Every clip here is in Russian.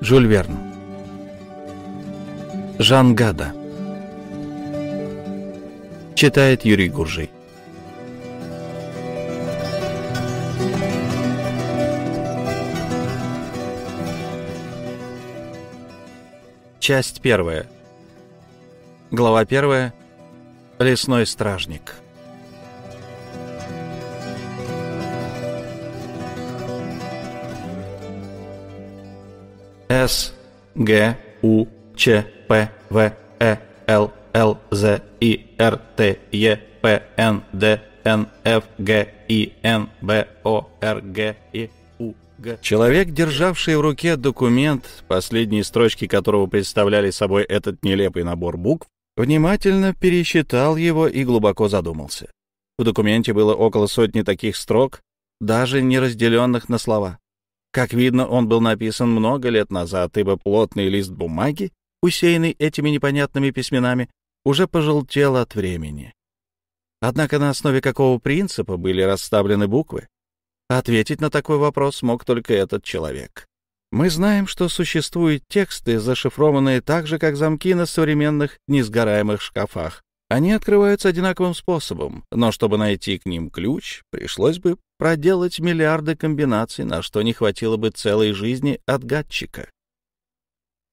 Жюль Верн. Жан Гада. Читает Юрий Гуржий. Часть первая. Глава первая. Лесной стражник. С, Г, У, Ч, П, В, Э, Л, Л, З, И, Р, Т, Е, П, Н, Д, Н, Ф, Г, И, Н, Б, О, Р, Г, И, У, Г. Человек, державший в руке документ, последние строчки которого представляли собой этот нелепый набор букв, внимательно пересчитал его и глубоко задумался. В документе было около сотни таких строк, даже не разделенных на слова. Как видно, он был написан много лет назад, ибо плотный лист бумаги, усеянный этими непонятными письменами, уже пожелтел от времени. Однако на основе какого принципа были расставлены буквы? Ответить на такой вопрос мог только этот человек. Мы знаем, что существуют тексты, зашифрованные так же, как замки на современных несгораемых шкафах. Они открываются одинаковым способом, но чтобы найти к ним ключ, пришлось бы проделать миллиарды комбинаций, на что не хватило бы целой жизни отгадчика.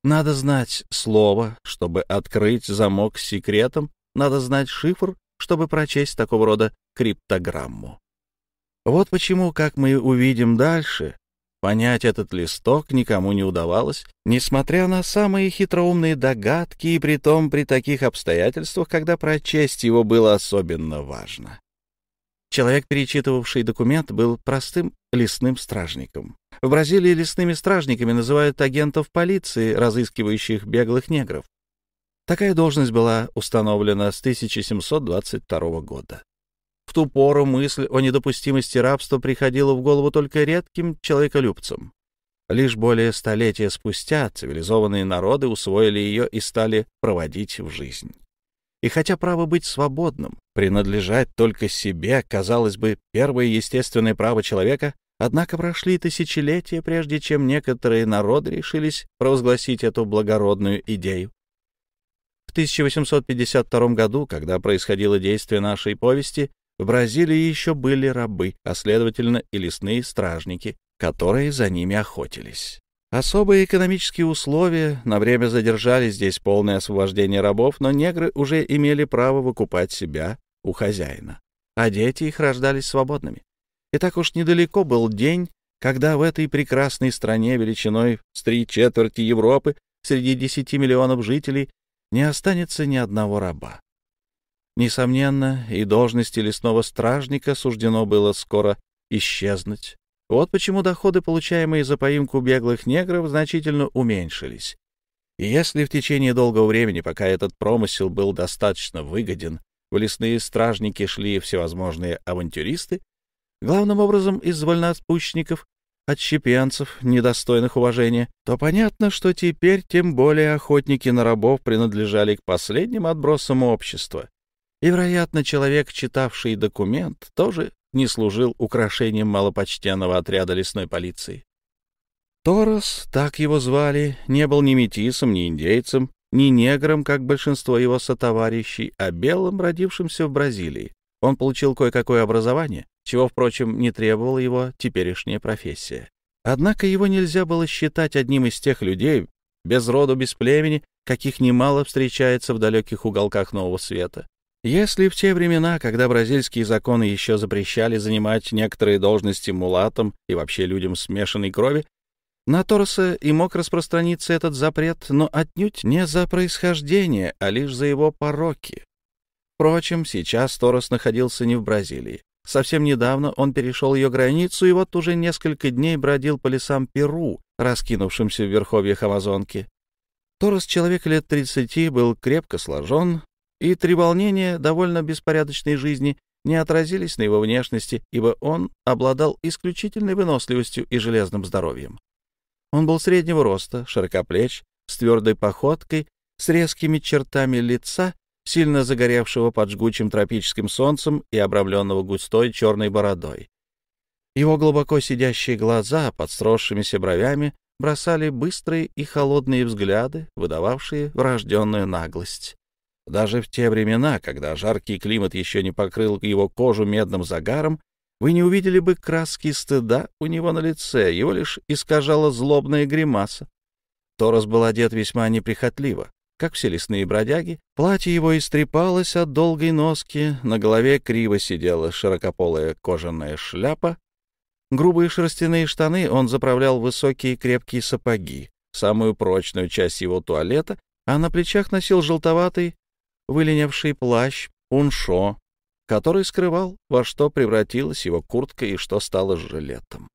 Надо знать слово, чтобы открыть замок с секретом, надо знать шифр, чтобы прочесть такого рода криптограмму. Вот почему, как мы увидим дальше, понять этот листок никому не удавалось, несмотря на самые хитроумные догадки и притом при таких обстоятельствах, когда прочесть его было особенно важно. Человек, перечитывавший документ, был простым лесным стражником. В Бразилии лесными стражниками называют агентов полиции, разыскивающих беглых негров. Такая должность была установлена с 1722 года. В ту пору мысль о недопустимости рабства приходила в голову только редким человеколюбцам. Лишь более столетия спустя цивилизованные народы усвоили ее и стали проводить в жизнь. И хотя право быть свободным, принадлежать только себе, казалось бы, первое естественное право человека, однако прошли тысячелетия, прежде чем некоторые народы решились провозгласить эту благородную идею. В 1852 году, когда происходило действие нашей повести, в Бразилии еще были рабы, а следовательно и лесные стражники, которые за ними охотились. Особые экономические условия на время задержали здесь полное освобождение рабов, но негры уже имели право выкупать себя у хозяина, а дети их рождались свободными. И так уж недалеко был день, когда в этой прекрасной стране величиной с три четверти Европы среди десяти миллионов жителей не останется ни одного раба. Несомненно, и должности лесного стражника суждено было скоро исчезнуть. Вот почему доходы, получаемые за поимку беглых негров, значительно уменьшились. И если в течение долгого времени, пока этот промысел был достаточно выгоден, в лесные стражники шли всевозможные авантюристы, главным образом из вольноотпущенников, отщепенцев, недостойных уважения, то понятно, что теперь тем более охотники на рабов принадлежали к последним отбросам общества. И, вероятно, человек, читавший документ, тоже не служил украшением малопочтенного отряда лесной полиции. Торос, так его звали, не был ни метисом, ни индейцем, ни негром, как большинство его сотоварищей, а белым, родившимся в Бразилии. Он получил кое-какое образование, чего, впрочем, не требовала его теперешняя профессия. Однако его нельзя было считать одним из тех людей, без роду, без племени, каких немало встречается в далеких уголках Нового Света. Если в те времена, когда бразильские законы еще запрещали занимать некоторые должности мулатам и вообще людям смешанной крови, на Торреса и мог распространиться этот запрет, но отнюдь не за происхождение, а лишь за его пороки. Впрочем, сейчас Торрес находился не в Бразилии. Совсем недавно он перешел ее границу и вот уже несколько дней бродил по лесам Перу, раскинувшимся в верховьях Амазонки. Торрес, человек лет 30, был крепко сложен, и три волнения довольно беспорядочной жизни не отразились на его внешности, ибо он обладал исключительной выносливостью и железным здоровьем. Он был среднего роста, широкоплеч, с твердой походкой, с резкими чертами лица, сильно загоревшего под жгучим тропическим солнцем и обрамленного густой черной бородой. Его глубоко сидящие глаза под сросшимися бровями бросали быстрые и холодные взгляды, выдававшие врожденную наглость. Даже в те времена, когда жаркий климат еще не покрыл его кожу медным загаром, вы не увидели бы краски стыда у него на лице, его лишь искажала злобная гримаса. Торос был одет весьма неприхотливо, как все лесные бродяги. Платье его истрепалось от долгой носки, на голове криво сидела широкополая кожаная шляпа. Грубые шерстяные штаны он заправлял высокие крепкие сапоги, самую прочную часть его туалета, а на плечах носил желтоватый, выленивший плащ, пуншо, который скрывал, во что превратилась его куртка и что стало жилетом.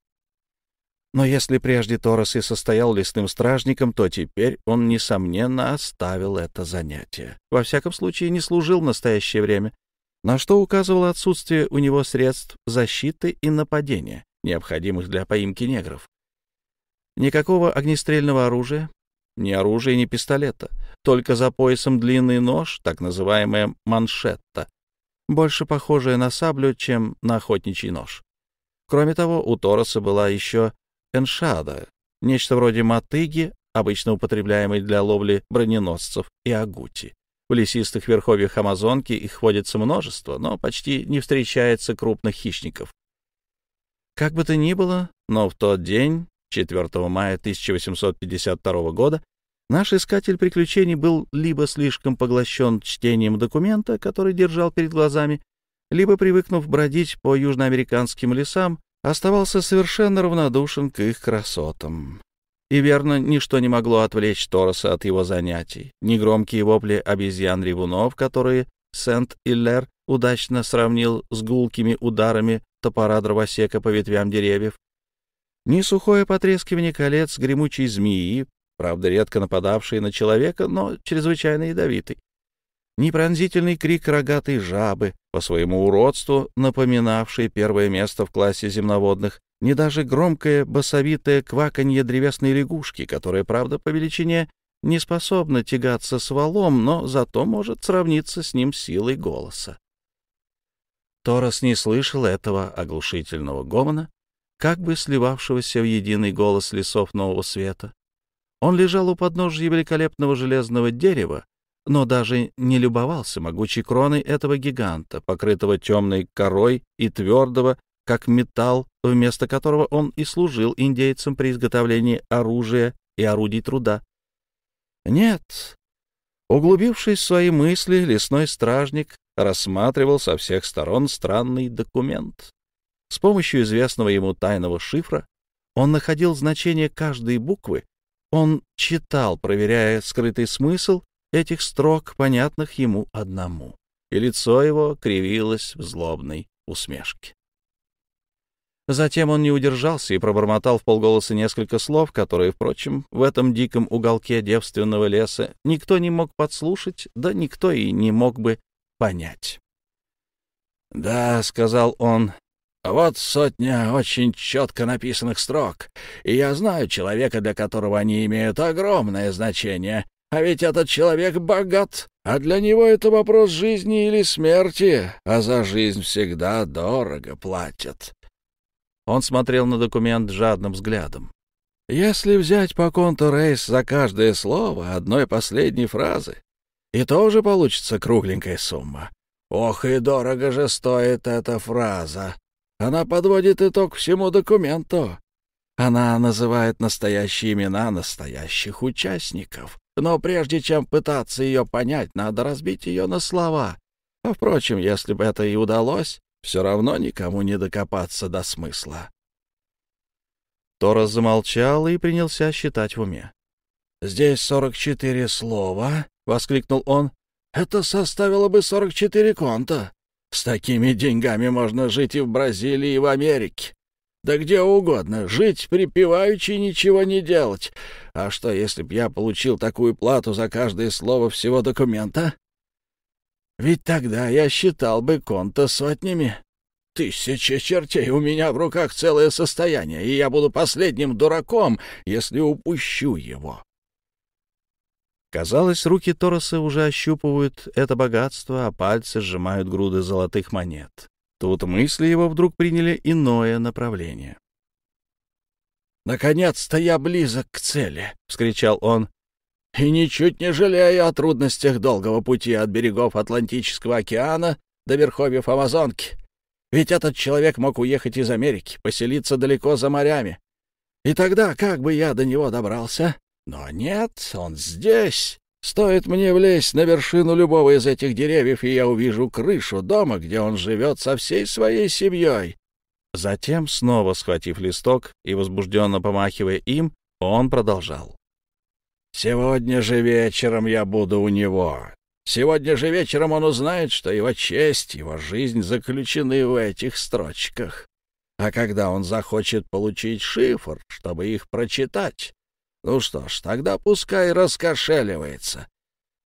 Но если прежде Торос и состоял лесным стражником, то теперь он, несомненно, оставил это занятие. Во всяком случае, не служил в настоящее время, на что указывало отсутствие у него средств защиты и нападения, необходимых для поимки негров. Никакого огнестрельного оружия, ни оружия, ни пистолета, только за поясом длинный нож, так называемая маншетта, больше похожая на саблю, чем на охотничий нож. Кроме того, у Тороса была еще эншада, нечто вроде мотыги, обычно употребляемой для ловли броненосцев и агути. В лесистых верховьях Амазонки их водится множество, но почти не встречается крупных хищников. Как бы то ни было, но в тот день, 4 мая 1852 года, наш искатель приключений был либо слишком поглощен чтением документа, который держал перед глазами, либо, привыкнув бродить по южноамериканским лесам, оставался совершенно равнодушен к их красотам. И верно, ничто не могло отвлечь Тороса от его занятий. Ни громкие вопли обезьян-ревунов, которые Сент-Иллер удачно сравнил с гулкими ударами топора дровосека по ветвям деревьев, ни сухое потрескивание колец гремучей змеи, правда, редко нападавшей на человека, но чрезвычайно ядовитой, ни пронзительный крик рогатой жабы, по своему уродству напоминавшей первое место в классе земноводных, ни даже громкое басовитое кваканье древесной лягушки, которая, правда, по величине не способна тягаться с валом, но зато может сравниться с ним силой голоса. Торос не слышал этого оглушительного гомона, как бы сливавшегося в единый голос лесов нового света. Он лежал у подножия великолепного железного дерева, но даже не любовался могучей кроной этого гиганта, покрытого темной корой и твердого, как металл, вместо которого он и служил индейцам при изготовлении оружия и орудий труда. Нет. Углубившись в свои мысли, лесной стражник рассматривал со всех сторон странный документ. С помощью известного ему тайного шифра он находил значение каждой буквы, он читал, проверяя скрытый смысл этих строк, понятных ему одному, и лицо его кривилось в злобной усмешке. Затем он не удержался и пробормотал в полголоса несколько слов, которые, впрочем, в этом диком уголке девственного леса никто не мог подслушать, да никто и не мог бы понять. «Да», — сказал он, — «вот сотня очень четко написанных строк, и я знаю человека, для которого они имеют огромное значение, а ведь этот человек богат, а для него это вопрос жизни или смерти, а за жизнь всегда дорого платят». Он смотрел на документ жадным взглядом. Если взять по конту рейс за каждое слово одной последней фразы, и тоже получится кругленькая сумма. Ох, и дорого же стоит эта фраза. Она подводит итог всему документу. Она называет настоящие имена настоящих участников. Но прежде чем пытаться ее понять, надо разбить ее на слова. А, впрочем, если бы это и удалось, все равно никому не докопаться до смысла. Торос замолчал и принялся считать в уме. «Здесь сорок четыре слова», — воскликнул он. «Это составило бы сорок четыре конта. С такими деньгами можно жить и в Бразилии, и в Америке. Да где угодно, жить припеваючи и ничего не делать. А что, если б я получил такую плату за каждое слово всего документа? Ведь тогда я считал бы конта сотнями. Тысяча чертей, у меня в руках целое состояние, и я буду последним дураком, если упущу его. Казалось, руки Тороса уже ощупывают это богатство, а пальцы сжимают груды золотых монет. Тут мысли его вдруг приняли иное направление. «Наконец-то я близок к цели!» — вскричал он. «И ничуть не жалею о трудностях долгого пути от берегов Атлантического океана до верховьев Амазонки. Ведь этот человек мог уехать из Америки, поселиться далеко за морями. И тогда как бы я до него добрался? Но нет, он здесь. Стоит мне влезть на вершину любого из этих деревьев, и я увижу крышу дома, где он живет со всей своей семьей. Затем, снова схватив листок и возбужденно помахивая им, он продолжал. «Сегодня же вечером я буду у него. Сегодня же вечером он узнает, что его честь, его жизнь заключены в этих строчках. А когда он захочет получить шифр, чтобы их прочитать, ну что ж, тогда пускай раскошеливается.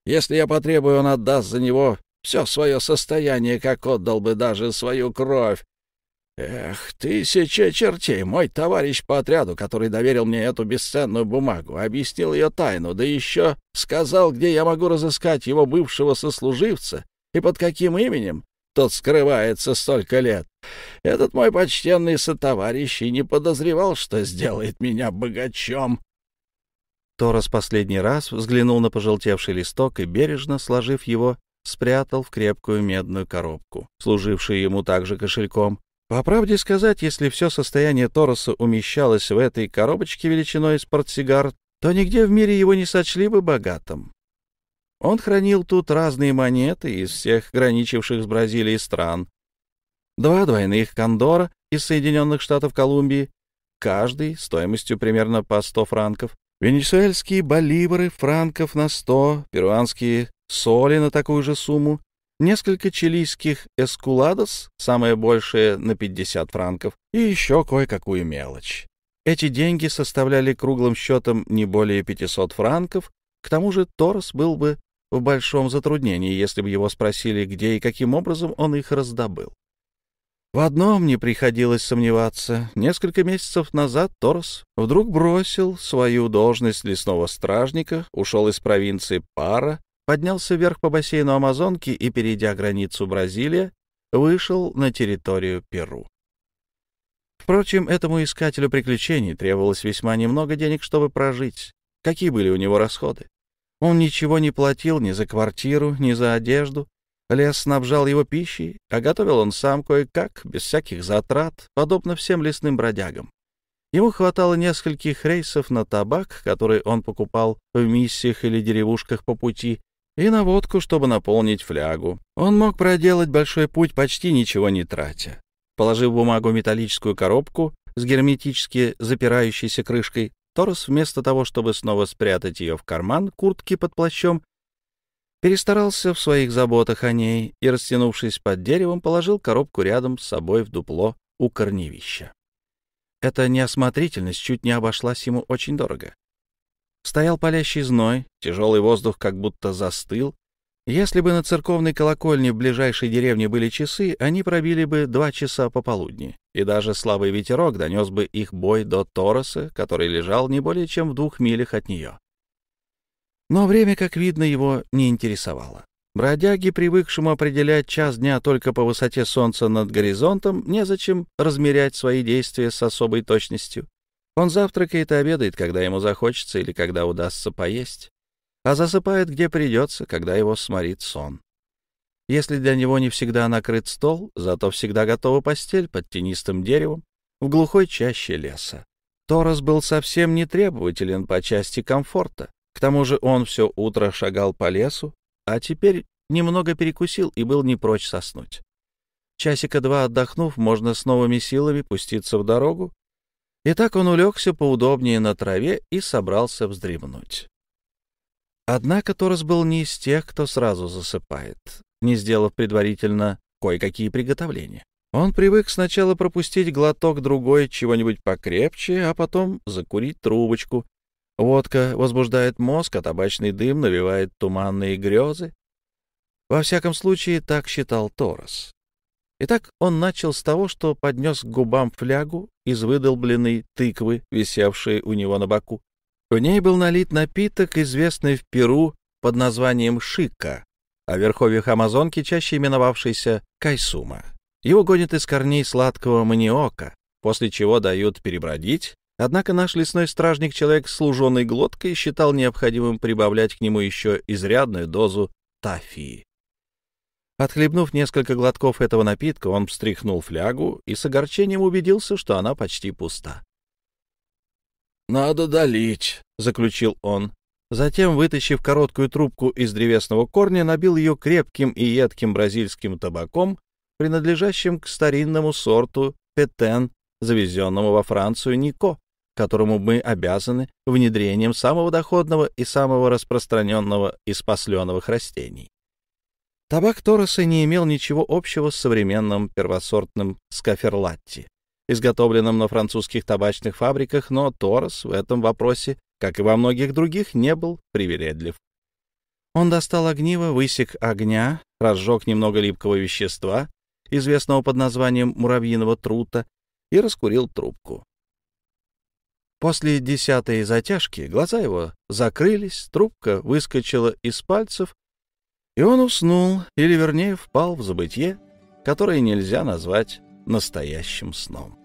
Если я потребую, он отдаст за него все свое состояние, как отдал бы даже свою кровь. Эх, тысяча чертей! Мой товарищ по отряду, который доверил мне эту бесценную бумагу, объяснил ее тайну, да еще сказал, где я могу разыскать его бывшего сослуживца и под каким именем тот скрывается столько лет. Этот мой почтенный сотоварищ и не подозревал, что сделает меня богачом. Торос последний раз взглянул на пожелтевший листок и, бережно сложив его, спрятал в крепкую медную коробку, служившую ему также кошельком. По правде сказать, если все состояние Тороса умещалось в этой коробочке величиной с портсигар, то нигде в мире его не сочли бы богатым. Он хранил тут разные монеты из всех граничивших с Бразилией стран. Два двойных кондора из Соединенных Штатов Колумбии, каждый стоимостью примерно по 100 франков, венесуэльские боливары франков на 100, перуанские соли на такую же сумму, несколько чилийских эскуладос, самое большее на 50 франков, и еще кое-какую мелочь. Эти деньги составляли круглым счетом не более 500 франков, к тому же Торос был бы в большом затруднении, если бы его спросили, где и каким образом он их раздобыл. В одном не приходилось сомневаться. Несколько месяцев назад Торос вдруг бросил свою должность лесного стражника, ушел из провинции Пара, поднялся вверх по бассейну Амазонки и, перейдя границу Бразилия, вышел на территорию Перу. Впрочем, этому искателю приключений требовалось весьма немного денег, чтобы прожить. Какие были у него расходы? Он ничего не платил ни за квартиру, ни за одежду. Лес снабжал его пищей, а готовил он сам кое-как, без всяких затрат, подобно всем лесным бродягам. Ему хватало нескольких рейсов на табак, который он покупал в миссиях или деревушках по пути, и на водку, чтобы наполнить флягу. Он мог проделать большой путь, почти ничего не тратя. Положив бумагу в металлическую коробку с герметически запирающейся крышкой, Торос вместо того, чтобы снова спрятать ее в карман куртки под плащом, перестарался в своих заботах о ней и, растянувшись под деревом, положил коробку рядом с собой в дупло у корневища. Эта неосмотрительность чуть не обошлась ему очень дорого. Стоял палящий зной, тяжелый воздух как будто застыл, если бы на церковной колокольне в ближайшей деревне были часы, они пробили бы два часа пополудни, и даже слабый ветерок донес бы их бой до Тороса, который лежал не более чем в двух милях от нее. Но время, как видно, его не интересовало. Бродяге, привыкшему определять час дня только по высоте солнца над горизонтом, незачем размерять свои действия с особой точностью. Он завтракает и обедает, когда ему захочется или когда удастся поесть а засыпает где придется, когда его сморит сон. Если для него не всегда накрыт стол, зато всегда готова постель под тенистым деревом в глухой чаще леса. Торос был совсем не требователен по части комфорта. К тому же он все утро шагал по лесу, а теперь немного перекусил и был не прочь соснуть. Часика два отдохнув, можно с новыми силами пуститься в дорогу. И так он улегся поудобнее на траве и собрался вздремнуть. Однако Торос был не из тех, кто сразу засыпает, не сделав предварительно кое-какие приготовления. Он привык сначала пропустить глоток другой чего-нибудь покрепче, а потом закурить трубочку. Водка возбуждает мозг, а табачный дым навевает туманные грезы. Во всяком случае, так считал Торос. Итак, он начал с того, что поднес к губам флягу из выдолбленной тыквы, висевшей у него на боку. В ней был налит напиток, известный в Перу под названием шика, а в верховьях Амазонки чаще именовавшийся кайсума. Его гонят из корней сладкого маниока, после чего дают перебродить, Однако наш лесной стражник, человек с служенной глоткой, считал необходимым прибавлять к нему еще изрядную дозу тафии. Отхлебнув несколько глотков этого напитка, он встряхнул флягу и с огорчением убедился, что она почти пуста. «Надо долить», — заключил он. Затем, вытащив короткую трубку из древесного корня, набил ее крепким и едким бразильским табаком, принадлежащим к старинному сорту петен, завезенному во Францию Нико, которому мы обязаны внедрением самого доходного и самого распространенного из посленовых растений. Табак Тороса не имел ничего общего с современным первосортным скаферлатти, изготовленным на французских табачных фабриках, но Торос в этом вопросе как и во многих других, не был привередлив. Он достал огниво, высек огня, разжег немного липкого вещества, известного под названием муравьиного трута, и раскурил трубку. После десятой затяжки глаза его закрылись, трубка выскочила из пальцев, и он уснул, или, вернее, впал в забытье, которое нельзя назвать настоящим сном.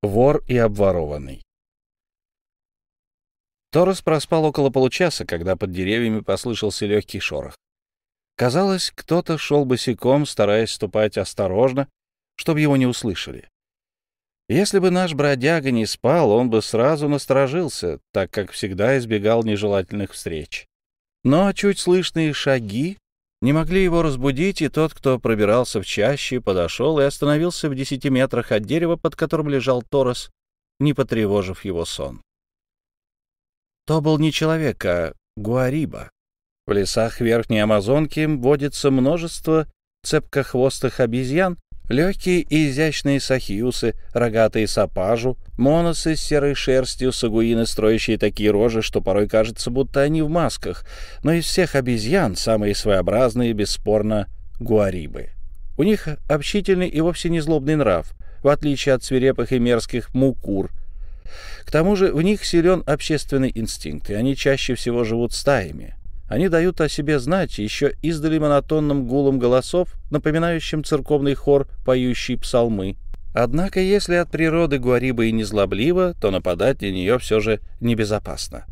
Вор и обворованный. Торрес проспал около получаса, когда под деревьями послышался легкий шорох. Казалось, кто-то шел босиком, стараясь ступать осторожно, чтобы его не услышали. Если бы наш бродяга не спал, он бы сразу насторожился, так как всегда избегал нежелательных встреч. Но чуть слышные шаги не могли его разбудить, и тот, кто пробирался в чаще, подошел и остановился в десяти метрах от дерева, под которым лежал Торос, не потревожив его сон. То был не человек, а гуариба. В лесах Верхней Амазонки водится множество цепкохвостых обезьян, Легкие и изящные сахиусы, рогатые сапажу, моносы с серой шерстью, сагуины, строящие такие рожи, что порой кажется, будто они в масках. Но из всех обезьян самые своеобразные, бесспорно, гуарибы. У них общительный и вовсе не злобный нрав, в отличие от свирепых и мерзких мукур. К тому же в них силен общественный инстинкт, и они чаще всего живут стаями. Они дают о себе знать еще издали монотонным гулом голосов, напоминающим церковный хор, поющий псалмы. Однако, если от природы Гуариба и не злоблива, то нападать на нее все же небезопасно.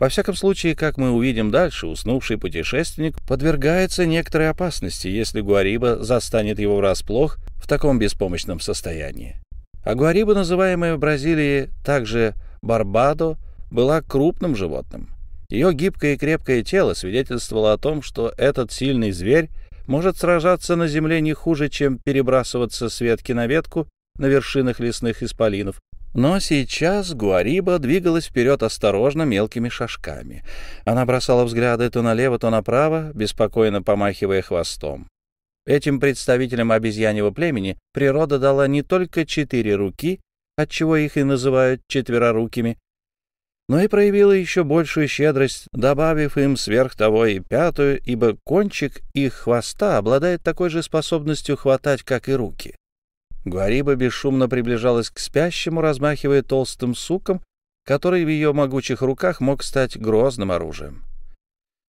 Во всяком случае, как мы увидим дальше, уснувший путешественник подвергается некоторой опасности, если Гуариба застанет его врасплох в таком беспомощном состоянии. А Гуариба, называемая в Бразилии также Барбадо, была крупным животным. Ее гибкое и крепкое тело свидетельствовало о том, что этот сильный зверь может сражаться на земле не хуже, чем перебрасываться с ветки на ветку на вершинах лесных исполинов. Но сейчас Гуариба двигалась вперед осторожно, мелкими шажками. Она бросала взгляды то налево, то направо, беспокойно помахивая хвостом. Этим представителям обезьяньего племени природа дала не только четыре руки, отчего их и называют четверорукими, но и проявила еще большую щедрость, добавив им сверх того и пятую, ибо кончик их хвоста обладает такой же способностью хватать, как и руки. Гуариба бесшумно приближалась к спящему, размахивая толстым суком, который в ее могучих руках мог стать грозным оружием.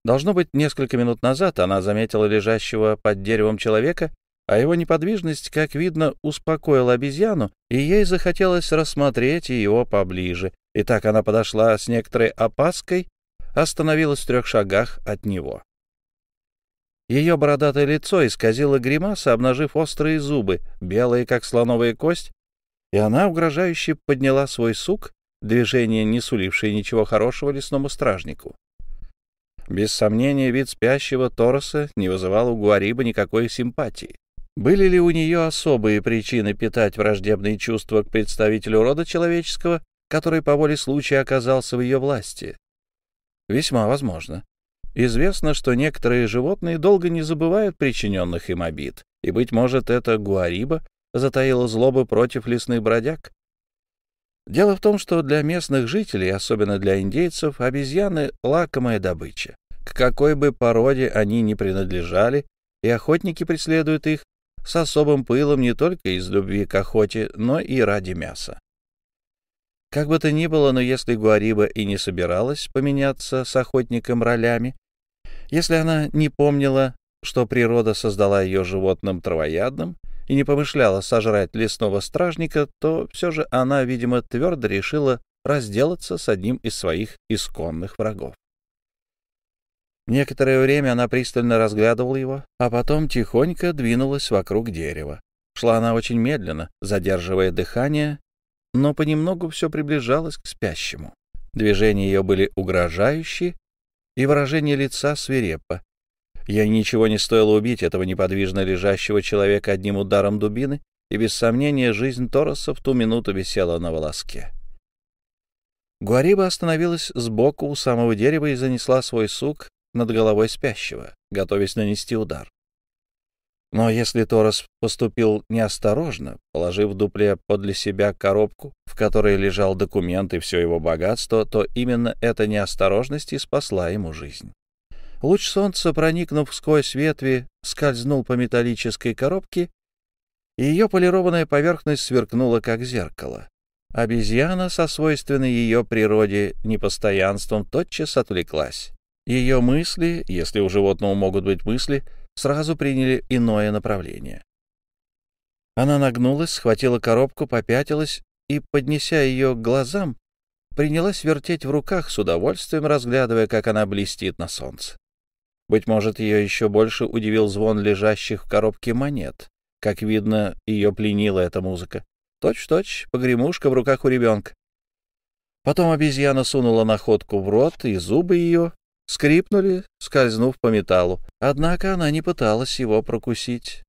Должно быть, несколько минут назад она заметила лежащего под деревом человека, а его неподвижность, как видно, успокоила обезьяну, и ей захотелось рассмотреть его поближе, и так она подошла с некоторой опаской, остановилась в трех шагах от него. Ее бородатое лицо исказило гримаса, обнажив острые зубы, белые, как слоновая кость, и она угрожающе подняла свой сук, движение, не сулившее ничего хорошего лесному стражнику. Без сомнения, вид спящего Тороса не вызывал у Гуариба никакой симпатии. Были ли у нее особые причины питать враждебные чувства к представителю рода человеческого, который по воле случая оказался в ее власти? Весьма возможно. Известно, что некоторые животные долго не забывают причиненных им обид, и, быть может, это гуариба затаила злобу против лесных бродяг. Дело в том, что для местных жителей, особенно для индейцев, обезьяны — лакомая добыча. К какой бы породе они ни принадлежали, и охотники преследуют их с особым пылом не только из любви к охоте, но и ради мяса. Как бы то ни было, но если Гуариба и не собиралась поменяться с охотником ролями, если она не помнила, что природа создала ее животным травоядным и не помышляла сожрать лесного стражника, то все же она, видимо, твердо решила разделаться с одним из своих исконных врагов. Некоторое время она пристально разглядывала его, а потом тихонько двинулась вокруг дерева. Шла она очень медленно, задерживая дыхание, но понемногу все приближалось к спящему. Движения ее были угрожающие, и выражение лица свирепо. Ей ничего не стоило убить этого неподвижно лежащего человека одним ударом дубины, и без сомнения жизнь Тороса в ту минуту висела на волоске. Гуариба остановилась сбоку у самого дерева и занесла свой сук над головой спящего, готовясь нанести удар. Но если Торос поступил неосторожно, положив в дупле подле себя коробку, в которой лежал документ и все его богатство, то именно эта неосторожность и спасла ему жизнь. Луч солнца, проникнув сквозь ветви, скользнул по металлической коробке, и ее полированная поверхность сверкнула, как зеркало. Обезьяна со свойственной ее природе непостоянством тотчас отвлеклась. Ее мысли, если у животного могут быть мысли, сразу приняли иное направление. Она нагнулась, схватила коробку, попятилась и, поднеся ее к глазам, принялась вертеть в руках с удовольствием, разглядывая, как она блестит на солнце. Быть может, ее еще больше удивил звон лежащих в коробке монет. Как видно, ее пленила эта музыка. Точь-точь, погремушка в руках у ребенка. Потом обезьяна сунула находку в рот, и зубы ее скрипнули, скользнув по металлу. Однако она не пыталась его прокусить.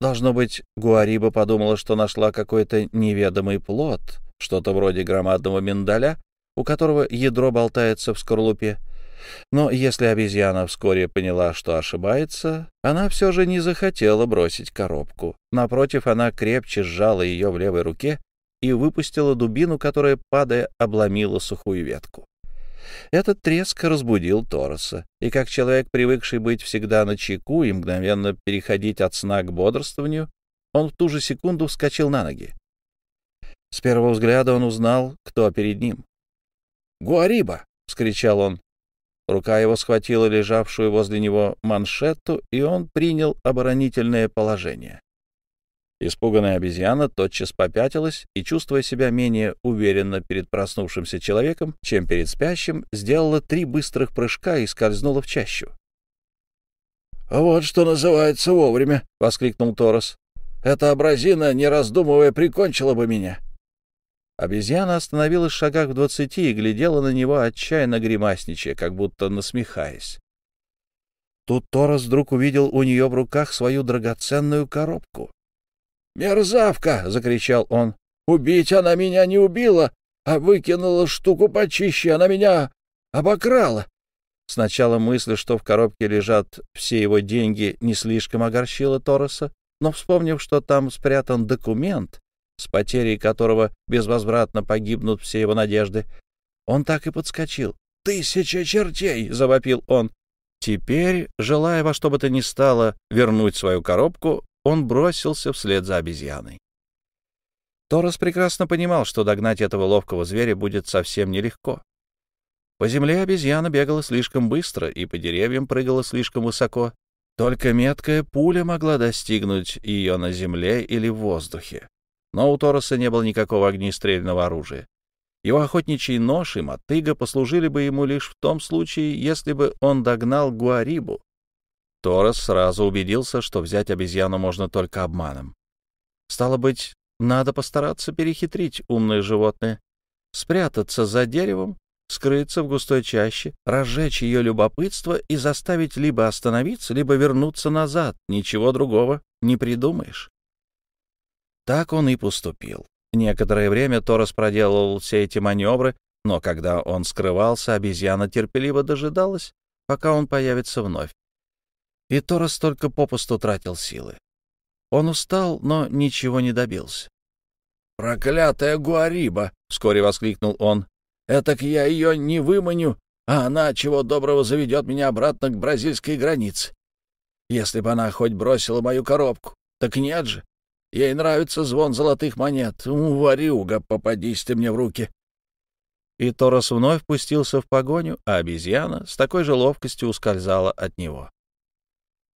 Должно быть, Гуариба подумала, что нашла какой-то неведомый плод, что-то вроде громадного миндаля, у которого ядро болтается в скорлупе. Но если обезьяна вскоре поняла, что ошибается, она все же не захотела бросить коробку. Напротив, она крепче сжала ее в левой руке и выпустила дубину, которая, падая, обломила сухую ветку. Этот треск разбудил Тороса, и как человек, привыкший быть всегда на чеку и мгновенно переходить от сна к бодрствованию, он в ту же секунду вскочил на ноги. С первого взгляда он узнал, кто перед ним. «Гуариба!» — вскричал он. Рука его схватила лежавшую возле него маншету, и он принял оборонительное положение. Испуганная обезьяна тотчас попятилась и, чувствуя себя менее уверенно перед проснувшимся человеком, чем перед спящим, сделала три быстрых прыжка и скользнула в чащу. «Вот что называется вовремя!» — воскликнул Торос. «Эта абразина, не раздумывая, прикончила бы меня!» Обезьяна остановилась в шагах в двадцати и глядела на него, отчаянно гримасничая, как будто насмехаясь. Тут Торос вдруг увидел у нее в руках свою драгоценную коробку. «Мерзавка!» — закричал он. «Убить она меня не убила, а выкинула штуку почище, она меня обокрала!» Сначала мысль, что в коробке лежат все его деньги, не слишком огорчила Тороса, но, вспомнив, что там спрятан документ, с потерей которого безвозвратно погибнут все его надежды, он так и подскочил. «Тысяча чертей!» — завопил он. Теперь, желая во что бы то ни стало вернуть свою коробку, он бросился вслед за обезьяной. Торос прекрасно понимал, что догнать этого ловкого зверя будет совсем нелегко. По земле обезьяна бегала слишком быстро и по деревьям прыгала слишком высоко. Только меткая пуля могла достигнуть ее на земле или в воздухе. Но у Тороса не было никакого огнестрельного оружия. Его охотничий нож и мотыга послужили бы ему лишь в том случае, если бы он догнал Гуарибу, Торос сразу убедился, что взять обезьяну можно только обманом. Стало быть, надо постараться перехитрить умное животное, спрятаться за деревом, скрыться в густой чаще, разжечь ее любопытство и заставить либо остановиться, либо вернуться назад. Ничего другого не придумаешь. Так он и поступил. Некоторое время Торос проделывал все эти маневры, но когда он скрывался, обезьяна терпеливо дожидалась, пока он появится вновь и Торос только попусту тратил силы. Он устал, но ничего не добился. «Проклятая Гуариба!» — вскоре воскликнул он. «Этак я ее не выманю, а она, чего доброго, заведет меня обратно к бразильской границе. Если бы она хоть бросила мою коробку, так нет же. Ей нравится звон золотых монет. У, ворюга, попадись ты мне в руки. И Торос вновь пустился в погоню, а обезьяна с такой же ловкостью ускользала от него.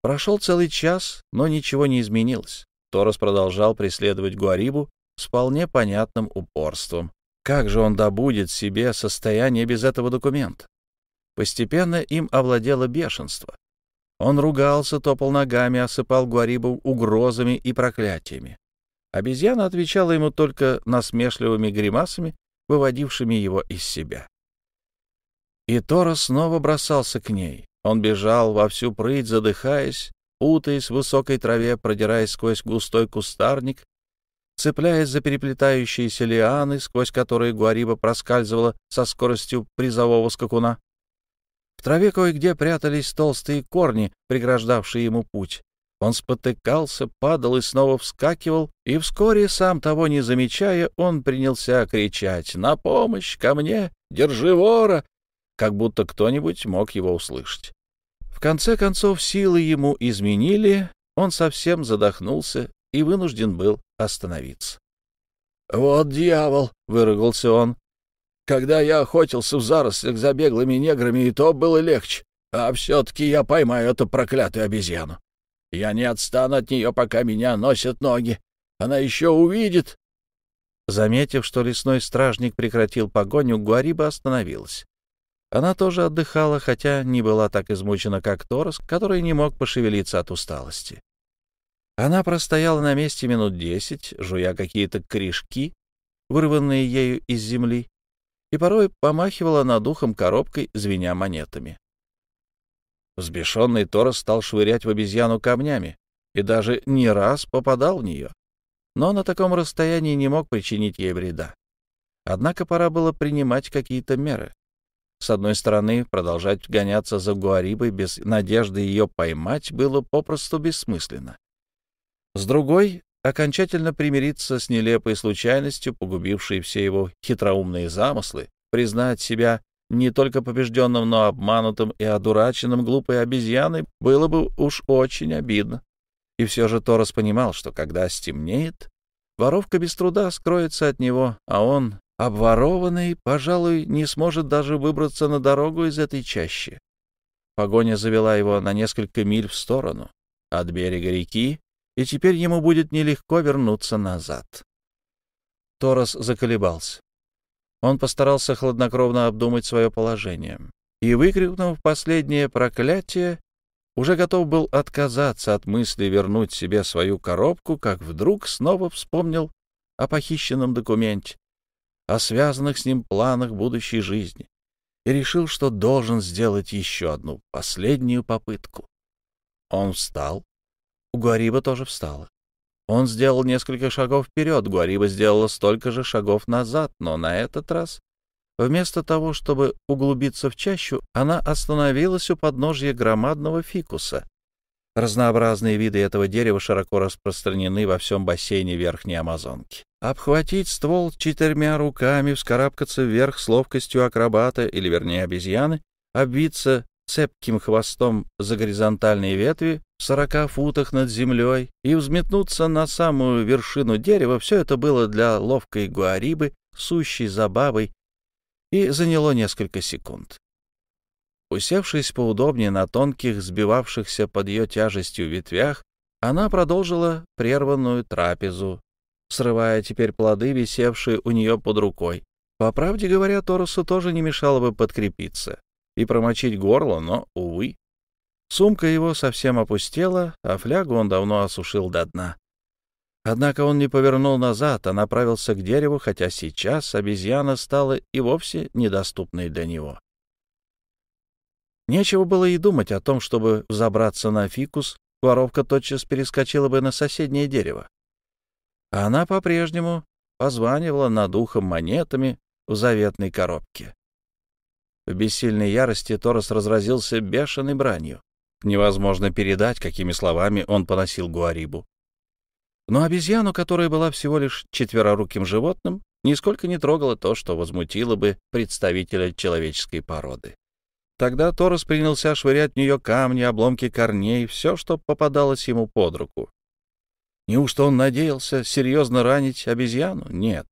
Прошел целый час, но ничего не изменилось. Торос продолжал преследовать Гуарибу с вполне понятным упорством. Как же он добудет себе состояние без этого документа? Постепенно им овладело бешенство. Он ругался, топал ногами, осыпал Гуарибу угрозами и проклятиями. Обезьяна отвечала ему только насмешливыми гримасами, выводившими его из себя. И Тора снова бросался к ней. Он бежал во всю прыть, задыхаясь, путаясь в высокой траве, продираясь сквозь густой кустарник, цепляясь за переплетающиеся лианы, сквозь которые Гуариба проскальзывала со скоростью призового скакуна. В траве кое-где прятались толстые корни, преграждавшие ему путь. Он спотыкался, падал и снова вскакивал, и вскоре, сам того не замечая, он принялся кричать «На помощь! Ко мне! Держи вора!» как будто кто-нибудь мог его услышать. В конце концов силы ему изменили, он совсем задохнулся и вынужден был остановиться. «Вот дьявол!» — выругался он. Когда я охотился в зарослях за беглыми неграми, и то было легче. А все-таки я поймаю эту проклятую обезьяну. Я не отстану от нее, пока меня носят ноги. Она еще увидит. Заметив, что лесной стражник прекратил погоню, Гуариба остановилась. Она тоже отдыхала, хотя не была так измучена, как Торос, который не мог пошевелиться от усталости. Она простояла на месте минут десять, жуя какие-то корешки, вырванные ею из земли, и порой помахивала над ухом коробкой, звеня монетами. Взбешенный Торос стал швырять в обезьяну камнями и даже не раз попадал в нее, но на таком расстоянии не мог причинить ей вреда. Однако пора было принимать какие-то меры. С одной стороны, продолжать гоняться за Гуарибой без надежды ее поймать было попросту бессмысленно. С другой, окончательно примириться с нелепой случайностью, погубившей все его хитроумные замыслы, признать себя не только побежденным, но обманутым и одураченным глупой обезьяной, было бы уж очень обидно. И все же Торос понимал, что когда стемнеет, воровка без труда скроется от него, а он, обворованный, пожалуй, не сможет даже выбраться на дорогу из этой чащи. Погоня завела его на несколько миль в сторону. От берега реки и теперь ему будет нелегко вернуться назад. Торос заколебался. Он постарался хладнокровно обдумать свое положение и, выкрикнув последнее проклятие, уже готов был отказаться от мысли вернуть себе свою коробку, как вдруг снова вспомнил о похищенном документе, о связанных с ним планах будущей жизни и решил, что должен сделать еще одну последнюю попытку. Он встал, Гуариба тоже встала. Он сделал несколько шагов вперед, Гуариба сделала столько же шагов назад, но на этот раз, вместо того, чтобы углубиться в чащу, она остановилась у подножья громадного фикуса. Разнообразные виды этого дерева широко распространены во всем бассейне Верхней Амазонки. Обхватить ствол четырьмя руками, вскарабкаться вверх с ловкостью акробата, или вернее обезьяны, обвиться цепким хвостом за горизонтальные ветви в сорока футах над землей и взметнуться на самую вершину дерева, все это было для ловкой гуарибы, сущей забавой, и заняло несколько секунд. Усевшись поудобнее на тонких, сбивавшихся под ее тяжестью ветвях, она продолжила прерванную трапезу, срывая теперь плоды, висевшие у нее под рукой. По правде говоря, Торосу тоже не мешало бы подкрепиться и промочить горло, но, увы. Сумка его совсем опустела, а флягу он давно осушил до дна. Однако он не повернул назад, а направился к дереву, хотя сейчас обезьяна стала и вовсе недоступной для него. Нечего было и думать о том, чтобы взобраться на фикус, воровка тотчас перескочила бы на соседнее дерево. А она по-прежнему позванивала над ухом монетами в заветной коробке. В бессильной ярости Торос разразился бешеной бранью. Невозможно передать, какими словами он поносил Гуарибу. Но обезьяну, которая была всего лишь четвероруким животным, нисколько не трогало то, что возмутило бы представителя человеческой породы. Тогда Торос принялся швырять в нее камни, обломки корней, все, что попадалось ему под руку. Неужто он надеялся серьезно ранить обезьяну? Нет,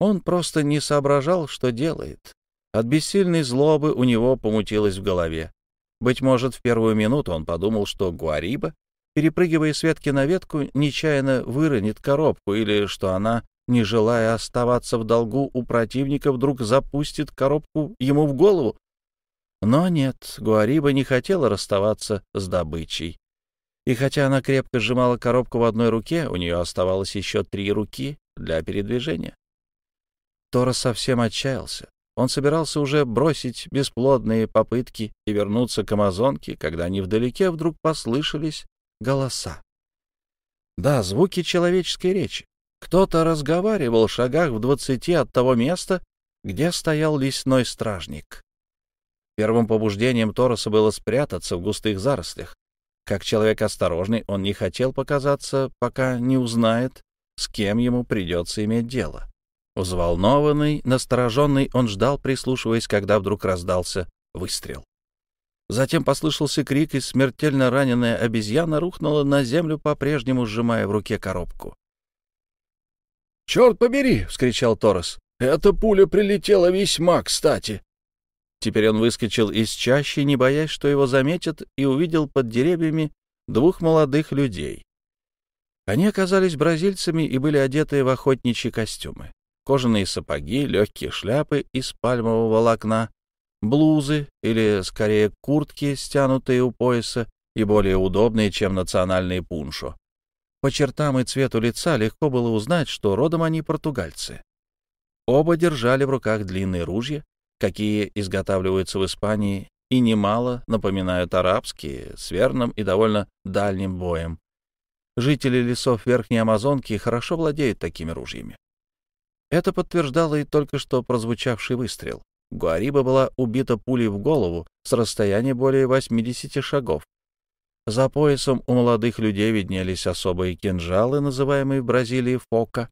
он просто не соображал, что делает. От бессильной злобы у него помутилось в голове. Быть может, в первую минуту он подумал, что Гуариба, перепрыгивая с ветки на ветку, нечаянно выронит коробку, или что она, не желая оставаться в долгу у противника, вдруг запустит коробку ему в голову. Но нет, Гуариба не хотела расставаться с добычей. И хотя она крепко сжимала коробку в одной руке, у нее оставалось еще три руки для передвижения. Тора совсем отчаялся. Он собирался уже бросить бесплодные попытки и вернуться к Амазонке, когда невдалеке вдруг послышались голоса. Да, звуки человеческой речи. Кто-то разговаривал в шагах в двадцати от того места, где стоял лесной стражник. Первым побуждением Тороса было спрятаться в густых зарослях. Как человек осторожный, он не хотел показаться, пока не узнает, с кем ему придется иметь дело. Взволнованный, настороженный, он ждал, прислушиваясь, когда вдруг раздался выстрел. Затем послышался крик, и смертельно раненая обезьяна рухнула на землю, по-прежнему сжимая в руке коробку. «Черт побери!» — вскричал Торос. «Эта пуля прилетела весьма кстати!» Теперь он выскочил из чащи, не боясь, что его заметят, и увидел под деревьями двух молодых людей. Они оказались бразильцами и были одеты в охотничьи костюмы кожаные сапоги, легкие шляпы из пальмового волокна, блузы или, скорее, куртки, стянутые у пояса и более удобные, чем национальные пуншо. По чертам и цвету лица легко было узнать, что родом они португальцы. Оба держали в руках длинные ружья, какие изготавливаются в Испании и немало напоминают арабские, с верным и довольно дальним боем. Жители лесов Верхней Амазонки хорошо владеют такими ружьями. Это подтверждало и только что прозвучавший выстрел. Гуариба была убита пулей в голову с расстояния более 80 шагов. За поясом у молодых людей виднелись особые кинжалы, называемые в Бразилии фока,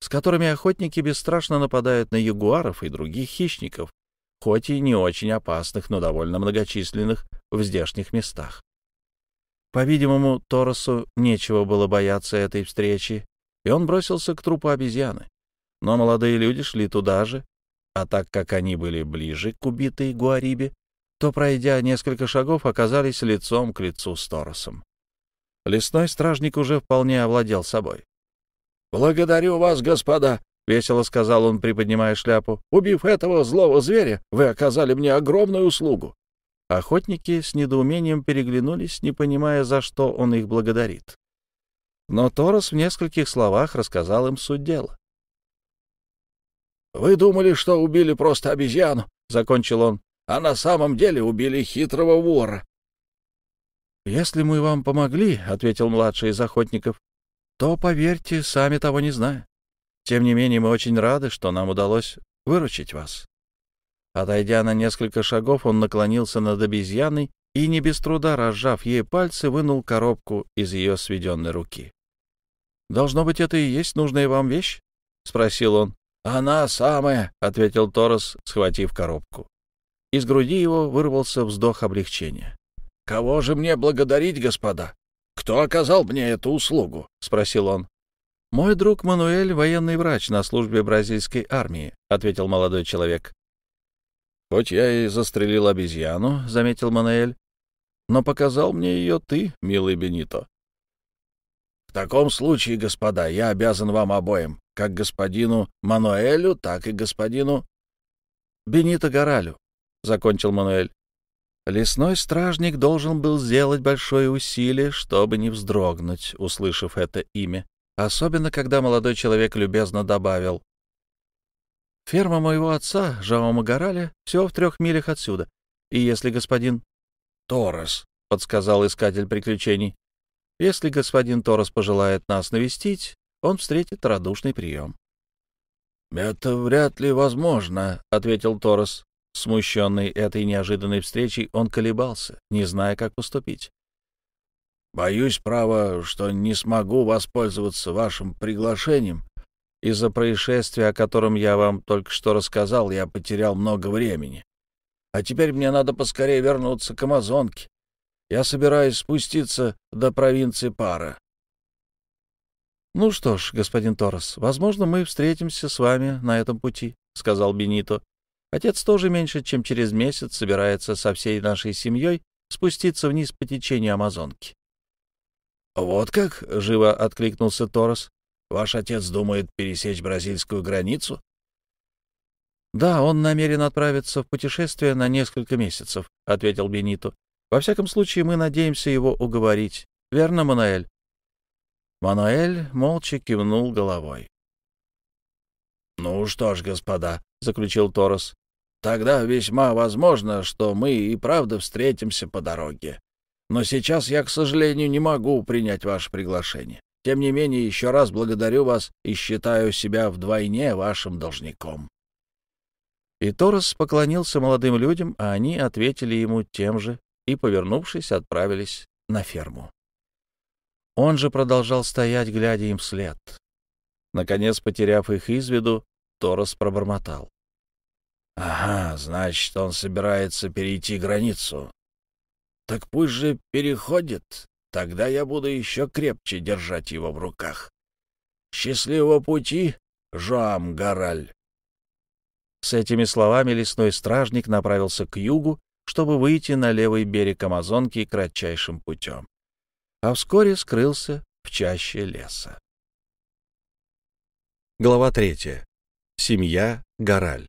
с которыми охотники бесстрашно нападают на ягуаров и других хищников, хоть и не очень опасных, но довольно многочисленных в здешних местах. По-видимому, Торосу нечего было бояться этой встречи, и он бросился к трупу обезьяны. Но молодые люди шли туда же, а так как они были ближе к убитой Гуарибе, то, пройдя несколько шагов, оказались лицом к лицу с Торосом. Лесной стражник уже вполне овладел собой. «Благодарю вас, господа!» — весело сказал он, приподнимая шляпу. «Убив этого злого зверя, вы оказали мне огромную услугу». Охотники с недоумением переглянулись, не понимая, за что он их благодарит. Но Торос в нескольких словах рассказал им суть дела. «Вы думали, что убили просто обезьяну», — закончил он, — «а на самом деле убили хитрого вора». «Если мы вам помогли», — ответил младший из охотников, — «то, поверьте, сами того не зная. Тем не менее, мы очень рады, что нам удалось выручить вас». Отойдя на несколько шагов, он наклонился над обезьяной и, не без труда разжав ей пальцы, вынул коробку из ее сведенной руки. «Должно быть, это и есть нужная вам вещь?» — спросил он. «Она самая», — ответил Торос, схватив коробку. Из груди его вырвался вздох облегчения. «Кого же мне благодарить, господа? Кто оказал мне эту услугу?» — спросил он. «Мой друг Мануэль — военный врач на службе бразильской армии», — ответил молодой человек. «Хоть я и застрелил обезьяну», — заметил Мануэль, — «но показал мне ее ты, милый Бенито». «В таком случае, господа, я обязан вам обоим как господину Мануэлю, так и господину Бенито Горалю, — закончил Мануэль. Лесной стражник должен был сделать большое усилие, чтобы не вздрогнуть, услышав это имя, особенно когда молодой человек любезно добавил. «Ферма моего отца, Жаума Гораля, всего в трех милях отсюда, и если господин...» «Торос», — подсказал искатель приключений. «Если господин Торос пожелает нас навестить, он встретит радушный прием. — Это вряд ли возможно, — ответил Торос. Смущенный этой неожиданной встречей, он колебался, не зная, как поступить. — Боюсь, право, что не смогу воспользоваться вашим приглашением. Из-за происшествия, о котором я вам только что рассказал, я потерял много времени. А теперь мне надо поскорее вернуться к Амазонке. Я собираюсь спуститься до провинции Пара. «Ну что ж, господин Торрес, возможно, мы встретимся с вами на этом пути», — сказал Бенито. «Отец тоже меньше, чем через месяц собирается со всей нашей семьей спуститься вниз по течению Амазонки». «Вот как?» — живо откликнулся Торрес. «Ваш отец думает пересечь бразильскую границу?» «Да, он намерен отправиться в путешествие на несколько месяцев», — ответил Бенито. «Во всяком случае, мы надеемся его уговорить. Верно, Мануэль?» Мануэль молча кивнул головой. «Ну что ж, господа», — заключил Торос, — «тогда весьма возможно, что мы и правда встретимся по дороге. Но сейчас я, к сожалению, не могу принять ваше приглашение. Тем не менее, еще раз благодарю вас и считаю себя вдвойне вашим должником». И Торос поклонился молодым людям, а они ответили ему тем же и, повернувшись, отправились на ферму. Он же продолжал стоять, глядя им вслед. Наконец, потеряв их из виду, Торос пробормотал. «Ага, значит, он собирается перейти границу. Так пусть же переходит, тогда я буду еще крепче держать его в руках. Счастливого пути, Жоам Гараль!» С этими словами лесной стражник направился к югу, чтобы выйти на левый берег Амазонки кратчайшим путем а вскоре скрылся в чаще леса. Глава третья. Семья Гораль.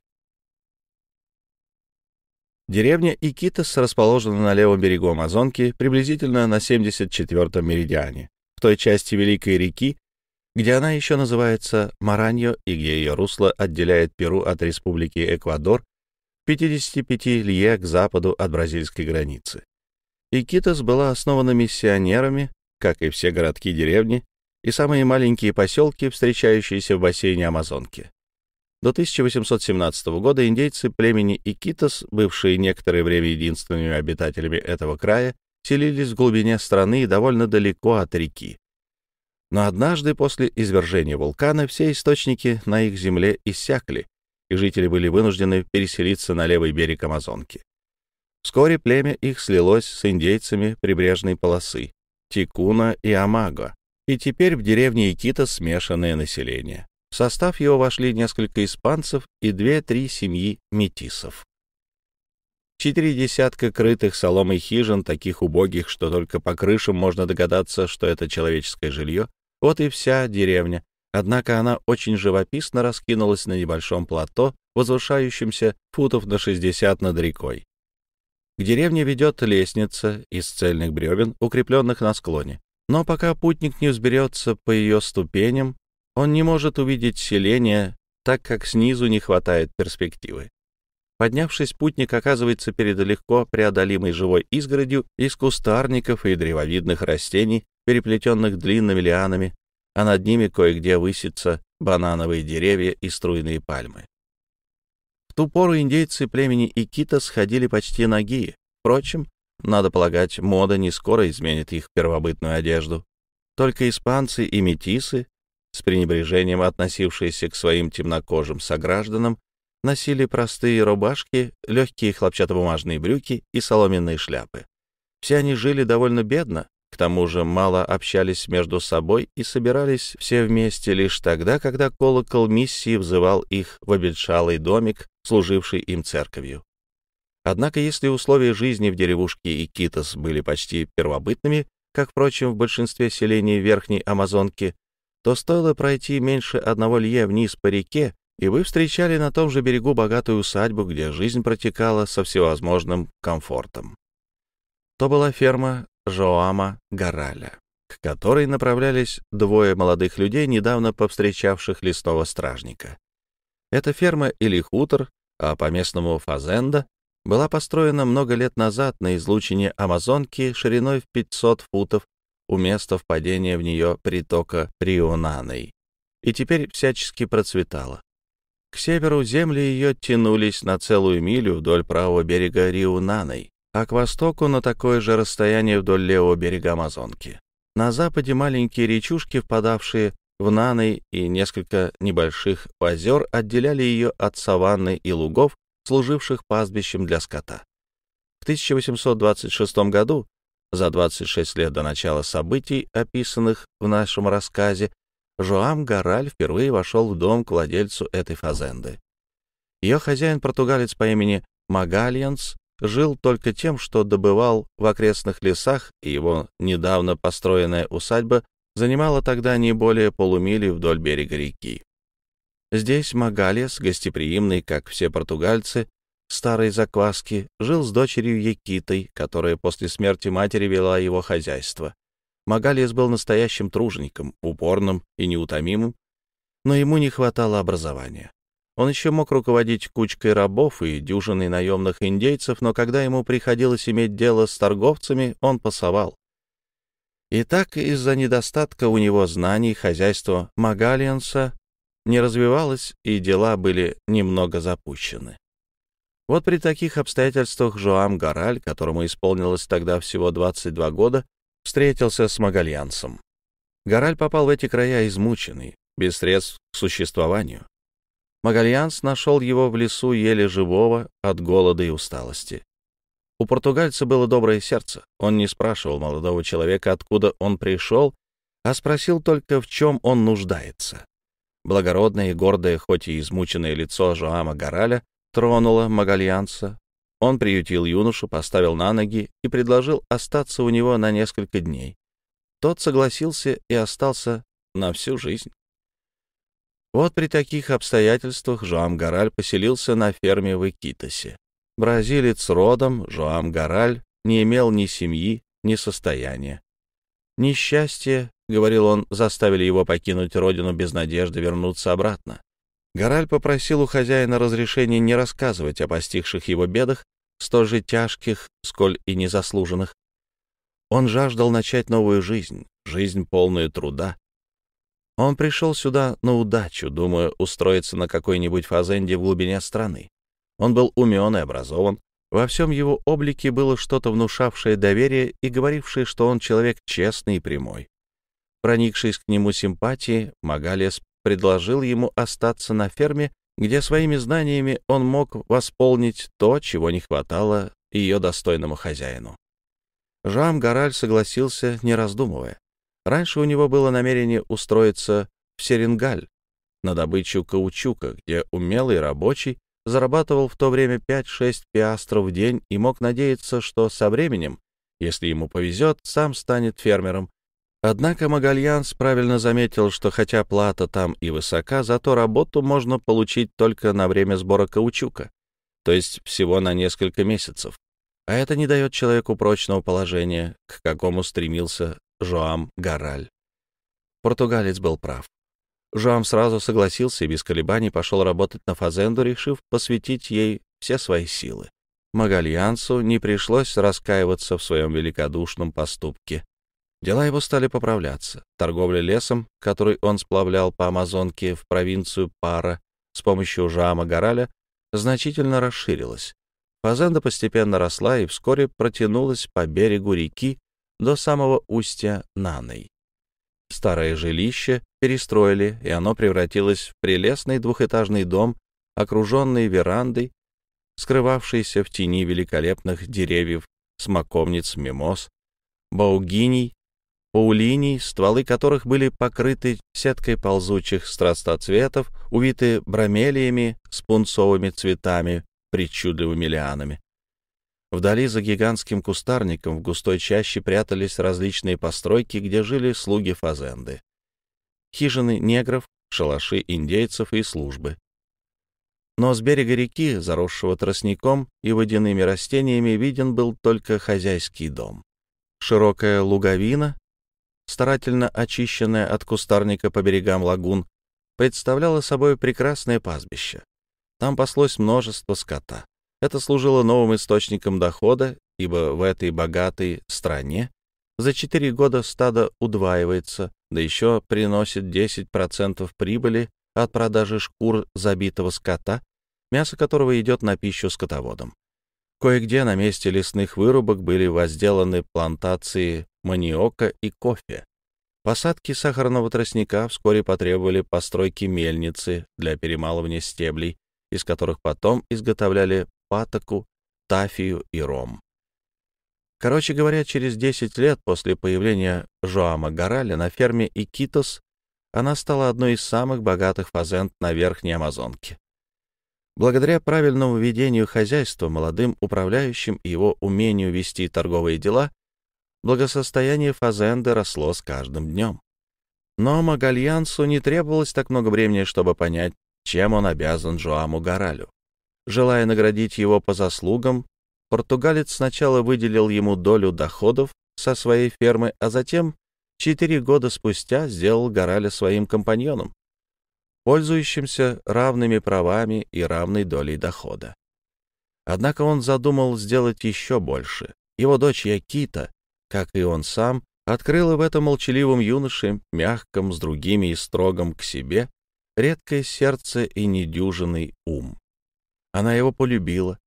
Деревня Икитос расположена на левом берегу Амазонки, приблизительно на 74-м меридиане, в той части Великой реки, где она еще называется Мараньо и где ее русло отделяет Перу от Республики Эквадор в 55 лье к западу от бразильской границы. Икитос была основана миссионерами, как и все городки деревни, и самые маленькие поселки, встречающиеся в бассейне Амазонки. До 1817 года индейцы племени Икитос, бывшие некоторое время единственными обитателями этого края, селились в глубине страны и довольно далеко от реки. Но однажды после извержения вулкана все источники на их земле иссякли, и жители были вынуждены переселиться на левый берег Амазонки. Вскоре племя их слилось с индейцами прибрежной полосы, Тикуна и Амаго, и теперь в деревне Икита смешанное население. В состав его вошли несколько испанцев и две-три семьи метисов. Четыре десятка крытых соломой хижин, таких убогих, что только по крышам можно догадаться, что это человеческое жилье. Вот и вся деревня. Однако она очень живописно раскинулась на небольшом плато, возвышающемся футов на 60 над рекой. К деревне ведет лестница из цельных бревен, укрепленных на склоне. Но пока путник не взберется по ее ступеням, он не может увидеть селение, так как снизу не хватает перспективы. Поднявшись, путник оказывается перед легко преодолимой живой изгородью из кустарников и древовидных растений, переплетенных длинными лианами, а над ними кое-где высятся банановые деревья и струйные пальмы. В ту пору индейцы племени Икита сходили почти ноги. Впрочем, надо полагать, мода не скоро изменит их первобытную одежду. Только испанцы и метисы, с пренебрежением относившиеся к своим темнокожим согражданам, носили простые рубашки, легкие хлопчатобумажные брюки и соломенные шляпы. Все они жили довольно бедно, к тому же мало общались между собой и собирались все вместе лишь тогда, когда колокол миссии взывал их в обетшалый домик, служивший им церковью. Однако, если условия жизни в деревушке Икитос были почти первобытными, как, впрочем, в большинстве селений Верхней Амазонки, то стоило пройти меньше одного лье вниз по реке, и вы встречали на том же берегу богатую усадьбу, где жизнь протекала со всевозможным комфортом. То была ферма Жоама Гораля, к которой направлялись двое молодых людей, недавно повстречавших лесного стражника. Эта ферма или хутор, а по-местному фазенда, была построена много лет назад на излучине Амазонки шириной в 500 футов у места впадения в нее притока Рионаной, и теперь всячески процветала. К северу земли ее тянулись на целую милю вдоль правого берега Риунаной, а к востоку на такое же расстояние вдоль левого берега Амазонки. На западе маленькие речушки, впадавшие в Наной и несколько небольших озер, отделяли ее от саванны и лугов, служивших пастбищем для скота. В 1826 году, за 26 лет до начала событий, описанных в нашем рассказе, Жоам Гараль впервые вошел в дом к владельцу этой фазенды. Ее хозяин-португалец по имени Магальянс жил только тем, что добывал в окрестных лесах, и его недавно построенная усадьба занимала тогда не более полумили вдоль берега реки. Здесь Магалес, гостеприимный, как все португальцы, старой закваски, жил с дочерью Якитой, которая после смерти матери вела его хозяйство. Магалес был настоящим тружеником, упорным и неутомимым, но ему не хватало образования. Он еще мог руководить кучкой рабов и дюжиной наемных индейцев, но когда ему приходилось иметь дело с торговцами, он пасовал. И так из-за недостатка у него знаний хозяйство Магалианса не развивалось, и дела были немного запущены. Вот при таких обстоятельствах Жоам Гараль, которому исполнилось тогда всего 22 года, встретился с Магальянсом. Гараль попал в эти края измученный, без средств к существованию. Магальянс нашел его в лесу еле живого от голода и усталости. У португальца было доброе сердце. Он не спрашивал молодого человека, откуда он пришел, а спросил только, в чем он нуждается. Благородное и гордое, хоть и измученное лицо Жоама Гораля тронуло Магальянса. Он приютил юношу, поставил на ноги и предложил остаться у него на несколько дней. Тот согласился и остался на всю жизнь. Вот при таких обстоятельствах Жоам Гораль поселился на ферме в Икитосе. Бразилец родом, Жоам Гораль, не имел ни семьи, ни состояния. Несчастье, — говорил он, — заставили его покинуть родину без надежды вернуться обратно. Гораль попросил у хозяина разрешения не рассказывать о постигших его бедах, столь же тяжких, сколь и незаслуженных. Он жаждал начать новую жизнь, жизнь полную труда, он пришел сюда на удачу, думая устроиться на какой-нибудь фазенде в глубине страны. Он был умен и образован. Во всем его облике было что-то внушавшее доверие и говорившее, что он человек честный и прямой. Проникшись к нему симпатией, Магалес предложил ему остаться на ферме, где своими знаниями он мог восполнить то, чего не хватало ее достойному хозяину. Жам Гараль согласился, не раздумывая. Раньше у него было намерение устроиться в Серенгаль на добычу каучука, где умелый рабочий зарабатывал в то время 5-6 пиастров в день и мог надеяться, что со временем, если ему повезет, сам станет фермером. Однако Магальянс правильно заметил, что хотя плата там и высока, зато работу можно получить только на время сбора каучука, то есть всего на несколько месяцев. А это не дает человеку прочного положения, к какому стремился Жоам Гараль. Португалец был прав. Жоам сразу согласился и без колебаний пошел работать на Фазенду, решив посвятить ей все свои силы. Магальянсу не пришлось раскаиваться в своем великодушном поступке. Дела его стали поправляться. Торговля лесом, который он сплавлял по Амазонке в провинцию Пара с помощью Жама Гораля, значительно расширилась. Фазенда постепенно росла и вскоре протянулась по берегу реки до самого устья Наной. Старое жилище перестроили, и оно превратилось в прелестный двухэтажный дом, окруженный верандой, скрывавшийся в тени великолепных деревьев, смоковниц, мимоз, баугиний, паулиний, стволы которых были покрыты сеткой ползучих страстоцветов, увиты бромелиями с пунцовыми цветами, причудливыми лианами. Вдали за гигантским кустарником в густой чаще прятались различные постройки, где жили слуги фазенды. Хижины негров, шалаши индейцев и службы. Но с берега реки, заросшего тростником и водяными растениями, виден был только хозяйский дом. Широкая луговина, старательно очищенная от кустарника по берегам лагун, представляла собой прекрасное пастбище. Там паслось множество скота. Это служило новым источником дохода, ибо в этой богатой стране за 4 года стадо удваивается, да еще приносит 10% прибыли от продажи шкур забитого скота, мясо которого идет на пищу скотоводам. Кое-где на месте лесных вырубок были возделаны плантации маниока и кофе. Посадки сахарного тростника вскоре потребовали постройки мельницы для перемалывания стеблей, из которых потом изготовляли патоку, тафию и ром. Короче говоря, через 10 лет после появления Жоама Гораля на ферме Икитос она стала одной из самых богатых фазенд на Верхней Амазонке. Благодаря правильному ведению хозяйства молодым управляющим и его умению вести торговые дела, благосостояние фазенды росло с каждым днем. Но Магальянсу не требовалось так много времени, чтобы понять, чем он обязан Жоаму Гаралю. Желая наградить его по заслугам, португалец сначала выделил ему долю доходов со своей фермы, а затем, четыре года спустя, сделал Гораля своим компаньоном пользующимся равными правами и равной долей дохода. Однако он задумал сделать еще больше. Его дочь Якита, как и он сам, открыла в этом молчаливом юноше, мягком с другими и строгом к себе, редкое сердце и недюжинный ум. Она его полюбила.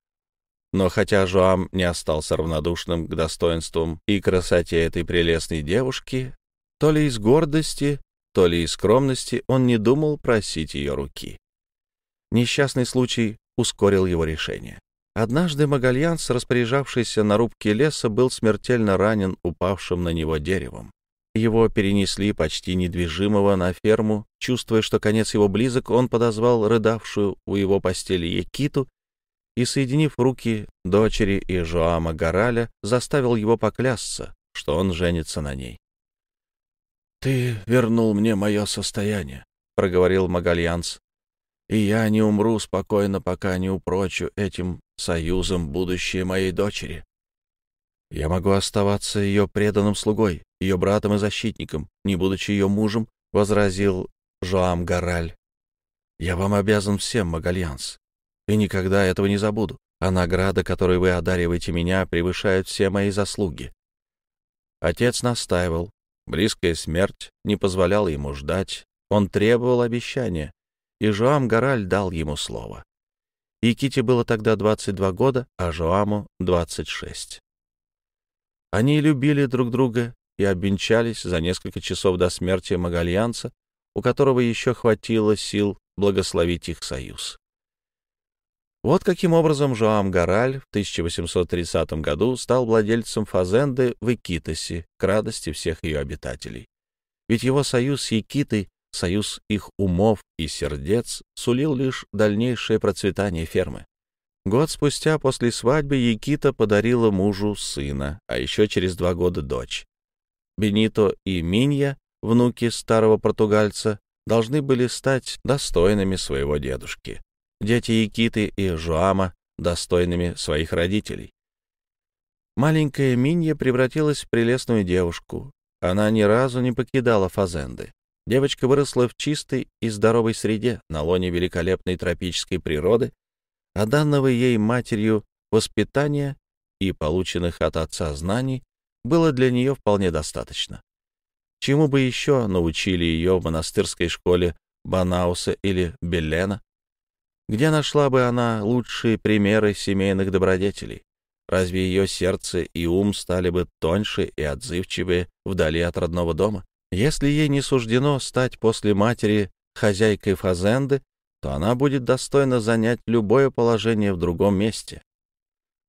Но хотя Жоам не остался равнодушным к достоинствам и красоте этой прелестной девушки, то ли из гордости, то ли из скромности он не думал просить ее руки. Несчастный случай ускорил его решение. Однажды Магальянс, распоряжавшийся на рубке леса, был смертельно ранен упавшим на него деревом. Его перенесли почти недвижимого на ферму. Чувствуя, что конец его близок, он подозвал рыдавшую у его постели Якиту и, соединив руки дочери и Жоама Гараля, заставил его поклясться, что он женится на ней. «Ты вернул мне мое состояние», — проговорил Магальянс, «и я не умру спокойно, пока не упрочу этим союзом будущее моей дочери. Я могу оставаться ее преданным слугой, ее братом и защитником, не будучи ее мужем», — возразил Жоам Гараль. «Я вам обязан всем, Магальянс, и никогда этого не забуду, а награда, которой вы одариваете меня, превышает все мои заслуги». Отец настаивал, Близкая смерть не позволяла ему ждать, он требовал обещания, и Жоам Гараль дал ему слово. Яките было тогда 22 года, а Жоаму — 26. Они любили друг друга и обвенчались за несколько часов до смерти Магальянца, у которого еще хватило сил благословить их союз. Вот каким образом Жоам Гараль в 1830 году стал владельцем фазенды в Икитосе к радости всех ее обитателей. Ведь его союз с Якитой, союз их умов и сердец, сулил лишь дальнейшее процветание фермы. Год спустя после свадьбы Якита подарила мужу сына, а еще через два года дочь. Бенито и Минья, внуки старого португальца, должны были стать достойными своего дедушки дети Якиты и Жуама достойными своих родителей. Маленькая Минья превратилась в прелестную девушку. Она ни разу не покидала фазенды. Девочка выросла в чистой и здоровой среде, на лоне великолепной тропической природы, а данного ей матерью воспитания и полученных от отца знаний было для нее вполне достаточно. Чему бы еще научили ее в монастырской школе Банауса или Беллена, где нашла бы она лучшие примеры семейных добродетелей? Разве ее сердце и ум стали бы тоньше и отзывчивее вдали от родного дома? Если ей не суждено стать после матери хозяйкой фазенды, то она будет достойна занять любое положение в другом месте.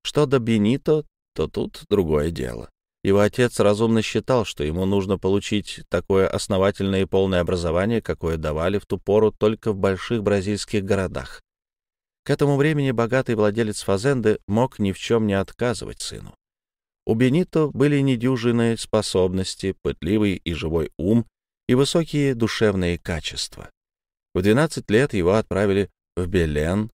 Что до Бенито, то тут другое дело. Его отец разумно считал, что ему нужно получить такое основательное и полное образование, какое давали в ту пору только в больших бразильских городах. К этому времени богатый владелец фазенды мог ни в чем не отказывать сыну. У Бенито были недюжинные способности, пытливый и живой ум и высокие душевные качества. В 12 лет его отправили в Белен,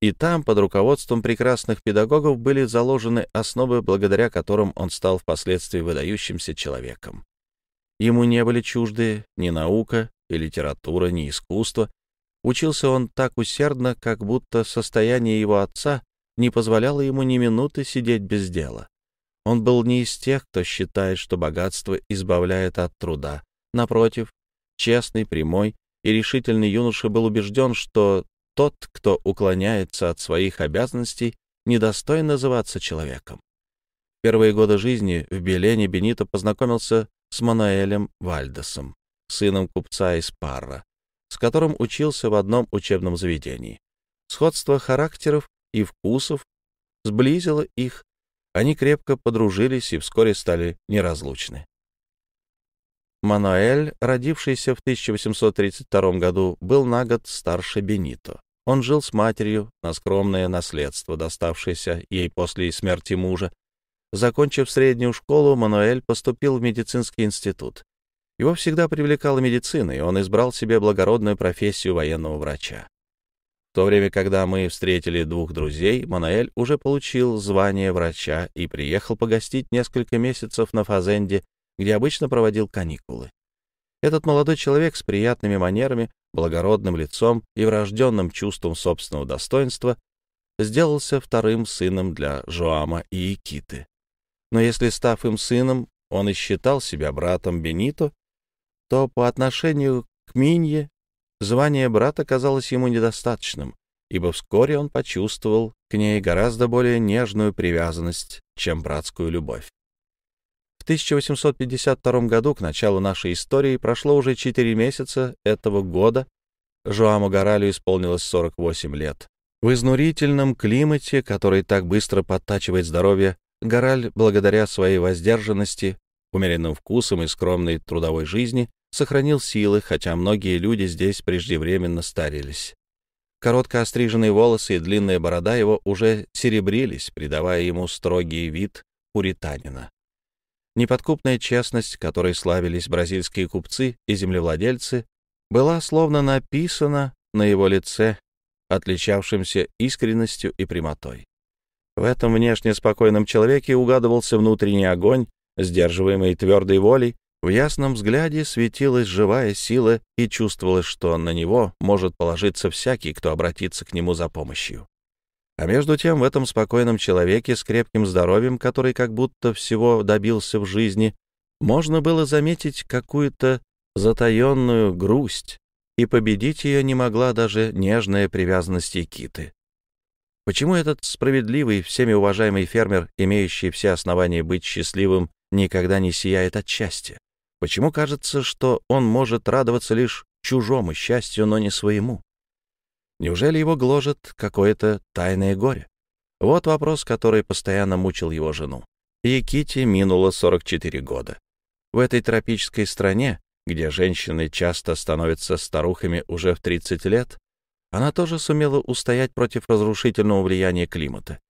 и там под руководством прекрасных педагогов были заложены основы, благодаря которым он стал впоследствии выдающимся человеком. Ему не были чужды ни наука, и литература, ни искусство, Учился он так усердно, как будто состояние его отца не позволяло ему ни минуты сидеть без дела. Он был не из тех, кто считает, что богатство избавляет от труда. Напротив, честный, прямой и решительный юноша был убежден, что тот, кто уклоняется от своих обязанностей, недостоин называться человеком. Первые годы жизни в Белене Бенито познакомился с Манаэлем Вальдесом, сыном купца из Парра, с которым учился в одном учебном заведении. Сходство характеров и вкусов сблизило их, они крепко подружились и вскоре стали неразлучны. Мануэль, родившийся в 1832 году, был на год старше Бенито. Он жил с матерью на скромное наследство, доставшееся ей после смерти мужа. Закончив среднюю школу, Мануэль поступил в медицинский институт. Его всегда привлекала медицина, и он избрал себе благородную профессию военного врача. В то время, когда мы встретили двух друзей, Мануэль уже получил звание врача и приехал погостить несколько месяцев на Фазенде где обычно проводил каникулы. Этот молодой человек с приятными манерами, благородным лицом и врожденным чувством собственного достоинства сделался вторым сыном для Жоама и Якиты. Но если, став им сыном, он и считал себя братом Бенито, то по отношению к Минье звание брата казалось ему недостаточным, ибо вскоре он почувствовал к ней гораздо более нежную привязанность, чем братскую любовь. 1852 году, к началу нашей истории, прошло уже 4 месяца этого года. Жуаму Горалю исполнилось 48 лет. В изнурительном климате, который так быстро подтачивает здоровье, Гораль, благодаря своей воздержанности, умеренным вкусам и скромной трудовой жизни, сохранил силы, хотя многие люди здесь преждевременно старились. Коротко остриженные волосы и длинная борода его уже серебрились, придавая ему строгий вид пуританина. Неподкупная честность, которой славились бразильские купцы и землевладельцы, была словно написана на его лице, отличавшимся искренностью и прямотой. В этом внешне спокойном человеке угадывался внутренний огонь, сдерживаемый твердой волей, в ясном взгляде светилась живая сила и чувствовалось, что на него может положиться всякий, кто обратится к нему за помощью. А между тем в этом спокойном человеке с крепким здоровьем, который как будто всего добился в жизни, можно было заметить какую-то затаенную грусть, и победить ее не могла даже нежная привязанность Якиты. Почему этот справедливый, всеми уважаемый фермер, имеющий все основания быть счастливым, никогда не сияет от счастья? Почему кажется, что он может радоваться лишь чужому счастью, но не своему? Неужели его гложет какое-то тайное горе? Вот вопрос, который постоянно мучил его жену. Яките минуло 44 года. В этой тропической стране, где женщины часто становятся старухами уже в 30 лет, она тоже сумела устоять против разрушительного влияния климата.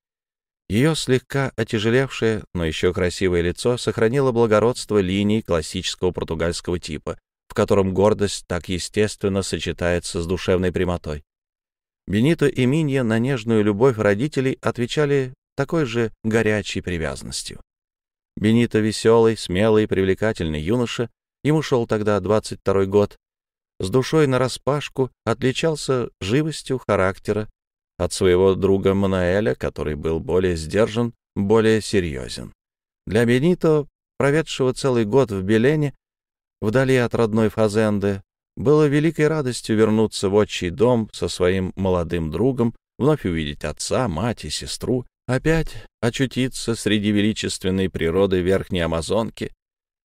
Ее слегка отяжелевшее, но еще красивое лицо сохранило благородство линий классического португальского типа, в котором гордость так естественно сочетается с душевной прямотой. Бенито и Минья на нежную любовь родителей отвечали такой же горячей привязанностью. Бенито веселый, смелый, и привлекательный юноша, ему шел тогда 22 год, с душой нараспашку отличался живостью характера от своего друга Мануэля, который был более сдержан, более серьезен. Для Бенито, проведшего целый год в Белене, вдали от родной Фазенды, было великой радостью вернуться в отчий дом со своим молодым другом, вновь увидеть отца, мать и сестру, опять очутиться среди величественной природы Верхней Амазонки,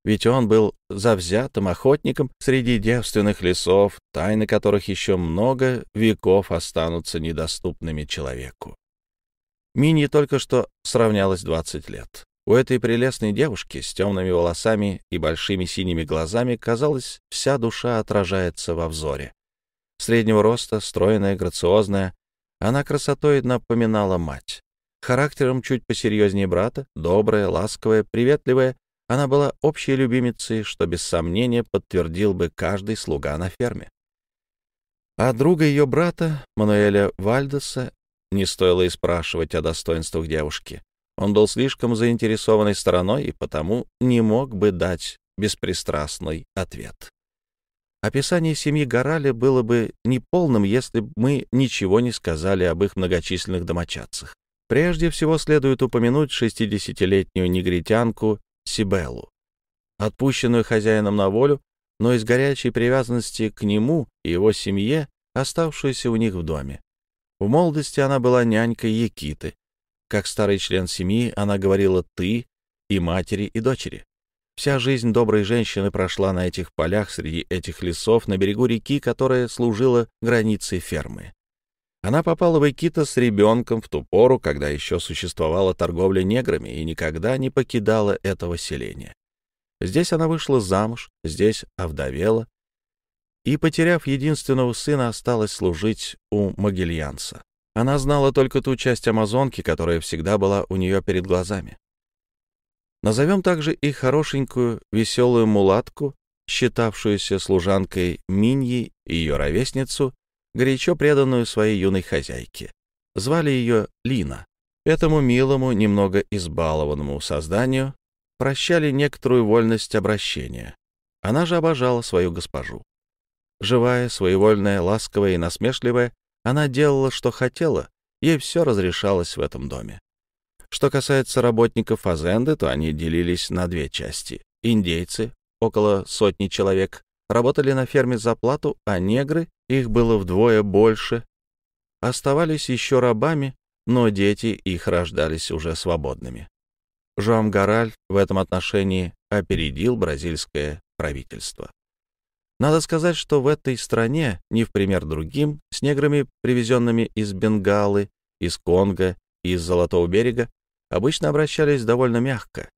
ведь он был завзятым охотником среди девственных лесов, тайны которых еще много веков останутся недоступными человеку. Мини только что сравнялось 20 лет. У этой прелестной девушки с темными волосами и большими синими глазами, казалось, вся душа отражается во взоре. Среднего роста, стройная, грациозная, она красотой напоминала мать. Характером чуть посерьезнее брата, добрая, ласковая, приветливая, она была общей любимицей, что без сомнения подтвердил бы каждый слуга на ферме. А друга ее брата, Мануэля Вальдеса, не стоило и спрашивать о достоинствах девушки. Он был слишком заинтересованной стороной и потому не мог бы дать беспристрастный ответ. Описание семьи Гораля было бы неполным, если бы мы ничего не сказали об их многочисленных домочадцах. Прежде всего следует упомянуть 60-летнюю негритянку Сибеллу, отпущенную хозяином на волю, но из горячей привязанности к нему и его семье, оставшуюся у них в доме. В молодости она была нянькой Якиты, как старый член семьи она говорила «ты» и матери, и дочери. Вся жизнь доброй женщины прошла на этих полях среди этих лесов на берегу реки, которая служила границей фермы. Она попала в Экита с ребенком в ту пору, когда еще существовала торговля неграми, и никогда не покидала этого селения. Здесь она вышла замуж, здесь овдовела и, потеряв единственного сына, осталась служить у Могильянца. Она знала только ту часть Амазонки, которая всегда была у нее перед глазами. Назовем также и хорошенькую, веселую мулатку, считавшуюся служанкой Миньи и ее ровесницу, горячо преданную своей юной хозяйке. Звали ее Лина. Этому милому, немного избалованному созданию прощали некоторую вольность обращения. Она же обожала свою госпожу. Живая, своевольная, ласковая и насмешливая, она делала, что хотела, ей все разрешалось в этом доме. Что касается работников Фазенды, то они делились на две части. Индейцы, около сотни человек, работали на ферме за плату, а негры, их было вдвое больше, оставались еще рабами, но дети их рождались уже свободными. Жуам Гараль в этом отношении опередил бразильское правительство. Надо сказать, что в этой стране, не в пример другим, с неграми, привезенными из Бенгалы, из Конго и из Золотого берега, обычно обращались довольно мягко.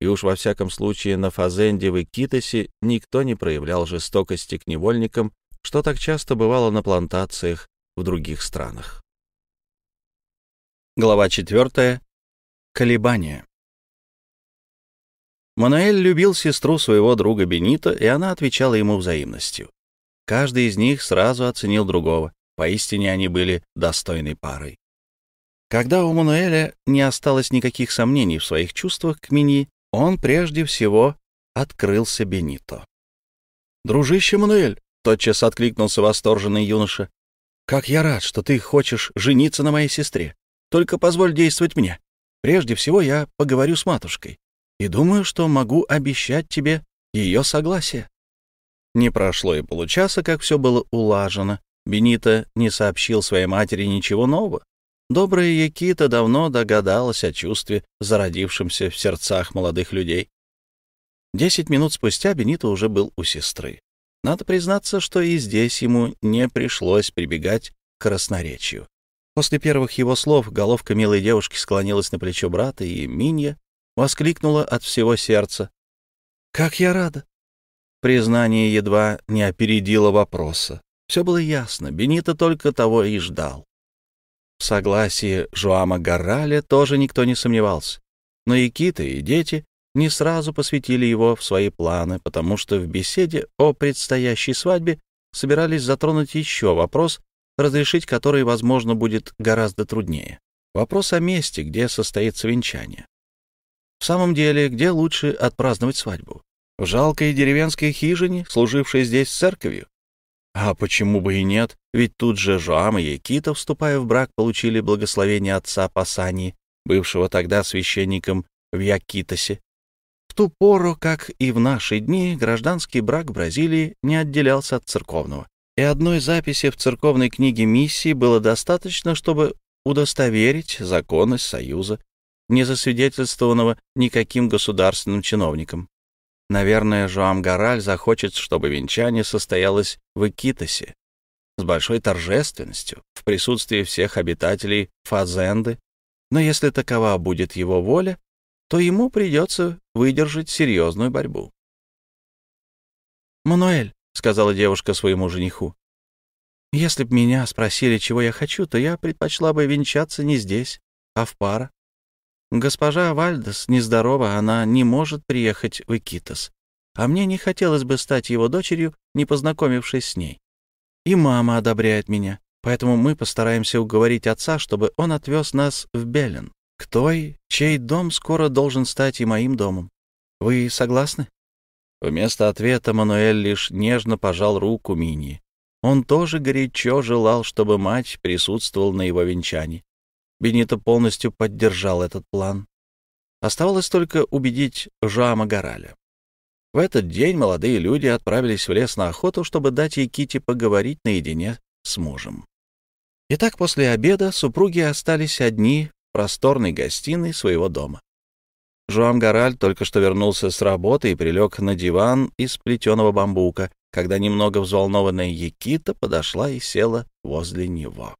И уж во всяком случае на Фазенде в Икитосе никто не проявлял жестокости к невольникам, что так часто бывало на плантациях в других странах. Глава 4. Колебания. Мануэль любил сестру своего друга Бенита, и она отвечала ему взаимностью. Каждый из них сразу оценил другого. Поистине они были достойной парой. Когда у Мануэля не осталось никаких сомнений в своих чувствах к Мини, он прежде всего открылся Бенито. «Дружище Мануэль!» — тотчас откликнулся восторженный юноша. «Как я рад, что ты хочешь жениться на моей сестре. Только позволь действовать мне. Прежде всего я поговорю с матушкой и думаю, что могу обещать тебе ее согласие». Не прошло и получаса, как все было улажено. Бенита не сообщил своей матери ничего нового. Добрая Якита давно догадалась о чувстве, зародившемся в сердцах молодых людей. Десять минут спустя Бенита уже был у сестры. Надо признаться, что и здесь ему не пришлось прибегать к красноречию. После первых его слов головка милой девушки склонилась на плечо брата, и Минья воскликнула от всего сердца. «Как я рада!» Признание едва не опередило вопроса. Все было ясно, Бенито только того и ждал. В согласии Жуама Гарраля тоже никто не сомневался. Но и Кита, и дети не сразу посвятили его в свои планы, потому что в беседе о предстоящей свадьбе собирались затронуть еще вопрос, разрешить который, возможно, будет гораздо труднее. Вопрос о месте, где состоится венчание. В самом деле, где лучше отпраздновать свадьбу? В жалкой деревенской хижине, служившей здесь церковью? А почему бы и нет? Ведь тут же Жоам и Якита, вступая в брак, получили благословение отца Пасани, бывшего тогда священником в Якитосе. В ту пору, как и в наши дни, гражданский брак Бразилии не отделялся от церковного. И одной записи в церковной книге миссии было достаточно, чтобы удостоверить законность союза не засвидетельствованного никаким государственным чиновником. Наверное, Жоам Гараль захочет, чтобы венчание состоялось в Икитосе с большой торжественностью, в присутствии всех обитателей Фазенды, но если такова будет его воля, то ему придется выдержать серьезную борьбу. «Мануэль», — сказала девушка своему жениху, — «если б меня спросили, чего я хочу, то я предпочла бы венчаться не здесь, а в пара. Госпожа Вальдес нездорова, она не может приехать в Икитос. А мне не хотелось бы стать его дочерью, не познакомившись с ней. И мама одобряет меня, поэтому мы постараемся уговорить отца, чтобы он отвез нас в Белен, к той, чей дом скоро должен стать и моим домом. Вы согласны?» Вместо ответа Мануэль лишь нежно пожал руку Мини. Он тоже горячо желал, чтобы мать присутствовала на его венчании. Бенито полностью поддержал этот план. Оставалось только убедить Жуама Гораля. В этот день молодые люди отправились в лес на охоту, чтобы дать ей Кити поговорить наедине с мужем. Итак, после обеда супруги остались одни в просторной гостиной своего дома. Жуам Гораль только что вернулся с работы и прилег на диван из плетеного бамбука, когда немного взволнованная Якита подошла и села возле него.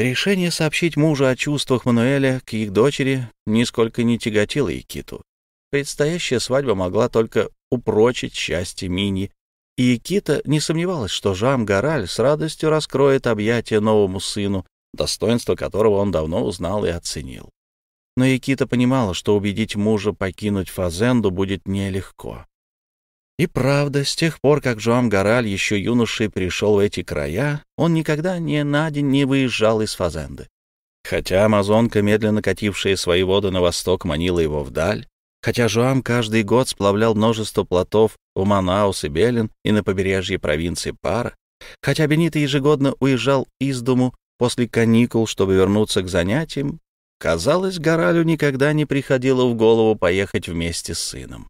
Решение сообщить мужу о чувствах Мануэля к их дочери нисколько не тяготило Якиту. предстоящая свадьба могла только упрочить счастье Мини, и Кита не сомневалась, что Жам Гораль с радостью раскроет объятия новому сыну, достоинство которого он давно узнал и оценил. Но Якита понимала, что убедить мужа покинуть Фазенду будет нелегко. И правда, с тех пор, как Жуам Гораль еще юношей пришел в эти края, он никогда ни на день не выезжал из Фазенды. Хотя Амазонка, медленно катившая свои воды на восток, манила его вдаль, хотя Жуам каждый год сплавлял множество плотов в Манаус и Белин и на побережье провинции Пара, хотя Бенито ежегодно уезжал из дому после каникул, чтобы вернуться к занятиям, казалось, Горалю никогда не приходило в голову поехать вместе с сыном.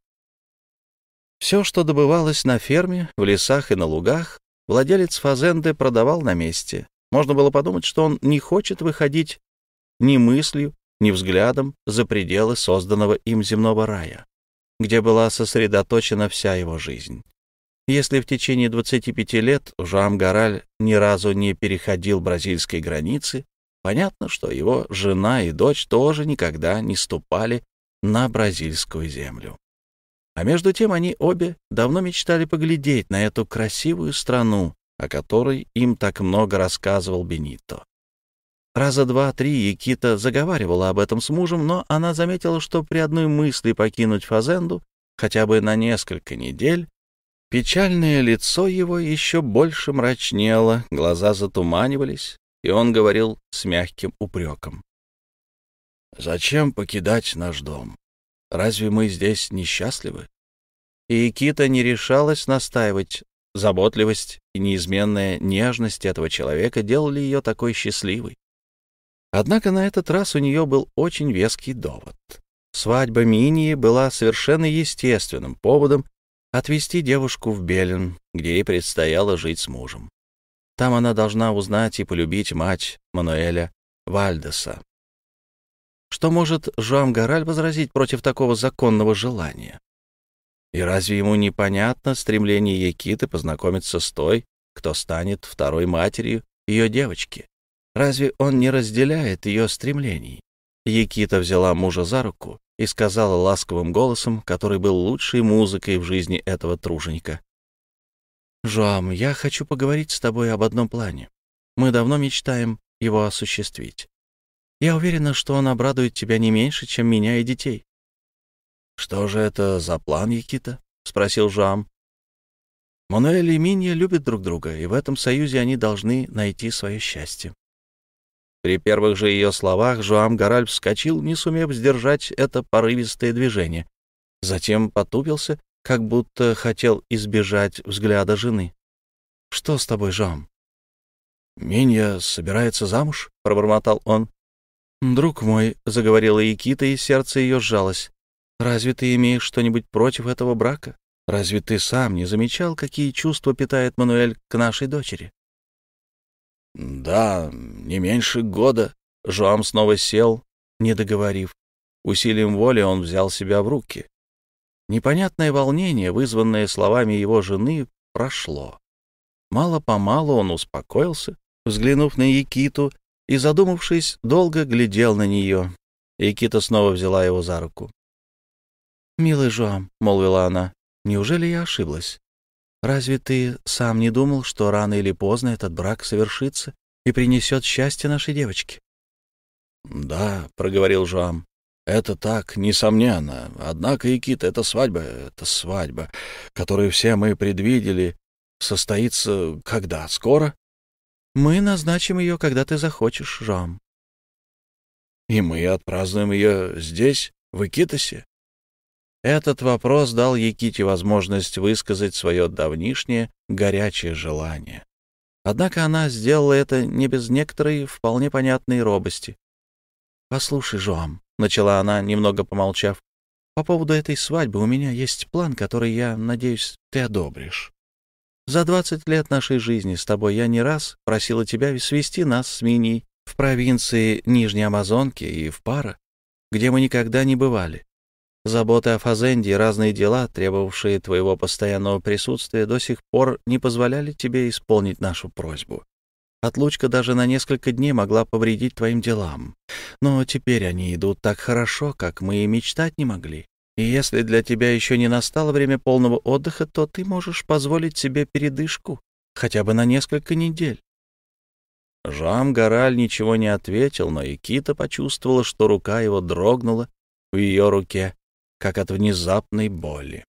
Все, что добывалось на ферме, в лесах и на лугах, владелец Фазенды продавал на месте. Можно было подумать, что он не хочет выходить ни мыслью, ни взглядом за пределы созданного им земного рая, где была сосредоточена вся его жизнь. Если в течение 25 лет Жуам Гараль ни разу не переходил бразильской границы, понятно, что его жена и дочь тоже никогда не ступали на бразильскую землю. А между тем они обе давно мечтали поглядеть на эту красивую страну, о которой им так много рассказывал Бенито. Раза два-три Якита заговаривала об этом с мужем, но она заметила, что при одной мысли покинуть Фазенду хотя бы на несколько недель, печальное лицо его еще больше мрачнело, глаза затуманивались, и он говорил с мягким упреком. «Зачем покидать наш дом? Разве мы здесь несчастливы?» И Кита не решалась настаивать. Заботливость и неизменная нежность этого человека делали ее такой счастливой. Однако на этот раз у нее был очень веский довод. Свадьба Минии была совершенно естественным поводом отвезти девушку в Белен, где ей предстояло жить с мужем. Там она должна узнать и полюбить мать Мануэля Вальдеса. Что может Жуам Гораль возразить против такого законного желания? И разве ему непонятно стремление Якиты познакомиться с той, кто станет второй матерью ее девочки? Разве он не разделяет ее стремлений? Якита взяла мужа за руку и сказала ласковым голосом, который был лучшей музыкой в жизни этого труженика. «Жоам, я хочу поговорить с тобой об одном плане. Мы давно мечтаем его осуществить. Я уверена, что он обрадует тебя не меньше, чем меня и детей. «Что же это за план, Якита?» — спросил Жам. «Мануэль и Минья любят друг друга, и в этом союзе они должны найти свое счастье». При первых же ее словах Жуам Гораль вскочил, не сумев сдержать это порывистое движение. Затем потупился, как будто хотел избежать взгляда жены. «Что с тобой, Жуам?» «Минья собирается замуж?» — пробормотал он. «Друг мой», — заговорила Якита, и сердце ее сжалось. Разве ты имеешь что-нибудь против этого брака? Разве ты сам не замечал, какие чувства питает Мануэль к нашей дочери? Да, не меньше года. Жоам снова сел, не договорив. Усилием воли он взял себя в руки. Непонятное волнение, вызванное словами его жены, прошло. Мало-помалу он успокоился, взглянув на Якиту и, задумавшись, долго глядел на нее. Якита снова взяла его за руку. «Милый Жоам», — молвила она, — «неужели я ошиблась? Разве ты сам не думал, что рано или поздно этот брак совершится и принесет счастье нашей девочке?» «Да», — проговорил Жоам, — «это так, несомненно. Однако, Якит, эта свадьба, эта свадьба, которую все мы предвидели, состоится когда? Скоро?» «Мы назначим ее, когда ты захочешь, Жоам». «И мы отпразднуем ее здесь, в Икитосе?» Этот вопрос дал Яките возможность высказать свое давнишнее горячее желание. Однако она сделала это не без некоторой вполне понятной робости. «Послушай, Жоам», — начала она, немного помолчав, — «по поводу этой свадьбы у меня есть план, который, я надеюсь, ты одобришь. За двадцать лет нашей жизни с тобой я не раз просила тебя свести нас с Миней в провинции Нижней Амазонки и в Пара, где мы никогда не бывали. Заботы о Фазенде и разные дела, требовавшие твоего постоянного присутствия, до сих пор не позволяли тебе исполнить нашу просьбу. Отлучка даже на несколько дней могла повредить твоим делам. Но теперь они идут так хорошо, как мы и мечтать не могли. И если для тебя еще не настало время полного отдыха, то ты можешь позволить себе передышку хотя бы на несколько недель. Жам Гораль ничего не ответил, но Икита почувствовала, что рука его дрогнула в ее руке, как от внезапной боли.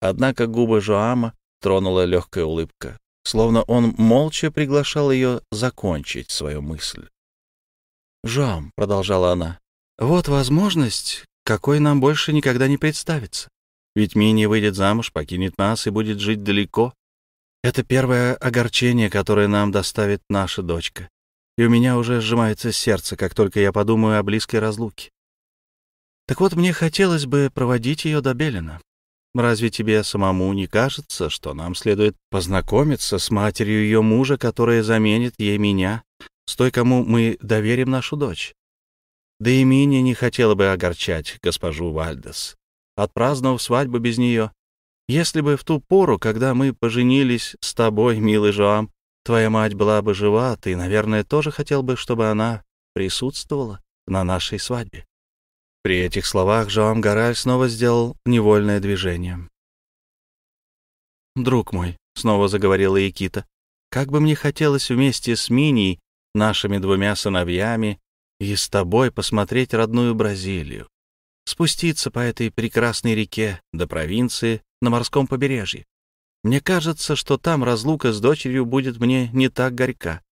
Однако губы Жоама тронула легкая улыбка, словно он молча приглашал ее закончить свою мысль. «Жоам», — продолжала она, — «вот возможность, какой нам больше никогда не представится. Ведь Мини выйдет замуж, покинет нас и будет жить далеко. Это первое огорчение, которое нам доставит наша дочка. И у меня уже сжимается сердце, как только я подумаю о близкой разлуке. Так вот, мне хотелось бы проводить ее до Белина. Разве тебе самому не кажется, что нам следует познакомиться с матерью ее мужа, которая заменит ей меня, с той, кому мы доверим нашу дочь? Да и Мини не хотела бы огорчать госпожу Вальдес, отпраздновав свадьбу без нее. Если бы в ту пору, когда мы поженились с тобой, милый Жоам, твоя мать была бы жива, ты, наверное, тоже хотел бы, чтобы она присутствовала на нашей свадьбе. При этих словах Жоам Гараль снова сделал невольное движение. «Друг мой», — снова заговорила Якита, — «как бы мне хотелось вместе с Миней, нашими двумя сыновьями, и с тобой посмотреть родную Бразилию, спуститься по этой прекрасной реке до провинции на морском побережье. Мне кажется, что там разлука с дочерью будет мне не так горька.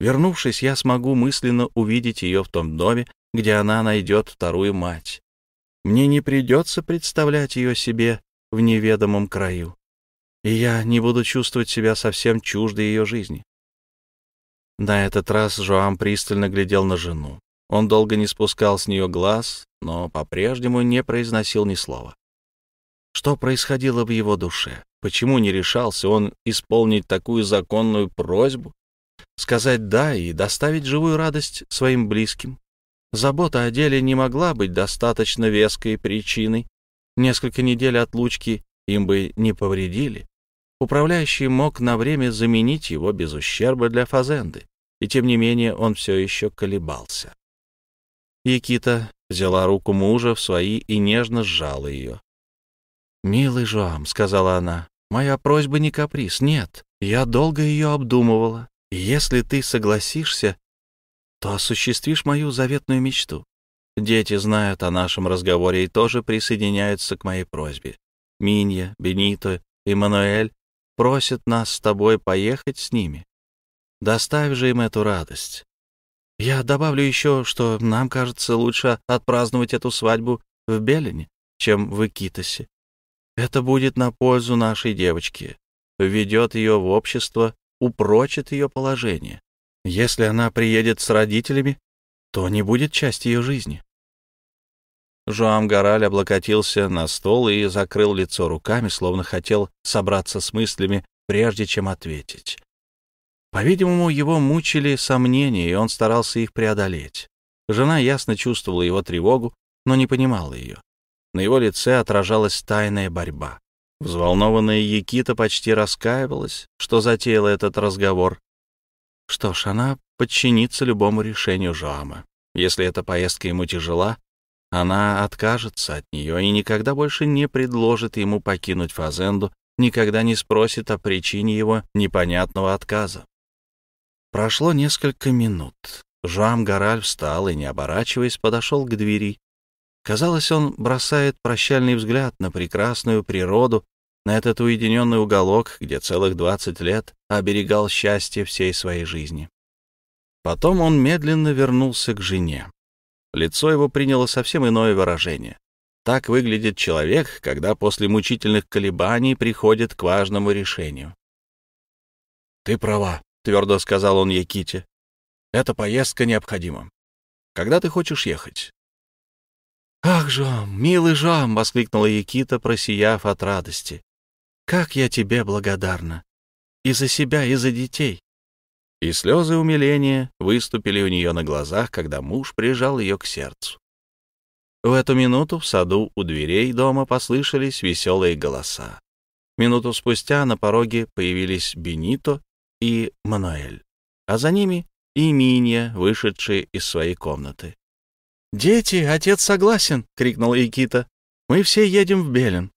Вернувшись, я смогу мысленно увидеть ее в том доме, где она найдет вторую мать. Мне не придется представлять ее себе в неведомом краю, и я не буду чувствовать себя совсем чуждой ее жизни. На этот раз Жоам пристально глядел на жену. Он долго не спускал с нее глаз, но по-прежнему не произносил ни слова. Что происходило в его душе? Почему не решался он исполнить такую законную просьбу? Сказать «да» и доставить живую радость своим близким? Забота о деле не могла быть достаточно веской причиной. Несколько недель отлучки им бы не повредили. Управляющий мог на время заменить его без ущерба для Фазенды, и тем не менее он все еще колебался. Якита взяла руку мужа в свои и нежно сжала ее. «Милый Жоам», — сказала она, — «моя просьба не каприз, нет. Я долго ее обдумывала, если ты согласишься, то осуществишь мою заветную мечту. Дети знают о нашем разговоре и тоже присоединяются к моей просьбе. Минья, Бенито и Мануэль просят нас с тобой поехать с ними. Доставь же им эту радость. Я добавлю еще, что нам кажется лучше отпраздновать эту свадьбу в Белине, чем в Икитосе. Это будет на пользу нашей девочки, введет ее в общество, упрочит ее положение. Если она приедет с родителями, то не будет части ее жизни. Жуам Гораль облокотился на стол и закрыл лицо руками, словно хотел собраться с мыслями, прежде чем ответить. По-видимому, его мучили сомнения, и он старался их преодолеть. Жена ясно чувствовала его тревогу, но не понимала ее. На его лице отражалась тайная борьба. Взволнованная Якита почти раскаивалась, что затеяла этот разговор, что ж, она подчинится любому решению Жоама. Если эта поездка ему тяжела, она откажется от нее и никогда больше не предложит ему покинуть Фазенду, никогда не спросит о причине его непонятного отказа. Прошло несколько минут. Жуам Гораль встал и, не оборачиваясь, подошел к двери. Казалось, он бросает прощальный взгляд на прекрасную природу, на этот уединенный уголок, где целых двадцать лет оберегал счастье всей своей жизни. Потом он медленно вернулся к жене. Лицо его приняло совсем иное выражение. Так выглядит человек, когда после мучительных колебаний приходит к важному решению. «Ты права», — твердо сказал он Яките. «Эта поездка необходима. Когда ты хочешь ехать?» «Ах, Жам, милый Жам!» — воскликнула Якита, просияв от радости. «Как я тебе благодарна! И за себя, и за детей. И слезы умиления выступили у нее на глазах, когда муж прижал ее к сердцу. В эту минуту в саду у дверей дома послышались веселые голоса. Минуту спустя на пороге появились Бенито и Мануэль, а за ними и Минья, вышедшие из своей комнаты. «Дети, отец согласен!» — крикнул Икита. Мы все едем в Белен».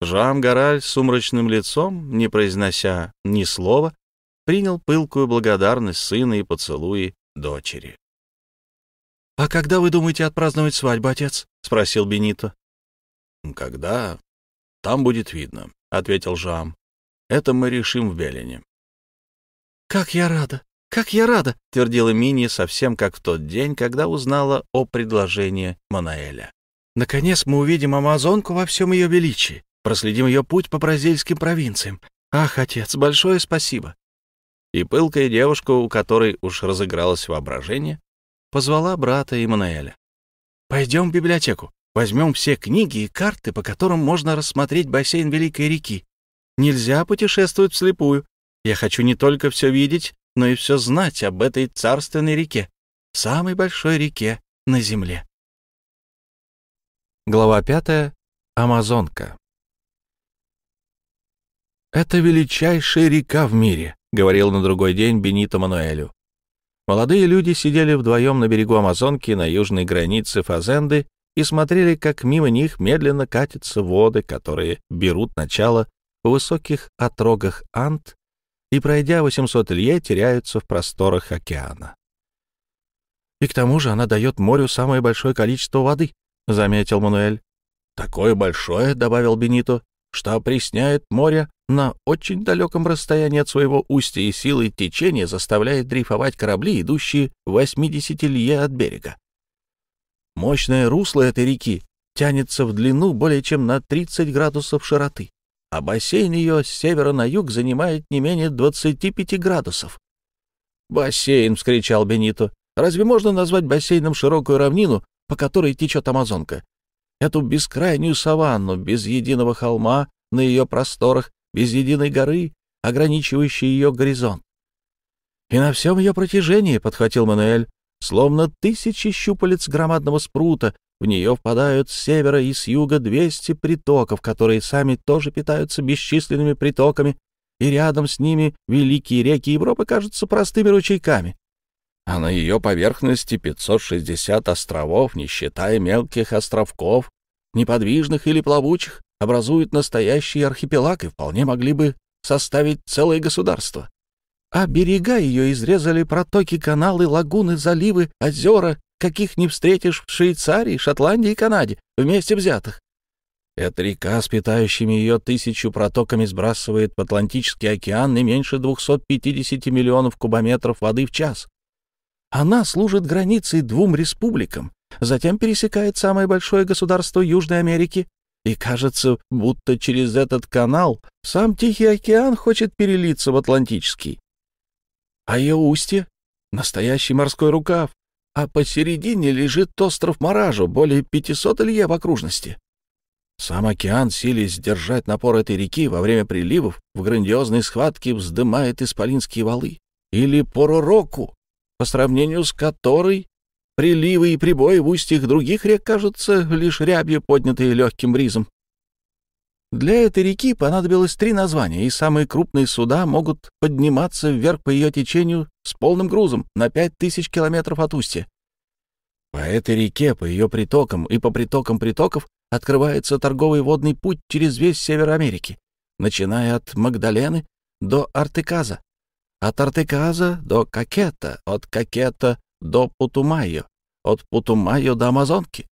Жам Гораль с сумрачным лицом, не произнося ни слова, принял пылкую благодарность сына и поцелуи дочери. «А когда вы думаете отпраздновать свадьбу, отец?» — спросил Бенито. «Когда? Там будет видно», — ответил Жам. «Это мы решим в Белене». «Как я рада! Как я рада!» — твердила Мини совсем как в тот день, когда узнала о предложении Манаэля. «Наконец мы увидим Амазонку во всем ее величии, проследим ее путь по бразильским провинциям. Ах, отец, большое спасибо!» И пылкая девушка, у которой уж разыгралось воображение, позвала брата Иммануэля. «Пойдем в библиотеку, возьмем все книги и карты, по которым можно рассмотреть бассейн Великой реки. Нельзя путешествовать вслепую. Я хочу не только все видеть, но и все знать об этой царственной реке, самой большой реке на Земле. Глава пятая. Амазонка. «Это величайшая река в мире», — говорил на другой день Бенито Мануэлю. Молодые люди сидели вдвоем на берегу Амазонки на южной границе Фазенды и смотрели, как мимо них медленно катятся воды, которые берут начало в высоких отрогах Ант и, пройдя 800 лье, теряются в просторах океана. «И к тому же она дает морю самое большое количество воды», — заметил Мануэль. «Такое большое», — добавил Бенито, — «что опресняет море на очень далеком расстоянии от своего устья и силой течения заставляет дрейфовать корабли, идущие в 80 лье от берега. Мощное русло этой реки тянется в длину более чем на 30 градусов широты, а бассейн ее с севера на юг занимает не менее 25 градусов. «Бассейн!» — вскричал Бенито. «Разве можно назвать бассейном широкую равнину, по которой течет Амазонка? Эту бескрайнюю саванну, без единого холма на ее просторах, без единой горы, ограничивающей ее горизонт. И на всем ее протяжении, — подхватил Мануэль, — словно тысячи щупалец громадного спрута, в нее впадают с севера и с юга 200 притоков, которые сами тоже питаются бесчисленными притоками, и рядом с ними великие реки Европы кажутся простыми ручейками. А на ее поверхности 560 островов, не считая мелких островков, неподвижных или плавучих, образуют настоящий архипелаг и вполне могли бы составить целое государство. А берега ее изрезали протоки, каналы, лагуны, заливы, озера, каких не встретишь в Швейцарии, Шотландии и Канаде, вместе взятых. Эта река с питающими ее тысячу протоками сбрасывает в Атлантический океан не меньше 250 миллионов кубометров воды в час. Она служит границей двум республикам, затем пересекает самое большое государство Южной Америки и кажется, будто через этот канал сам Тихий океан хочет перелиться в Атлантический. А ее устье — настоящий морской рукав, а посередине лежит остров Маражу, более 500 лье в окружности. Сам океан, силясь сдержать напор этой реки во время приливов, в грандиозной схватке вздымает исполинские валы. Или Поророку, по сравнению с которой Приливы и прибои в устьях других рек кажутся лишь рябью, поднятые легким бризом. Для этой реки понадобилось три названия, и самые крупные суда могут подниматься вверх по ее течению с полным грузом на пять тысяч километров от устья. По этой реке, по ее притокам и по притокам притоков открывается торговый водный путь через весь Север Америки, начиная от Магдалены до Артеказа, от Артеказа до Какета, от Какета до Путумайо, от Путумайо до Амазонки.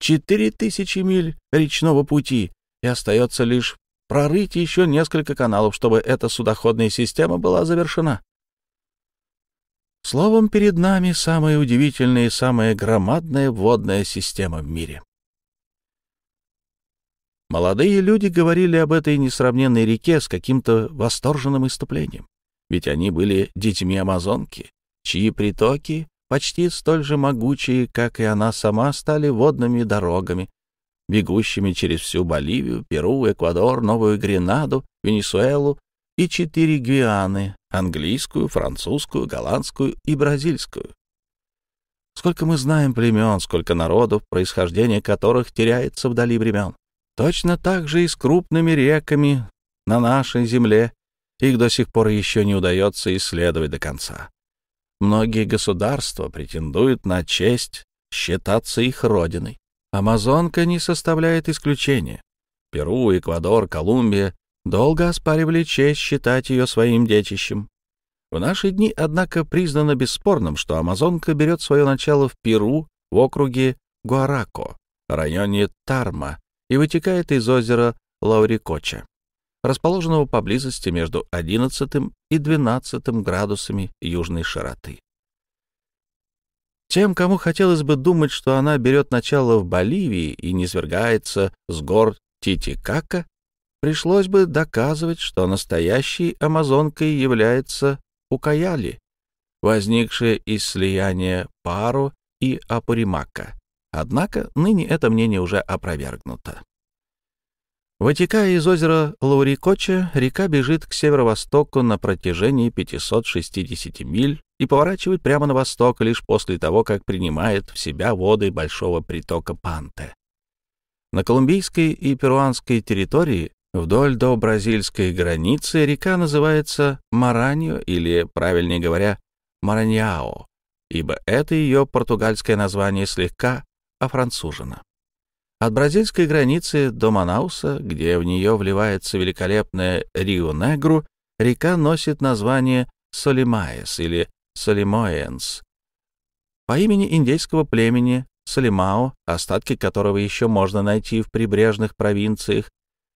Четыре тысячи миль речного пути, и остается лишь прорыть еще несколько каналов, чтобы эта судоходная система была завершена. Словом, перед нами самая удивительная и самая громадная водная система в мире. Молодые люди говорили об этой несравненной реке с каким-то восторженным иступлением, ведь они были детьми Амазонки, чьи притоки, почти столь же могучие, как и она сама, стали водными дорогами, бегущими через всю Боливию, Перу, Эквадор, Новую Гренаду, Венесуэлу и четыре Гвианы — английскую, французскую, голландскую и бразильскую. Сколько мы знаем племен, сколько народов, происхождение которых теряется вдали времен. Точно так же и с крупными реками на нашей земле их до сих пор еще не удается исследовать до конца. Многие государства претендуют на честь считаться их родиной. Амазонка не составляет исключения. Перу, Эквадор, Колумбия долго оспаривали честь считать ее своим детищем. В наши дни, однако, признано бесспорным, что Амазонка берет свое начало в Перу, в округе Гуарако, районе Тарма, и вытекает из озера Лаурикоча, расположенного поблизости между 11 и 12 градусами южной широты. Тем, кому хотелось бы думать, что она берет начало в Боливии и не свергается с гор Титикака, пришлось бы доказывать, что настоящей амазонкой является Укаяли, возникшая из слияния Паро и Апуримака. Однако ныне это мнение уже опровергнуто. Вытекая из озера Лаурикоча, река бежит к северо-востоку на протяжении 560 миль и поворачивает прямо на восток лишь после того, как принимает в себя воды большого притока Панте. На колумбийской и перуанской территории вдоль до бразильской границы река называется Мараньо или, правильнее говоря, Мараньяо, ибо это ее португальское название слегка офранцужено. От бразильской границы до Манауса, где в нее вливается великолепная Рио-Негру, река носит название Солимаес или Солимоэнс по имени индейского племени Солимао, остатки которого еще можно найти в прибрежных провинциях.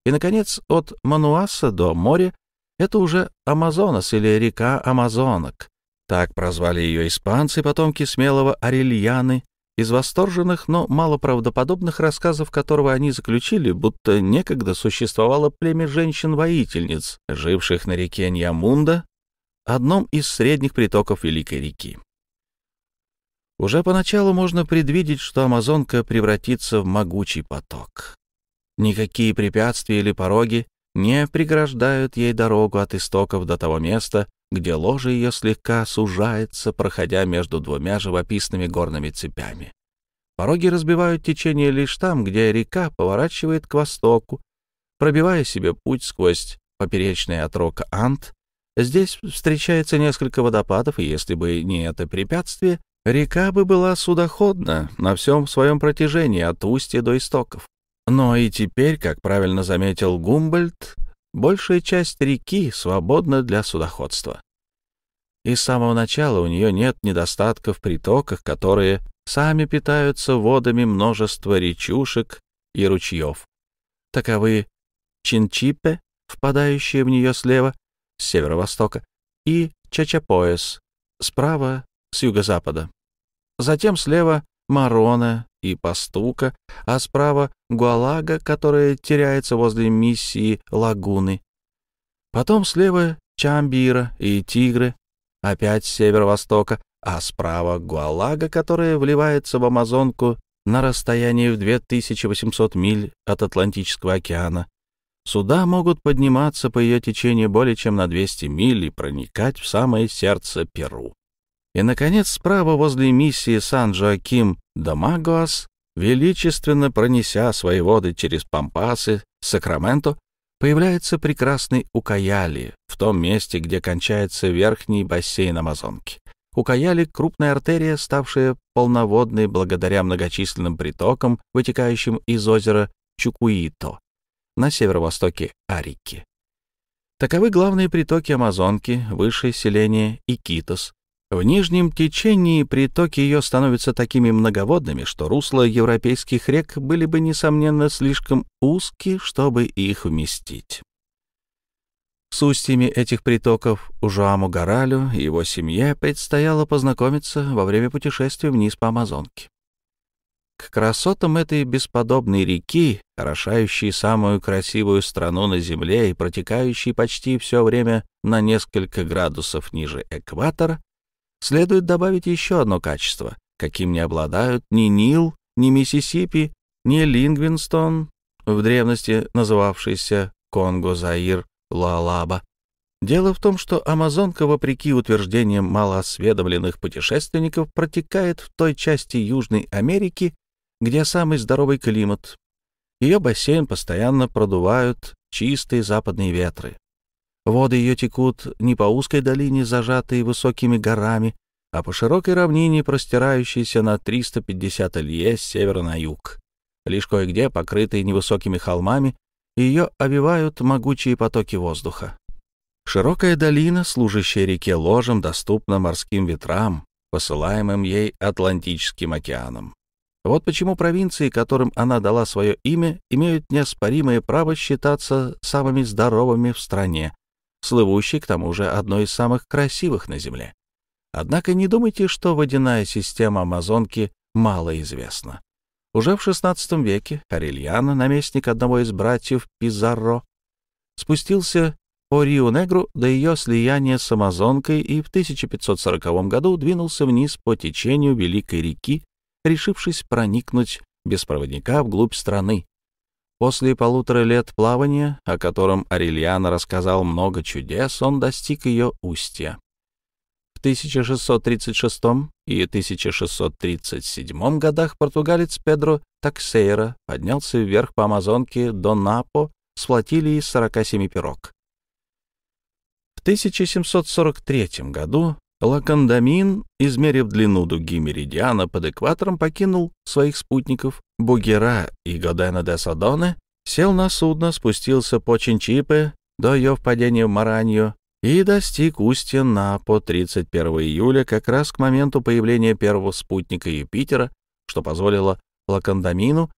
И, наконец, от Мануаса до моря — это уже Амазонас или река Амазонок. Так прозвали ее испанцы, потомки смелого Арельяны, из восторженных, но малоправдоподобных рассказов которого они заключили, будто некогда существовало племя женщин-воительниц, живших на реке Ньямунда, одном из средних притоков Великой реки. Уже поначалу можно предвидеть, что Амазонка превратится в могучий поток. Никакие препятствия или пороги не преграждают ей дорогу от истоков до того места, где ложе ее слегка сужается, проходя между двумя живописными горными цепями. Пороги разбивают течение лишь там, где река поворачивает к востоку, пробивая себе путь сквозь поперечный отрог Ант. Здесь встречается несколько водопадов, и если бы не это препятствие, река бы была судоходна на всем своем протяжении от устья до истоков. Но и теперь, как правильно заметил Гумбольд, большая часть реки свободна для судоходства. И с самого начала у нее нет недостатков в притоках, которые сами питаются водами множества речушек и ручьев. Таковы Чинчипе, впадающие в нее слева, с северо-востока, и Чачапоэс, справа, с юго-запада. Затем слева Марона и Пастука, а справа Гуалага, которая теряется возле миссии Лагуны. Потом слева Чамбира и Тигры, опять с северо-востока, а справа Гуалага, которая вливается в Амазонку на расстоянии в 2800 миль от Атлантического океана. Суда могут подниматься по ее течению более чем на 200 миль и проникать в самое сердце Перу. И, наконец, справа возле миссии Сан-Жоаким Дамагуас, величественно пронеся свои воды через Пампасы, Сакраменто, появляется прекрасный Укаяли в том месте, где кончается верхний бассейн Амазонки. Укаяли — крупная артерия, ставшая полноводной благодаря многочисленным притокам, вытекающим из озера Чукуито на северо-востоке Арики. Таковы главные притоки Амазонки, высшее селение Икитос, в нижнем течении притоки ее становятся такими многоводными, что русла европейских рек были бы, несомненно, слишком узкие, чтобы их вместить. С устьями этих притоков Ужуаму Гаралю и его семье предстояло познакомиться во время путешествия вниз по Амазонке. К красотам этой бесподобной реки, орошающей самую красивую страну на Земле и протекающей почти все время на несколько градусов ниже экватора, Следует добавить еще одно качество, каким не обладают ни Нил, ни Миссисипи, ни Лингвинстон, в древности называвшийся Конго-Заир Луалаба. Дело в том, что Амазонка, вопреки утверждениям малоосведомленных путешественников, протекает в той части Южной Америки, где самый здоровый климат. Ее бассейн постоянно продувают чистые западные ветры. Воды ее текут не по узкой долине, зажатой высокими горами, а по широкой равнине, простирающейся на 350 лье с севера на юг. лишь кое-где покрытые невысокими холмами, ее овивают могучие потоки воздуха. Широкая долина, служащая реке ложем, доступна морским ветрам, посылаемым ей Атлантическим океаном. Вот почему провинции, которым она дала свое имя, имеют неоспоримое право считаться самыми здоровыми в стране, слывущей, к тому же, одной из самых красивых на Земле. Однако не думайте, что водяная система Амазонки мало известна. Уже в XVI веке Арельяно, наместник одного из братьев Пизарро, спустился по Рио-Негру до ее слияния с Амазонкой и в 1540 году двинулся вниз по течению Великой реки, решившись проникнуть без проводника вглубь страны. После полутора лет плавания, о котором Арельяно рассказал много чудес, он достиг ее устья. В 1636 и 1637 годах португалец Педро Таксейра поднялся вверх по Амазонке до Напо с флотилией из 47 пирог. 1743 году Лакандамин, измерив длину дуги меридиана под экватором, покинул своих спутников Бугера и Годена де Садоне, сел на судно, спустился по Чинчипе до ее впадения в Маранью и достиг устья на по 31 июля, как раз к моменту появления первого спутника Юпитера, что позволило Лакандамину,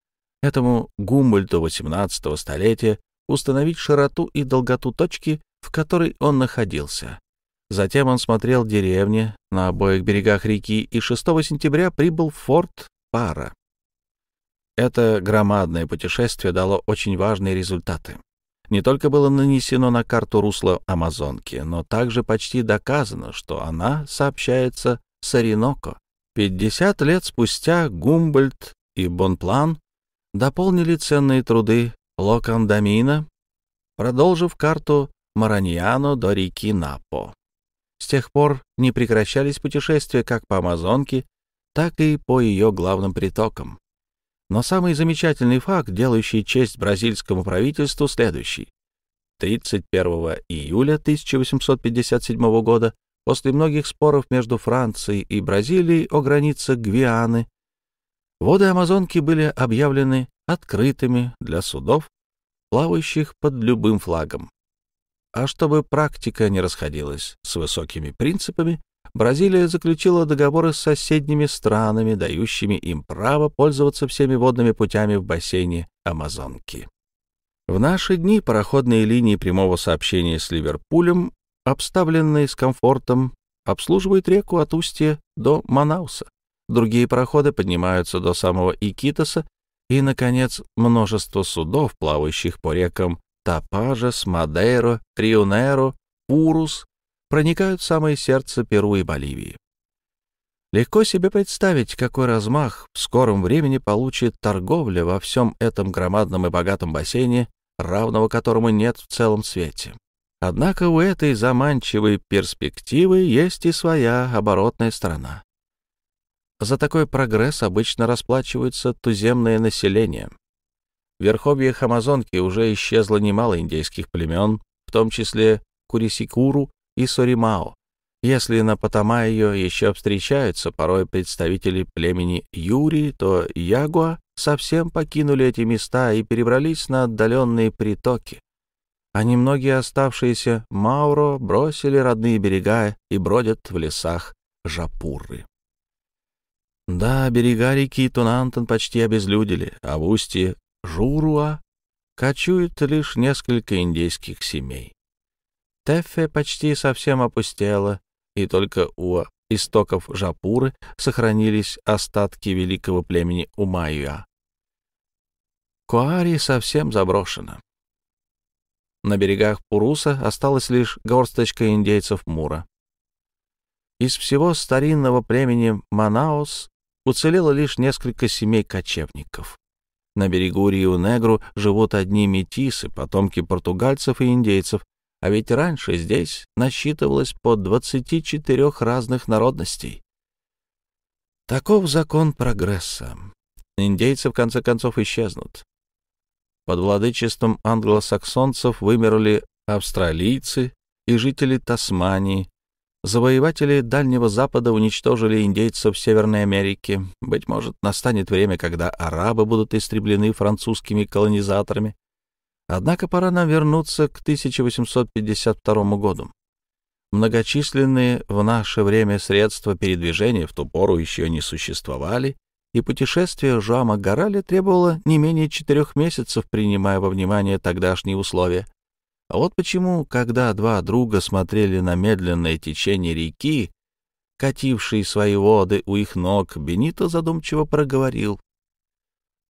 этому Гумбольту XVIII столетия, установить широту и долготу точки, в которой он находился. Затем он смотрел деревни на обоих берегах реки и 6 сентября прибыл в форт Пара. Это громадное путешествие дало очень важные результаты. Не только было нанесено на карту русло Амазонки, но также почти доказано, что она сообщается с Ориноко. 50 лет спустя Гумбольд и Бонплан дополнили ценные труды Локандамина, продолжив карту Мараньяно до реки Напо. С тех пор не прекращались путешествия как по Амазонке, так и по ее главным притокам. Но самый замечательный факт, делающий честь бразильскому правительству, следующий. 31 июля 1857 года, после многих споров между Францией и Бразилией о границах Гвианы, воды Амазонки были объявлены открытыми для судов, плавающих под любым флагом. А чтобы практика не расходилась с высокими принципами, Бразилия заключила договоры с соседними странами, дающими им право пользоваться всеми водными путями в бассейне Амазонки. В наши дни пароходные линии прямого сообщения с Ливерпулем, обставленные с комфортом, обслуживают реку от устья до Манауса. Другие пароходы поднимаются до самого Икитоса, и, наконец, множество судов, плавающих по рекам Тапажес, Мадейро, Риунеро, Пурус проникают в самое сердце Перу и Боливии. Легко себе представить, какой размах в скором времени получит торговля во всем этом громадном и богатом бассейне, равного которому нет в целом свете. Однако у этой заманчивой перспективы есть и своя оборотная сторона. За такой прогресс обычно расплачивается туземное население. В верховьях Амазонки уже исчезло немало индейских племен, в том числе Курисикуру и Соримао. Если на Потамайо еще встречаются порой представители племени Юри, то Ягуа совсем покинули эти места и перебрались на отдаленные притоки. А немногие оставшиеся Мауро бросили родные берега и бродят в лесах Жапуры. Да, берега реки Тунантон почти обезлюдили, а в устье Журуа кочует лишь несколько индейских семей. Тефе почти совсем опустела, и только у истоков Жапуры сохранились остатки великого племени Умайя. Куари совсем заброшена. На берегах Пуруса осталась лишь горсточка индейцев Мура. Из всего старинного племени Манаос уцелело лишь несколько семей кочевников. На берегу Рио-Негру живут одни метисы, потомки португальцев и индейцев, а ведь раньше здесь насчитывалось по 24 разных народностей. Таков закон прогресса. Индейцы в конце концов исчезнут. Под владычеством англосаксонцев вымерли австралийцы и жители Тасмании, Завоеватели Дальнего Запада уничтожили индейцев Северной Америки. Быть может, настанет время, когда арабы будут истреблены французскими колонизаторами. Однако пора нам вернуться к 1852 году. Многочисленные в наше время средства передвижения в ту пору еще не существовали, и путешествие Жуама Гораля требовало не менее четырех месяцев, принимая во внимание тогдашние условия. А вот почему, когда два друга смотрели на медленное течение реки, катившей свои воды у их ног, Бенито задумчиво проговорил.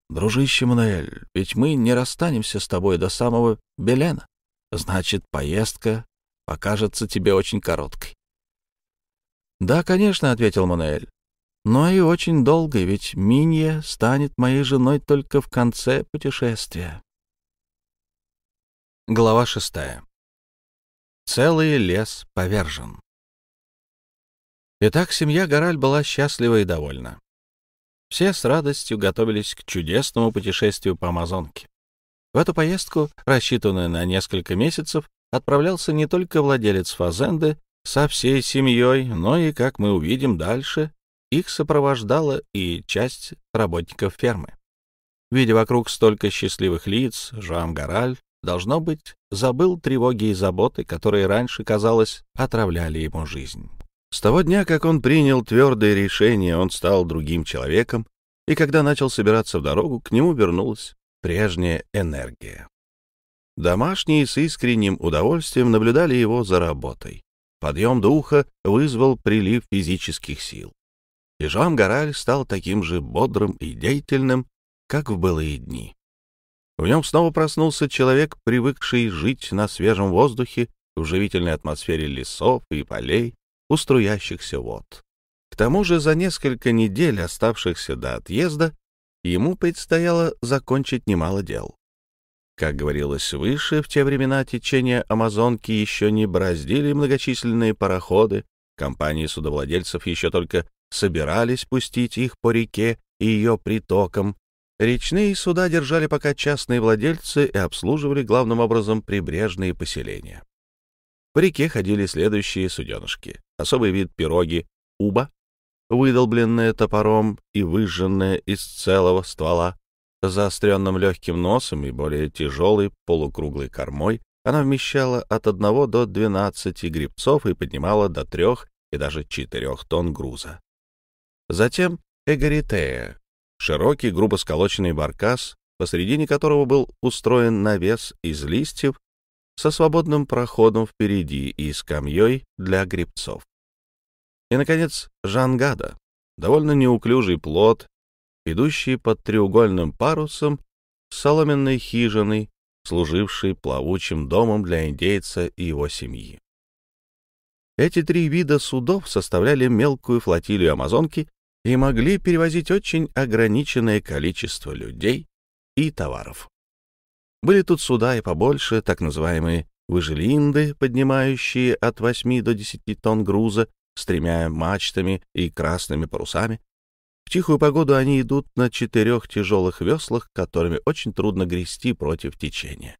«Дружище Мануэль, ведь мы не расстанемся с тобой до самого Белена. Значит, поездка покажется тебе очень короткой». «Да, конечно», — ответил Мануэль, — «но и очень долгой, ведь Минья станет моей женой только в конце путешествия». Глава шестая. Целый лес повержен. Итак, семья Гораль была счастлива и довольна. Все с радостью готовились к чудесному путешествию по Амазонке. В эту поездку, рассчитанную на несколько месяцев, отправлялся не только владелец Фазенды со всей семьей, но и, как мы увидим дальше, их сопровождала и часть работников фермы. Видя вокруг столько счастливых лиц, Жуам Гораль Должно быть, забыл тревоги и заботы, которые раньше, казалось, отравляли ему жизнь. С того дня, как он принял твердое решение, он стал другим человеком, и когда начал собираться в дорогу, к нему вернулась прежняя энергия. Домашние с искренним удовольствием наблюдали его за работой. Подъем духа вызвал прилив физических сил. И Жан Гораль стал таким же бодрым и деятельным, как в былые дни. В нем снова проснулся человек, привыкший жить на свежем воздухе, в живительной атмосфере лесов и полей, у струящихся вод. К тому же за несколько недель, оставшихся до отъезда, ему предстояло закончить немало дел. Как говорилось выше, в те времена течение Амазонки еще не бороздили многочисленные пароходы, компании судовладельцев еще только собирались пустить их по реке и ее притокам, Речные суда держали пока частные владельцы и обслуживали главным образом прибрежные поселения. По реке ходили следующие суденышки. Особый вид пироги — уба, выдолбленная топором и выжженная из целого ствола, заостренным легким носом и более тяжелой полукруглой кормой, она вмещала от 1 до 12 грибцов и поднимала до 3 и даже 4 тонн груза. Затем эгоритея, Широкий, грубо сколоченный баркас, посредине которого был устроен навес из листьев со свободным проходом впереди и скамьей для грибцов. И, наконец, жангада, довольно неуклюжий плод, идущий под треугольным парусом с соломенной хижиной, служившей плавучим домом для индейца и его семьи. Эти три вида судов составляли мелкую флотилию Амазонки и могли перевозить очень ограниченное количество людей и товаров. Были тут суда и побольше, так называемые выжилинды, поднимающие от 8 до 10 тонн груза с тремя мачтами и красными парусами. В тихую погоду они идут на четырех тяжелых веслах, которыми очень трудно грести против течения.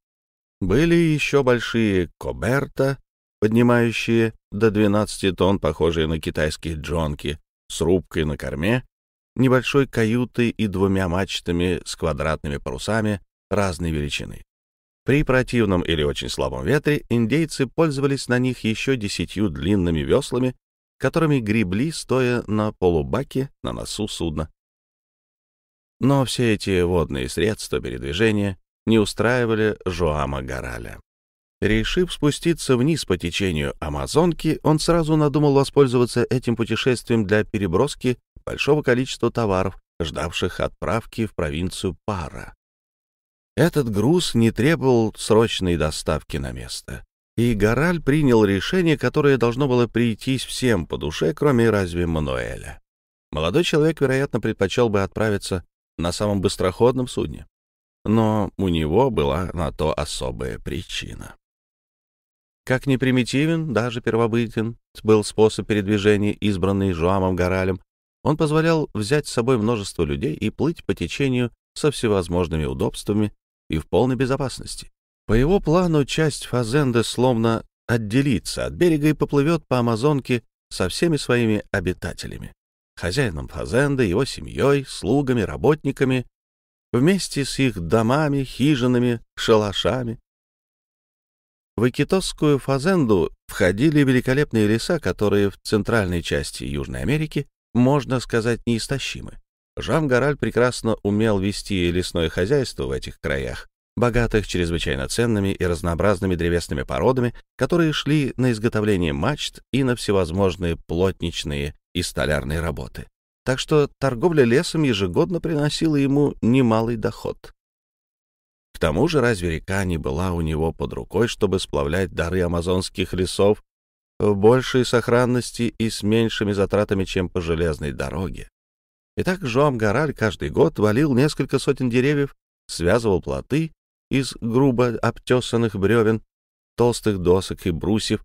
Были еще большие коберта, поднимающие до 12 тонн, похожие на китайские джонки, с рубкой на корме, небольшой каютой и двумя мачтами с квадратными парусами разной величины. При противном или очень слабом ветре индейцы пользовались на них еще десятью длинными веслами, которыми гребли, стоя на полубаке на носу судна. Но все эти водные средства передвижения не устраивали Жоама Гораля. Решив спуститься вниз по течению Амазонки, он сразу надумал воспользоваться этим путешествием для переброски большого количества товаров, ждавших отправки в провинцию Пара. Этот груз не требовал срочной доставки на место, и Гораль принял решение, которое должно было прийтись всем по душе, кроме разве Мануэля. Молодой человек, вероятно, предпочел бы отправиться на самом быстроходном судне, но у него была на то особая причина. Как ни примитивен, даже первобытен, был способ передвижения, избранный Жуамом Горалем, он позволял взять с собой множество людей и плыть по течению со всевозможными удобствами и в полной безопасности. По его плану часть фазенды словно отделиться от берега и поплывет по Амазонке со всеми своими обитателями, хозяином Фазенды, его семьей, слугами, работниками, вместе с их домами, хижинами, шалашами. В Икитосскую Фазенду входили великолепные леса, которые в центральной части Южной Америки, можно сказать, неистощимы. Жан Гораль прекрасно умел вести лесное хозяйство в этих краях, богатых чрезвычайно ценными и разнообразными древесными породами, которые шли на изготовление мачт и на всевозможные плотничные и столярные работы. Так что торговля лесом ежегодно приносила ему немалый доход. К тому же разве река не была у него под рукой, чтобы сплавлять дары амазонских лесов в большей сохранности и с меньшими затратами, чем по железной дороге? Итак, Жоам Гараль каждый год валил несколько сотен деревьев, связывал плоты из грубо обтесанных бревен, толстых досок и брусьев,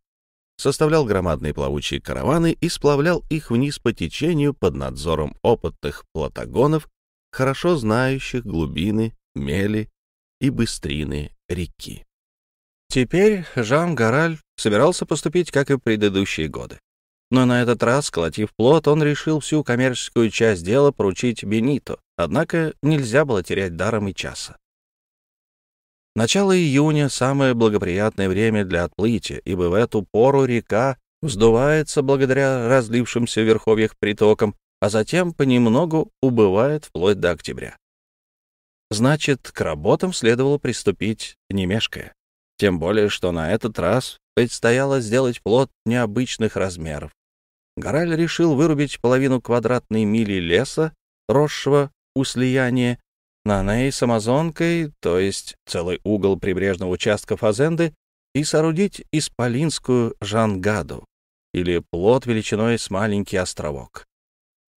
составлял громадные плавучие караваны и сплавлял их вниз по течению под надзором опытных платагонов, хорошо знающих глубины, мели и быстрины реки. Теперь Жан Гараль собирался поступить, как и в предыдущие годы. Но на этот раз, сколотив плот, он решил всю коммерческую часть дела поручить Бенито, однако нельзя было терять даром и часа. Начало июня — самое благоприятное время для отплытия, ибо в эту пору река вздувается благодаря разлившимся в верховьях притокам, а затем понемногу убывает вплоть до октября. Значит, к работам следовало приступить не мешкая. Тем более, что на этот раз предстояло сделать плод необычных размеров. Гораль решил вырубить половину квадратной мили леса, росшего у слияния на ней с Амазонкой, то есть целый угол прибрежного участка Фазенды, и соорудить исполинскую жангаду, или плод величиной с маленький островок.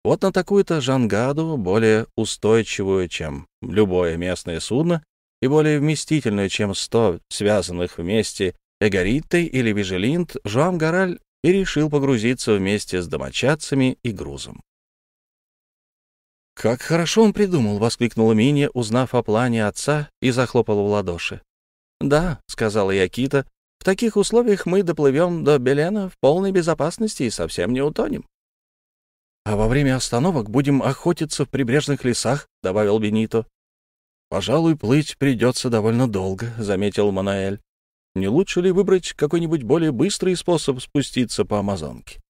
Вот на такую-то жангаду, более устойчивую, чем любое местное судно, и более вместительную, чем сто связанных вместе Эгориттой или Вижелинт, Жуам Гараль и решил погрузиться вместе с домочадцами и грузом. «Как хорошо он придумал!» — воскликнула Миня, узнав о плане отца, и захлопала в ладоши. «Да», — сказала Якита, — «в таких условиях мы доплывем до Белена в полной безопасности и совсем не утонем». «А во время остановок будем охотиться в прибрежных лесах», — добавил Бенито. «Пожалуй, плыть придется довольно долго», — заметил Манаэль. «Не лучше ли выбрать какой-нибудь более быстрый способ спуститься по Амазонке?»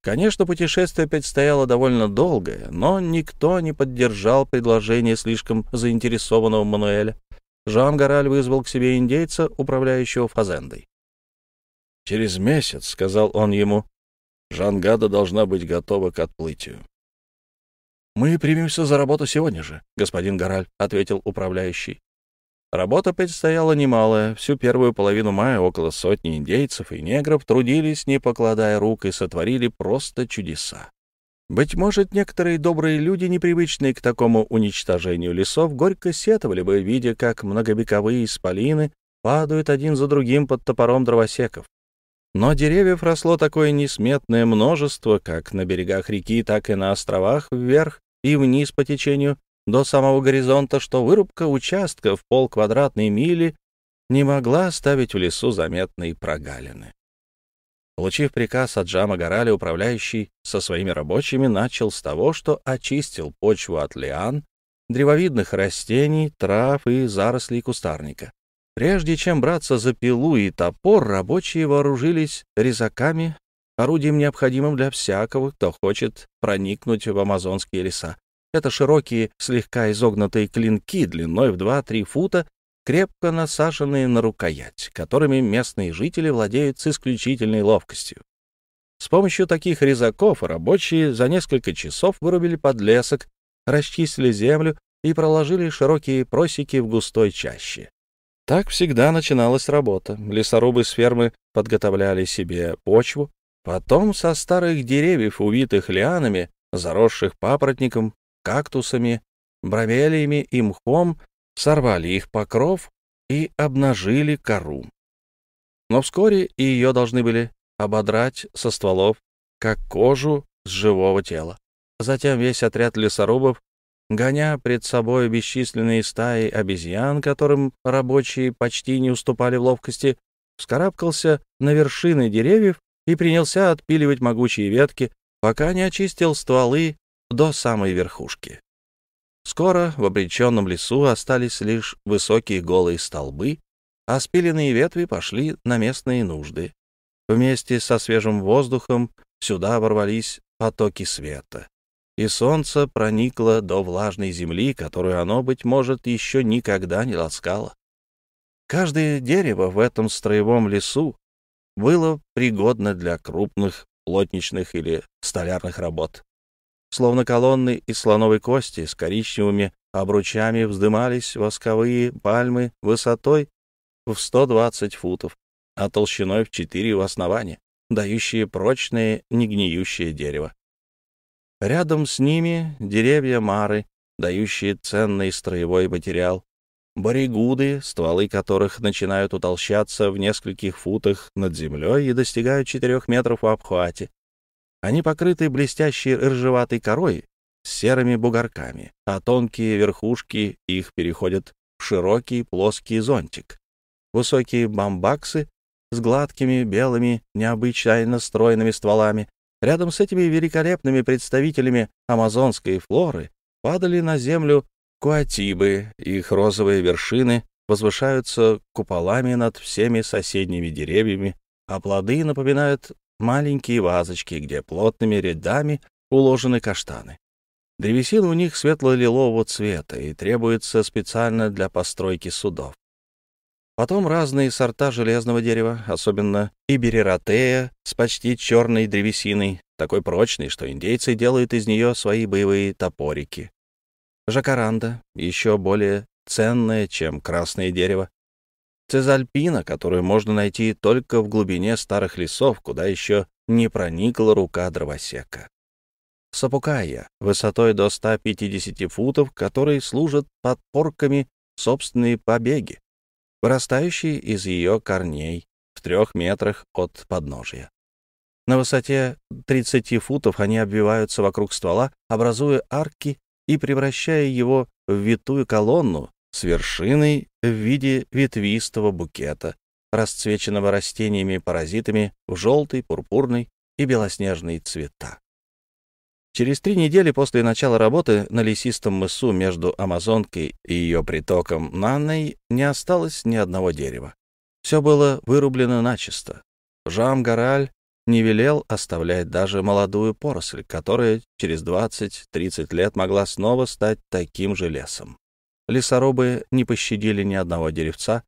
Конечно, путешествие предстояло довольно долгое, но никто не поддержал предложение слишком заинтересованного Мануэля. Жан Гораль вызвал к себе индейца, управляющего фазендой. «Через месяц», — сказал он ему, — «Жангада должна быть готова к отплытию». «Мы примемся за работу сегодня же, господин Гораль», — ответил управляющий. Работа предстояла немалая. Всю первую половину мая около сотни индейцев и негров трудились, не покладая рук, и сотворили просто чудеса. Быть может, некоторые добрые люди, непривычные к такому уничтожению лесов, горько сетовали бы, видя, как многовековые исполины падают один за другим под топором дровосеков. Но деревьев росло такое несметное множество, как на берегах реки, так и на островах вверх и вниз по течению, до самого горизонта, что вырубка участка в полквадратной мили не могла оставить в лесу заметные прогалины. Получив приказ от Джама Горали, управляющий со своими рабочими начал с того, что очистил почву от лиан, древовидных растений, трав и зарослей кустарника. Прежде чем браться за пилу и топор, рабочие вооружились резаками, орудием, необходимым для всякого, кто хочет проникнуть в амазонские леса. Это широкие, слегка изогнутые клинки длиной в 2-3 фута, крепко насаженные на рукоять, которыми местные жители владеют с исключительной ловкостью. С помощью таких резаков рабочие за несколько часов вырубили подлесок, расчистили землю и проложили широкие просеки в густой чаще. Так всегда начиналась работа. Лесорубы с фермы подготовляли себе почву, потом со старых деревьев, увитых лианами, заросших папоротником, кактусами, бромелиями и мхом, сорвали их покров и обнажили кору. Но вскоре и ее должны были ободрать со стволов, как кожу с живого тела. Затем весь отряд лесорубов, гоня пред собой бесчисленные стаи обезьян, которым рабочие почти не уступали в ловкости, вскарабкался на вершины деревьев и принялся отпиливать могучие ветки, пока не очистил стволы до самой верхушки. Скоро в обреченном лесу остались лишь высокие голые столбы, а спиленные ветви пошли на местные нужды. Вместе со свежим воздухом сюда ворвались потоки света, и солнце проникло до влажной земли, которую оно, быть может, еще никогда не ласкало. Каждое дерево в этом строевом лесу было пригодно для крупных плотничных или столярных работ. Словно колонны из слоновой кости с коричневыми обручами вздымались восковые пальмы высотой в 120 футов, а толщиной в 4 у основания, дающие прочное негниющее дерево. Рядом с ними деревья мары, дающие ценный строевой материал, баригуды, стволы которых начинают утолщаться в нескольких футах над землей и достигают 4 метров в обхвате. Они покрыты блестящей рыжеватой корой с серыми бугорками, а тонкие верхушки их переходят в широкий плоский зонтик. Высокие бамбаксы с гладкими, белыми, необычайно стройными стволами. Рядом с этими великолепными представителями амазонской флоры падали на землю куатибы, их розовые вершины возвышаются куполами над всеми соседними деревьями, а плоды напоминают маленькие вазочки, где плотными рядами уложены каштаны. Древесина у них светло-лилового цвета и требуется специально для постройки судов. Потом разные сорта железного дерева, особенно ибериротея с почти черной древесиной, такой прочной, что индейцы делают из нее свои боевые топорики. Жакаранда, еще более ценное, чем красное дерево. Цезальпина, которую можно найти только в глубине старых лесов, куда еще не проникла рука дровосека. Сапукая, высотой до 150 футов, которые служат подпорками собственные побеги вырастающие из ее корней в трех метрах от подножия. На высоте 30 футов они обвиваются вокруг ствола, образуя арки и превращая его в витую колонну с вершиной в виде ветвистого букета, расцвеченного растениями-паразитами в желтый, пурпурный и белоснежный цвета. Через три недели после начала работы на лесистом мысу между Амазонкой и ее притоком Нанной не осталось ни одного дерева. Все было вырублено начисто. Жам-Гораль не велел оставлять даже молодую поросль, которая через 20-30 лет могла снова стать таким же лесом. Лесорубы не пощадили ни одного деревца,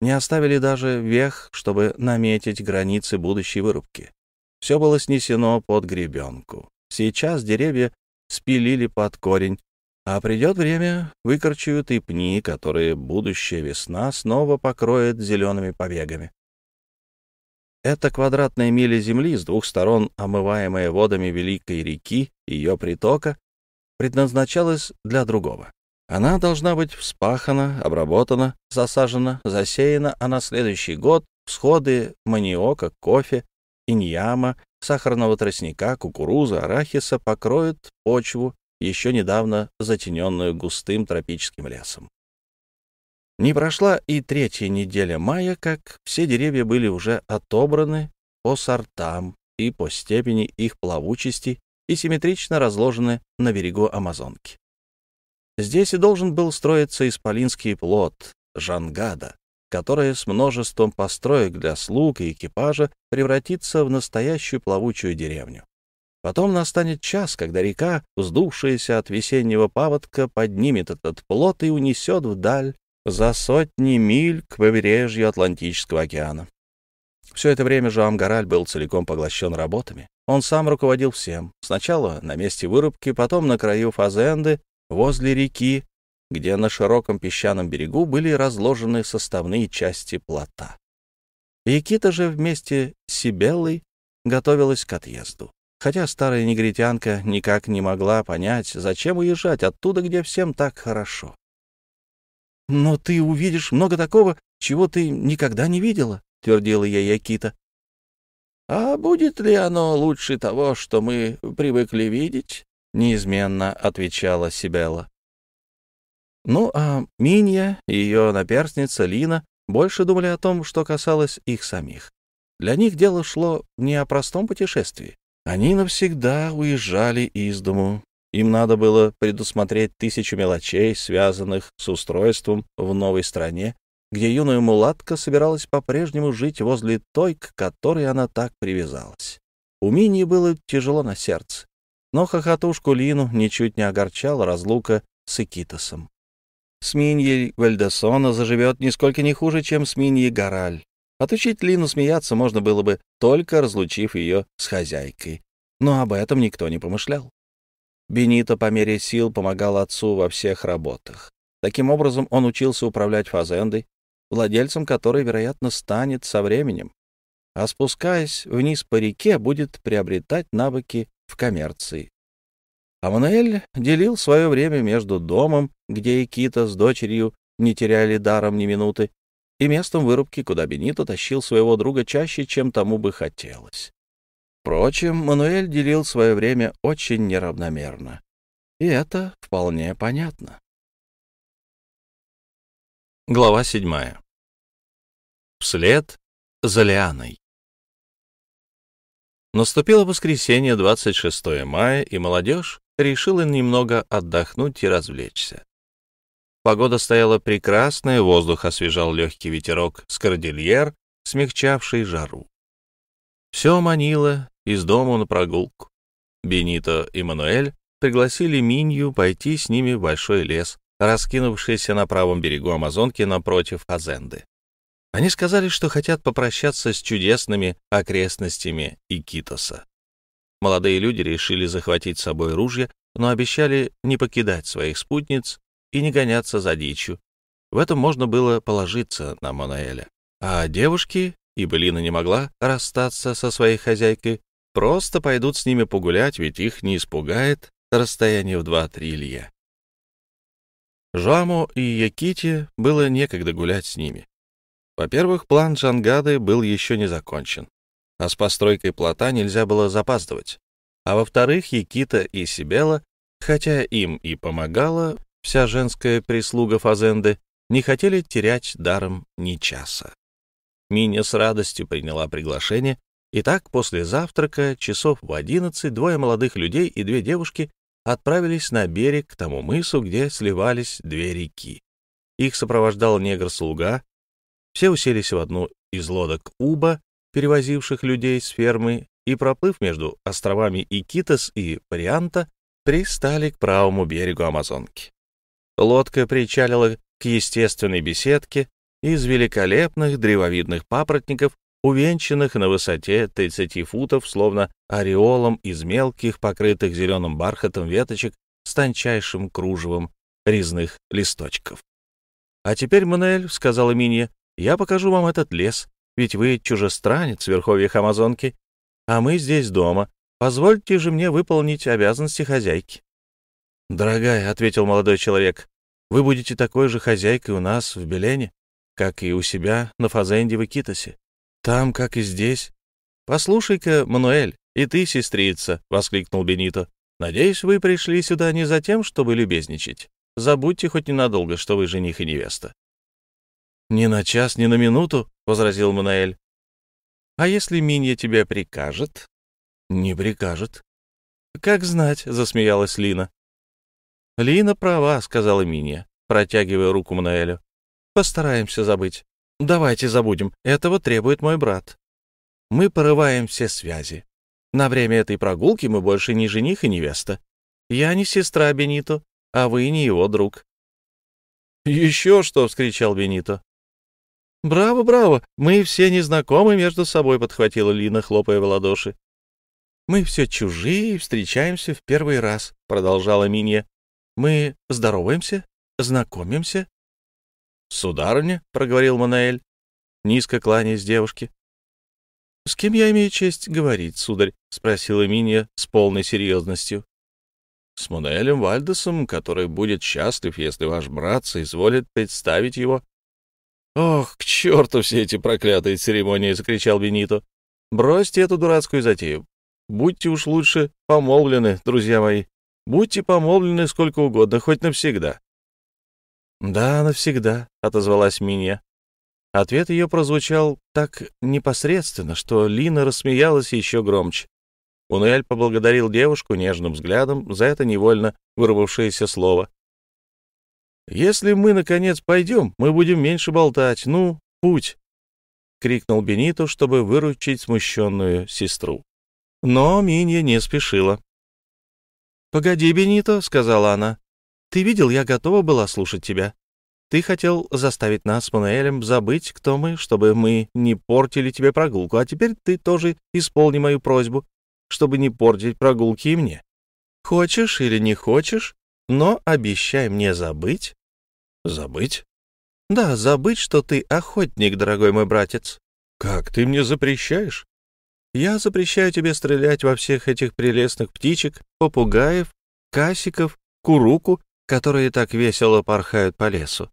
не оставили даже вех, чтобы наметить границы будущей вырубки. Все было снесено под гребенку. Сейчас деревья спилили под корень, а придет время, выкорчуют и пни, которые будущая весна снова покроет зелеными побегами. Эта квадратная миля земли с двух сторон, омываемая водами великой реки, ее притока, предназначалась для другого. Она должна быть вспахана, обработана, засажена, засеяна, а на следующий год всходы маниока, кофе, иньяма сахарного тростника, кукурузы, арахиса покроют почву, еще недавно затененную густым тропическим лесом. Не прошла и третья неделя мая, как все деревья были уже отобраны по сортам и по степени их плавучести и симметрично разложены на берегу Амазонки. Здесь и должен был строиться исполинский плод Жангада, которая с множеством построек для слуг и экипажа превратится в настоящую плавучую деревню. Потом настанет час, когда река, вздувшаяся от весеннего паводка, поднимет этот плот и унесет вдаль за сотни миль к побережью Атлантического океана. Все это время Жоам Гараль был целиком поглощен работами. Он сам руководил всем. Сначала на месте вырубки, потом на краю фазенды, возле реки, где на широком песчаном берегу были разложены составные части плота. Якита же вместе с Сибеллой готовилась к отъезду. Хотя старая негритянка никак не могла понять, зачем уезжать оттуда, где всем так хорошо. «Но ты увидишь много такого, чего ты никогда не видела», — твердила ей Якита. «А будет ли оно лучше того, что мы привыкли видеть?» — неизменно отвечала Сибелла. Ну, а Минья и ее наперстница Лина больше думали о том, что касалось их самих. Для них дело шло не о простом путешествии. Они навсегда уезжали из дому. Им надо было предусмотреть тысячу мелочей, связанных с устройством в новой стране, где юная мулатка собиралась по-прежнему жить возле той, к которой она так привязалась. У Мини было тяжело на сердце, но хохотушку Лину ничуть не огорчала разлука с Икитосом. С Миньей Вальдесона заживет нисколько не хуже, чем с Миньей Гораль. Отучить Лину смеяться можно было бы, только разлучив ее с хозяйкой. Но об этом никто не помышлял. Бенито по мере сил помогал отцу во всех работах. Таким образом, он учился управлять фазендой, владельцем которой, вероятно, станет со временем. А спускаясь вниз по реке, будет приобретать навыки в коммерции. А делил свое время между домом, где Икита с дочерью не теряли даром ни минуты, и местом вырубки, куда Бенито тащил своего друга чаще, чем тому бы хотелось. Впрочем, Мануэль делил свое время очень неравномерно. И это вполне понятно. Глава седьмая. Вслед за Лианой. Наступило воскресенье, 26 мая, и молодежь решила немного отдохнуть и развлечься. Погода стояла прекрасная, воздух освежал легкий ветерок с кордильер, смягчавший жару. Все манило из дома на прогулку. Бенито и Мануэль пригласили Минью пойти с ними в большой лес, раскинувшийся на правом берегу Амазонки напротив Азенды. Они сказали, что хотят попрощаться с чудесными окрестностями Икитоса. Молодые люди решили захватить с собой ружья, но обещали не покидать своих спутниц и не гоняться за дичью. В этом можно было положиться на Манаэля. А девушки, ибо Лина не могла расстаться со своей хозяйкой, просто пойдут с ними погулять, ведь их не испугает расстояние в два-три лье. Жуаму и Яките было некогда гулять с ними. Во-первых, план Джангады был еще не закончен а с постройкой плота нельзя было запаздывать. А во-вторых, Якита и Сибела, хотя им и помогала вся женская прислуга Фазенды, не хотели терять даром ни часа. Миня с радостью приняла приглашение, и так после завтрака часов в одиннадцать двое молодых людей и две девушки отправились на берег к тому мысу, где сливались две реки. Их сопровождал негр-слуга. Все уселись в одну из лодок Уба перевозивших людей с фермы, и, проплыв между островами Икитос и Парианта, пристали к правому берегу Амазонки. Лодка причалила к естественной беседке из великолепных древовидных папоротников, увенчанных на высоте 30 футов, словно ореолом из мелких, покрытых зеленым бархатом веточек с тончайшим кружевом резных листочков. «А теперь, Мануэль, — сказала Минья, — я покажу вам этот лес, ведь вы чужестранец в верховьях Амазонки, а мы здесь дома. Позвольте же мне выполнить обязанности хозяйки. «Дорогая», — ответил молодой человек, — «вы будете такой же хозяйкой у нас в Белене, как и у себя на Фазенде в Икитосе. Там, как и здесь». «Послушай-ка, Мануэль, и ты, сестрица», — воскликнул Бенито. «Надеюсь, вы пришли сюда не за тем, чтобы любезничать. Забудьте хоть ненадолго, что вы жених и невеста. «Ни на час, ни на минуту», — возразил Мануэль. «А если Минья тебя прикажет?» «Не прикажет». «Как знать», — засмеялась Лина. «Лина права», — сказала Минья, протягивая руку Мануэлю. «Постараемся забыть. Давайте забудем. Этого требует мой брат. Мы порываем все связи. На время этой прогулки мы больше не жених и невеста. Я не сестра Бенито, а вы не его друг». «Еще что!» — вскричал Бенито. «Браво, браво! Мы все незнакомы между собой», — подхватила Лина, хлопая в ладоши. «Мы все чужие и встречаемся в первый раз», — продолжала Минья. «Мы здороваемся, знакомимся». «Сударыня», — проговорил Манаэль, низко кланяясь девушке. «С кем я имею честь говорить, сударь?» — спросила Минья с полной серьезностью. «С Мануэлем Вальдесом, который будет счастлив, если ваш брат соизволит представить его «Ох, к черту все эти проклятые церемонии!» — закричал Бенито. «Бросьте эту дурацкую затею. Будьте уж лучше помолвлены, друзья мои. Будьте помолвлены сколько угодно, хоть навсегда». «Да, навсегда», — отозвалась Минья. Ответ ее прозвучал так непосредственно, что Лина рассмеялась еще громче. Унуэль поблагодарил девушку нежным взглядом за это невольно вырвавшееся слово. «Если мы, наконец, пойдем, мы будем меньше болтать. Ну, путь!» — крикнул Бенито, чтобы выручить смущенную сестру. Но Минья не спешила. «Погоди, Бенито», — сказала она. «Ты видел, я готова была слушать тебя. Ты хотел заставить нас с Мануэлем забыть, кто мы, чтобы мы не портили тебе прогулку, а теперь ты тоже исполни мою просьбу, чтобы не портить прогулки и мне. Хочешь или не хочешь, но обещай мне забыть». «Забыть?» «Да, забыть, что ты охотник, дорогой мой братец». «Как ты мне запрещаешь?» «Я запрещаю тебе стрелять во всех этих прелестных птичек, попугаев, касиков, куруку, которые так весело порхают по лесу.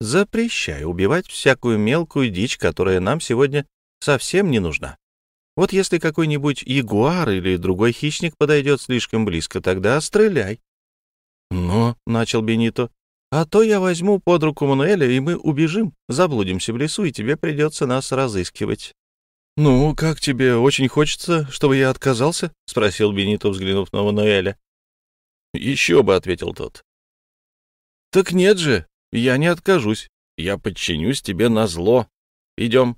Запрещаю убивать всякую мелкую дичь, которая нам сегодня совсем не нужна. Вот если какой-нибудь ягуар или другой хищник подойдет слишком близко, тогда стреляй. — Но, — начал Бенито, — а то я возьму под руку Мануэля, и мы убежим, заблудимся в лесу, и тебе придется нас разыскивать. — Ну, как тебе, очень хочется, чтобы я отказался? — спросил Бенито, взглянув на Мануэля. — Еще бы, — ответил тот. — Так нет же, я не откажусь. Я подчинюсь тебе на зло. Идем.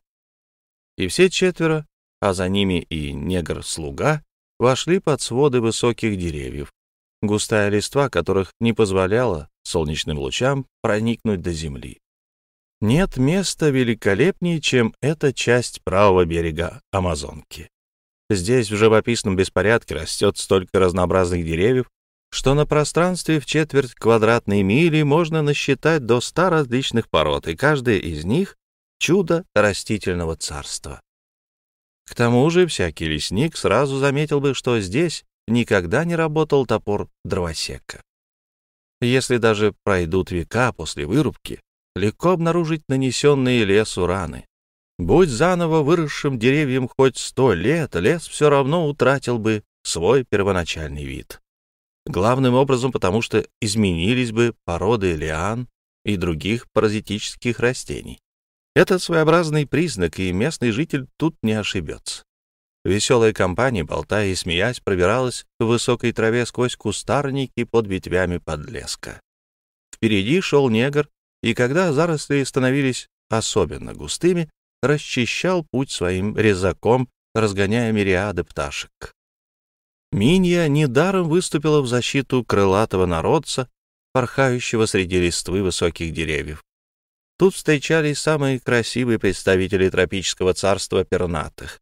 И все четверо, а за ними и негр-слуга, вошли под своды высоких деревьев, густая листва которых не позволяла солнечным лучам проникнуть до земли. Нет места великолепнее, чем эта часть правого берега Амазонки. Здесь в живописном беспорядке растет столько разнообразных деревьев, что на пространстве в четверть квадратной мили можно насчитать до ста различных пород, и каждая из них — чудо растительного царства. К тому же всякий лесник сразу заметил бы, что здесь никогда не работал топор дровосека. Если даже пройдут века после вырубки, легко обнаружить нанесенные лесу раны. Будь заново выросшим деревьям хоть сто лет, лес все равно утратил бы свой первоначальный вид. Главным образом потому, что изменились бы породы лиан и других паразитических растений. Это своеобразный признак, и местный житель тут не ошибется. Веселая компания, болтая и смеясь, пробиралась в высокой траве сквозь кустарники под ветвями подлеска. Впереди шел негр, и когда заросли становились особенно густыми, расчищал путь своим резаком, разгоняя мириады пташек. Минья недаром выступила в защиту крылатого народца, порхающего среди листвы высоких деревьев. Тут встречались самые красивые представители тропического царства пернатых.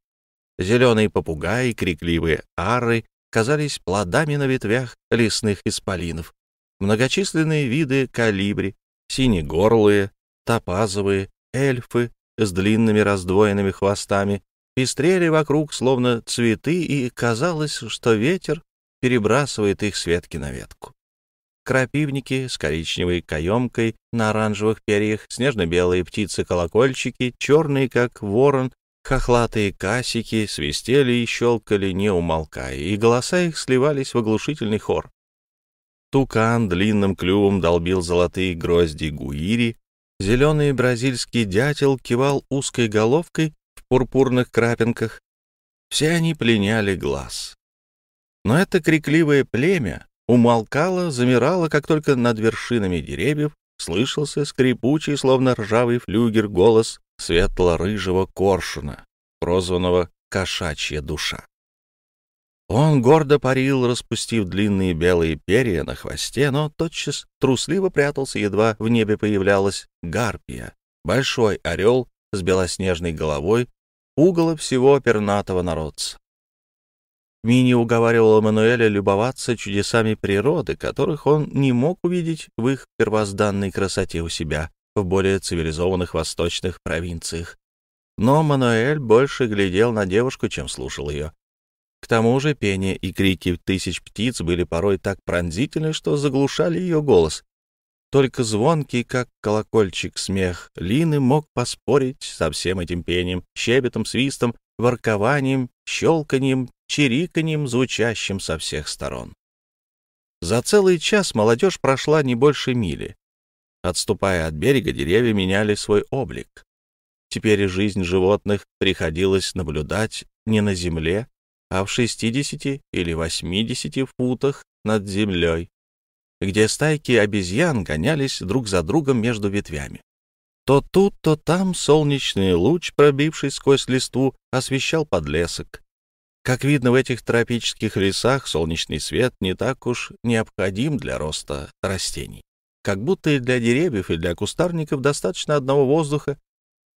Зеленые попугаи, крикливые ары казались плодами на ветвях лесных исполинов. Многочисленные виды калибри, синегорлые, топазовые, эльфы с длинными раздвоенными хвостами пестрели вокруг, словно цветы, и казалось, что ветер перебрасывает их с ветки на ветку. Крапивники с коричневой каемкой на оранжевых перьях, снежно-белые птицы-колокольчики, черные, как ворон, хохлатые касики свистели и щелкали, не умолкая, и голоса их сливались в оглушительный хор. Тукан длинным клювом долбил золотые грозди гуири, зеленый бразильский дятел кивал узкой головкой пурпурных крапинках. Все они пленяли глаз. Но это крикливое племя умолкало, замирало, как только над вершинами деревьев слышался скрипучий, словно ржавый флюгер, голос светло-рыжего коршуна, прозванного «кошачья душа». Он гордо парил, распустив длинные белые перья на хвосте, но тотчас трусливо прятался, едва в небе появлялась гарпия, большой орел с белоснежной головой, угола всего пернатого народца. Мини уговаривал Эммануэля любоваться чудесами природы, которых он не мог увидеть в их первозданной красоте у себя, в более цивилизованных восточных провинциях. Но Мануэль больше глядел на девушку, чем слушал ее. К тому же пение и крики тысяч птиц были порой так пронзительны, что заглушали ее голос, только звонкий, как колокольчик, смех Лины мог поспорить со всем этим пением, щебетом, свистом, воркованием, щелканьем, чириканьем, звучащим со всех сторон. За целый час молодежь прошла не больше мили. Отступая от берега, деревья меняли свой облик. Теперь жизнь животных приходилось наблюдать не на земле, а в 60 или 80 футах над землей, где стайки обезьян гонялись друг за другом между ветвями. То тут, то там солнечный луч, пробивший сквозь листву, освещал подлесок. Как видно, в этих тропических лесах солнечный свет не так уж необходим для роста растений. Как будто и для деревьев, и для кустарников достаточно одного воздуха,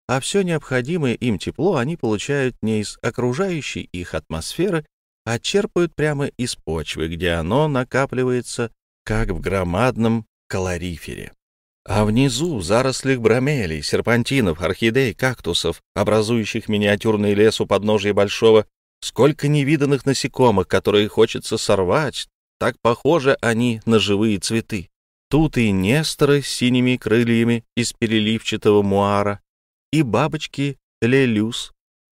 а все необходимое им тепло они получают не из окружающей их атмосферы, а черпают прямо из почвы, где оно накапливается, как в громадном калорифере. А внизу зарослях бромелей, серпантинов, орхидей, кактусов, образующих миниатюрный лес у подножия большого, сколько невиданных насекомых, которые хочется сорвать, так похожи они на живые цветы. Тут и несторы с синими крыльями из переливчатого муара, и бабочки лелюс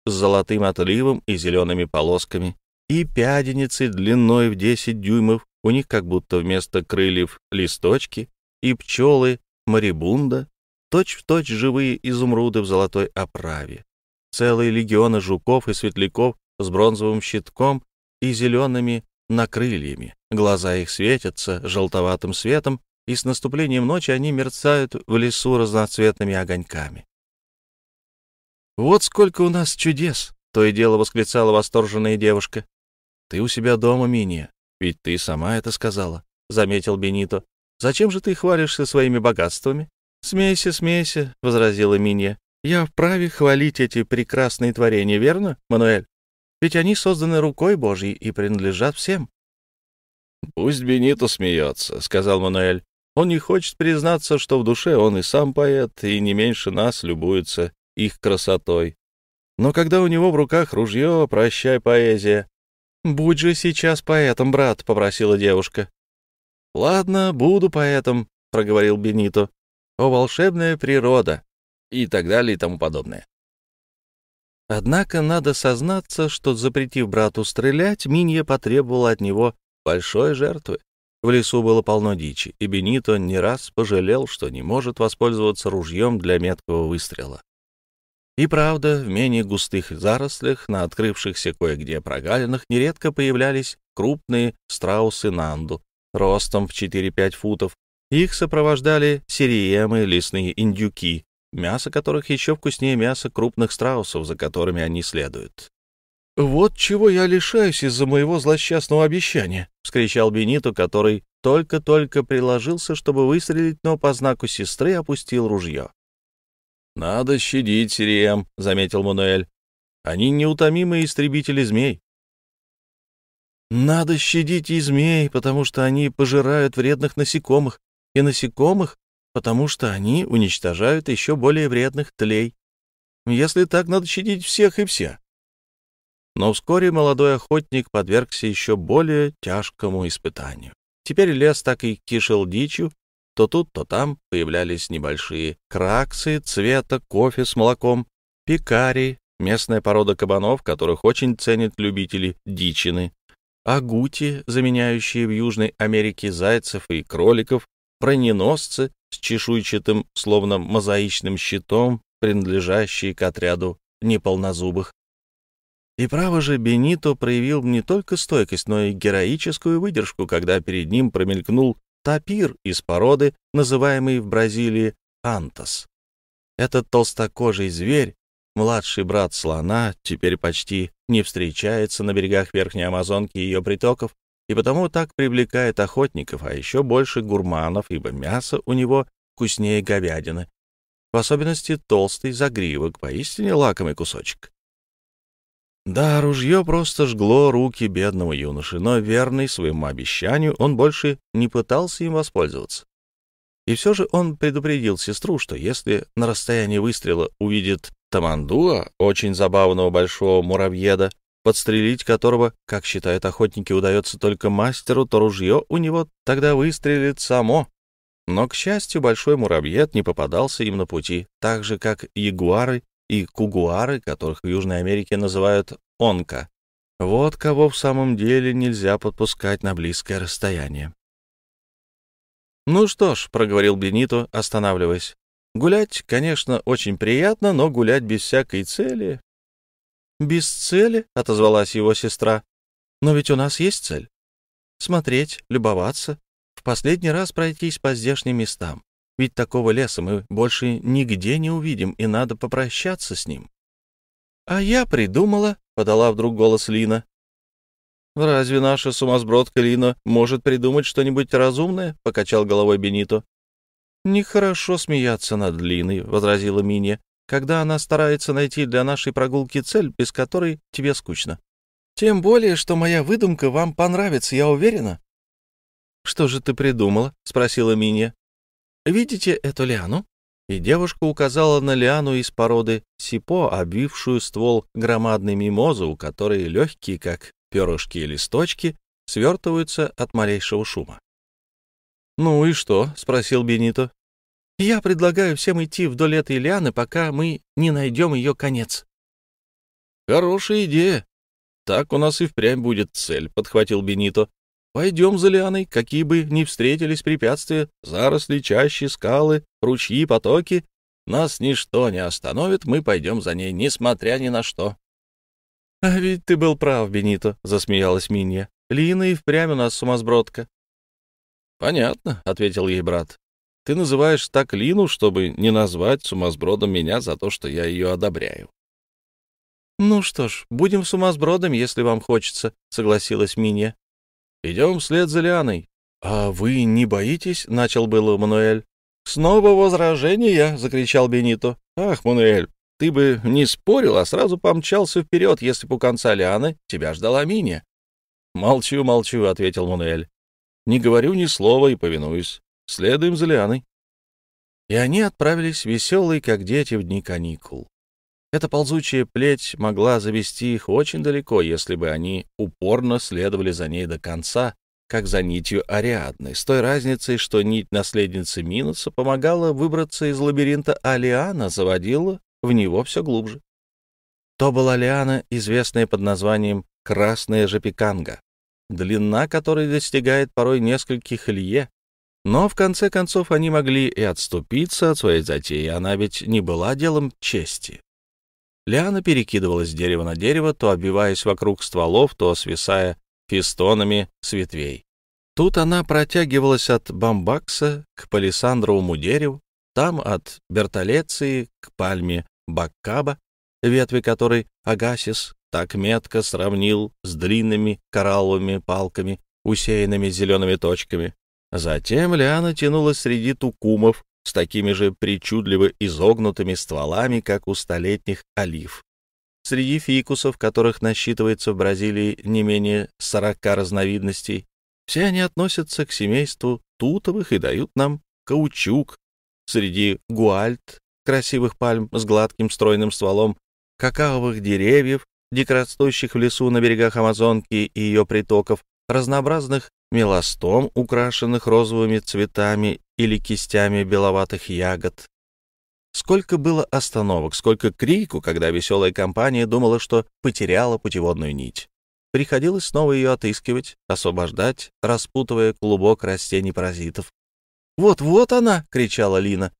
с золотым отливом и зелеными полосками, и пяденицы длиной в 10 дюймов, у них как будто вместо крыльев листочки, и пчелы марибунда, точь-в-точь точь живые изумруды в золотой оправе, целые легионы жуков и светляков с бронзовым щитком и зелеными накрыльями. Глаза их светятся желтоватым светом, и с наступлением ночи они мерцают в лесу разноцветными огоньками. «Вот сколько у нас чудес!» — то и дело восклицала восторженная девушка. «Ты у себя дома, Миния, ведь ты сама это сказала», — заметил Бенито. «Зачем же ты хвалишься своими богатствами?» «Смейся, смейся», — возразила Минья. «Я вправе хвалить эти прекрасные творения, верно, Мануэль? Ведь они созданы рукой Божьей и принадлежат всем». «Пусть Бенито смеется», — сказал Мануэль. «Он не хочет признаться, что в душе он и сам поэт, и не меньше нас любуется их красотой. Но когда у него в руках ружье, прощай, поэзия. «Будь же сейчас поэтом, брат», — попросила девушка. «Ладно, буду поэтом», — проговорил Бенито. «О, волшебная природа» и так далее и тому подобное. Однако надо сознаться, что, запретив брату стрелять, Минья потребовала от него большой жертвы. В лесу было полно дичи, и Бенито не раз пожалел, что не может воспользоваться ружьем для меткого выстрела. И правда, в менее густых зарослях, на открывшихся кое-где прогалинах, нередко появлялись крупные страусы Нанду, ростом в 4-5 футов. Их сопровождали сириемы, лесные индюки, мясо которых еще вкуснее мяса крупных страусов, за которыми они следуют. «Вот чего я лишаюсь из-за моего злосчастного обещания!» — вскричал Бенито, который только-только приложился, чтобы выстрелить, но по знаку сестры опустил ружье. «Надо щадить Сирием», — заметил Мануэль. «Они неутомимые истребители змей». «Надо щадить и змей, потому что они пожирают вредных насекомых, и насекомых, потому что они уничтожают еще более вредных тлей. Если так, надо щадить всех и вся». Но вскоре молодой охотник подвергся еще более тяжкому испытанию. Теперь лес так и кишел дичью, то тут, то там появлялись небольшие краксы цвета кофе с молоком, пикари, местная порода кабанов, которых очень ценят любители дичины, агути, заменяющие в Южной Америке зайцев и кроликов, броненосцы с чешуйчатым, словно мозаичным щитом, принадлежащие к отряду неполнозубых. И право же Бенито проявил не только стойкость, но и героическую выдержку, когда перед ним промелькнул тапир из породы, называемый в Бразилии антос. Этот толстокожий зверь, младший брат слона, теперь почти не встречается на берегах Верхней Амазонки и ее притоков, и потому так привлекает охотников, а еще больше гурманов, ибо мясо у него вкуснее говядины, в особенности толстый загривок, поистине лакомый кусочек. Да, ружье просто жгло руки бедного юноши, но верный своему обещанию он больше не пытался им воспользоваться. И все же он предупредил сестру, что если на расстоянии выстрела увидит Тамандуа, очень забавного большого муравьеда, подстрелить которого, как считают охотники, удается только мастеру, то ружье у него тогда выстрелит само. Но, к счастью, большой муравьед не попадался им на пути, так же, как ягуары и кугуары, которых в Южной Америке называют онка. Вот кого в самом деле нельзя подпускать на близкое расстояние. «Ну что ж», — проговорил Бенито, останавливаясь, Гулять, конечно, очень приятно, но гулять без всякой цели... «Без цели?» — отозвалась его сестра. «Но ведь у нас есть цель. Смотреть, любоваться, в последний раз пройтись по здешним местам. Ведь такого леса мы больше нигде не увидим, и надо попрощаться с ним». «А я придумала», — подала вдруг голос Лина. «Разве наша сумасбродка Лина может придумать что-нибудь разумное?» — покачал головой Бенито. «Нехорошо смеяться над Линой», — возразила Минья, «когда она старается найти для нашей прогулки цель, без которой тебе скучно. Тем более, что моя выдумка вам понравится, я уверена». «Что же ты придумала?» — спросила Минья. «Видите эту лиану?» И девушка указала на лиану из породы сипо, обвившую ствол громадной мимозы, у которой легкие, как перышки и листочки, свертываются от малейшего шума. «Ну и что?» — спросил Бенито. «Я предлагаю всем идти вдоль этой лианы, пока мы не найдем ее конец». «Хорошая идея. Так у нас и впрямь будет цель», — подхватил Бенито. «Пойдем за лианой, какие бы ни встретились препятствия, заросли, чащи, скалы, ручьи, потоки. Нас ничто не остановит, мы пойдем за ней, несмотря ни на что». «А ведь ты был прав, Бенито», — засмеялась Минья. «Лина и впрямь у нас сумасбродка. «Понятно», — ответил ей брат. «Ты называешь так Лину, чтобы не назвать сумасбродом меня за то, что я ее одобряю». «Ну что ж, будем сумасбродом, если вам хочется», — согласилась Минья. «Идем вслед за Лианой». «А вы не боитесь?» — начал было Мануэль. «Снова возражение!» — закричал Бенито. «Ах, Мануэль, ты бы не спорил, а сразу помчался вперед, если бы у конца Лианы тебя ждала Минья». «Молчу, молчу», — ответил Мануэль. Не говорю ни слова и повинуюсь. Следуем за Лианой. И они отправились веселые, как дети в дни каникул. Эта ползучая плеть могла завести их очень далеко, если бы они упорно следовали за ней до конца, как за нитью Ариадны, с той разницей, что нить наследницы Минуса помогала выбраться из лабиринта, а Лиана заводила в него все глубже. То была Лиана, известная под названием «Красная жапиканга», длина которой достигает порой нескольких лье. Но в конце концов они могли и отступиться от своей затеи, она ведь не была делом чести. Лиана перекидывалась с дерева на дерево, то обвиваясь вокруг стволов, то свисая фистонами с ветвей. Тут она протягивалась от бамбакса к палисандровому дереву, там от бертолеции к пальме баккаба, ветви которой Агасис так метко сравнил с длинными коралловыми палками, усеянными зелеными точками. Затем лиана тянулась среди тукумов с такими же причудливо изогнутыми стволами, как у столетних олив. Среди фикусов, которых насчитывается в Бразилии не менее сорока разновидностей, все они относятся к семейству тутовых и дают нам каучук. Среди гуальт, красивых пальм с гладким стройным стволом, какаовых деревьев, дикорастущих в лесу на берегах Амазонки и ее притоков, разнообразных мелостом, украшенных розовыми цветами или кистями беловатых ягод. Сколько было остановок, сколько крику, когда веселая компания думала, что потеряла путеводную нить. Приходилось снова ее отыскивать, освобождать, распутывая клубок растений-паразитов. «Вот-вот она!» — кричала Лина.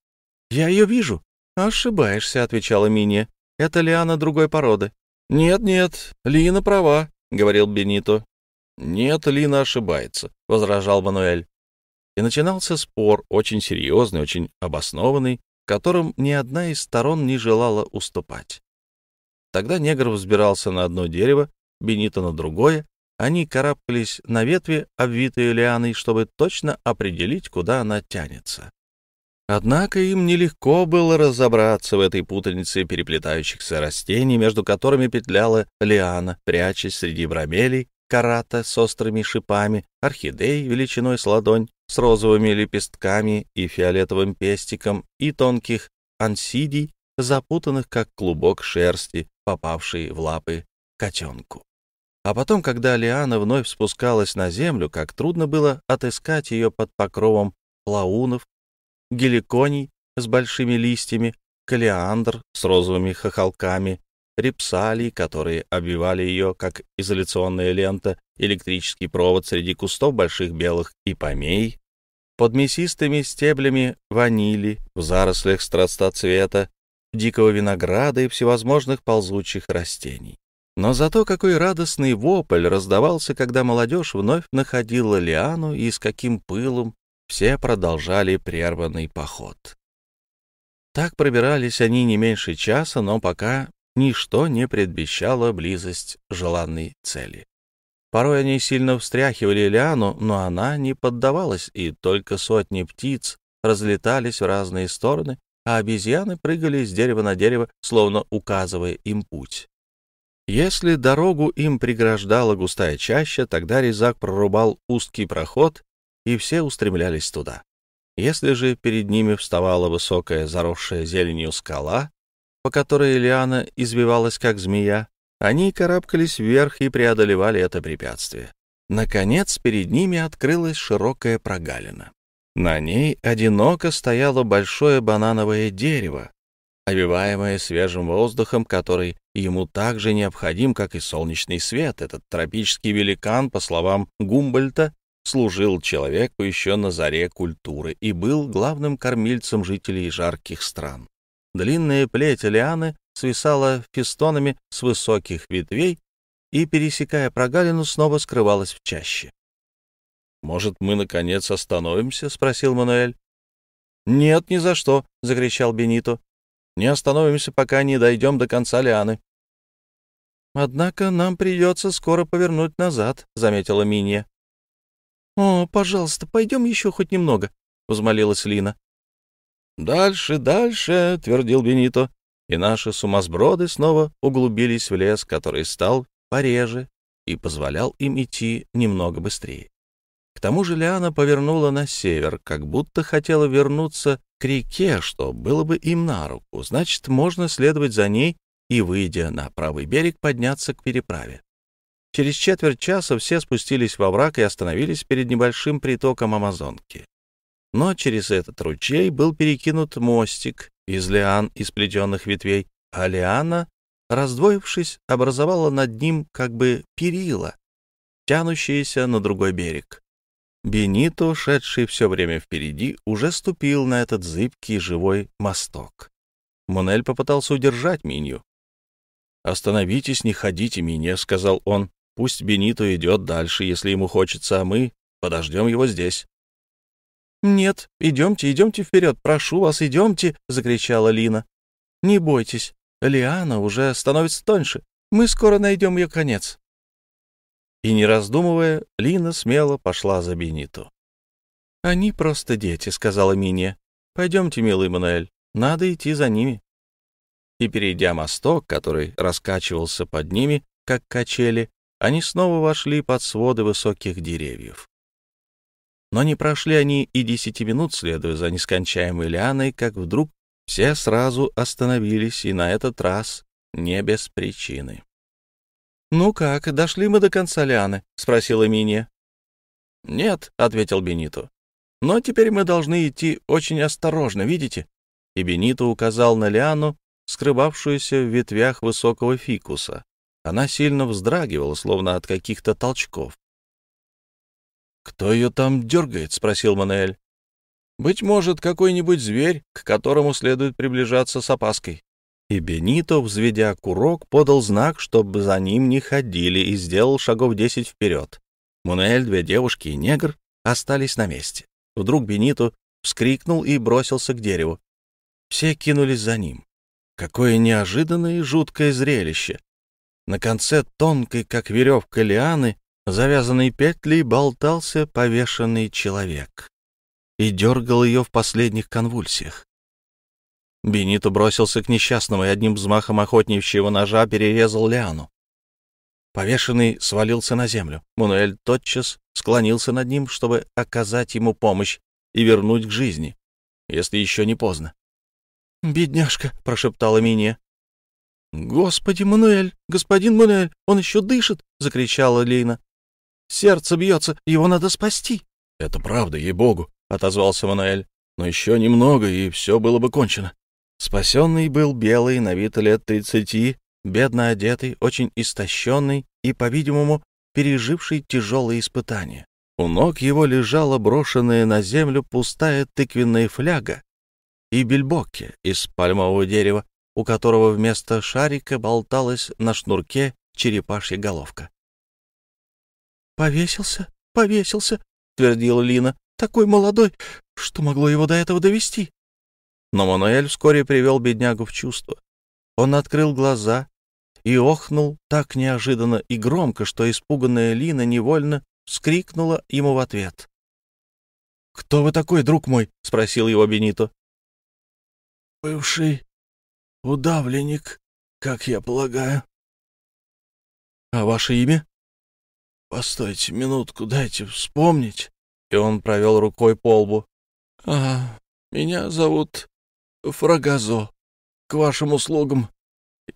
«Я ее вижу». «Ошибаешься», — отвечала Миния. «Это лиана другой породы. «Нет-нет, Лина права», — говорил Бенито. «Нет, Лина ошибается», — возражал Мануэль. И начинался спор, очень серьезный, очень обоснованный, в котором ни одна из сторон не желала уступать. Тогда негр взбирался на одно дерево, Бенито на другое, они карабкались на ветви, обвитые лианой, чтобы точно определить, куда она тянется. Однако им нелегко было разобраться в этой путанице переплетающихся растений, между которыми петляла лиана, прячась среди бромелей, карата с острыми шипами, орхидей величиной с ладонь, с розовыми лепестками и фиолетовым пестиком, и тонких ансидий, запутанных как клубок шерсти, попавший в лапы котенку. А потом, когда Лиана вновь спускалась на землю, как трудно было отыскать ее под покровом плаунов, геликоний с большими листьями, калиандр с розовыми хохолками, репсалий, которые обвивали ее, как изоляционная лента, электрический провод среди кустов больших белых и помей, под мясистыми стеблями ванили, в зарослях страстоцвета, дикого винограда и всевозможных ползучих растений. Но зато какой радостный вопль раздавался, когда молодежь вновь находила лиану и с каким пылом все продолжали прерванный поход. Так пробирались они не меньше часа, но пока ничто не предвещало близость желанной цели. Порой они сильно встряхивали лиану, но она не поддавалась, и только сотни птиц разлетались в разные стороны, а обезьяны прыгали с дерева на дерево, словно указывая им путь. Если дорогу им преграждала густая чаща, тогда резак прорубал узкий проход, и все устремлялись туда. Если же перед ними вставала высокая, заросшая зеленью скала, по которой Лиана извивалась, как змея, они карабкались вверх и преодолевали это препятствие. Наконец, перед ними открылась широкая прогалина. На ней одиноко стояло большое банановое дерево, овиваемое свежим воздухом, который ему так же необходим, как и солнечный свет. Этот тропический великан, по словам Гумбольта, служил человеку еще на заре культуры и был главным кормильцем жителей жарких стран. Длинная плеть лианы свисала фестонами с высоких ветвей и, пересекая прогалину, снова скрывалась в чаще. «Может, мы, наконец, остановимся?» — спросил Мануэль. «Нет, ни за что!» — закричал Бенито. «Не остановимся, пока не дойдем до конца лианы». «Однако нам придется скоро повернуть назад», — заметила Минья. «О, пожалуйста, пойдем еще хоть немного», — взмолилась Лина. «Дальше, дальше», — твердил Бенито, и наши сумасброды снова углубились в лес, который стал пореже и позволял им идти немного быстрее. К тому же Лиана повернула на север, как будто хотела вернуться к реке, что было бы им на руку. Значит, можно следовать за ней и, выйдя на правый берег, подняться к переправе. Через четверть часа все спустились во враг и остановились перед небольшим притоком Амазонки. Но через этот ручей был перекинут мостик из лиан и сплетенных ветвей, а лиана, раздвоившись, образовала над ним как бы перила, тянущиеся на другой берег. Бенито, шедший все время впереди, уже ступил на этот зыбкий живой мосток. Монель попытался удержать Минью. «Остановитесь, не ходите, Минья», — сказал он. «Пусть Бенито идет дальше, если ему хочется, а мы подождем его здесь». «Нет, идемте, идемте вперед, прошу вас, идемте», — закричала Лина. «Не бойтесь, Лиана уже становится тоньше. Мы скоро найдем ее конец». И, не раздумывая, Лина смело пошла за Бениту. «Они просто дети», — сказала Миния. «Пойдемте, милый Мануэль, надо идти за ними». И, перейдя мосток, который раскачивался под ними, как качели, они снова вошли под своды высоких деревьев. Но не прошли они и десяти минут, следуя за нескончаемой лианой, как вдруг все сразу остановились, и на этот раз не без причины. «Ну как, дошли мы до конца лианы?» — спросила Миния. «Нет», — ответил Бенито. «Но теперь мы должны идти очень осторожно, видите?» И Бенито указал на лиану, скрывавшуюся в ветвях высокого фикуса. Она сильно вздрагивала, словно от каких-то толчков. «Кто ее там дергает?» — спросил Мануэль. «Быть может, какой-нибудь зверь, к которому следует приближаться с опаской» и Бенито, взведя курок, подал знак, чтобы за ним не ходили, и сделал шагов десять вперед. Мунель, две девушки и негр остались на месте. Вдруг Бенито вскрикнул и бросился к дереву. Все кинулись за ним. Какое неожиданное и жуткое зрелище! На конце тонкой, как веревка лианы, завязанной петлей, болтался повешенный человек и дергал ее в последних конвульсиях. Бенито бросился к несчастному и одним взмахом охотничьего ножа перерезал лиану. Повешенный свалился на землю. Мануэль тотчас склонился над ним, чтобы оказать ему помощь и вернуть к жизни, если еще не поздно. «Бедняжка!» — прошептала Миния. «Господи, Мануэль! Господин Мануэль! Он еще дышит!» — закричала Лина. «Сердце бьется! Его надо спасти!» «Это правда, ей-богу!» — отозвался Мануэль. «Но еще немного, и все было бы кончено!» Спасенный был белый, на вид лет тридцати, бедно одетый, очень истощенный и, по-видимому, переживший тяжелые испытания. У ног его лежала брошенная на землю пустая тыквенная фляга и бельбоки из пальмового дерева, у которого вместо шарика болталась на шнурке черепашья головка. «Повесился, повесился», — твердила Лина. «Такой молодой, что могло его до этого довести?» Но Мануэль вскоре привел беднягу в чувство. Он открыл глаза и охнул так неожиданно и громко, что испуганная Лина невольно вскрикнула ему в ответ. «Кто вы такой, друг мой?» — спросил его Бенито. «Бывший удавленник, как я полагаю». «А ваше имя?» «Постойте минутку, дайте вспомнить». И он провел рукой по лбу. «А, меня зовут Фрагазо. К вашим услугам.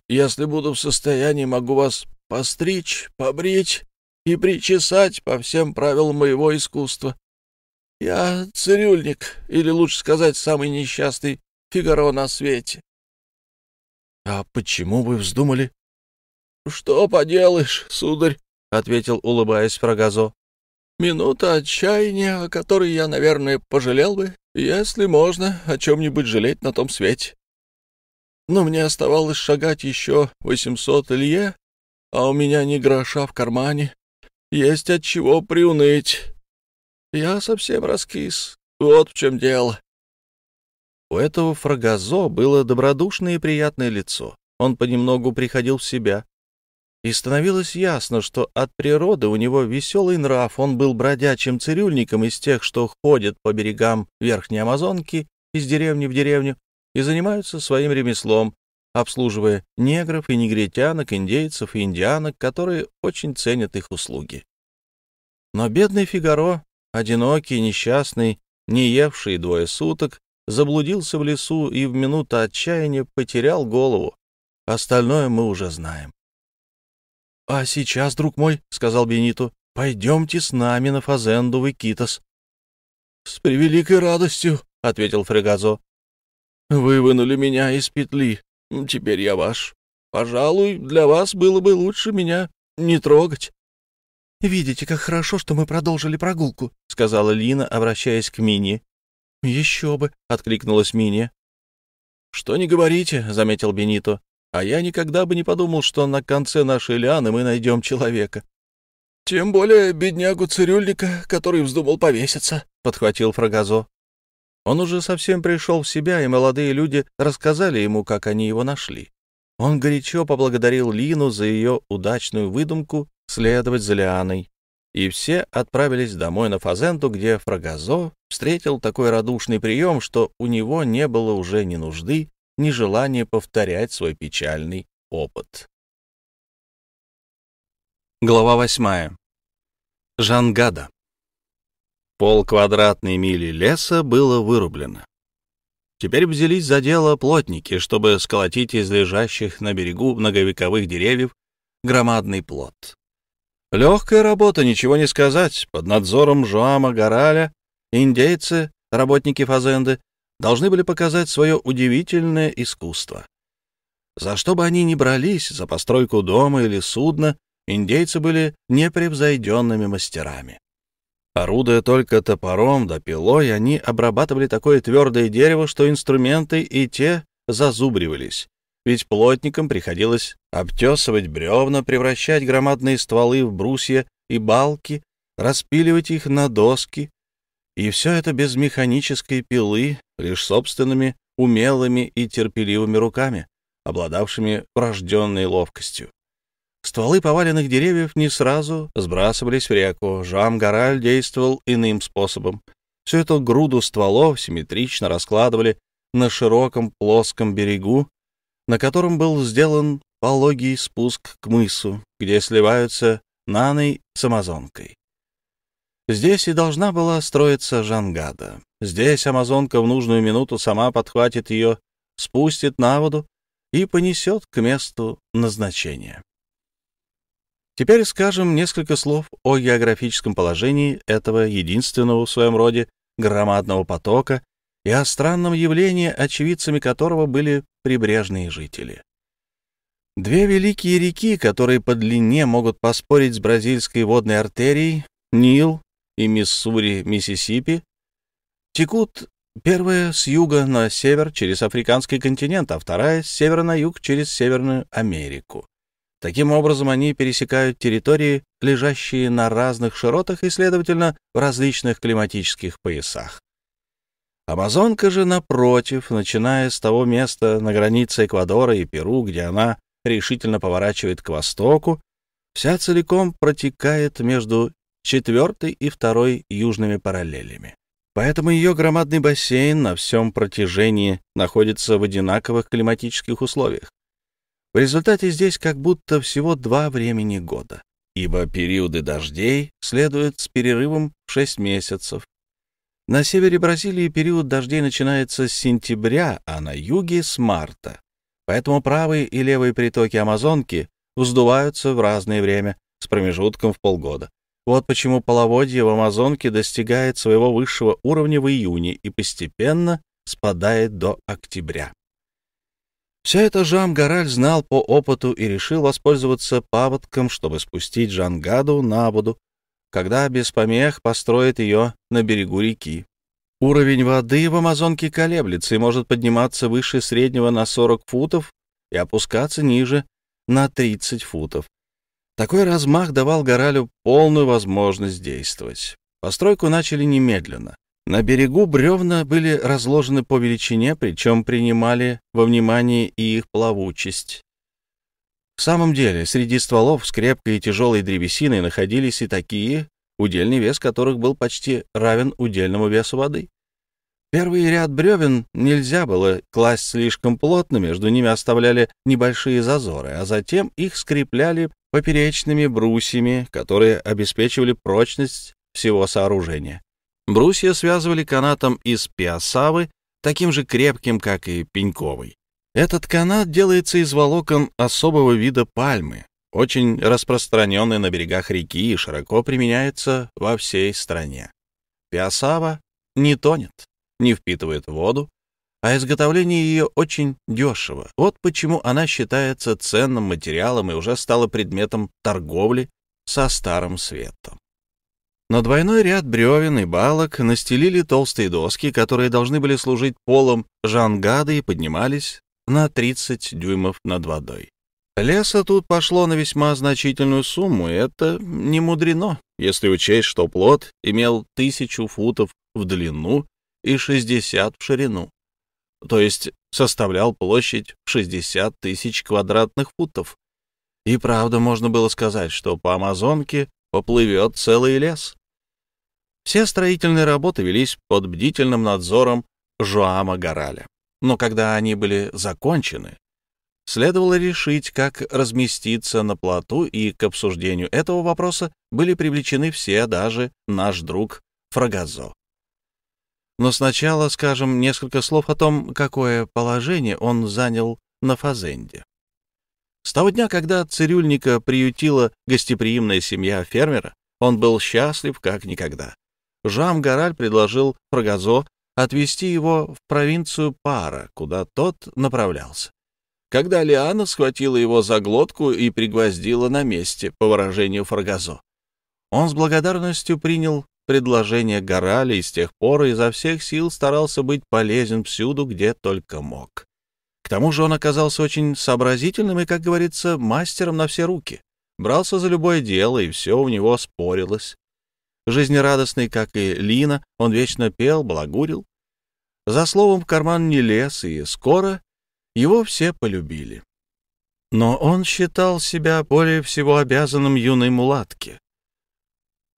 Если буду в состоянии, могу вас постричь, побрить и причесать по всем правилам моего искусства. Я цирюльник, или лучше сказать, самый несчастный Фигаро на свете. — А почему вы вздумали? — Что поделаешь, сударь, — ответил, улыбаясь Фрагазо. — Минута отчаяния, о которой я, наверное, пожалел бы, если можно о чем-нибудь жалеть на том свете. Но мне оставалось шагать еще восемьсот лье, а у меня ни гроша в кармане. Есть от чего приуныть. Я совсем раскис. Вот в чем дело. У этого фрагазо было добродушное и приятное лицо. Он понемногу приходил в себя, и становилось ясно, что от природы у него веселый нрав, он был бродячим цирюльником из тех, что ходят по берегам Верхней Амазонки из деревни в деревню и занимаются своим ремеслом, обслуживая негров и негритянок, индейцев и индианок, которые очень ценят их услуги. Но бедный Фигаро, одинокий, несчастный, не евший двое суток, заблудился в лесу и в минуту отчаяния потерял голову. Остальное мы уже знаем. — А сейчас, друг мой, — сказал Бениту, — пойдемте с нами на Фазенду в Икитос. — С превеликой радостью, — ответил Фрегазо. — Вы вынули меня из петли. Теперь я ваш. Пожалуй, для вас было бы лучше меня не трогать. — Видите, как хорошо, что мы продолжили прогулку, — сказала Лина, обращаясь к Мине. — Еще бы, — откликнулась Мине. — Что не говорите, — заметил Бенито. А я никогда бы не подумал, что на конце нашей лианы мы найдем человека. — Тем более беднягу-цирюльника, который вздумал повеситься, — подхватил Фрагазо. Он уже совсем пришел в себя, и молодые люди рассказали ему, как они его нашли. Он горячо поблагодарил Лину за ее удачную выдумку следовать за Лианой, и все отправились домой на Фазенту, где Фрагазо встретил такой радушный прием, что у него не было уже ни нужды ни желание повторять свой печальный опыт. Глава восьмая. Жангада. Пол квадратной мили леса было вырублено. Теперь взялись за дело плотники, чтобы сколотить из лежащих на берегу многовековых деревьев громадный плод. Легкая работа, ничего не сказать. Под надзором Жуама Гораля индейцы, работники Фазенды, должны были показать свое удивительное искусство. За что бы они ни брались, за постройку дома или судна, индейцы были непревзойденными мастерами. Орудуя только топором да пилой, они обрабатывали такое твердое дерево, что инструменты и те зазубривались, ведь плотникам приходилось обтесывать бревна, превращать громадные стволы в брусья и балки, распиливать их на доски, и все это без механической пилы, лишь собственными умелыми и терпеливыми руками, обладавшими врожденной ловкостью. Стволы поваленных деревьев не сразу сбрасывались в реку. Жам-Гораль действовал иным способом. Всю эту груду стволов симметрично раскладывали на широком плоском берегу, на котором был сделан пологий спуск к мысу, где сливаются Наной с Амазонкой. Здесь и должна была строиться Жангада. Здесь амазонка в нужную минуту сама подхватит ее, спустит на воду и понесет к месту назначения. Теперь скажем несколько слов о географическом положении этого единственного в своем роде громадного потока и о странном явлении, очевидцами которого были прибрежные жители. Две великие реки, которые по длине могут поспорить с бразильской водной артерией, Нил и Миссури, Миссисипи текут первая с юга на север через африканский континент, а вторая с севера на юг через Северную Америку. Таким образом, они пересекают территории, лежащие на разных широтах и, следовательно, в различных климатических поясах. Амазонка же, напротив, начиная с того места на границе Эквадора и Перу, где она решительно поворачивает к востоку, вся целиком протекает между четвертой и второй южными параллелями. Поэтому ее громадный бассейн на всем протяжении находится в одинаковых климатических условиях. В результате здесь как будто всего два времени года, ибо периоды дождей следуют с перерывом в 6 месяцев. На севере Бразилии период дождей начинается с сентября, а на юге — с марта. Поэтому правые и левые притоки Амазонки вздуваются в разное время с промежутком в полгода. Вот почему половодье в Амазонке достигает своего высшего уровня в июне и постепенно спадает до октября. Все это Жан Гараль знал по опыту и решил воспользоваться паводком, чтобы спустить Жангаду на воду, когда без помех построит ее на берегу реки. Уровень воды в Амазонке колеблется и может подниматься выше среднего на 40 футов и опускаться ниже на 30 футов. Такой размах давал Горалю полную возможность действовать. Постройку начали немедленно. На берегу бревна были разложены по величине, причем принимали во внимание и их плавучесть. В самом деле, среди стволов с крепкой и тяжелой древесиной находились и такие, удельный вес которых был почти равен удельному весу воды. Первый ряд бревен нельзя было класть слишком плотно, между ними оставляли небольшие зазоры, а затем их скрепляли поперечными брусьями, которые обеспечивали прочность всего сооружения. Брусья связывали канатом из пиасавы, таким же крепким, как и пеньковый. Этот канат делается из волокон особого вида пальмы, очень распространенный на берегах реки и широко применяется во всей стране. Пиасава не тонет, не впитывает воду, а изготовление ее очень дешево. Вот почему она считается ценным материалом и уже стала предметом торговли со Старым Светом. На двойной ряд бревен и балок настелили толстые доски, которые должны были служить полом жангады и поднимались на 30 дюймов над водой. Леса тут пошло на весьма значительную сумму, и это не мудрено, если учесть, что плод имел тысячу футов в длину и 60 в ширину, то есть составлял площадь 60 тысяч квадратных футов. И правда, можно было сказать, что по Амазонке поплывет целый лес. Все строительные работы велись под бдительным надзором Жоама Гораля. Но когда они были закончены, следовало решить, как разместиться на плоту, и к обсуждению этого вопроса были привлечены все, даже наш друг Фрагазо. Но сначала скажем несколько слов о том, какое положение он занял на Фазенде. С того дня, когда цирюльника приютила гостеприимная семья фермера, он был счастлив как никогда. Жам Гораль предложил Фрагазо отвезти его в провинцию Пара, куда тот направлялся. Когда Лиана схватила его за глотку и пригвоздила на месте, по выражению Фрагазо. Он с благодарностью принял предложение Гораля и с тех пор изо всех сил старался быть полезен всюду, где только мог. К тому же он оказался очень сообразительным и, как говорится, мастером на все руки. Брался за любое дело, и все у него спорилось. Жизнерадостный, как и Лина, он вечно пел, балагурил. За словом в карман не лез, и скоро его все полюбили. Но он считал себя более всего обязанным юной мулатке.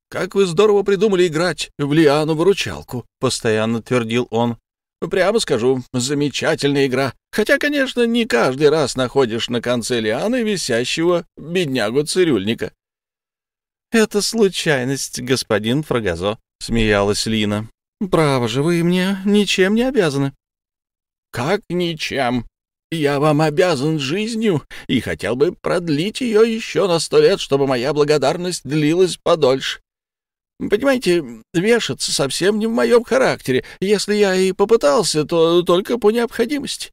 «Как вы здорово придумали играть в Лиану-выручалку», — постоянно твердил он. «Прямо скажу, замечательная игра. Хотя, конечно, не каждый раз находишь на конце лианы висящего беднягу-цирюльника. «Это случайность, господин Фрагазо», — смеялась Лина. «Право же, вы мне ничем не обязаны». «Как ничем? Я вам обязан жизнью и хотел бы продлить ее еще на сто лет, чтобы моя благодарность длилась подольше. Понимаете, вешаться совсем не в моем характере. Если я и попытался, то только по необходимости.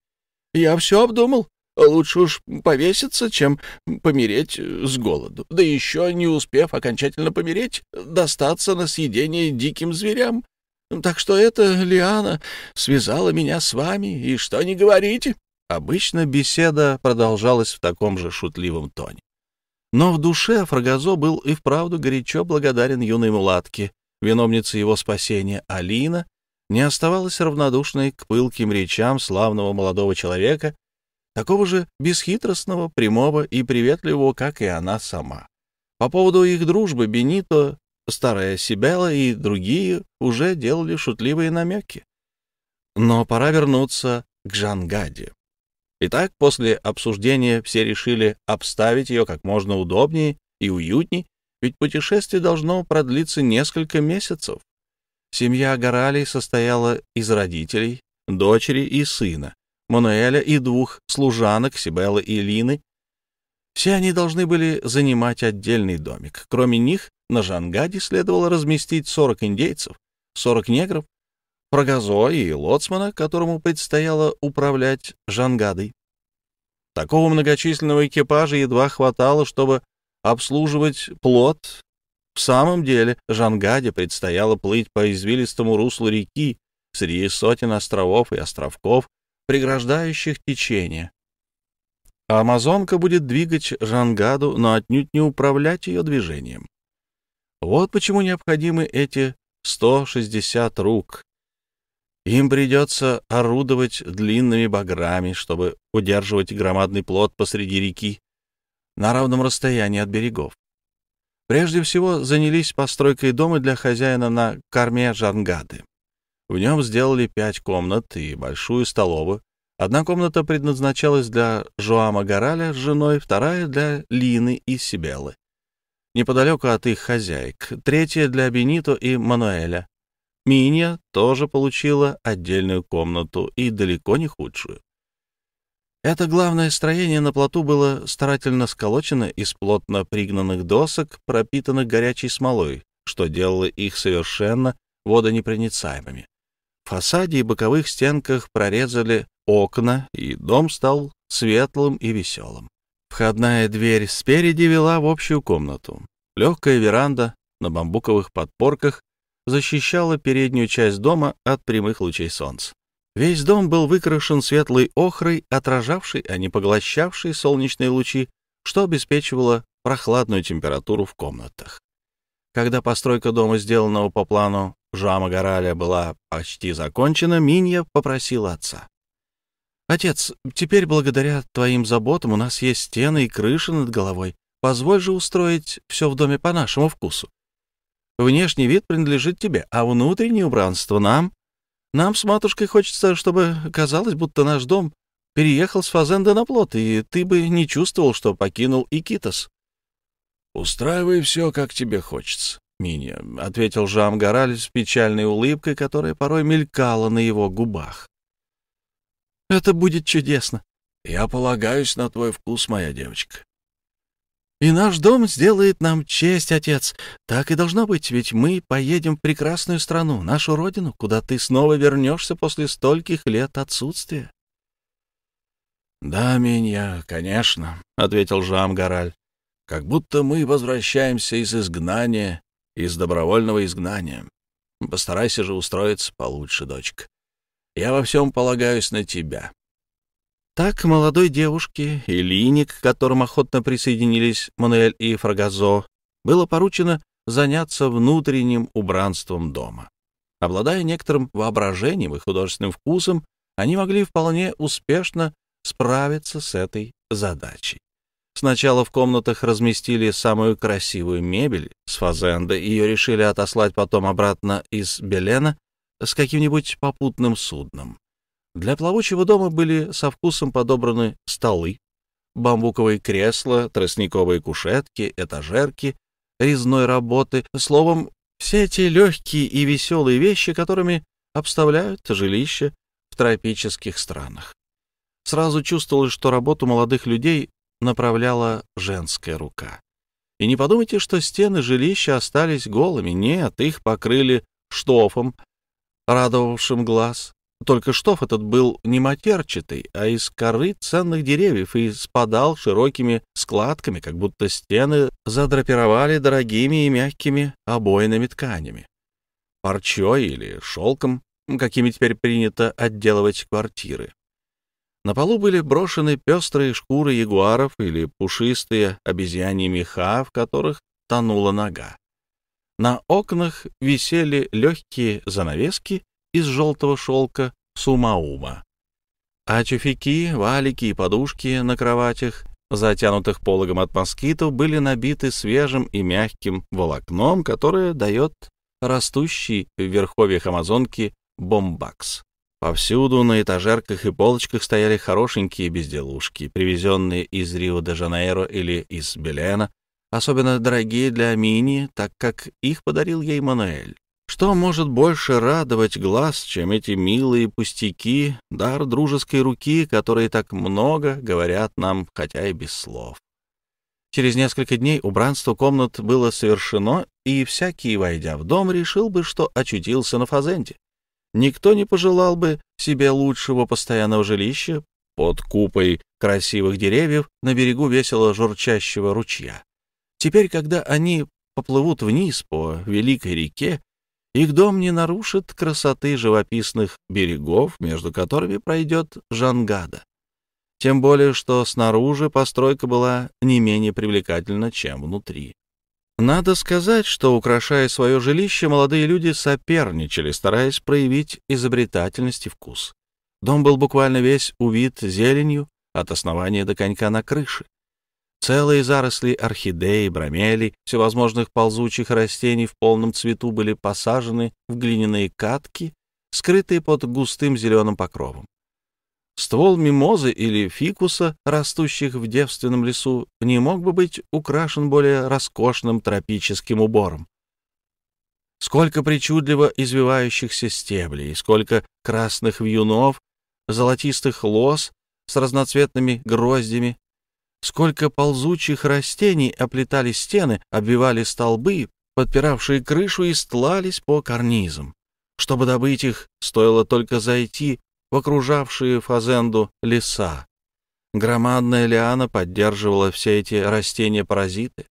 Я все обдумал. Лучше уж повеситься, чем помереть с голоду. Да еще, не успев окончательно помереть, достаться на съедение диким зверям. Так что эта лиана связала меня с вами, и что не говорите?» Обычно беседа продолжалась в таком же шутливом тоне. Но в душе Фрагазо был и вправду горячо благодарен юной мулатке, виновнице его спасения Алина, не оставалась равнодушной к пылким речам славного молодого человека, такого же бесхитростного, прямого и приветливого, как и она сама. По поводу их дружбы Бенито, старая Сибела и другие уже делали шутливые намеки. Но пора вернуться к Жангаде. Итак, после обсуждения все решили обставить ее как можно удобнее и уютней, ведь путешествие должно продлиться несколько месяцев. Семья Горалей состояла из родителей, дочери и сына, Мануэля и двух служанок, Сибеллы и Лины. Все они должны были занимать отдельный домик. Кроме них, на Жангаде следовало разместить 40 индейцев, 40 негров, Прогазо и лоцмана, которому предстояло управлять Жангадой. Такого многочисленного экипажа едва хватало, чтобы обслуживать плот. В самом деле Жангаде предстояло плыть по извилистому руслу реки среди сотен островов и островков, преграждающих течение. Амазонка будет двигать Жангаду, но отнюдь не управлять ее движением. Вот почему необходимы эти 160 рук, им придется орудовать длинными баграми, чтобы удерживать громадный плод посреди реки на равном расстоянии от берегов. Прежде всего занялись постройкой дома для хозяина на корме Жангады. В нем сделали пять комнат и большую столовую. Одна комната предназначалась для Жоама Гораля с женой, вторая — для Лины и Сибелы. Неподалеку от их хозяек, третья — для Бенито и Мануэля, Минья тоже получила отдельную комнату и далеко не худшую. Это главное строение на плоту было старательно сколочено из плотно пригнанных досок, пропитанных горячей смолой, что делало их совершенно водонепроницаемыми. В фасаде и боковых стенках прорезали окна, и дом стал светлым и веселым. Входная дверь спереди вела в общую комнату. Легкая веранда на бамбуковых подпорках защищала переднюю часть дома от прямых лучей солнца. Весь дом был выкрашен светлой охрой, отражавшей, а не поглощавшей солнечные лучи, что обеспечивало прохладную температуру в комнатах. Когда постройка дома, сделанного по плану Жама Гораля, была почти закончена, Минья попросила отца. «Отец, теперь благодаря твоим заботам у нас есть стены и крыша над головой. Позволь же устроить все в доме по нашему вкусу. Внешний вид принадлежит тебе, а внутреннее убранство нам. Нам с матушкой хочется, чтобы казалось, будто наш дом переехал с Фазенда на плот, и ты бы не чувствовал, что покинул Икитос. — Устраивай все, как тебе хочется, Миня, — ответил Жам Гораль с печальной улыбкой, которая порой мелькала на его губах. — Это будет чудесно. — Я полагаюсь на твой вкус, моя девочка. И наш дом сделает нам честь, отец. Так и должно быть, ведь мы поедем в прекрасную страну, нашу родину, куда ты снова вернешься после стольких лет отсутствия. — Да, меня, конечно, — ответил Жам Гораль. — Как будто мы возвращаемся из изгнания, из добровольного изгнания. Постарайся же устроиться получше, дочка. Я во всем полагаюсь на тебя. Так молодой девушке и Лине, к которым охотно присоединились Мануэль и Фрагазо, было поручено заняться внутренним убранством дома. Обладая некоторым воображением и художественным вкусом, они могли вполне успешно справиться с этой задачей. Сначала в комнатах разместили самую красивую мебель с фазенда, ее решили отослать потом обратно из Белена с каким-нибудь попутным судном. Для плавучего дома были со вкусом подобраны столы, бамбуковые кресла, тростниковые кушетки, этажерки, резной работы. Словом, все эти легкие и веселые вещи, которыми обставляют жилища в тропических странах. Сразу чувствовалось, что работу молодых людей направляла женская рука. И не подумайте, что стены жилища остались голыми. Нет, их покрыли штофом, радовавшим глаз только штоф этот был не матерчатый, а из коры ценных деревьев и спадал широкими складками, как будто стены задрапировали дорогими и мягкими обойными тканями. Парчой или шелком, какими теперь принято отделывать квартиры. На полу были брошены пестрые шкуры ягуаров или пушистые обезьяньи меха, в которых тонула нога. На окнах висели легкие занавески из желтого шелка сумаума. А тюфяки, валики и подушки на кроватях, затянутых пологом от москитов, были набиты свежим и мягким волокном, которое дает растущий в верховьях Амазонки бомбакс. Повсюду на этажерках и полочках стояли хорошенькие безделушки, привезенные из Рио-де-Жанейро или из Белена, особенно дорогие для Мини, так как их подарил ей Мануэль. Что может больше радовать глаз, чем эти милые пустяки, дар дружеской руки, которые так много говорят нам, хотя и без слов? Через несколько дней убранство комнат было совершено, и всякий, войдя в дом, решил бы, что очутился на фазенде. Никто не пожелал бы себе лучшего постоянного жилища под купой красивых деревьев на берегу весело журчащего ручья. Теперь, когда они поплывут вниз по великой реке, их дом не нарушит красоты живописных берегов, между которыми пройдет Жангада. Тем более, что снаружи постройка была не менее привлекательна, чем внутри. Надо сказать, что, украшая свое жилище, молодые люди соперничали, стараясь проявить изобретательность и вкус. Дом был буквально весь увит зеленью от основания до конька на крыше. Целые заросли орхидей, бромелей, всевозможных ползучих растений в полном цвету были посажены в глиняные катки, скрытые под густым зеленым покровом. Ствол мимозы или фикуса, растущих в девственном лесу, не мог бы быть украшен более роскошным тропическим убором. Сколько причудливо извивающихся стеблей, сколько красных вьюнов, золотистых лос с разноцветными гроздями, сколько ползучих растений оплетали стены, обвивали столбы, подпиравшие крышу и стлались по карнизам. Чтобы добыть их, стоило только зайти в окружавшие фазенду леса. Громадная лиана поддерживала все эти растения-паразиты.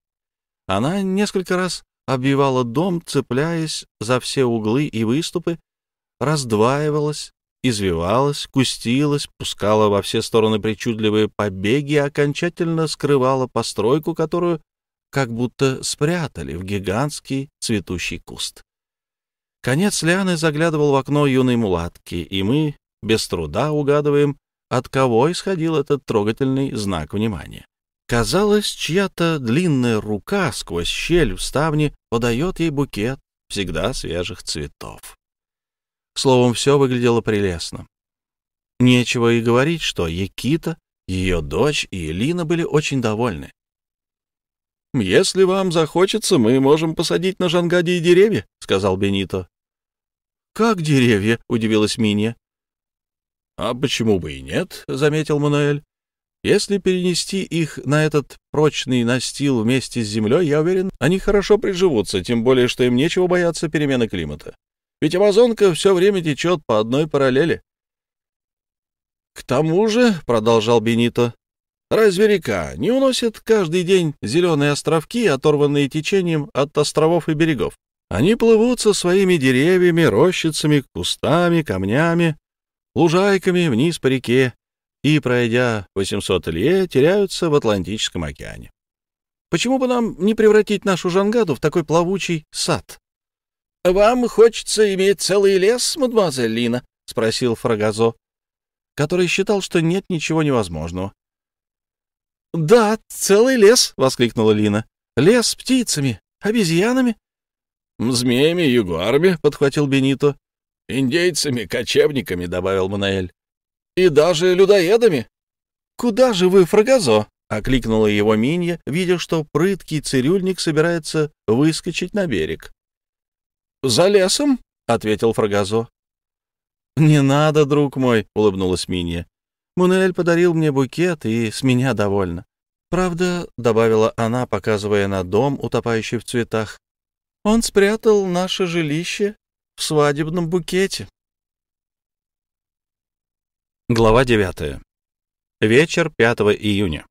Она несколько раз обвивала дом, цепляясь за все углы и выступы, раздваивалась, извивалась, кустилась, пускала во все стороны причудливые побеги и окончательно скрывала постройку, которую как будто спрятали в гигантский цветущий куст. Конец лианы заглядывал в окно юной мулатки, и мы без труда угадываем, от кого исходил этот трогательный знак внимания. Казалось, чья-то длинная рука сквозь щель в ставне подает ей букет всегда свежих цветов. Словом, все выглядело прелестно. Нечего и говорить, что Якита, ее дочь и Лина были очень довольны. «Если вам захочется, мы можем посадить на Жангаде и деревья», — сказал Бенито. «Как деревья?» — удивилась Минья. «А почему бы и нет?» — заметил Мануэль. «Если перенести их на этот прочный настил вместе с землей, я уверен, они хорошо приживутся, тем более, что им нечего бояться перемены климата. Ведь Амазонка все время течет по одной параллели. — К тому же, — продолжал Бенито, — разве река не уносит каждый день зеленые островки, оторванные течением от островов и берегов? Они плывут со своими деревьями, рощицами, кустами, камнями, лужайками вниз по реке и, пройдя 800 лье, теряются в Атлантическом океане. Почему бы нам не превратить нашу Жангаду в такой плавучий сад? «Вам хочется иметь целый лес, мадемуазель Лина?» — спросил Фрагазо, который считал, что нет ничего невозможного. «Да, целый лес!» — воскликнула Лина. «Лес с птицами, обезьянами». «Змеями, ягуарами», — подхватил Бенито. «Индейцами, кочевниками», — добавил Манаэль. «И даже людоедами». «Куда же вы, Фрагазо?» — окликнула его Минья, видя, что прыткий цирюльник собирается выскочить на берег. «За лесом», — ответил Фрагазо. «Не надо, друг мой», — улыбнулась Минья. «Мунель подарил мне букет, и с меня довольна. Правда, — добавила она, показывая на дом, утопающий в цветах, — он спрятал наше жилище в свадебном букете». Глава 9. Вечер 5 июня.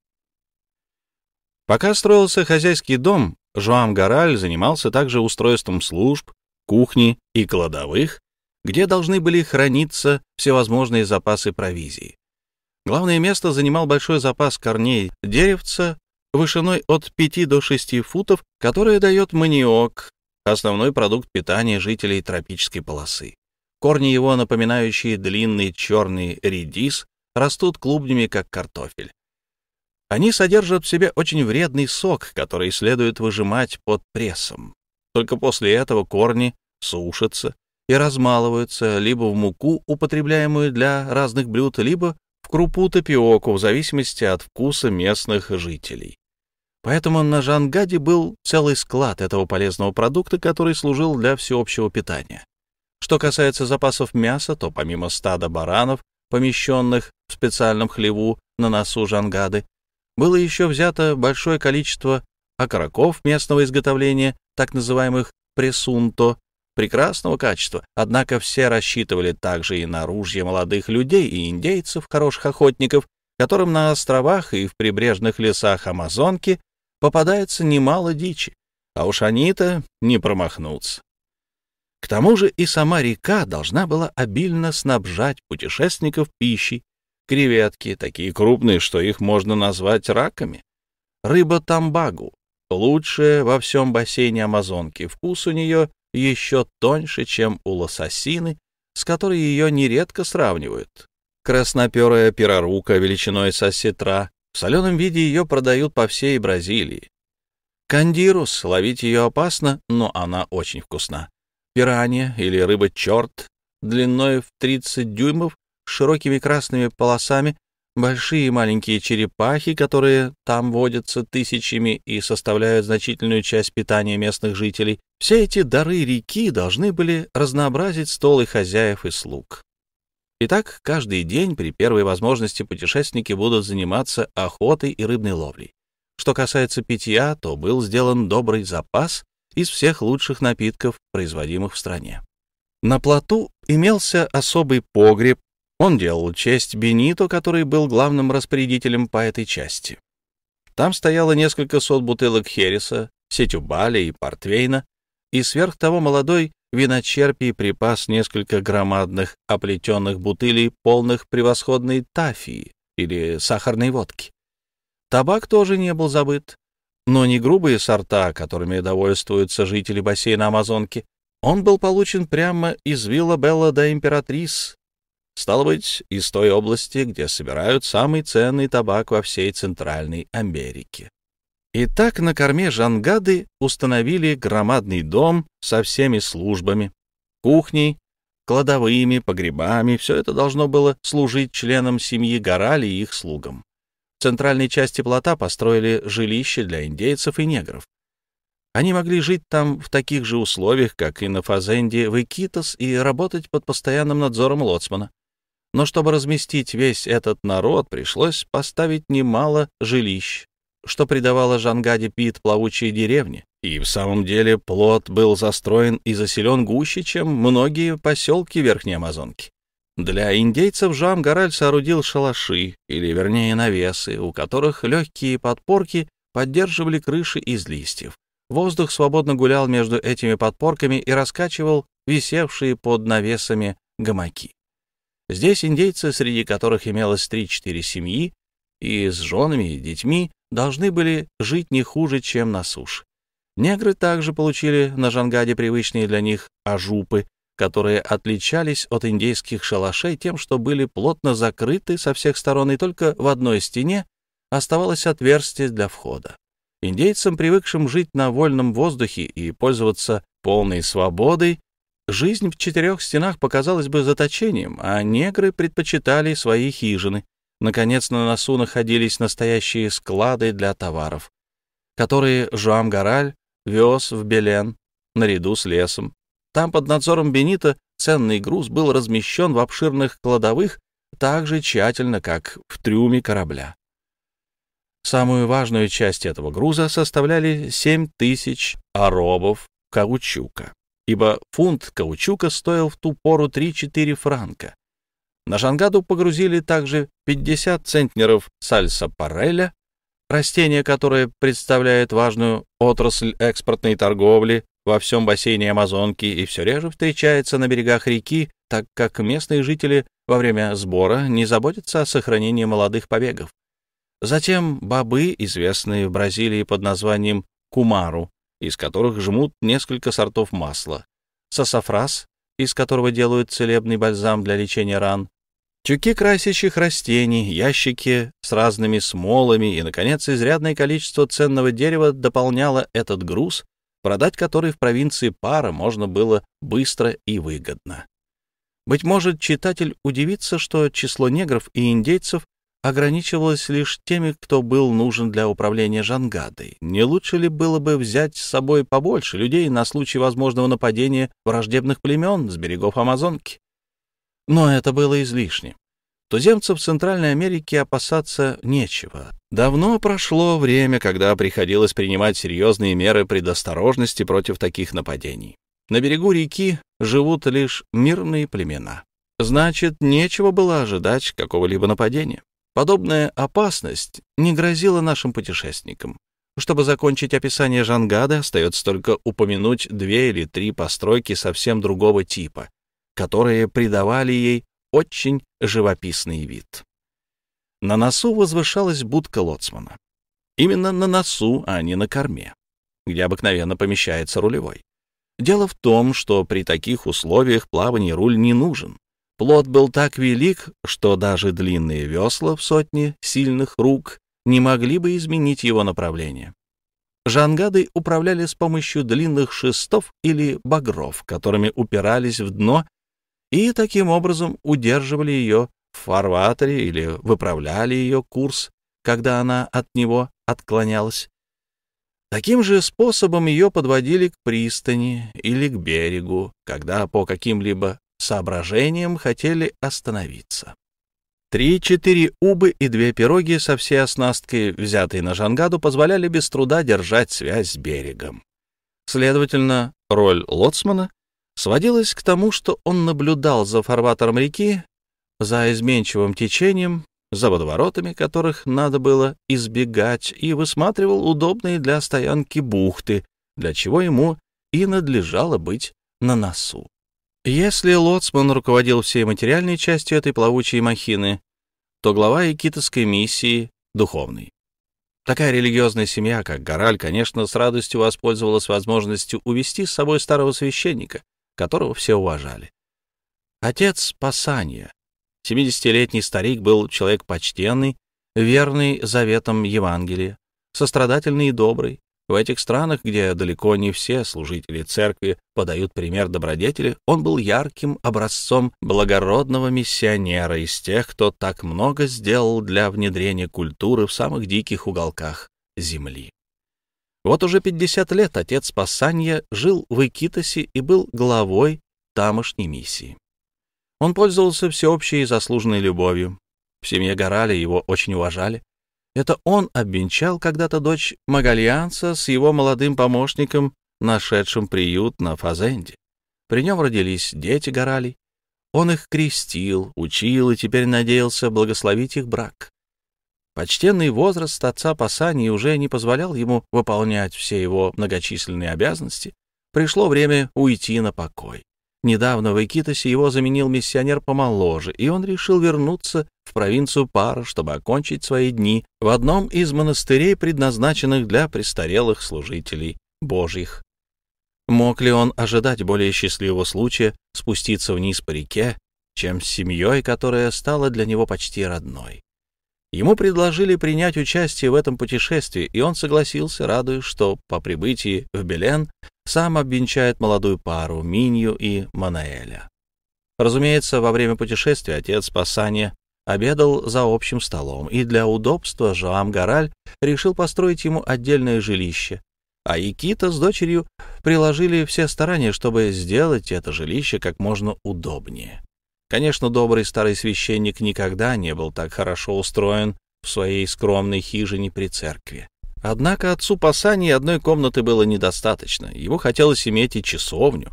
Пока строился хозяйский дом, Жуам Гараль занимался также устройством служб, кухни и кладовых, где должны были храниться всевозможные запасы провизии. Главное место занимал большой запас корней деревца вышиной от 5 до 6 футов, которое дает маниок, основной продукт питания жителей тропической полосы. Корни его, напоминающие длинный черный редис, растут клубнями, как картофель. Они содержат в себе очень вредный сок, который следует выжимать под прессом. Только после этого корни сушатся и размалываются либо в муку, употребляемую для разных блюд, либо в крупу тапиоку, в зависимости от вкуса местных жителей. Поэтому на Жангаде был целый склад этого полезного продукта, который служил для всеобщего питания. Что касается запасов мяса, то помимо стада баранов, помещенных в специальном хлеву на носу Жангады, было еще взято большое количество окороков местного изготовления, так называемых пресунто, прекрасного качества, однако все рассчитывали также и на ружья молодых людей и индейцев, хороших охотников, которым на островах и в прибрежных лесах Амазонки попадается немало дичи, а уж они-то не промахнутся. К тому же и сама река должна была обильно снабжать путешественников пищей. Креветки, такие крупные, что их можно назвать раками. Рыба тамбагу, лучшая во всем бассейне Амазонки. Вкус у нее еще тоньше, чем у лососины, с которой ее нередко сравнивают. Красноперая пирорука величиной со сетра. В соленом виде ее продают по всей Бразилии. Кандирус, ловить ее опасно, но она очень вкусна пиранья или рыба-черт длиной в 30 дюймов с широкими красными полосами, большие и маленькие черепахи, которые там водятся тысячами и составляют значительную часть питания местных жителей. Все эти дары реки должны были разнообразить столы хозяев и слуг. Итак, каждый день при первой возможности путешественники будут заниматься охотой и рыбной ловлей. Что касается питья, то был сделан добрый запас из всех лучших напитков, производимых в стране. На плоту имелся особый погреб, он делал честь Бенито, который был главным распорядителем по этой части. Там стояло несколько сот бутылок Хереса, Сетюбаля и Портвейна, и сверх того молодой виночерпий припас несколько громадных оплетенных бутылей, полных превосходной тафии или сахарной водки. Табак тоже не был забыт но не грубые сорта, которыми довольствуются жители бассейна Амазонки. Он был получен прямо из вилла Белла да Императрис, стало быть, из той области, где собирают самый ценный табак во всей Центральной Америке. Итак, на корме Жангады установили громадный дом со всеми службами, кухней, кладовыми, погребами. Все это должно было служить членам семьи Горали и их слугам центральной части плота построили жилище для индейцев и негров. Они могли жить там в таких же условиях, как и на Фазенде в Икитос, и работать под постоянным надзором лоцмана. Но чтобы разместить весь этот народ, пришлось поставить немало жилищ, что придавало Жангаде Пит плавучие деревни. И в самом деле плот был застроен и заселен гуще, чем многие поселки Верхней Амазонки. Для индейцев Жам Гораль соорудил шалаши, или вернее навесы, у которых легкие подпорки поддерживали крыши из листьев. Воздух свободно гулял между этими подпорками и раскачивал висевшие под навесами гамаки. Здесь индейцы, среди которых имелось 3-4 семьи, и с женами и детьми должны были жить не хуже, чем на суше. Негры также получили на Жангаде привычные для них ажупы, которые отличались от индейских шалашей тем, что были плотно закрыты со всех сторон, и только в одной стене оставалось отверстие для входа. Индейцам, привыкшим жить на вольном воздухе и пользоваться полной свободой, жизнь в четырех стенах показалась бы заточением, а негры предпочитали свои хижины. Наконец, на носу находились настоящие склады для товаров, которые Жуам Гараль вез в Белен наряду с лесом, там под надзором Бенита ценный груз был размещен в обширных кладовых так же тщательно, как в трюме корабля. Самую важную часть этого груза составляли 7 тысяч аробов каучука, ибо фунт каучука стоил в ту пору 3-4 франка. На Жангаду погрузили также 50 центнеров сальса-пареля, растение, которое представляет важную отрасль экспортной торговли во всем бассейне Амазонки и все реже встречается на берегах реки, так как местные жители во время сбора не заботятся о сохранении молодых побегов. Затем бобы, известные в Бразилии под названием кумару, из которых жмут несколько сортов масла, сасафрас, из которого делают целебный бальзам для лечения ран, тюки красящих растений, ящики с разными смолами. И, наконец, изрядное количество ценного дерева дополняло этот груз, продать который в провинции Пара можно было быстро и выгодно. Быть может, читатель удивится, что число негров и индейцев ограничивалось лишь теми, кто был нужен для управления Жангадой. Не лучше ли было бы взять с собой побольше людей на случай возможного нападения враждебных племен с берегов Амазонки? Но это было излишне. Туземцев Центральной Америке опасаться нечего. Давно прошло время, когда приходилось принимать серьезные меры предосторожности против таких нападений. На берегу реки живут лишь мирные племена. Значит, нечего было ожидать какого-либо нападения. Подобная опасность не грозила нашим путешественникам. Чтобы закончить описание Жангада, остается только упомянуть две или три постройки совсем другого типа, которые придавали ей очень живописный вид. На носу возвышалась будка лоцмана. Именно на носу, а не на корме, где обыкновенно помещается рулевой. Дело в том, что при таких условиях плавание руль не нужен. Плот был так велик, что даже длинные весла в сотне сильных рук не могли бы изменить его направление. Жангады управляли с помощью длинных шестов или багров, которыми упирались в дно и таким образом удерживали ее в фарватере или выправляли ее курс, когда она от него отклонялась. Таким же способом ее подводили к пристани или к берегу, когда по каким-либо соображениям хотели остановиться. Три-четыре убы и две пироги со всей оснасткой, взятой на Жангаду, позволяли без труда держать связь с берегом. Следовательно, роль лоцмана сводилась к тому, что он наблюдал за фарватером реки, за изменчивым течением, за водоворотами, которых надо было избегать, и высматривал удобные для стоянки бухты, для чего ему и надлежало быть на носу. Если лоцман руководил всей материальной частью этой плавучей махины, то глава якитовской миссии — духовный. Такая религиозная семья, как Гораль, конечно, с радостью воспользовалась возможностью увести с собой старого священника, которого все уважали. Отец Пасанья, 70-летний старик, был человек почтенный, верный заветам Евангелия, сострадательный и добрый. В этих странах, где далеко не все служители церкви подают пример добродетели, он был ярким образцом благородного миссионера из тех, кто так много сделал для внедрения культуры в самых диких уголках земли. Вот уже 50 лет отец Пасанья жил в Икитосе и был главой тамошней миссии. Он пользовался всеобщей и заслуженной любовью. В семье Горали его очень уважали. Это он обвенчал когда-то дочь Магальянца с его молодым помощником, нашедшим приют на Фазенде. При нем родились дети Горалей. Он их крестил, учил и теперь надеялся благословить их брак. Почтенный возраст отца Пасани уже не позволял ему выполнять все его многочисленные обязанности. Пришло время уйти на покой. Недавно в Икитосе его заменил миссионер помоложе, и он решил вернуться в провинцию Пара, чтобы окончить свои дни в одном из монастырей, предназначенных для престарелых служителей Божьих. Мог ли он ожидать более счастливого случая спуститься вниз по реке, чем с семьей, которая стала для него почти родной? Ему предложили принять участие в этом путешествии, и он согласился, радуясь, что по прибытии в Белен сам обвенчает молодую пару Минью и Манаэля. Разумеется, во время путешествия отец Пасания обедал за общим столом, и для удобства Жоам Гараль решил построить ему отдельное жилище, а Икита с дочерью приложили все старания, чтобы сделать это жилище как можно удобнее. Конечно, добрый старый священник никогда не был так хорошо устроен в своей скромной хижине при церкви. Однако отцу Пасани одной комнаты было недостаточно. Ему хотелось иметь и часовню.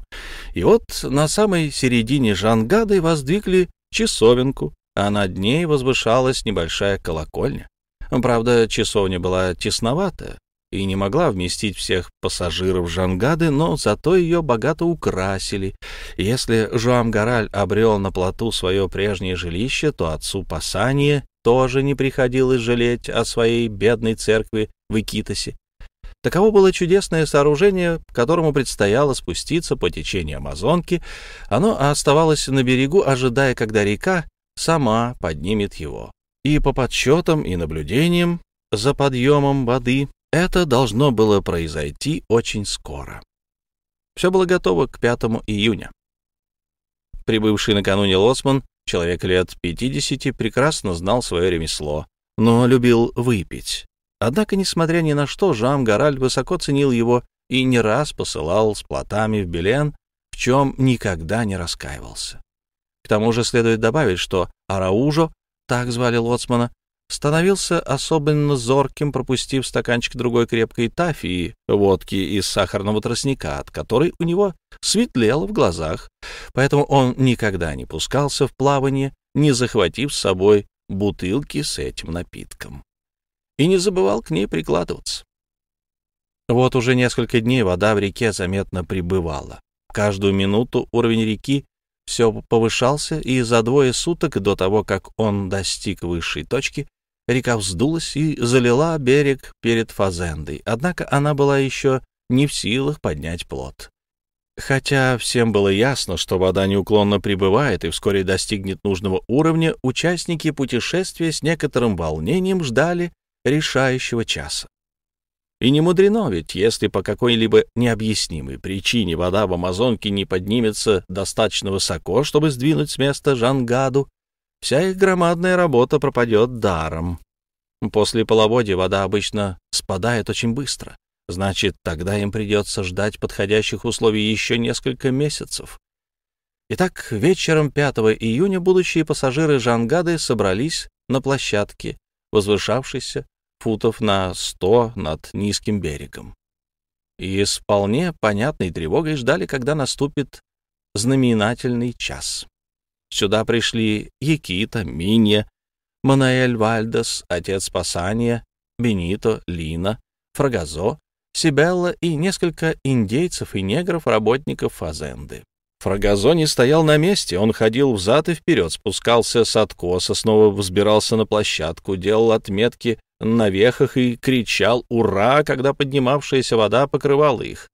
И вот на самой середине Жангады воздвигли часовенку, а над ней возвышалась небольшая колокольня. Правда, часовня была тесноватая и не могла вместить всех пассажиров Жангады, но зато ее богато украсили. Если Жуам Гараль обрел на плоту свое прежнее жилище, то отцу Пасания тоже не приходилось жалеть о своей бедной церкви в Икитосе. Таково было чудесное сооружение, которому предстояло спуститься по течению Амазонки. Оно оставалось на берегу, ожидая, когда река сама поднимет его. И по подсчетам и наблюдениям за подъемом воды это должно было произойти очень скоро. Все было готово к 5 июня. Прибывший накануне лоцман, человек лет 50, прекрасно знал свое ремесло, но любил выпить. Однако, несмотря ни на что, Жам Гараль высоко ценил его и не раз посылал с плотами в Белен, в чем никогда не раскаивался. К тому же следует добавить, что Араужо, так звали лоцмана, становился особенно зорким, пропустив стаканчик другой крепкой тафии, водки из сахарного тростника, от которой у него светлело в глазах, поэтому он никогда не пускался в плавание, не захватив с собой бутылки с этим напитком и не забывал к ней прикладываться. Вот уже несколько дней вода в реке заметно прибывала. Каждую минуту уровень реки все повышался, и за двое суток до того, как он достиг высшей точки, река вздулась и залила берег перед Фазендой. Однако она была еще не в силах поднять плод. Хотя всем было ясно, что вода неуклонно прибывает и вскоре достигнет нужного уровня, участники путешествия с некоторым волнением ждали, решающего часа. И не мудрено, ведь если по какой-либо необъяснимой причине вода в Амазонке не поднимется достаточно высоко, чтобы сдвинуть с места Жангаду, вся их громадная работа пропадет даром. После половодья вода обычно спадает очень быстро. Значит, тогда им придется ждать подходящих условий еще несколько месяцев. Итак, вечером 5 июня будущие пассажиры Жангады собрались на площадке, возвышавшейся футов на сто над низким берегом. И с вполне понятной тревогой ждали, когда наступит знаменательный час. Сюда пришли Якита, Минья, Манаэль Вальдес, отец Спасания, Бенито, Лина, Фрагазо, Сибелла и несколько индейцев и негров, работников Фазенды. Фрагазони стоял на месте, он ходил взад и вперед, спускался с откоса, снова взбирался на площадку, делал отметки на вехах и кричал «Ура!», когда поднимавшаяся вода покрывала их.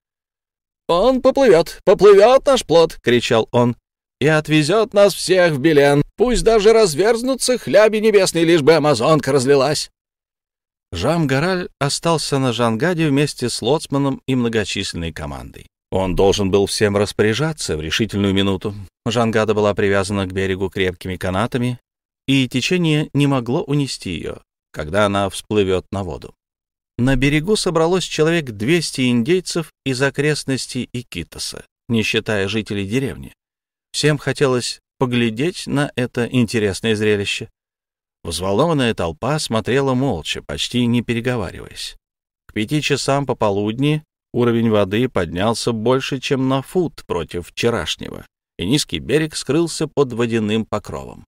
«Он поплывет, поплывет наш плод!» — кричал он. «И отвезет нас всех в Белен. Пусть даже разверзнутся хляби небесные, лишь бы Амазонка разлилась!» Жам Гараль остался на Жангаде вместе с лоцманом и многочисленной командой. Он должен был всем распоряжаться в решительную минуту. Жангада была привязана к берегу крепкими канатами, и течение не могло унести ее когда она всплывет на воду. На берегу собралось человек 200 индейцев из окрестностей Икитоса, не считая жителей деревни. Всем хотелось поглядеть на это интересное зрелище. Взволнованная толпа смотрела молча, почти не переговариваясь. К пяти часам пополудни уровень воды поднялся больше, чем на фут против вчерашнего, и низкий берег скрылся под водяным покровом.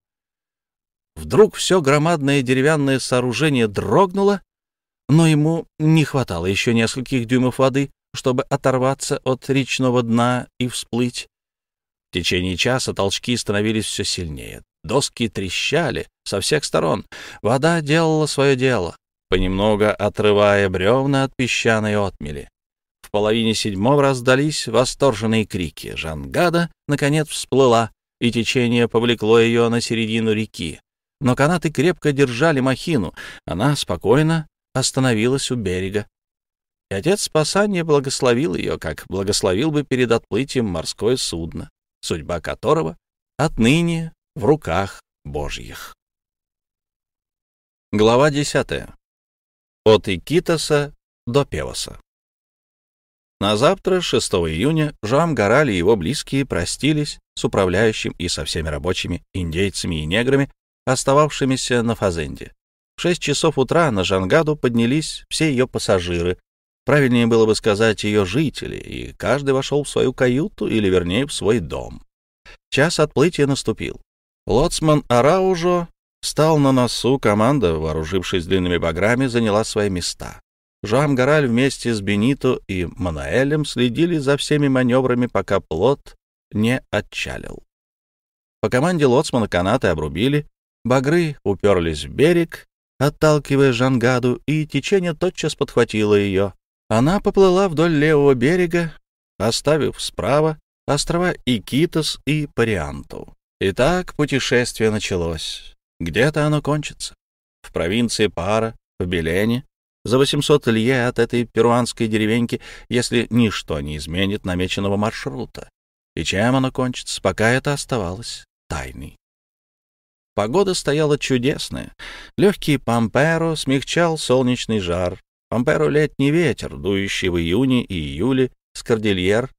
Вдруг все громадное деревянное сооружение дрогнуло, но ему не хватало еще нескольких дюймов воды, чтобы оторваться от речного дна и всплыть. В течение часа толчки становились все сильнее. Доски трещали со всех сторон. Вода делала свое дело, понемногу отрывая бревна от песчаной отмели. В половине седьмого раздались восторженные крики. Жангада, наконец, всплыла, и течение повлекло ее на середину реки но канаты крепко держали махину. Она спокойно остановилась у берега. И отец спасания благословил ее, как благословил бы перед отплытием морское судно, судьба которого отныне в руках Божьих. Глава десятая. От Икитоса до Певоса. На завтра, 6 июня, Жам Гораль и его близкие простились с управляющим и со всеми рабочими, индейцами и неграми, остававшимися на Фазенде. В шесть часов утра на Жангаду поднялись все ее пассажиры, правильнее было бы сказать ее жители, и каждый вошел в свою каюту, или вернее в свой дом. Час отплытия наступил. Лоцман Араужо стал на носу, команда, вооружившись длинными баграми, заняла свои места. Жуам Гораль вместе с Бенито и Манаэлем следили за всеми маневрами, пока плот не отчалил. По команде лоцмана канаты обрубили, багры уперлись в берег, отталкивая Жангаду, и течение тотчас подхватило ее. Она поплыла вдоль левого берега, оставив справа острова Икитос и Парианту. Итак, путешествие началось. Где-то оно кончится. В провинции Пара, в Белене, за 800 лье от этой перуанской деревеньки, если ничто не изменит намеченного маршрута. И чем оно кончится, пока это оставалось тайной. Погода стояла чудесная. Легкий памперо смягчал солнечный жар. Памперо — летний ветер, дующий в июне и июле с кордильер.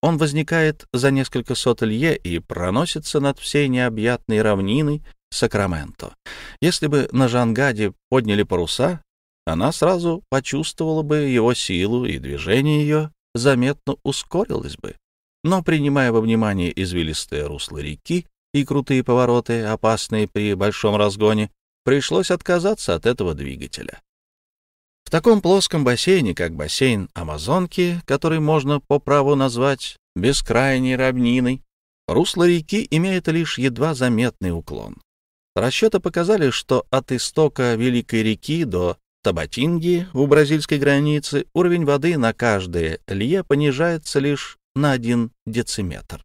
Он возникает за несколько сот лье и проносится над всей необъятной равниной Сакраменто. Если бы на Жангаде подняли паруса, она сразу почувствовала бы его силу, и движение ее заметно ускорилось бы. Но, принимая во внимание извилистое русло реки и крутые повороты, опасные при большом разгоне, пришлось отказаться от этого двигателя. Таком плоском бассейне, как бассейн Амазонки, который можно по праву назвать бескрайней равниной, русло реки имеет лишь едва заметный уклон. Расчеты показали, что от истока Великой реки до Табатинги у бразильской границы уровень воды на каждое лье понижается лишь на один дециметр.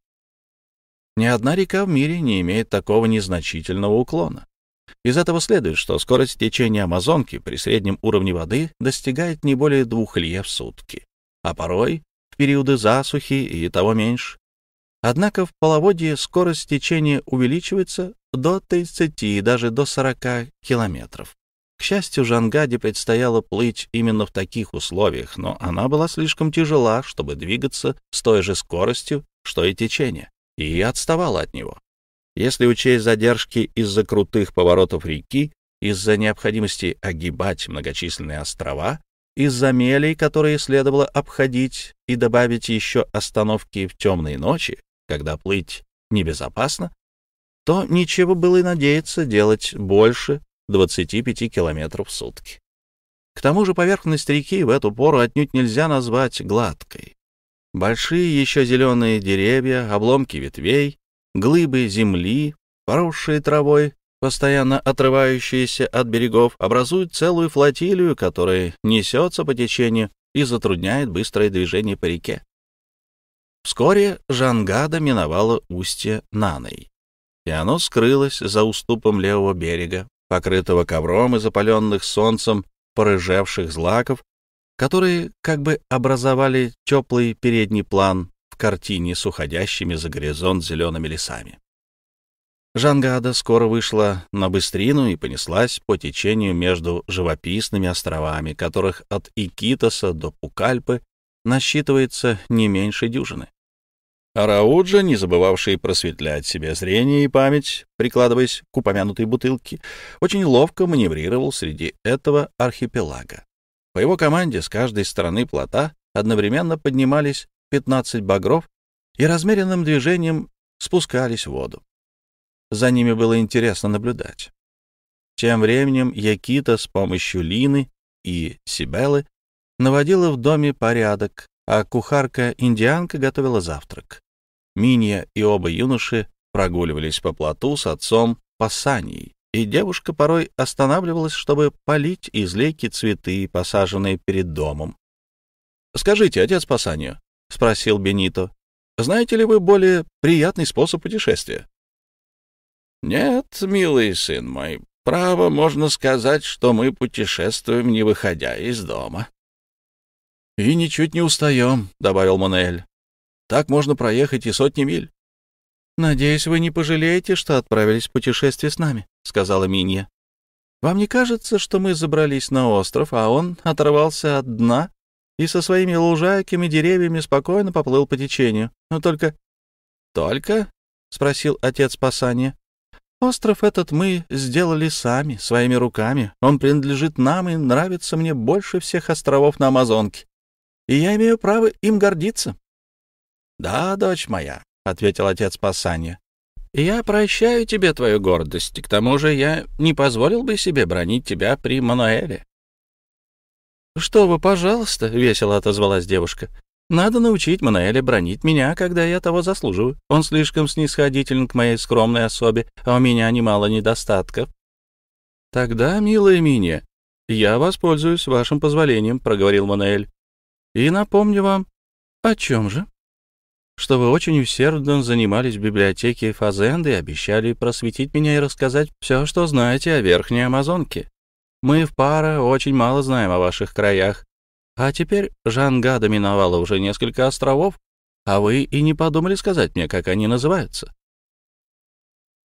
Ни одна река в мире не имеет такого незначительного уклона. Из этого следует, что скорость течения Амазонки при среднем уровне воды достигает не более двух лье в сутки, а порой в периоды засухи и того меньше. Однако в половодье скорость течения увеличивается до 30 и даже до 40 километров. К счастью, Жангаде предстояло плыть именно в таких условиях, но она была слишком тяжела, чтобы двигаться с той же скоростью, что и течение, и отставала от него. Если учесть задержки из-за крутых поворотов реки, из-за необходимости огибать многочисленные острова, из-за мелей, которые следовало обходить, и добавить еще остановки в темные ночи, когда плыть небезопасно, то ничего было и надеяться делать больше 25 километров в сутки. К тому же поверхность реки в эту пору отнюдь нельзя назвать гладкой. Большие еще зеленые деревья, обломки ветвей, глыбы земли, поросшие травой, постоянно отрывающиеся от берегов, образуют целую флотилию, которая несется по течению и затрудняет быстрое движение по реке. Вскоре Жангада миновала устье Наной, и оно скрылось за уступом левого берега, покрытого ковром и запаленных солнцем порыжевших злаков, которые как бы образовали теплый передний план картине с уходящими за горизонт зелеными лесами. Жангада скоро вышла на быстрину и понеслась по течению между живописными островами, которых от Икитоса до Пукальпы насчитывается не меньше дюжины. Арауджа, не забывавший просветлять себе зрение и память, прикладываясь к упомянутой бутылке, очень ловко маневрировал среди этого архипелага. По его команде с каждой стороны плота одновременно поднимались 15 багров и размеренным движением спускались в воду. За ними было интересно наблюдать. Тем временем Якита с помощью Лины и Сибелы наводила в доме порядок, а кухарка-индианка готовила завтрак. Минья и оба юноши прогуливались по плоту с отцом Пасанией, и девушка порой останавливалась, чтобы полить из лейки цветы, посаженные перед домом. — Скажите, отец Пасанию, — спросил Бенито, — знаете ли вы более приятный способ путешествия? — Нет, милый сын мой, право можно сказать, что мы путешествуем, не выходя из дома. «И ничуть не устаем», — добавил Мануэль. «Так можно проехать и сотни миль». «Надеюсь, вы не пожалеете, что отправились в путешествие с нами», — сказала Минья. «Вам не кажется, что мы забрались на остров, а он оторвался от дна и со своими лужайками, деревьями спокойно поплыл по течению? Но только...» «Только?» — спросил отец спасания. «Остров этот мы сделали сами, своими руками. Он принадлежит нам и нравится мне больше всех островов на Амазонке и я имею право им гордиться. — Да, дочь моя, — ответил отец Пасанья. Я прощаю тебе твою гордость. К тому же я не позволил бы себе бронить тебя при Мануэле. «Что вы, пожалуйста», — весело отозвалась девушка. «Надо научить Мануэля бронить меня, когда я того заслуживаю. Он слишком снисходителен к моей скромной особе, а у меня немало недостатков». «Тогда, милая Миния, я воспользуюсь вашим позволением», — проговорил Мануэль. «И напомню вам, о чем же?» что вы очень усердно занимались в библиотеке Фазенды и обещали просветить меня и рассказать все, что знаете о Верхней Амазонке. Мы в пара очень мало знаем о ваших краях. А теперь Жанга доминовала уже несколько островов, а вы и не подумали сказать мне, как они называются.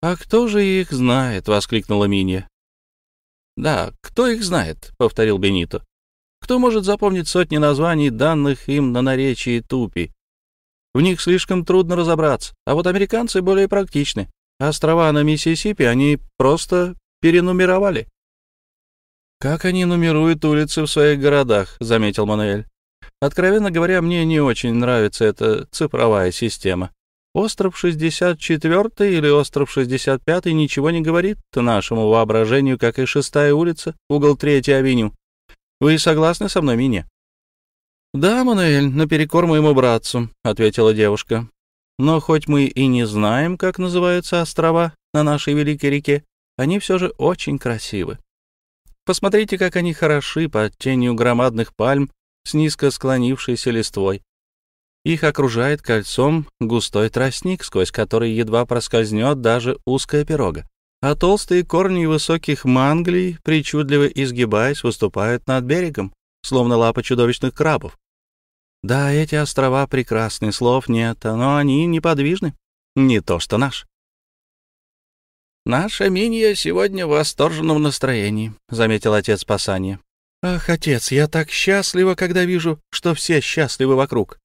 «А кто же их знает?» — воскликнула Минья. «Да, кто их знает?» — повторил Бенито. «Кто может запомнить сотни названий, данных им на наречии Тупи? В них слишком трудно разобраться, а вот американцы более практичны. Острова на Миссисипи они просто перенумеровали». «Как они нумеруют улицы в своих городах», — заметил Мануэль. «Откровенно говоря, мне не очень нравится эта цифровая система. Остров 64 или остров 65 ничего не говорит нашему воображению, как и шестая улица, угол третьей авеню. Вы согласны со мной, Мине?» «Да, Мануэль, наперекор моему братцу», — ответила девушка. «Но хоть мы и не знаем, как называются острова на нашей великой реке, они все же очень красивы. Посмотрите, как они хороши под тенью громадных пальм с низко склонившейся листвой. Их окружает кольцом густой тростник, сквозь который едва проскользнет даже узкая пирога, а толстые корни высоких манглей, причудливо изгибаясь, выступают над берегом, словно лапы чудовищных крабов. Да, эти острова прекрасны, слов нет, но они неподвижны. Не то что наш. «Наша Минья сегодня в восторженном настроении», — заметил отец спасания. «Ах, отец, я так счастлива, когда вижу, что все счастливы вокруг».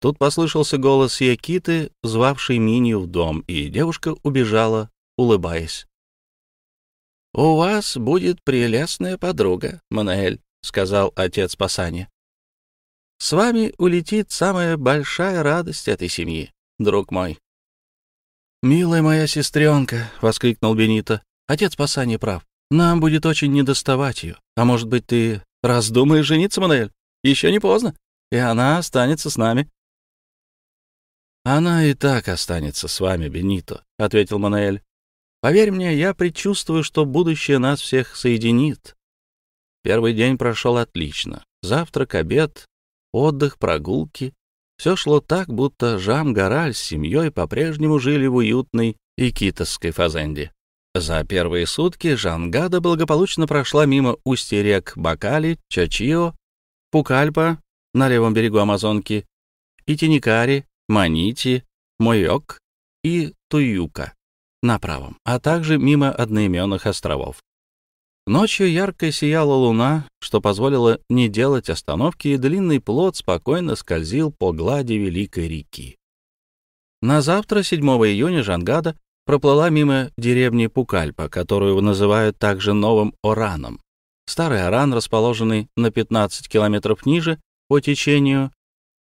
Тут послышался голос Якиты, звавший Минью в дом, и девушка убежала, улыбаясь. «У вас будет прелестная подруга, Манаэль», — сказал отец спасания. «С вами улетит самая большая радость этой семьи, друг мой». «Милая моя сестренка!» — воскликнул Бенито. «Отец спасания прав. Нам будет очень недоставать ее. А может быть, ты раздумаешь жениться, Мануэль? Еще не поздно. И она останется с нами». «Она и так останется с вами, Бенито», — ответил Мануэль. «Поверь мне, я предчувствую, что будущее нас всех соединит». Первый день прошел отлично. Завтрак, обед, отдых, прогулки. Все шло так, будто Жам-Гораль с семьей по-прежнему жили в уютной икитовской фазенде. За первые сутки Жангада благополучно прошла мимо устья рек Бакали, Чачио, Пукальпа на левом берегу Амазонки, Итиникари, Манити, Мойок и Туюка на правом, а также мимо одноименных островов. Ночью ярко сияла луна, что позволило не делать остановки, и длинный плот спокойно скользил по глади Великой реки. На завтра, 7 июня, Жангада проплыла мимо деревни Пукальпа, которую называют также Новым Ораном. Старый Оран, расположенный на 15 километров ниже по течению,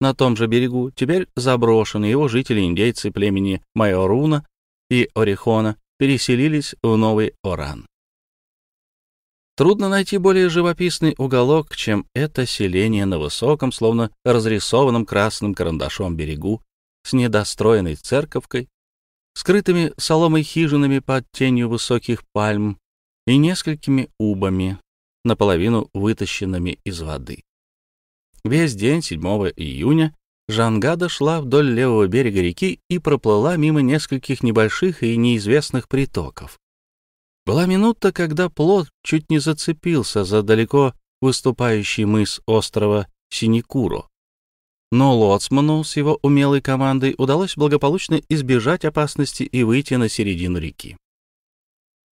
на том же берегу, теперь заброшенный, его жители-индейцы племени Майоруна и Орихона переселились в Новый Оран. Трудно найти более живописный уголок, чем это селение на высоком, словно разрисованном красным карандашом берегу, с недостроенной церковкой, скрытыми соломой хижинами под тенью высоких пальм и несколькими убами, наполовину вытащенными из воды. Весь день 7 июня Жангада шла вдоль левого берега реки и проплыла мимо нескольких небольших и неизвестных притоков. Была минута, когда плот чуть не зацепился за далеко выступающий мыс острова Синикуро. Но Лоцману с его умелой командой удалось благополучно избежать опасности и выйти на середину реки.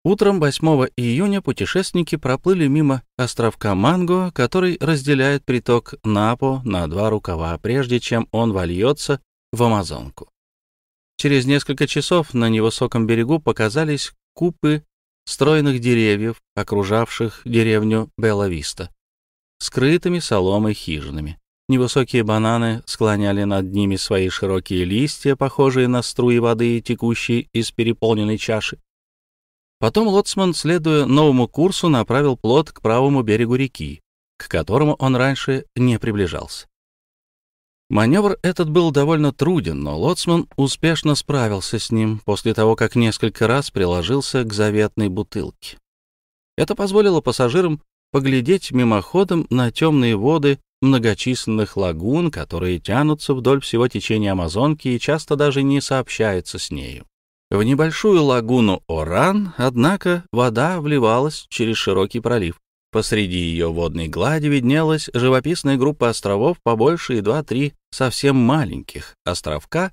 Утром 8 июня путешественники проплыли мимо островка Манго, который разделяет приток Напо на два рукава, прежде чем он вольется в Амазонку. Через несколько часов на невысоком берегу показались купы стройных деревьев, окружавших деревню Белла-Виста, скрытыми соломой хижинами. Невысокие бананы склоняли над ними свои широкие листья, похожие на струи воды, текущие из переполненной чаши. Потом лоцман, следуя новому курсу, направил плот к правому берегу реки, к которому он раньше не приближался. Маневр этот был довольно труден, но лоцман успешно справился с ним после того, как несколько раз приложился к заветной бутылке. Это позволило пассажирам поглядеть мимоходом на темные воды многочисленных лагун, которые тянутся вдоль всего течения Амазонки и часто даже не сообщаются с нею. В небольшую лагуну Оран, однако, вода вливалась через широкий пролив. Посреди ее водной глади виднелась живописная группа островов побольше и два-три совсем маленьких островка,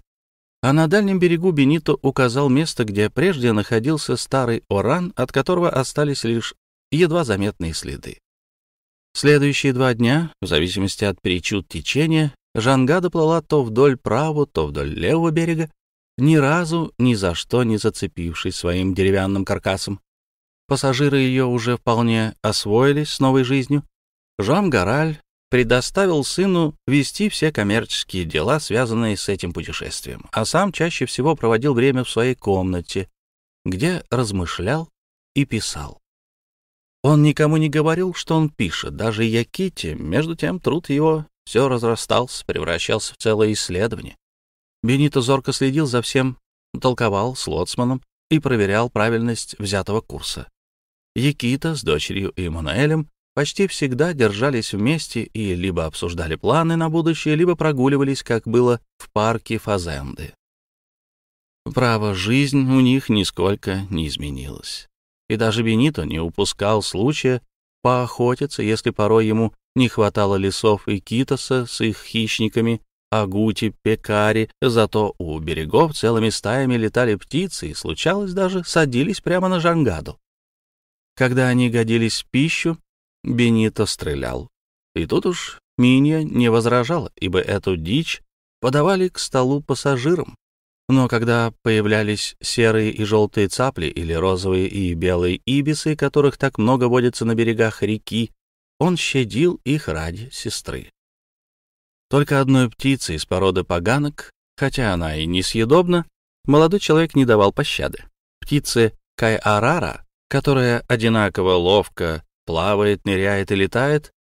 а на дальнем берегу Бенито указал место, где прежде находился старый Оран, от которого остались лишь едва заметные следы. Следующие два дня, в зависимости от причуд течения, Жангада плыла то вдоль правого, то вдоль левого берега, ни разу ни за что не зацепившись своим деревянным каркасом. Пассажиры ее уже вполне освоились с новой жизнью. Жан Гараль предоставил сыну вести все коммерческие дела, связанные с этим путешествием, а сам чаще всего проводил время в своей комнате, где размышлял и писал. Он никому не говорил, что он пишет, даже Яките, между тем труд его все разрастался, превращался в целое исследование. Бенито зорко следил за всем, толковал с лоцманом и проверял правильность взятого курса. Якита с дочерью и Мануэлем почти всегда держались вместе и либо обсуждали планы на будущее, либо прогуливались, как было в парке Фазенды. Право, жизнь у них нисколько не изменилась. И даже Бенито не упускал случая поохотиться, если порой ему не хватало лесов и китоса с их хищниками, агути, пекари, зато у берегов целыми стаями летали птицы и, случалось даже, садились прямо на жангаду. Когда они годились в пищу, Бенито стрелял. И тут уж Минья не возражала, ибо эту дичь подавали к столу пассажирам. Но когда появлялись серые и желтые цапли или розовые и белые ибисы, которых так много водится на берегах реки, он щадил их ради сестры. Только одной птице из породы поганок, хотя она и несъедобна, молодой человек не давал пощады. Птице Кайарара которая одинаково ловко плавает, ныряет и летает.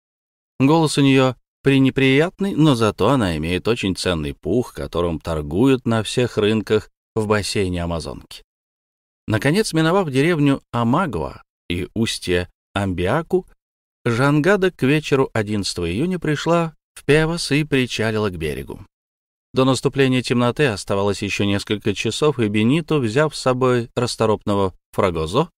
Голос у нее пренеприятный, но зато она имеет очень ценный пух, которым торгуют на всех рынках в бассейне Амазонки. Наконец, миновав деревню Амагуа и устье Амбиаку, Жангада к вечеру 11 июня пришла в Певас и причалила к берегу. До наступления темноты оставалось еще несколько часов, и Бенито, взяв с собой расторопного Фрагозо,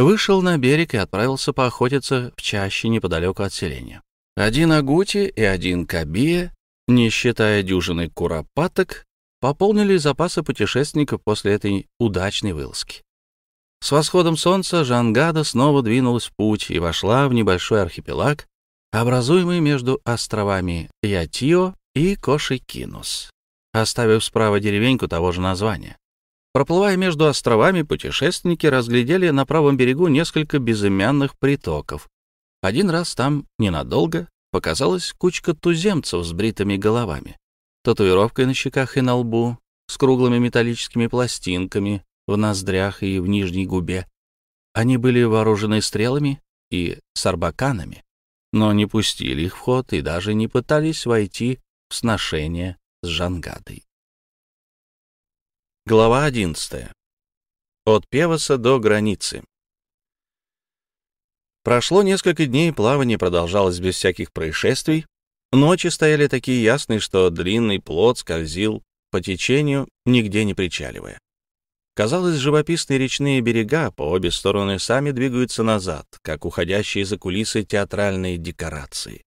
вышел на берег и отправился поохотиться в чаще неподалеку от селения. Один Агути и один Кабия, не считая дюжины куропаток, пополнили запасы путешественников после этой удачной вылазки. С восходом солнца Жангада снова двинулась в путь и вошла в небольшой архипелаг, образуемый между островами Ятио и Кошикинус, оставив справа деревеньку того же названия. Проплывая между островами, путешественники разглядели на правом берегу несколько безымянных притоков. Один раз там ненадолго показалась кучка туземцев с бритыми головами, татуировкой на щеках и на лбу, с круглыми металлическими пластинками в ноздрях и в нижней губе. Они были вооружены стрелами и сарбаканами, но не пустили их в ход и даже не пытались войти в сношение с Жангадой. Глава 11. От Певаса до границы. Прошло несколько дней, плавание продолжалось без всяких происшествий. Ночи стояли такие ясные, что длинный плот скользил по течению, нигде не причаливая. Казалось, живописные речные берега по обе стороны сами двигаются назад, как уходящие за кулисы театральные декорации.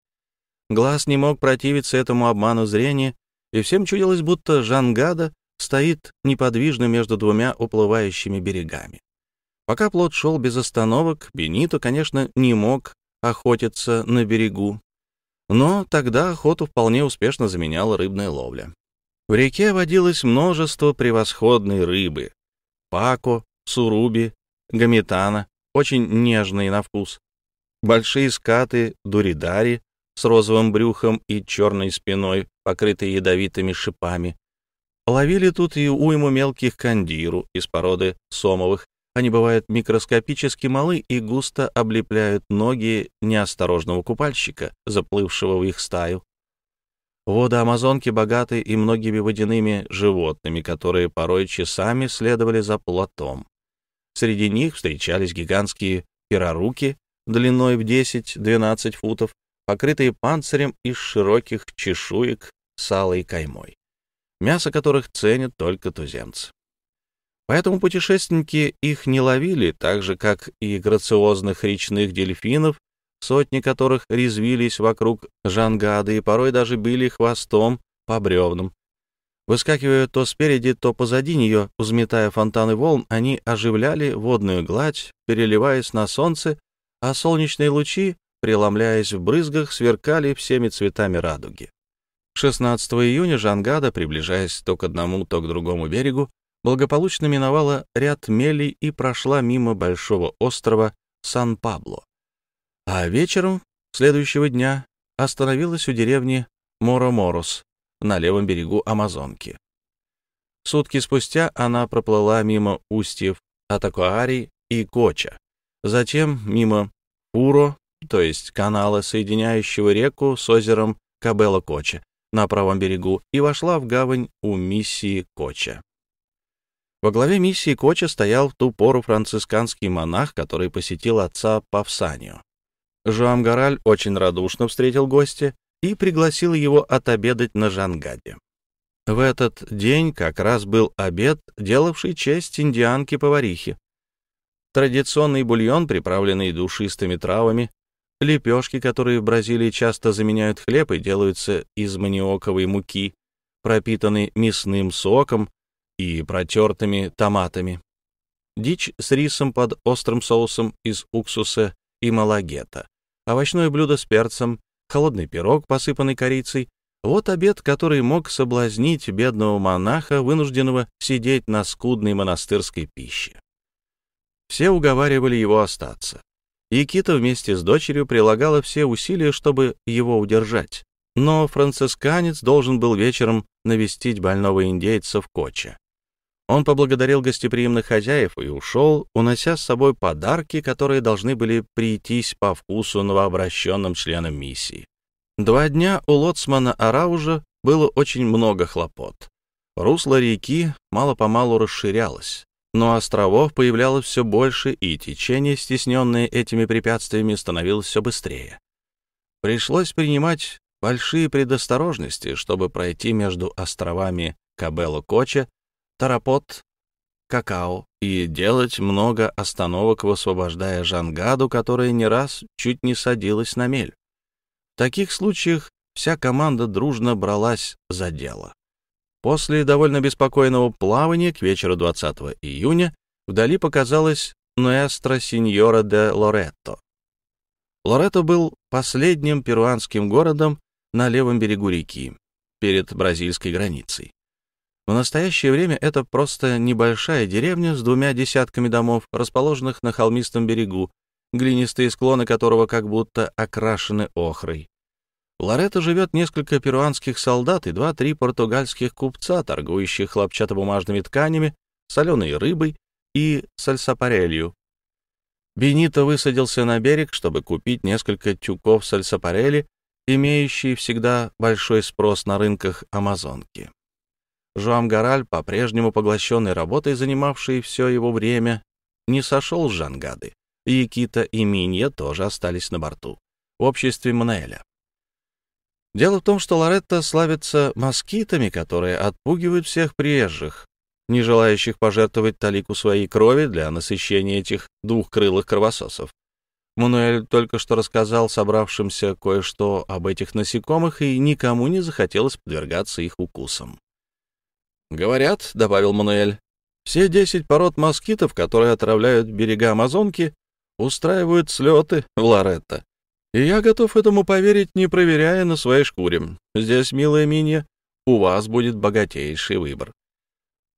Глаз не мог противиться этому обману зрения, и всем чудилось, будто Жангада стоит неподвижно между двумя уплывающими берегами. Пока плот шел без остановок, Бенито, конечно, не мог охотиться на берегу, но тогда охоту вполне успешно заменяла рыбная ловля. В реке водилось множество превосходной рыбы — пако, суруби, гаметана, очень нежные на вкус, большие скаты, дуридари, с розовым брюхом и черной спиной, покрытой ядовитыми шипами. Ловили тут и уйму мелких кандиру из породы сомовых. Они бывают микроскопически малы и густо облепляют ноги неосторожного купальщика, заплывшего в их стаю. Воды Амазонки богаты и многими водяными животными, которые порой часами следовали за плотом. Среди них встречались гигантские пироруки длиной в 10-12 футов, покрытые панцирем из широких чешуек с алой каймой, мясо которых ценят только туземцы. Поэтому путешественники их не ловили, так же, как и грациозных речных дельфинов, сотни которых резвились вокруг жангады и порой даже били хвостом по бревнам. Выскакивая то спереди, то позади нее, взметая фонтаны волн, они оживляли водную гладь, переливаясь на солнце, а солнечные лучи, преломляясь в брызгах, сверкали всеми цветами радуги. 16 июня Жангада, приближаясь то к одному, то к другому берегу, благополучно миновала ряд мелей и прошла мимо большого острова Сан-Пабло. А вечером следующего дня остановилась у деревни Мороморос на левом берегу Амазонки. Сутки спустя она проплыла мимо устьев Атакуари и Коча, затем мимо Уро, то есть канала, соединяющего реку с озером Кабела-Коча на правом берегу, и вошла в гавань у миссии Коча. Во главе миссии Коча стоял в ту пору францисканский монах, который посетил отца Павсанию. Жуам Гараль очень радушно встретил гостя и пригласил его отобедать на Жангаде. В этот день как раз был обед, делавший честь индианке-поварихе. Традиционный бульон, приправленный душистыми травами, лепешки, которые в Бразилии часто заменяют хлеб и делаются из маниоковой муки, пропитанный мясным соком и протертыми томатами. Дичь с рисом под острым соусом из уксуса и малагета, овощное блюдо с перцем, холодный пирог, посыпанный корицей. Вот обед, который мог соблазнить бедного монаха, вынужденного сидеть на скудной монастырской пище. Все уговаривали его остаться. Якита вместе с дочерью прилагала все усилия, чтобы его удержать. Но францисканец должен был вечером навестить больного индейца в Коче. Он поблагодарил гостеприимных хозяев и ушел, унося с собой подарки, которые должны были прийтись по вкусу новообращенным членам миссии. Два дня у лоцмана Араужа было очень много хлопот. Русло реки мало-помалу расширялось, но островов появлялось все больше, и течение, стесненное этими препятствиями, становилось все быстрее. Пришлось принимать большие предосторожности, чтобы пройти между островами Кабело-Коча Тарапот, какао и делать много остановок, высвобождая Жангаду, которая не раз чуть не садилась на мель. В таких случаях вся команда дружно бралась за дело. После довольно беспокойного плавания к вечеру 20 июня вдали показалась Нуэстро Синьора де Лоретто. Лоретто был последним перуанским городом на левом берегу реки, перед бразильской границей. В настоящее время это просто небольшая деревня с двумя десятками домов, расположенных на холмистом берегу, глинистые склоны которого как будто окрашены охрой. Лоретто живет несколько перуанских солдат и два-три португальских купца, торгующих хлопчатобумажными тканями, соленой рыбой и сальсапарелью. Бенито высадился на берег, чтобы купить несколько тюков сальсапарели, имеющие всегда большой спрос на рынках Амазонки. Жуам Гараль, по-прежнему поглощенный работой, занимавший все его время, не сошел с Жангады. Якита и Минья тоже остались на борту, в обществе Манеэля. Дело в том, что Лоретта славится москитами, которые отпугивают всех приезжих, не желающих пожертвовать талику своей крови для насыщения этих двухкрылых кровососов. Мануэль только что рассказал собравшимся кое-что об этих насекомых, и никому не захотелось подвергаться их укусам. «Говорят», — добавил Мануэль, — «все десять пород москитов, которые отравляют берега Амазонки, устраивают слеты в Лоретто. И я готов этому поверить, не проверяя на своей шкуре. Здесь, милая Минья, у вас будет богатейший выбор.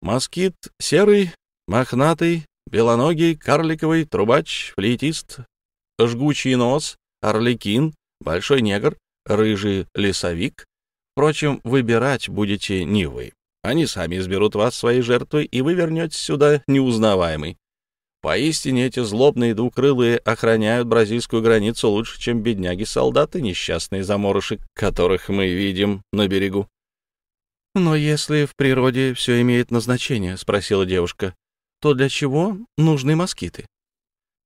Москит серый, мохнатый, белоногий, карликовый, трубач, флейтист, жгучий нос, орликин, большой негр, рыжий лесовик. Впрочем, выбирать будете не вы. Они сами изберут вас своей жертвой, и вы вернетесь сюда неузнаваемый. Поистине эти злобные двукрылые охраняют бразильскую границу лучше, чем бедняги-солдаты, несчастные заморыши, которых мы видим на берегу. «Но если в природе все имеет назначение», — спросила девушка, — «то для чего нужны москиты?»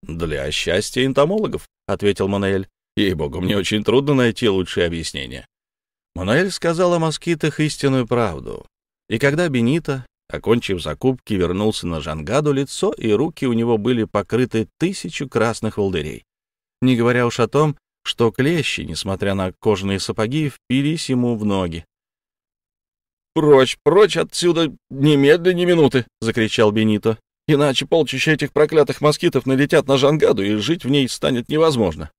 «Для счастья энтомологов», — ответил Мануэль. «Ей-богу, мне очень трудно найти лучшее объяснение». Мануэль сказал о москитах истинную правду. И когда Бенита Окончив закупки, вернулся на Жангаду, лицо и руки у него были покрыты тысячу красных волдырей. Не говоря уж о том, что клещи, несмотря на кожаные сапоги, впились ему в ноги. «Прочь, прочь отсюда, немедленно ни минуты!» — закричал Бенито. «Иначе полчища этих проклятых москитов налетят на Жангаду, и жить в ней станет невозможно».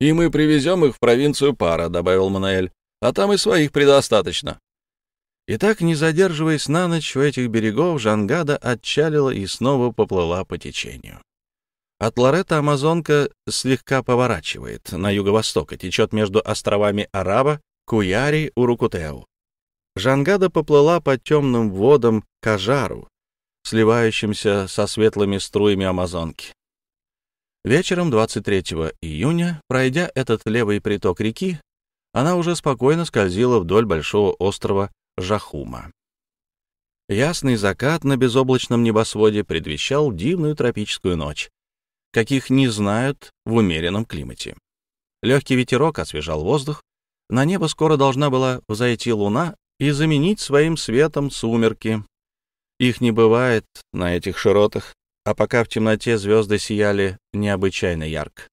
«И мы привезем их в провинцию Пара», — добавил Манаэль. «А там и своих предостаточно». И так, не задерживаясь на ночь у этих берегов, Жангада отчалила и снова поплыла по течению. От Лорета Амазонка слегка поворачивает на юго-восток и течет между островами Араба, Куяри, Урукутеу. Жангада поплыла по темным водам Кажару, сливающимся со светлыми струями Амазонки. Вечером 23 июня, пройдя этот левый приток реки, она уже спокойно скользила вдоль большого острова Жахума. Ясный закат на безоблачном небосводе предвещал дивную тропическую ночь, каких не знают в умеренном климате. Легкий ветерок освежал воздух, на небо скоро должна была взойти луна и заменить своим светом сумерки. Их не бывает на этих широтах, а пока в темноте звезды сияли необычайно ярко.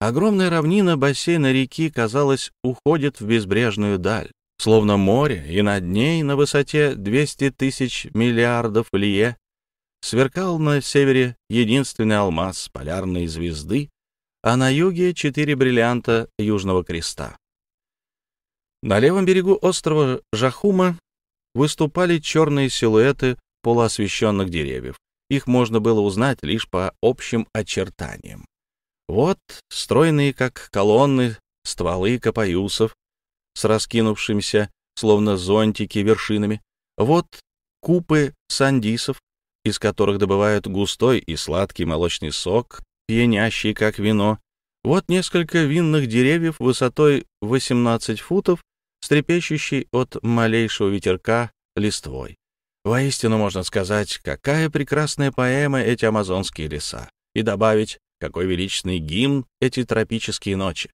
Огромная равнина бассейна реки, казалось, уходит в безбрежную даль словно море, и над ней на высоте 200 тысяч миллиардов лие сверкал на севере единственный алмаз полярной звезды, а на юге четыре бриллианта Южного Креста. На левом берегу острова Жахума выступали черные силуэты полуосвещенных деревьев. Их можно было узнать лишь по общим очертаниям. Вот стройные, как колонны, стволы капаюсов, с раскинувшимися, словно зонтики, вершинами. Вот купы сандисов, из которых добывают густой и сладкий молочный сок, пьянящий, как вино. Вот несколько винных деревьев высотой 18 футов, стрепещущий от малейшего ветерка листвой. Воистину можно сказать, какая прекрасная поэма эти амазонские леса, и добавить, какой величественный гимн эти тропические ночи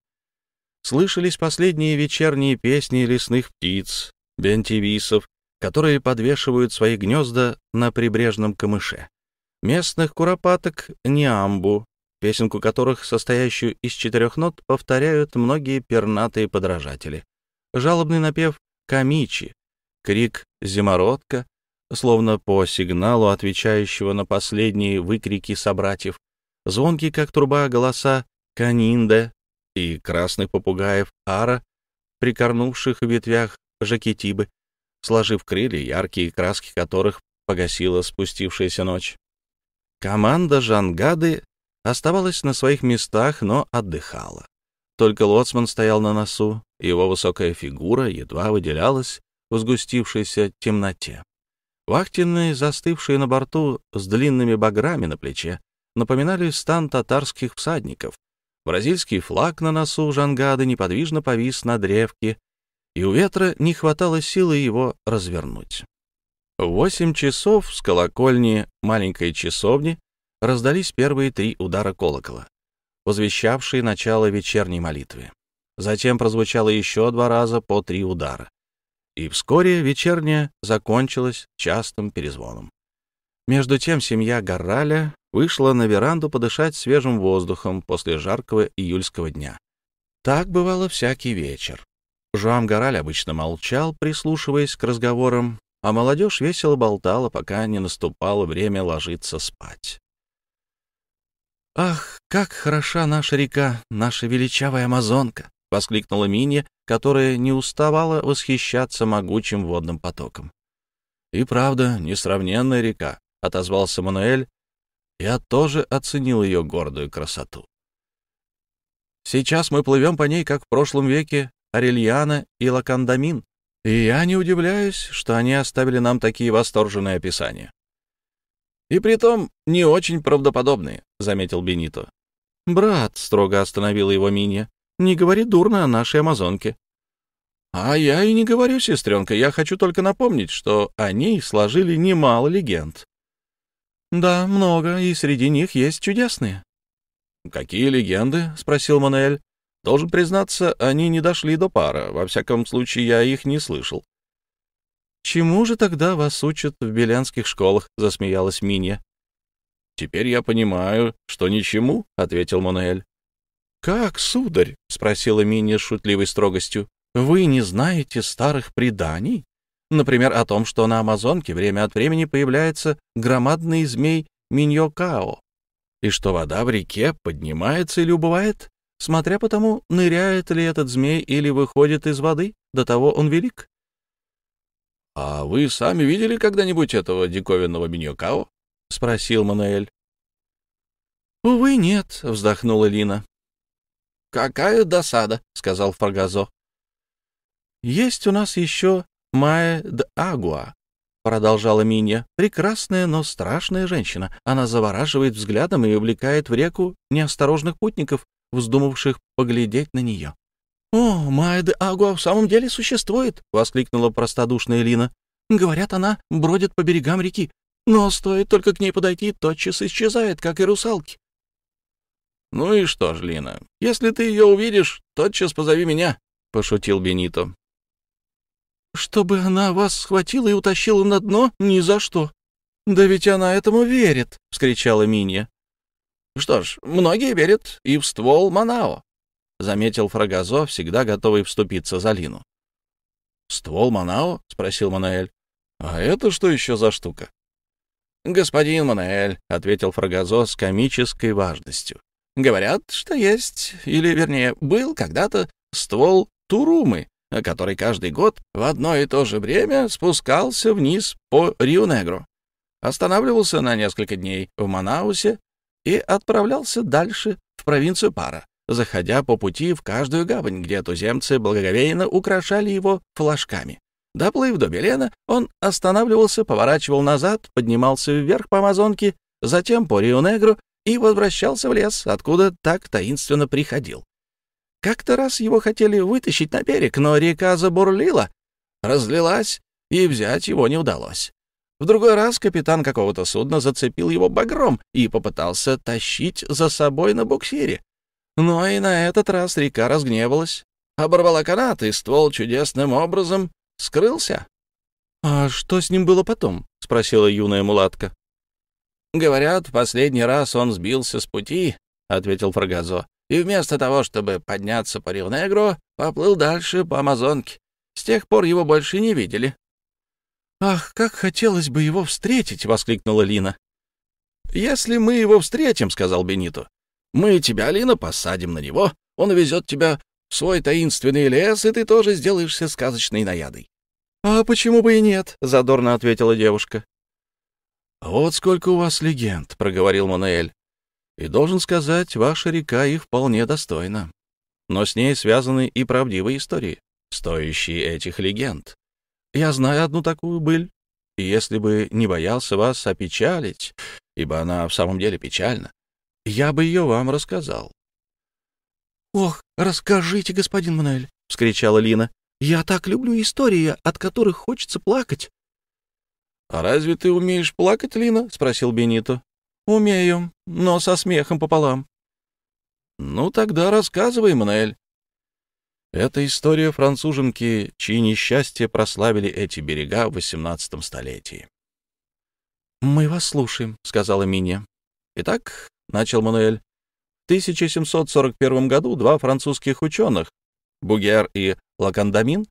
слышались последние вечерние песни лесных птиц, бентивисов, которые подвешивают свои гнезда на прибрежном камыше, местных куропаток Ниамбу, песенку которых, состоящую из четырех нот, повторяют многие пернатые подражатели. Жалобный напев Камичи, крик Зимородка, словно по сигналу, отвечающего на последние выкрики собратьев, звонкий, как труба, голоса Канинде, и красных попугаев ара, прикорнувших в ветвях жакетибы, сложив крылья, яркие краски которых погасила спустившаяся ночь. Команда Жангады оставалась на своих местах, но отдыхала. Только лоцман стоял на носу, его высокая фигура едва выделялась в сгустившейся темноте. Вахтенные, застывшие на борту с длинными баграми на плече, напоминали стан татарских всадников, Бразильский флаг на носу Жангады неподвижно повис на древке, и у ветра не хватало силы его развернуть. В восемь часов с колокольни маленькой часовни раздались первые три удара колокола, возвещавшие начало вечерней молитвы. Затем прозвучало еще два раза по три удара. И вскоре вечерняя закончилась частым перезвоном. Между тем семья Гарраля вышла на веранду подышать свежим воздухом после жаркого июльского дня. Так бывало всякий вечер. Жуам Гораль обычно молчал, прислушиваясь к разговорам, а молодежь весело болтала, пока не наступало время ложиться спать. «Ах, как хороша наша река, наша величавая Амазонка!» — воскликнула Минья, которая не уставала восхищаться могучим водным потоком. «И правда, несравненная река», — отозвался Мануэль, я тоже оценил ее гордую красоту. Сейчас мы плывем по ней, как в прошлом веке, Арельяна и Лакандамин. И я не удивляюсь, что они оставили нам такие восторженные описания. «И притом не очень правдоподобные», — заметил Бенито. «Брат», — строго остановила его Минья, — «не говори дурно о нашей амазонке». «А я и не говорю, сестренка, я хочу только напомнить, что о ней сложили немало легенд». «Да, много, и среди них есть чудесные». «Какие легенды?» — спросил Мануэль. «Должен признаться, они не дошли до пара. Во всяком случае, я их не слышал». «Чему же тогда вас учат в белянских школах?» — засмеялась Минья. «Теперь я понимаю, что ничему», — ответил Монуэль. «Как, сударь?» — спросила Минья с шутливой строгостью. «Вы не знаете старых преданий? Например, о том, что на Амазонке время от времени появляется громадный змей Миньокао, и что вода в реке поднимается или убывает, смотря по тому, ныряет ли этот змей или выходит из воды, до того он велик. — А вы сами видели когда-нибудь этого диковинного Миньокао? — спросил Мануэль. — Увы, нет, — вздохнула Лина. — Какая досада, — сказал Фаргазо. — Есть у нас еще Майя д Агуа, — продолжала Минья. — Прекрасная, но страшная женщина. Она завораживает взглядом и увлекает в реку неосторожных путников, вздумавших поглядеть на нее. — О, Майя де Агуа в самом деле существует! — воскликнула простодушная Лина. — Говорят, она бродит по берегам реки, но стоит только к ней подойти, тотчас исчезает, как и русалки. — Ну и что ж, Лина, если ты ее увидишь, тотчас позови меня, — пошутил Бенито. — Чтобы она вас схватила и утащила на дно? Ни за что. — Да ведь она этому верит, — вскричала Минья. — Что ж, многие верят и в ствол Манао, — заметил Фрагазо, всегда готовый вступиться за Лину. — Ствол Манао? — спросил Манаэль. — А это что еще за штука? — Господин Манаэль, — ответил Фрагазо с комической важностью. — Говорят, что есть, или, вернее, был когда-то ствол Турумы, который каждый год в одно и то же время спускался вниз по Рио-Негро, останавливался на несколько дней в Манаусе и отправлялся дальше в провинцию Пара, заходя по пути в каждую гавань, где туземцы благоговейно украшали его флажками. Доплыв до Белена, он останавливался, поворачивал назад, поднимался вверх по Амазонке, затем по Рио-Негро и возвращался в лес, откуда так таинственно приходил. Как-то раз его хотели вытащить на берег, но река забурлила, разлилась, и взять его не удалось. В другой раз капитан какого-то судна зацепил его багром и попытался тащить за собой на буксире. Но и на этот раз река разгневалась, оборвала канат, и ствол чудесным образом скрылся. — А что с ним было потом? — спросила юная мулатка. — Говорят, последний раз он сбился с пути, — ответил Фрагазо, — и вместо того, чтобы подняться по Рио-Негро, поплыл дальше по Амазонке. С тех пор его больше не видели. — Ах, как хотелось бы его встретить! — воскликнула Лина. — Если мы его встретим, — сказал Бенито, — мы тебя, Лина, посадим на него, он увезет тебя в свой таинственный лес, и ты тоже сделаешься сказочной наядой. — А почему бы и нет? — задорно ответила девушка. — Вот сколько у вас легенд, — проговорил Мануэль. — И должен сказать, ваша река их вполне достойна. Но с ней связаны и правдивые истории, стоящие этих легенд. Я знаю одну такую быль, и если бы не боялся вас опечалить, ибо она в самом деле печальна, я бы ее вам рассказал. — Ох, расскажите, господин Мануэль! — вскричала Лина. — Я так люблю истории, от которых хочется плакать. — А разве ты умеешь плакать, Лина? — спросил Бенито. — Умею, но со смехом пополам. — Ну, тогда рассказывай, Мануэль. Это история француженки, чьи несчастья прославили эти берега в XVIII столетии. «Мы вас слушаем», — сказала Миня. «Итак», — начал Мануэль, — «в 1741 году два французских ученых, Бугер и Лакандамин,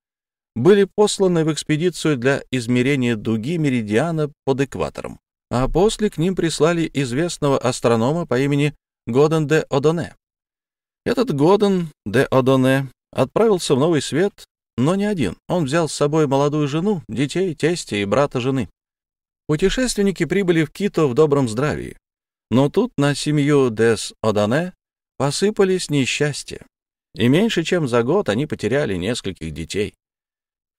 были посланы в экспедицию для измерения дуги меридиана под экватором, а после к ним прислали известного астронома по имени Годен де Одоне. Этот Годен де Одоне Отправился в новый свет, но не один. Он взял с собой молодую жену, детей, тестя и брата жены. Путешественники прибыли в Кито в добром здравии. Но тут на семью Дес Одане посыпались несчастья. и меньше чем за год они потеряли нескольких детей.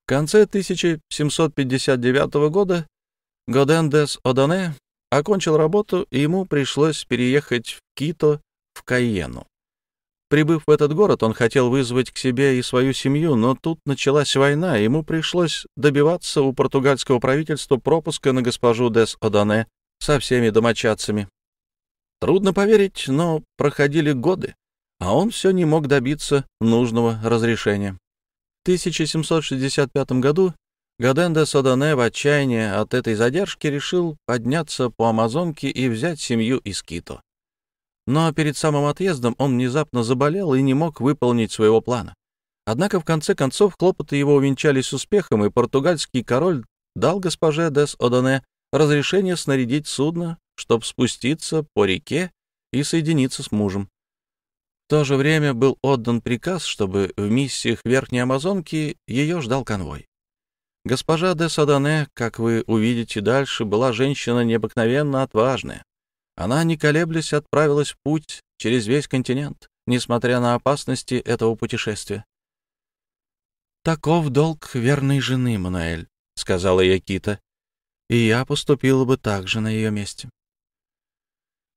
В конце 1759 года Годен дес Одоне окончил работу, и ему пришлось переехать в Кито, в Кайену. Прибыв в этот город, он хотел вызвать к себе и свою семью, но тут началась война, и ему пришлось добиваться у португальского правительства пропуска на госпожу Дес Одане со всеми домочадцами. Трудно поверить, но проходили годы, а он все не мог добиться нужного разрешения. В 1765 году Гаден де Содане в отчаянии от этой задержки решил подняться по Амазонке и взять семью из Кито. Но перед самым отъездом он внезапно заболел и не мог выполнить своего плана. Однако в конце концов хлопоты его увенчались успехом, и португальский король дал госпоже Дес Одоне разрешение снарядить судно, чтобы спуститься по реке и соединиться с мужем. В то же время был отдан приказ, чтобы в миссиях Верхней Амазонки ее ждал конвой. Госпожа де Садане, как вы увидите дальше, была женщина необыкновенно отважная. Она, не колеблясь, отправилась в путь через весь континент, несмотря на опасности этого путешествия. «Таков долг верной жены, Мануэль», — сказала Якита, — «и я поступила бы так же на ее месте».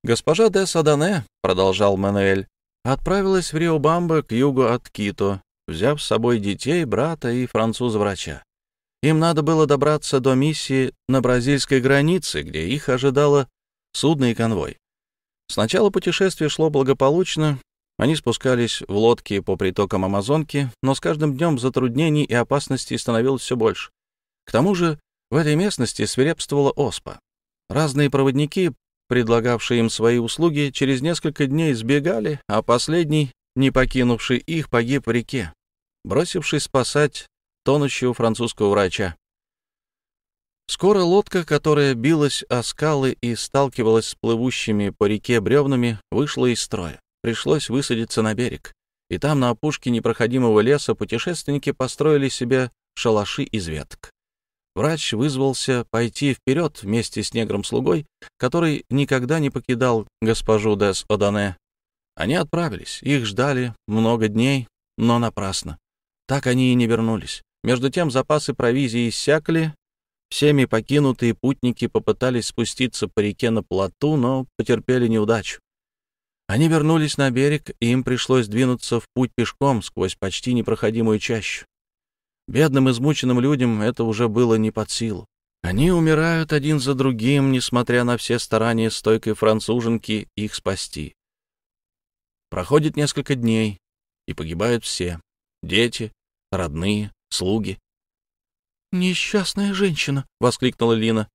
«Госпожа де Садане», — продолжал Мануэль, — отправилась в Риобамбо к югу от Кито, взяв с собой детей, брата и француза-врача. Им надо было добраться до миссии на бразильской границе, где их ожидало судно и конвой. Сначала путешествие шло благополучно, они спускались в лодки по притокам Амазонки, но с каждым днем затруднений и опасностей становилось все больше. К тому же в этой местности свирепствовала оспа. Разные проводники, предлагавшие им свои услуги, через несколько дней сбегали, а последний, не покинувший их, погиб в реке, бросившись спасать тонущего французского врача. Скоро лодка, которая билась о скалы и сталкивалась с плывущими по реке бревнами, вышла из строя. Пришлось высадиться на берег. И там, на опушке непроходимого леса, путешественники построили себе шалаши из веток. Врач вызвался пойти вперед вместе с негром-слугой, который никогда не покидал госпожу Дес Одане. Они отправились, их ждали много дней, но напрасно. Так они и не вернулись. Между тем запасы провизии иссякли, всеми покинутые путники попытались спуститься по реке на плоту, но потерпели неудачу. Они вернулись на берег, и им пришлось двинуться в путь пешком сквозь почти непроходимую чащу. Бедным измученным людям это уже было не под силу. Они умирают один за другим, несмотря на все старания стойкой француженки их спасти. Проходит несколько дней, и погибают все — дети, родные, слуги. «Несчастная женщина!» — воскликнула Лина.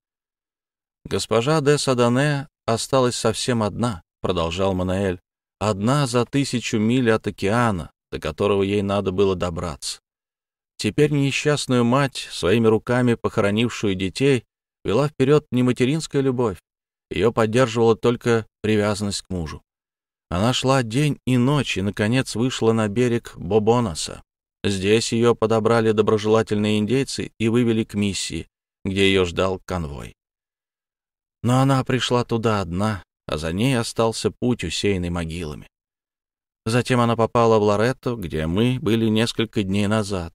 «Госпожа де Садане осталась совсем одна», — продолжал Манаэль. «Одна за тысячу миль от океана, до которого ей надо было добраться. Теперь несчастную мать, своими руками похоронившую детей, вела вперед не материнская любовь. Ее поддерживала только привязанность к мужу. Она шла день и ночь и, наконец, вышла на берег Бобоноса. Здесь ее подобрали доброжелательные индейцы и вывели к миссии, где ее ждал конвой. Но она пришла туда одна, а за ней остался путь, усеянный могилами. Затем она попала в Лоретто, где мы были несколько дней назад.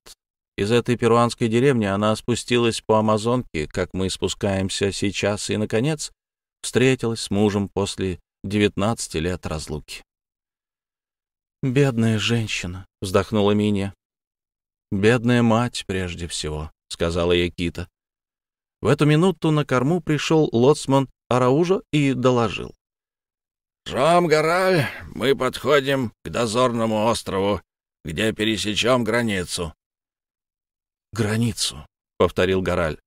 Из этой перуанской деревни она спустилась по Амазонке, как мы спускаемся сейчас, и, наконец, встретилась с мужем после 19 лет разлуки. «Бедная женщина», — вздохнула Миня. «Бедная мать, прежде всего», — сказала Якита. В эту минуту на корму пришел лоцман Араужо и доложил. «Жом Гораль, мы подходим к дозорному острову, где пересечем границу». «Границу», — повторил Гораль.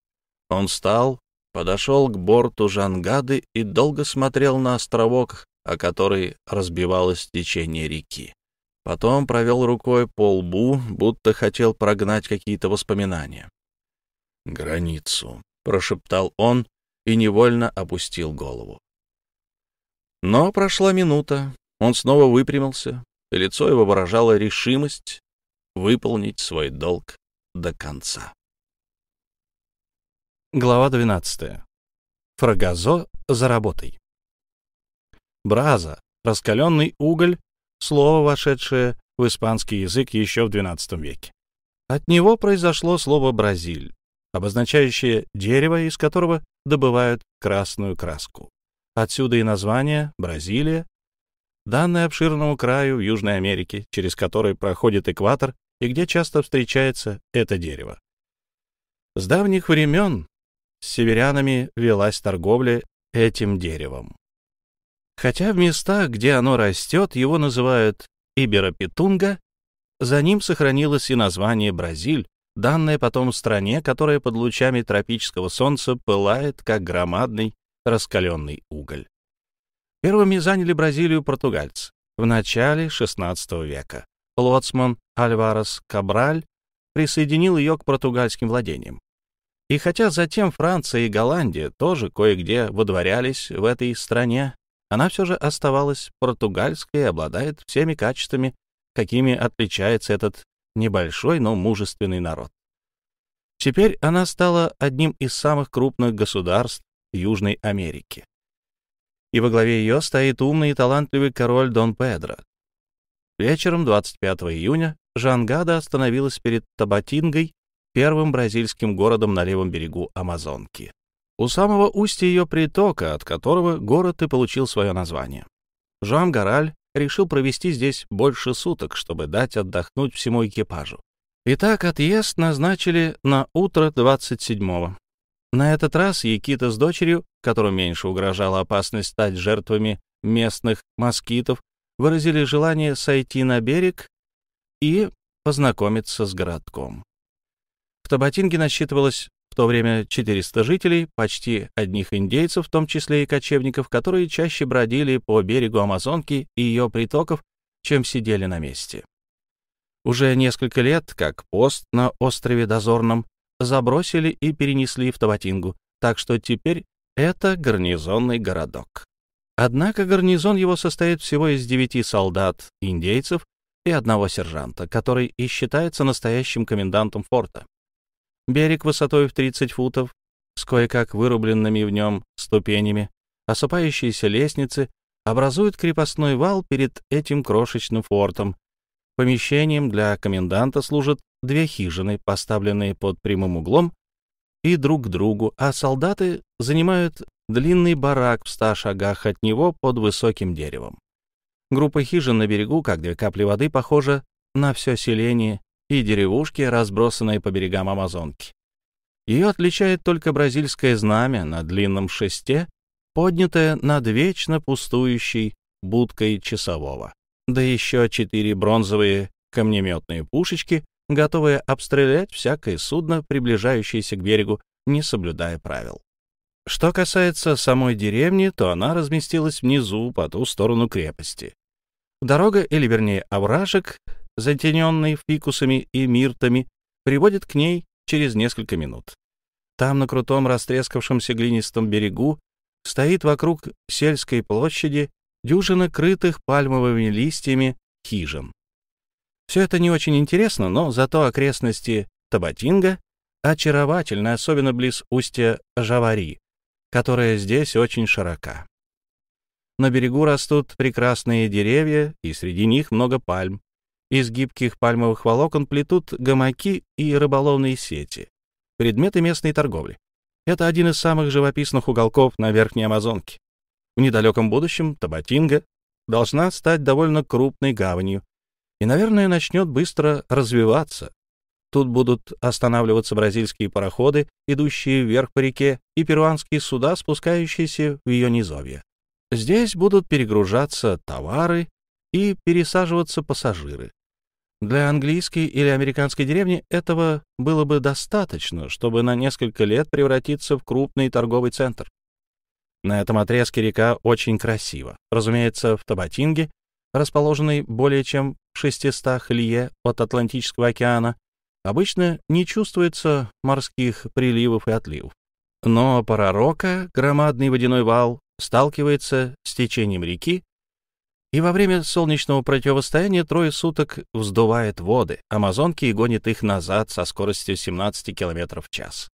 Он встал, подошел к борту Жангады и долго смотрел на островок, о который разбивалось течение реки. Потом провел рукой по лбу, будто хотел прогнать какие-то воспоминания. «Границу», — прошептал он и невольно опустил голову. Но прошла минута, он снова выпрямился, и лицо его выражало решимость выполнить свой долг до конца. Глава 12. Фрагазо за работой. Браза, раскаленный уголь, слово, вошедшее в испанский язык еще в XII веке. От него произошло слово «бразиль», обозначающее дерево, из которого добывают красную краску. Отсюда и название «Бразилия», данное обширному краю Южной Америке, через который проходит экватор и где часто встречается это дерево. С давних времен с северянами велась торговля этим деревом. Хотя в местах, где оно растет, его называют Иберапетунга, за ним сохранилось и название Бразиль, данное потом стране, которая под лучами тропического солнца пылает, как громадный раскаленный уголь. Первыми заняли Бразилию португальцы в начале XVI века. Лоцман Альварес Кабраль присоединил ее к португальским владениям. И хотя затем Франция и Голландия тоже кое-где водворялись в этой стране, она все же оставалась португальской и обладает всеми качествами, какими отличается этот небольшой, но мужественный народ. Теперь она стала одним из самых крупных государств Южной Америки. И во главе ее стоит умный и талантливый король Дон Педро. Вечером 25 июня Жангада остановилась перед Табатингой, первым бразильским городом на левом берегу Амазонки. У самого устья ее притока, от которого город и получил свое название. Жан Гараль решил провести здесь больше суток, чтобы дать отдохнуть всему экипажу. Итак, отъезд назначили на утро 27-го. На этот раз Якита с дочерью, которым меньше угрожала опасность стать жертвами местных москитов, выразили желание сойти на берег и познакомиться с городком. В Табатинге насчитывалось в то время 400 жителей, почти одних индейцев, в том числе и кочевников, которые чаще бродили по берегу Амазонки и ее притоков, чем сидели на месте. Уже несколько лет, как пост на острове Дозорном, забросили и перенесли в Табатингу, так что теперь это гарнизонный городок. Однако гарнизон его состоит всего из девяти солдат, индейцев и одного сержанта, который и считается настоящим комендантом форта. Берег высотой в 30 футов, с кое-как вырубленными в нем ступенями, осыпающиеся лестницы образуют крепостной вал перед этим крошечным фортом, Помещением для коменданта служат две хижины, поставленные под прямым углом и друг к другу, а солдаты занимают длинный барак в ста шагах от него под высоким деревом. Группа хижин на берегу, как две капли воды, похожа на все селение и деревушки, разбросанные по берегам Амазонки. Ее отличает только бразильское знамя на длинном шесте, поднятое над вечно пустующей будкой часового да еще четыре бронзовые камнеметные пушечки, готовые обстрелять всякое судно, приближающееся к берегу, не соблюдая правил. Что касается самой деревни, то она разместилась внизу, по ту сторону крепости. Дорога, или вернее овражек, затененный фикусами и миртами, приводит к ней через несколько минут. Там, на крутом растрескавшемся глинистом берегу, стоит вокруг сельской площади дюжина крытых пальмовыми листьями хижин. Все это не очень интересно, но зато окрестности Табатинга очаровательны, особенно близ устья Жавари, которая здесь очень широка. На берегу растут прекрасные деревья, и среди них много пальм. Из гибких пальмовых волокон плетут гамаки и рыболовные сети, предметы местной торговли. Это один из самых живописных уголков на Верхней Амазонке. В недалеком будущем Табатинга должна стать довольно крупной гаванью и, наверное, начнет быстро развиваться. Тут будут останавливаться бразильские пароходы, идущие вверх по реке, и перуанские суда, спускающиеся в ее низовье. Здесь будут перегружаться товары и пересаживаться пассажиры. Для английской или американской деревни этого было бы достаточно, чтобы на несколько лет превратиться в крупный торговый центр. На этом отрезке река очень красива. Разумеется, в Табатинге, расположенной более чем в 600 лье от Атлантического океана, обычно не чувствуется морских приливов и отливов. Но Парарока, громадный водяной вал, сталкивается с течением реки, и во время солнечного противостояния трое суток вздувает воды Амазонки и гонит их назад со скоростью 17 км в час.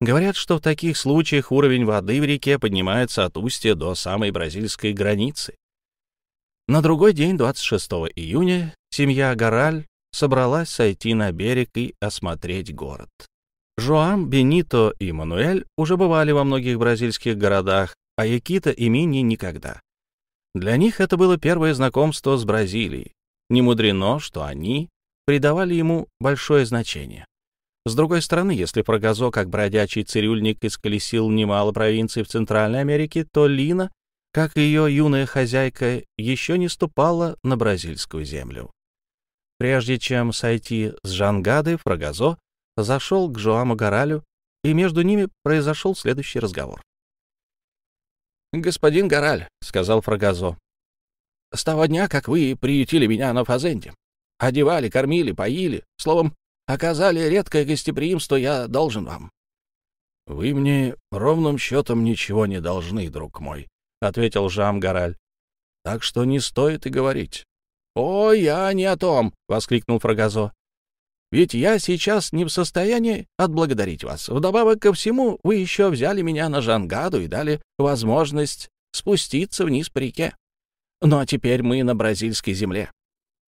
Говорят, что в таких случаях уровень воды в реке поднимается от устья до самой бразильской границы. На другой день, 26 июня, семья Гораль собралась сойти на берег и осмотреть город. Жоам, Бенито и Мануэль уже бывали во многих бразильских городах, а Якита и Мини никогда. Для них это было первое знакомство с Бразилией. Не мудрено, что они придавали ему большое значение. С другой стороны, если Прогазо, как бродячий цирюльник, исколесил немало провинций в Центральной Америке, то Лина, как ее юная хозяйка, еще не ступала на бразильскую землю. Прежде чем сойти с Жангады, Фрагазо зашел к Жоаму Горалю, и между ними произошел следующий разговор. «Господин Гораль», — сказал Фрагазо, — «с того дня, как вы приютили меня на Фазенде, одевали, кормили, поили, словом, оказали редкое гостеприимство, я должен вам». «Вы мне ровным счетом ничего не должны, друг мой», — ответил Жам Гораль. «Так что не стоит и говорить». «О, я не о том!» — воскликнул Фрагазо. Ведь я сейчас не в состоянии отблагодарить вас. Вдобавок ко всему, вы еще взяли меня на Жангаду и дали возможность спуститься вниз по реке. Но теперь мы на бразильской земле,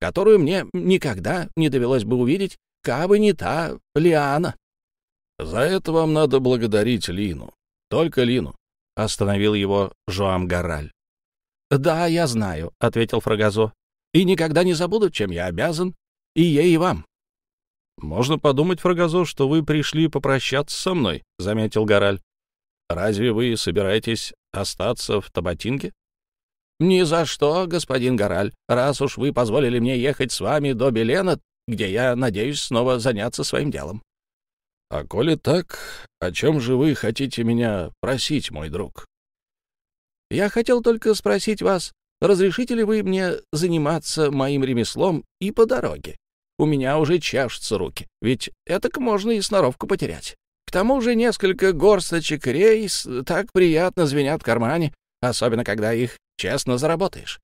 которую мне никогда не довелось бы увидеть, кабы не та Лиана. — За это вам надо благодарить Лину. Только Лину, — остановил его Жоам Гараль. — Да, я знаю, — ответил Фрагазо, — и никогда не забуду, чем я обязан, и ей, и вам. «Можно подумать, Фрагазо, что вы пришли попрощаться со мной», — заметил Гораль. «Разве вы собираетесь остаться в Табатинге?» «Ни за что, господин Гораль, раз уж вы позволили мне ехать с вами до Белена, где я надеюсь снова заняться своим делом». «А коли так, о чем же вы хотите меня просить, мой друг?» «Я хотел только спросить вас, разрешите ли вы мне заниматься моим ремеслом и по дороге?» У меня уже чешутся руки, ведь этак можно и сноровку потерять. К тому же несколько горсточек рейс так приятно звенят в кармане, особенно когда их честно заработаешь.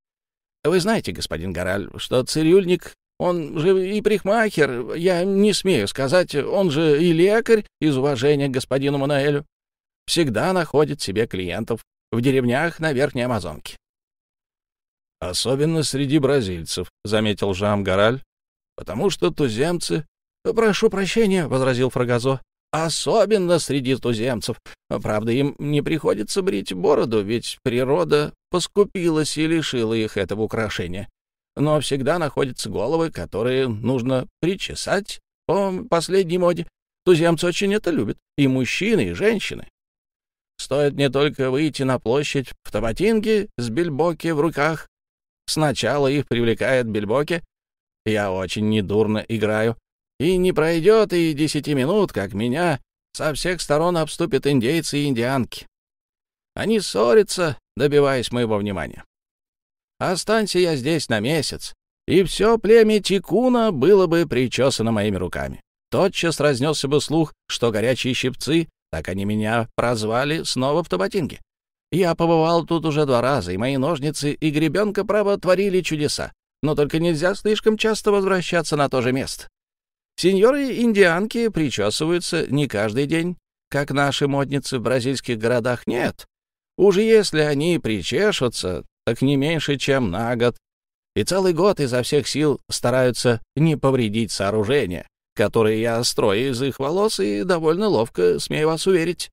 Вы знаете, господин Гораль, что цирюльник, он же и прихмахер, я не смею сказать, он же и лекарь из уважения к господину Мануэлю, всегда находит себе клиентов в деревнях на Верхней Амазонке. «Особенно среди бразильцев», — заметил Жам Гораль, потому что туземцы... — Прошу прощения, — возразил Фрагазо, — особенно среди туземцев. Правда, им не приходится брить бороду, ведь природа поскупилась и лишила их этого украшения. Но всегда находятся головы, которые нужно причесать по последней моде. Туземцы очень это любят, и мужчины, и женщины. Стоит мне только выйти на площадь в Табатинге с бельбоки в руках. Сначала их привлекает бельбоки, я очень недурно играю. И не пройдет и десяти минут, как меня со всех сторон обступят индейцы и индианки. Они ссорятся, добиваясь моего внимания. Останься я здесь на месяц, и все племя Тикуна было бы причесано моими руками. Тотчас разнесся бы слух, что горячие щипцы, так они меня прозвали, снова в Табатинге. Я побывал тут уже два раза, и мои ножницы и гребенка, право, творили чудеса но только нельзя слишком часто возвращаться на то же место. Сеньоры-индианки причесываются не каждый день, как наши модницы в бразильских городах, нет. Уже если они причешутся, так не меньше, чем на год. И целый год изо всех сил стараются не повредить сооружения, которые я строю из их волос и довольно ловко, смею вас уверить.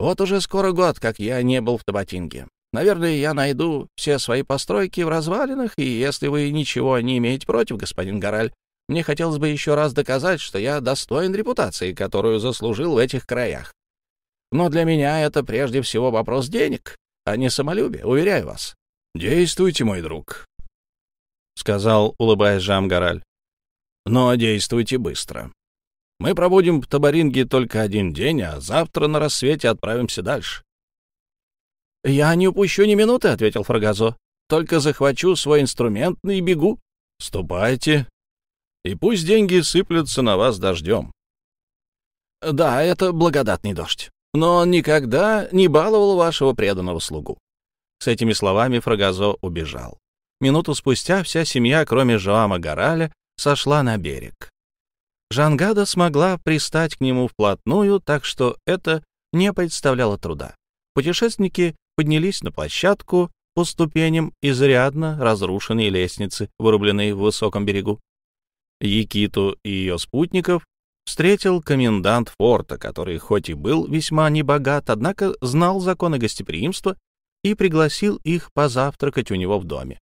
Вот уже скоро год, как я не был в Табатинге. Наверное, я найду все свои постройки в развалинах, и если вы ничего не имеете против, господин Гораль, мне хотелось бы еще раз доказать, что я достоин репутации, которую заслужил в этих краях. Но для меня это прежде всего вопрос денег, а не самолюбия, уверяю вас. — Действуйте, мой друг, — сказал, улыбаясь Жамгараль. — Но действуйте быстро. Мы пробудем в Табаринге только один день, а завтра на рассвете отправимся дальше. «Я не упущу ни минуты», — ответил Фрагазо. «Только захвачу свой инструмент и бегу». «Ступайте, и пусть деньги сыплются на вас дождем». «Да, это благодатный дождь, но он никогда не баловал вашего преданного слугу». С этими словами Фрагазо убежал. Минуту спустя вся семья, кроме Жоама Гораля, сошла на берег. Жангада смогла пристать к нему вплотную, так что это не представляло труда. Путешественники поднялись на площадку, по ступеням изрядно разрушенной лестницы, вырубленной в высоком берегу. Якиту и ее спутников встретил комендант форта, который хоть и был весьма небогат, однако знал законы гостеприимства и пригласил их позавтракать у него в доме.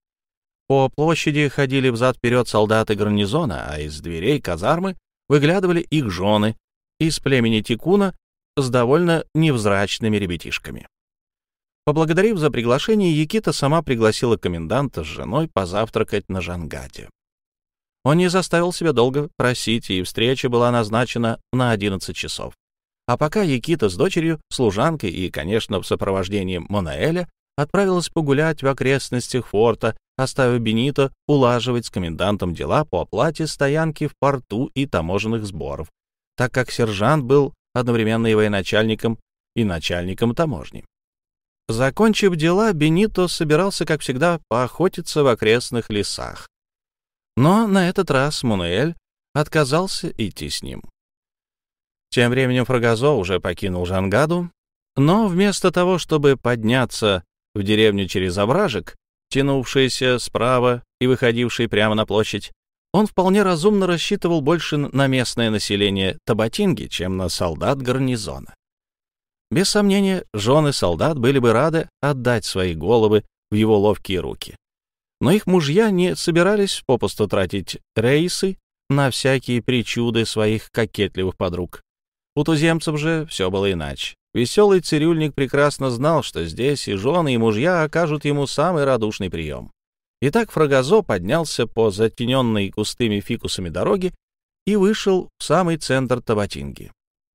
По площади ходили взад-вперед солдаты гарнизона, а из дверей казармы выглядывали их жены из племени Тикуна с довольно невзрачными ребятишками. Поблагодарив за приглашение, Якита сама пригласила коменданта с женой позавтракать на Жангаде. Он не заставил себя долго просить, и встреча была назначена на 11 часов. А пока Якита с дочерью, служанкой и, конечно, в сопровождении Монаэля отправилась погулять в окрестностях форта, оставив Бенито улаживать с комендантом дела по оплате стоянки в порту и таможенных сборов, так как сержант был одновременно и военачальником, и начальником таможни. Закончив дела, Бенито собирался, как всегда, поохотиться в окрестных лесах. Но на этот раз Мануэль отказался идти с ним. Тем временем Фрагазо уже покинул Жангаду, но вместо того, чтобы подняться в деревню через овражек, тянувшийся справа и выходивший прямо на площадь, он вполне разумно рассчитывал больше на местное население Табатинги, чем на солдат гарнизона. Без сомнения, жены солдат были бы рады отдать свои головы в его ловкие руки. Но их мужья не собирались попусту тратить рейсы на всякие причуды своих кокетливых подруг. У туземцев же все было иначе. Веселый цирюльник прекрасно знал, что здесь и жены, и мужья окажут ему самый радушный прием. Итак, Фрагазо поднялся по затененной густыми фикусами дороге и вышел в самый центр Табатинги.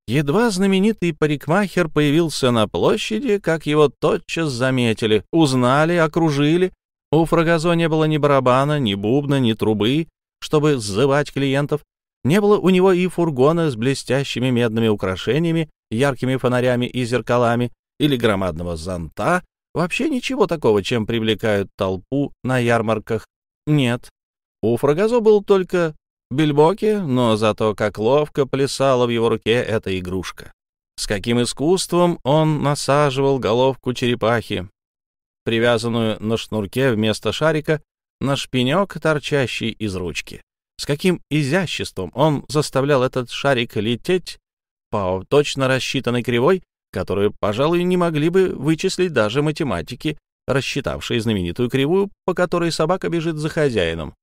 Едва знаменитый парикмахер появился на площади, как его тотчас заметили, узнали, окружили. У Фрагазо не было ни барабана, ни бубна, ни трубы, чтобы сзывать клиентов. Не было у него и фургона с блестящими медными украшениями, яркими фонарями и зеркалами, или громадного зонта, вообще ничего такого, чем привлекают толпу на ярмарках, нет. У Фрагазо был только бельбоки, но зато как ловко плясала в его руке эта игрушка. С каким искусством он насаживал головку черепахи, привязанную на шнурке вместо шарика, на шпинек, торчащий из ручки. С каким изяществом он заставлял этот шарик лететь по точно рассчитанной кривой, которую, пожалуй, не могли бы вычислить даже математики, рассчитавшие знаменитую кривую, по которой собака бежит за хозяином.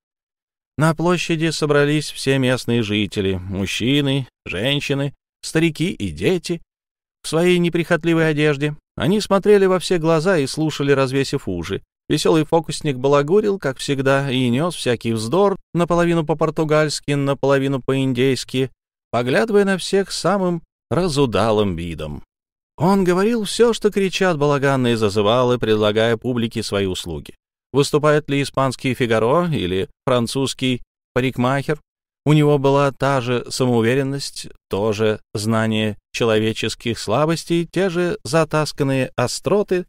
На площади собрались все местные жители, мужчины, женщины, старики и дети в своей неприхотливой одежде. Они смотрели во все глаза и слушали, развесив уши. Веселый фокусник балагурил, как всегда, и нес всякий вздор, наполовину по-португальски, наполовину по-индейски, поглядывая на всех самым разудалым видом. Он говорил все, что кричат балаганные зазывалы, предлагая публике свои услуги. Выступает ли испанский Фигаро или французский парикмахер, у него была та же самоуверенность, то же знание человеческих слабостей, те же затасканные остроты,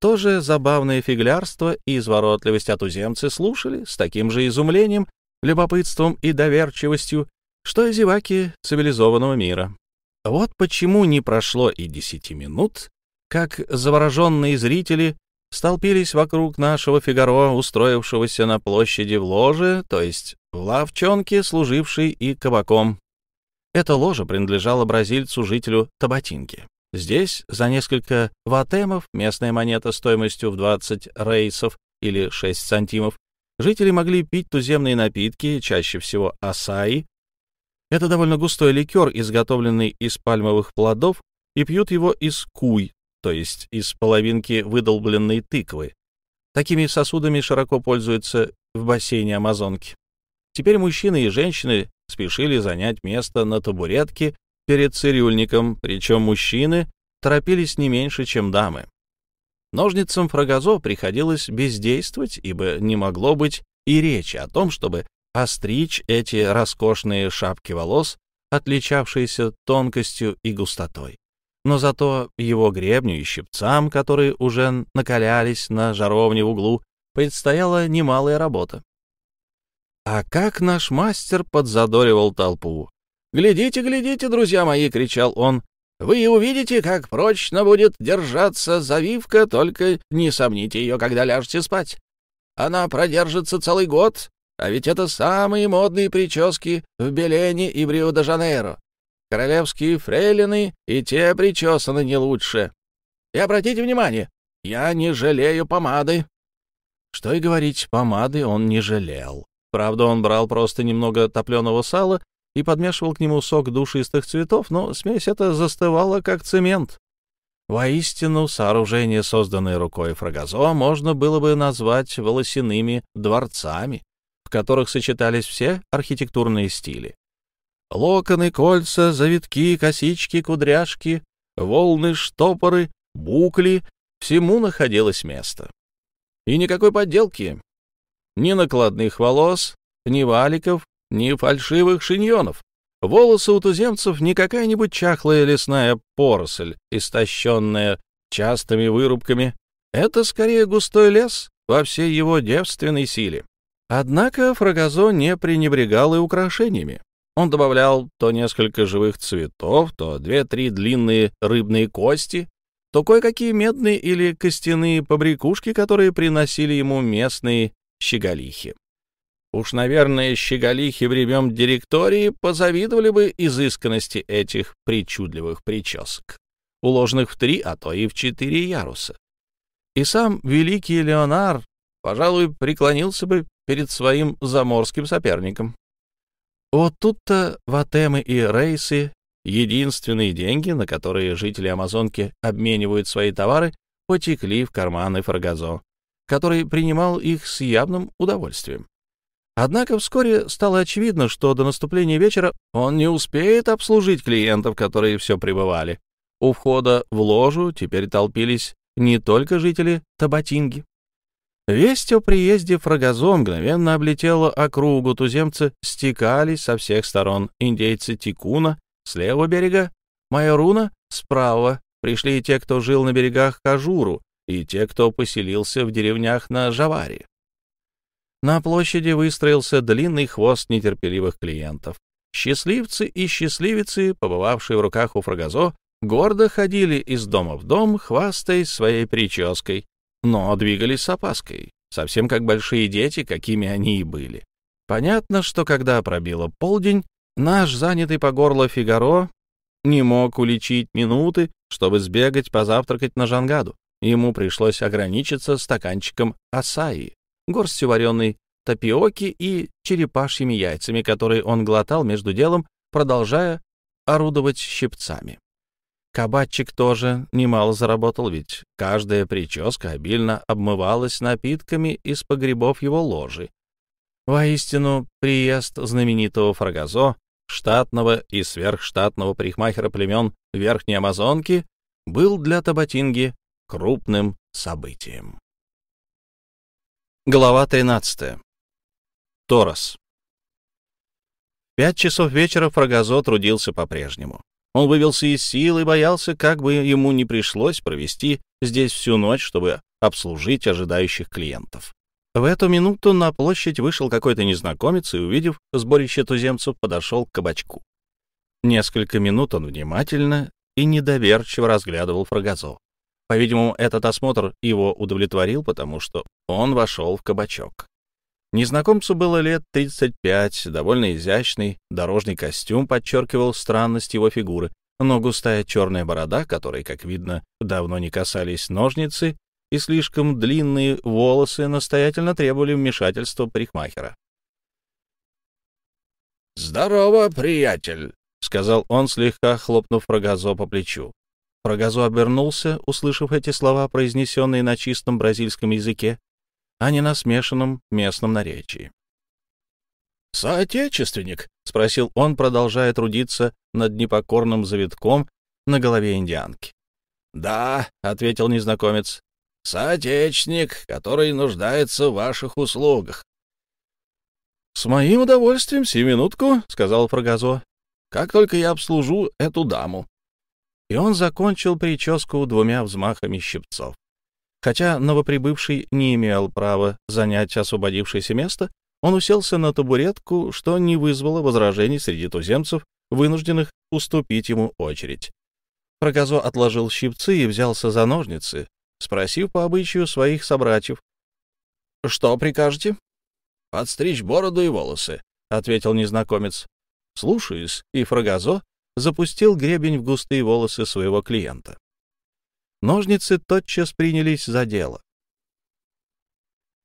то же забавное фиглярство и изворотливость, а туземцы слушали с таким же изумлением, любопытством и доверчивостью, что и зеваки цивилизованного мира. Вот почему не прошло и десяти минут, как завороженные зрители столпились вокруг нашего Фигаро, устроившегося на площади в ложе, то есть в лавчонке, служившей и кабаком. Эта ложа принадлежала бразильцу-жителю Табатинки. Здесь за несколько ватемов, местная монета стоимостью в 20 рейсов или 6 сантимов, жители могли пить туземные напитки, чаще всего асаи, это довольно густой ликер, изготовленный из пальмовых плодов, и пьют его из куй, то есть из половинки выдолбленной тыквы. Такими сосудами широко пользуются в бассейне Амазонки. Теперь мужчины и женщины спешили занять место на табуретке перед цирюльником, причем мужчины торопились не меньше, чем дамы. Ножницам Фрагазо приходилось бездействовать, ибо не могло быть и речи о том, чтобы остричь эти роскошные шапки волос, отличавшиеся тонкостью и густотой. Но зато его гребню и щипцам, которые уже накалялись на жаровне в углу, предстояла немалая работа. А как наш мастер подзадоривал толпу! «Глядите, глядите, друзья мои!» — кричал он. Вы увидите, как прочно будет держаться завивка, только не сомните ее, когда ляжете спать. Она продержится целый год, а ведь это самые модные прически в Белене и в Рио-де-Жанейро. Королевские фрейлины и те причесаны не лучше. И обратите внимание, я не жалею помады. Что и говорить, помады он не жалел. Правда, он брал просто немного топленого сала и подмешивал к нему сок душистых цветов, но смесь эта застывала, как цемент. Воистину, сооружение, созданное рукой Фрагазо, можно было бы назвать волосяными дворцами, в которых сочетались все архитектурные стили. Локоны, кольца, завитки, косички, кудряшки, волны, штопоры, букли — всему находилось место. И никакой подделки, ни накладных волос, ни валиков, ни фальшивых шиньонов. Волосы у туземцев не какая-нибудь чахлая лесная поросль, истощенная частыми вырубками. Это скорее густой лес во всей его девственной силе. Однако Фрагазо не пренебрегал и украшениями. Он добавлял то несколько живых цветов, то две-три длинные рыбные кости, то кое-какие медные или костяные побрякушки, которые приносили ему местные щеголихи. Уж, наверное, щеголихи времен директории позавидовали бы изысканности этих причудливых причесок, уложенных в три, а то и в четыре яруса. И сам великий Леонар, пожалуй, преклонился бы перед своим заморским соперником. Вот тут-то ватемы и рейсы, единственные деньги, на которые жители Амазонки обменивают свои товары, потекли в карманы Фаргазо, который принимал их с явным удовольствием. Однако вскоре стало очевидно, что до наступления вечера он не успеет обслужить клиентов, которые все пребывали. У входа в ложу теперь толпились не только жители Табатинги. Весть о приезде Фрагазо мгновенно облетела округу, туземцы стекались со всех сторон. Индейцы Тикуна с левого берега, Майоруна справа, пришли и те, кто жил на берегах Кажуру, и те, кто поселился в деревнях на Жаваре. На площади выстроился длинный хвост нетерпеливых клиентов. Счастливцы и счастливицы, побывавшие в руках у Фрагазо, гордо ходили из дома в дом, хвастаясь своей прической, но двигались с опаской, совсем как большие дети, какими они и были. Понятно, что когда пробило полдень, наш занятый по горло Фигаро не мог уличить минуты, чтобы сбегать позавтракать на Жангаду. Ему пришлось ограничиться стаканчиком асаи, горстью вареной тапиоки и черепашьими яйцами, которые он глотал между делом, продолжая орудовать щипцами. Кабачик тоже немало заработал, ведь каждая прическа обильно обмывалась напитками из погребов его ложи. Воистину, приезд знаменитого Фрагазо, штатного и сверхштатного парикмахера племен Верхней Амазонки, был для Табатинги крупным событием. Глава 13. Торос. Пять часов вечера Фрагазо трудился по-прежнему. Он вывелся из сил и боялся, как бы ему не пришлось провести здесь всю ночь, чтобы обслужить ожидающих клиентов. В эту минуту на площадь вышел какой-то незнакомец и, увидев сборище туземцев, подошел к кабачку. Несколько минут он внимательно и недоверчиво разглядывал Фрагазо. По-видимому, этот осмотр его удовлетворил, потому что он вошел в кабачок. Незнакомцу было лет 35, довольно изящный, дорожный костюм подчеркивал странность его фигуры, но густая черная борода, которой, как видно, давно не касались ножницы, и слишком длинные волосы настоятельно требовали вмешательства парикмахера. «Здорово, приятель!» — сказал он, слегка хлопнув Рогазо по плечу. Прогазо обернулся, услышав эти слова, произнесенные на чистом бразильском языке, а не на смешанном местном наречии. «Соотечественник?» — спросил он, продолжая трудиться над непокорным завитком на голове индианки. «Да», — ответил незнакомец, — «соотечественник, который нуждается в ваших услугах». «С моим удовольствием, минутку, сказал Фрагазо, — «как только я обслужу эту даму» и он закончил прическу двумя взмахами щипцов. Хотя новоприбывший не имел права занять освободившееся место, он уселся на табуретку, что не вызвало возражений среди туземцев, вынужденных уступить ему очередь. Проказо отложил щипцы и взялся за ножницы, спросив по обычаю своих собратьев. — Что прикажете? — Подстричь бороду и волосы, — ответил незнакомец. Слушаясь, и Фрагазо запустил гребень в густые волосы своего клиента. Ножницы тотчас принялись за дело.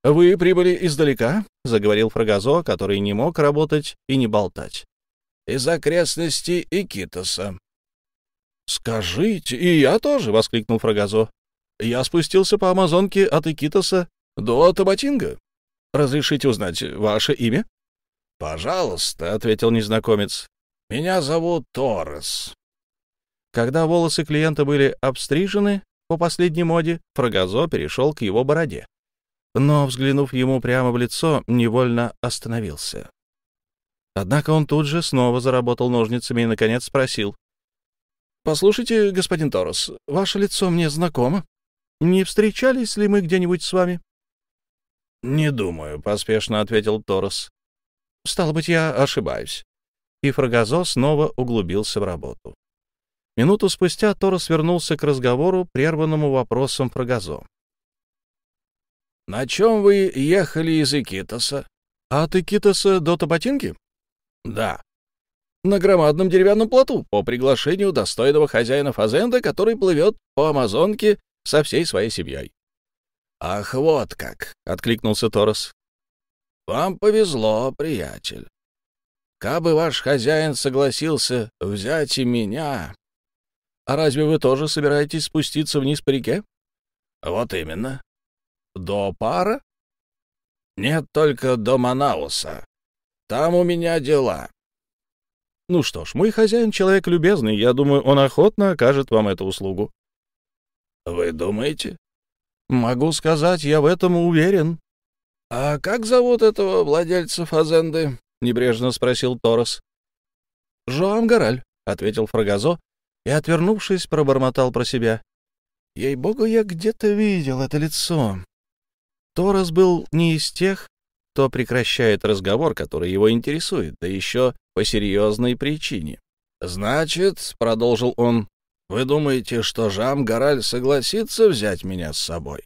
«Вы прибыли издалека?» — заговорил Фрагазо, который не мог работать и не болтать. «Из окрестностей Икитоса». «Скажите, и я тоже!» — воскликнул Фрагазо. «Я спустился по Амазонке от Икитоса до Табатинга. Разрешите узнать ваше имя?» «Пожалуйста», — ответил незнакомец. «Меня зовут Торрес». Когда волосы клиента были обстрижены по последней моде, Фрагазо перешел к его бороде но, взглянув ему прямо в лицо, невольно остановился. Однако он тут же снова заработал ножницами и, наконец, спросил. «Послушайте, господин Торос, ваше лицо мне знакомо. Не встречались ли мы где-нибудь с вами?» «Не думаю», — поспешно ответил Торос. «Стало быть, я ошибаюсь». И Фрагазо снова углубился в работу. Минуту спустя Торос вернулся к разговору, прерванному вопросом Фрагазо. — На чем вы ехали из Икитоса? — От Икитоса до Табатинки? — Да. — На громадном деревянном плоту, по приглашению достойного хозяина Фазенда, который плывет по Амазонке со всей своей семьей. — Ах, вот как! — откликнулся Торос. — Вам повезло, приятель. Кабы ваш хозяин согласился взять и меня... — А разве вы тоже собираетесь спуститься вниз по реке? — Вот именно. До пара? Нет, только до Манауса. Там у меня дела. Ну что ж, мой хозяин человек любезный. Я думаю, он охотно окажет вам эту услугу. Вы думаете? Могу сказать, я в этом уверен. А как зовут этого владельца фазенды? Небрежно спросил Торос. Жоам Гораль, ответил Фрагазо и, отвернувшись, пробормотал про себя. Ей-богу, я где-то видел это лицо. Торос был не из тех, кто прекращает разговор, который его интересует, да еще по серьезной причине. «Значит, — продолжил он, — вы думаете, что Жам Гораль согласится взять меня с собой?»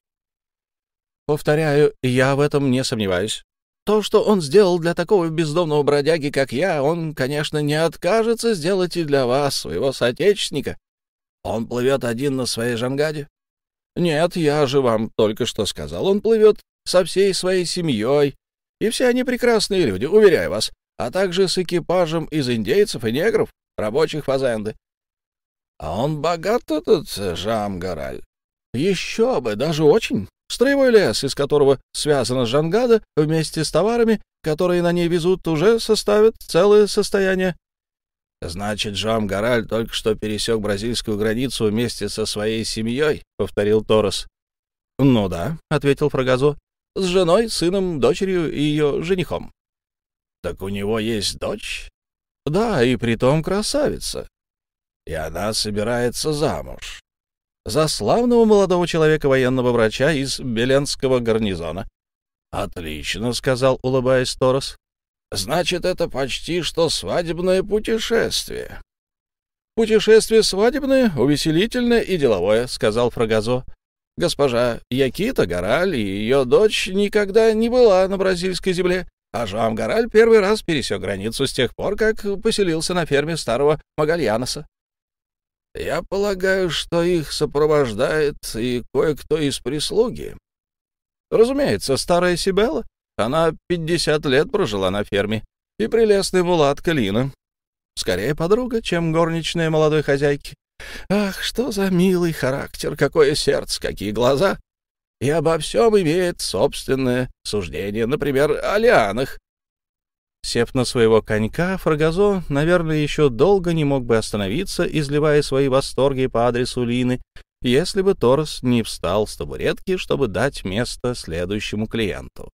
«Повторяю, я в этом не сомневаюсь. То, что он сделал для такого бездомного бродяги, как я, он, конечно, не откажется сделать и для вас, своего соотечественника. Он плывет один на своей жангаде?» Нет, я же вам только что сказал. Он плывет со всей своей семьей, и все они прекрасные люди, уверяю вас, а также с экипажем из индейцев и негров, рабочих фазенды. А он богат, этот Жам-Гораль? Еще бы, даже очень. Строевой лес, из которого связана Жангада, вместе с товарами, которые на ней везут, уже составит целое состояние. «Значит, Жоам Гораль только что пересек бразильскую границу вместе со своей семьей», — повторил Торос. «Ну да», — ответил Фрагазо, — «с женой, сыном, дочерью и ее женихом». «Так у него есть дочь?» «Да, и притом красавица». «И она собирается замуж?» «За славного молодого человека военного врача из Беленского гарнизона». «Отлично», — сказал, улыбаясь Торос. Значит, это почти что свадебное путешествие. Путешествие свадебное, увеселительное и деловое, сказал Фрагазо. Госпожа Якита Гораль и ее дочь никогда не была на бразильской земле, а Жам Гораль первый раз пересек границу с тех пор, как поселился на ферме старого Магальяноса. Я полагаю, что их сопровождает и кое-кто из прислуги. Разумеется, старая Сибелла, она пятьдесят лет прожила на ферме. И прелестный мулатка Лина. Скорее подруга, чем горничная молодой хозяйки. Ах, что за милый характер, какое сердце, какие глаза! И обо всем имеет собственное суждение, например, о лианах. Сев на своего конька, Фрагазо, наверное, еще долго не мог бы остановиться, изливая свои восторги по адресу Лины, если бы Торос не встал с табуретки, чтобы дать место следующему клиенту.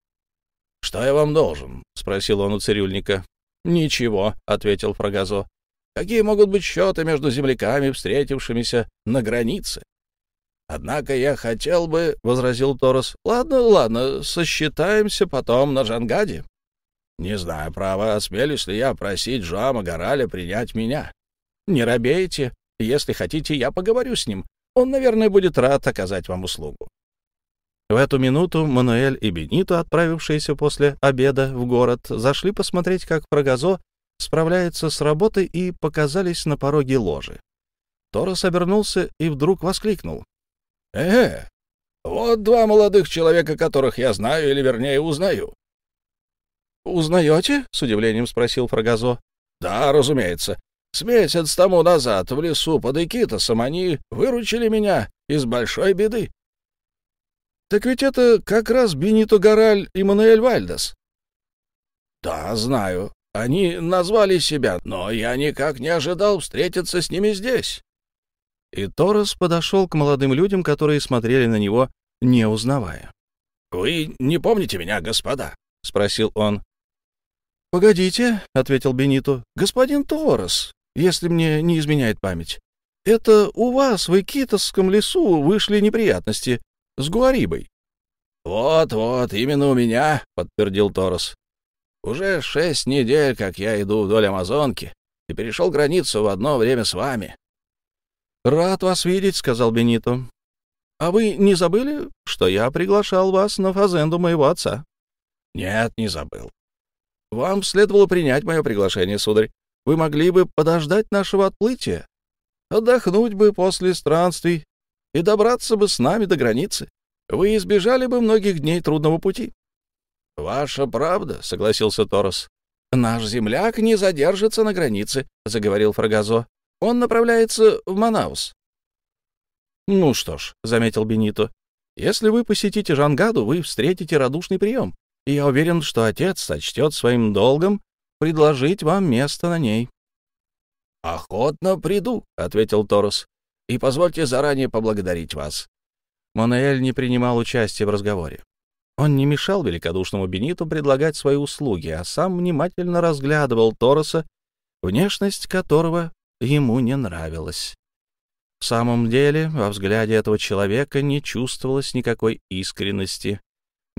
— Что я вам должен? — спросил он у цирюльника. — Ничего, — ответил Фрагазо. — Какие могут быть счеты между земляками, встретившимися на границе? — Однако я хотел бы, — возразил Торос. — Ладно, ладно, сосчитаемся потом на Жангаде. Не знаю, право, осмелюсь ли я просить Жуама Гораля принять меня. Не робейте, Если хотите, я поговорю с ним. Он, наверное, будет рад оказать вам услугу». В эту минуту Мануэль и Бенито, отправившиеся после обеда в город, зашли посмотреть, как Прогазо справляется с работой и показались на пороге ложи. Торос обернулся и вдруг воскликнул. «Э, вот два молодых человека, которых я знаю, или, вернее, узнаю». «Узнаете?» — с удивлением спросил Фрагазо. «Да, разумеется. С месяц тому назад в лесу под Икитосом они выручили меня из большой беды. Так ведь это как раз Бенито Гораль и Мануэль Вальдес. Да, знаю. Они назвали себя, но я никак не ожидал встретиться с ними здесь. И Торос подошел к молодым людям, которые смотрели на него, не узнавая. «Вы не помните меня, господа?» — спросил он. «Погодите», — ответил Бенито, — «господин Торос, если мне не изменяет память. Это у вас в Икитосском лесу вышли неприятности с Гуарибой. «Вот-вот, именно у меня», — подтвердил Торос. «Уже шесть недель, как я иду вдоль Амазонки, и перешел границу в одно время с вами». «Рад вас видеть», — сказал Бенито. «А вы не забыли, что я приглашал вас на фазенду моего отца?» «Нет, не забыл. Вам следовало принять мое приглашение, сударь. Вы могли бы подождать нашего отплытия, отдохнуть бы после странствий и добраться бы с нами до границы. Вы избежали бы многих дней трудного пути. — Ваша правда, — согласился Торос. — Наш земляк не задержится на границе, — заговорил Фрагазо. — Он направляется в Манаус. — Ну что ж, — заметил Бенито, — если вы посетите Жангаду, вы встретите радушный прием, и я уверен, что отец сочтет своим долгом предложить вам место на ней. — Охотно приду, — ответил Торос и позвольте заранее поблагодарить вас». Монеэль не принимал участия в разговоре. Он не мешал великодушному Бениту предлагать свои услуги, а сам внимательно разглядывал Тороса, внешность которого ему не нравилась. В самом деле, во взгляде этого человека не чувствовалось никакой искренности.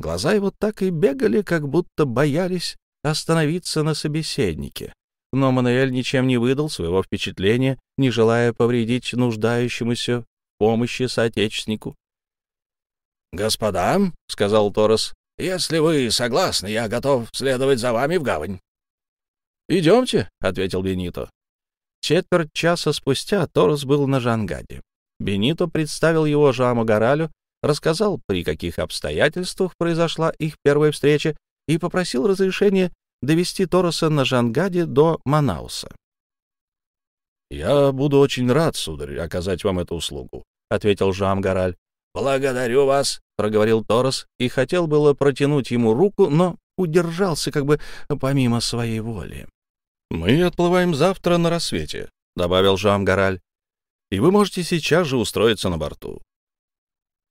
Глаза его так и бегали, как будто боялись остановиться на собеседнике но Мануэль ничем не выдал своего впечатления, не желая повредить нуждающемуся в помощи соотечественнику. «Господа», — сказал Торос, — «если вы согласны, я готов следовать за вами в гавань». «Идемте», — ответил Бенито. Четверть часа спустя Торос был на Жангаде. Бенито представил его Жаму Горалю, рассказал, при каких обстоятельствах произошла их первая встреча, и попросил разрешения довести Тороса на Жангаде до Манауса. «Я буду очень рад, сударь, оказать вам эту услугу», — ответил Жам Гараль. «Благодарю вас», — проговорил Торос и хотел было протянуть ему руку, но удержался как бы помимо своей воли. «Мы отплываем завтра на рассвете», — добавил Жам Гараль, «и вы можете сейчас же устроиться на борту».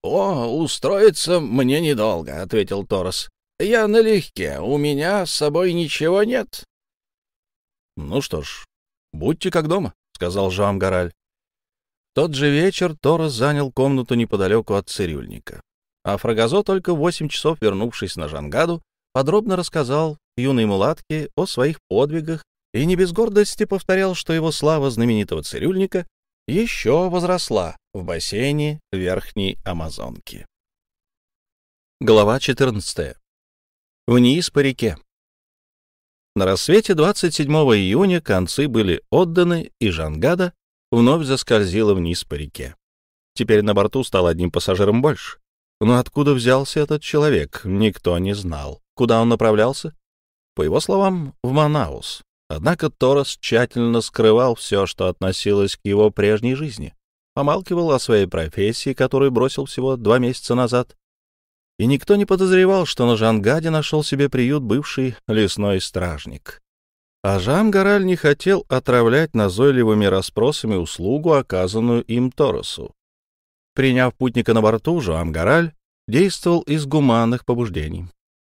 «О, устроиться мне недолго», — ответил Торос. Я налегке, у меня с собой ничего нет. — Ну что ж, будьте как дома, — сказал Жам Гараль. тот же вечер Торос занял комнату неподалеку от цирюльника. А Фрагазо, только восемь часов вернувшись на Жангаду, подробно рассказал юной мулатке о своих подвигах и не без гордости повторял, что его слава знаменитого цирюльника еще возросла в бассейне Верхней Амазонки. Глава 14 вниз по реке. На рассвете 27 июня концы были отданы, и Жангада вновь заскользила вниз по реке. Теперь на борту стал одним пассажиром больше. Но откуда взялся этот человек, никто не знал. Куда он направлялся? По его словам, в Манаус. Однако Торос тщательно скрывал все, что относилось к его прежней жизни. Помалкивал о своей профессии, которую бросил всего два месяца назад, и никто не подозревал, что на Жангаде нашел себе приют бывший лесной стражник. А Жан-Гораль не хотел отравлять назойливыми расспросами услугу, оказанную им Торосу. Приняв путника на борту, Жан-Гораль действовал из гуманных побуждений.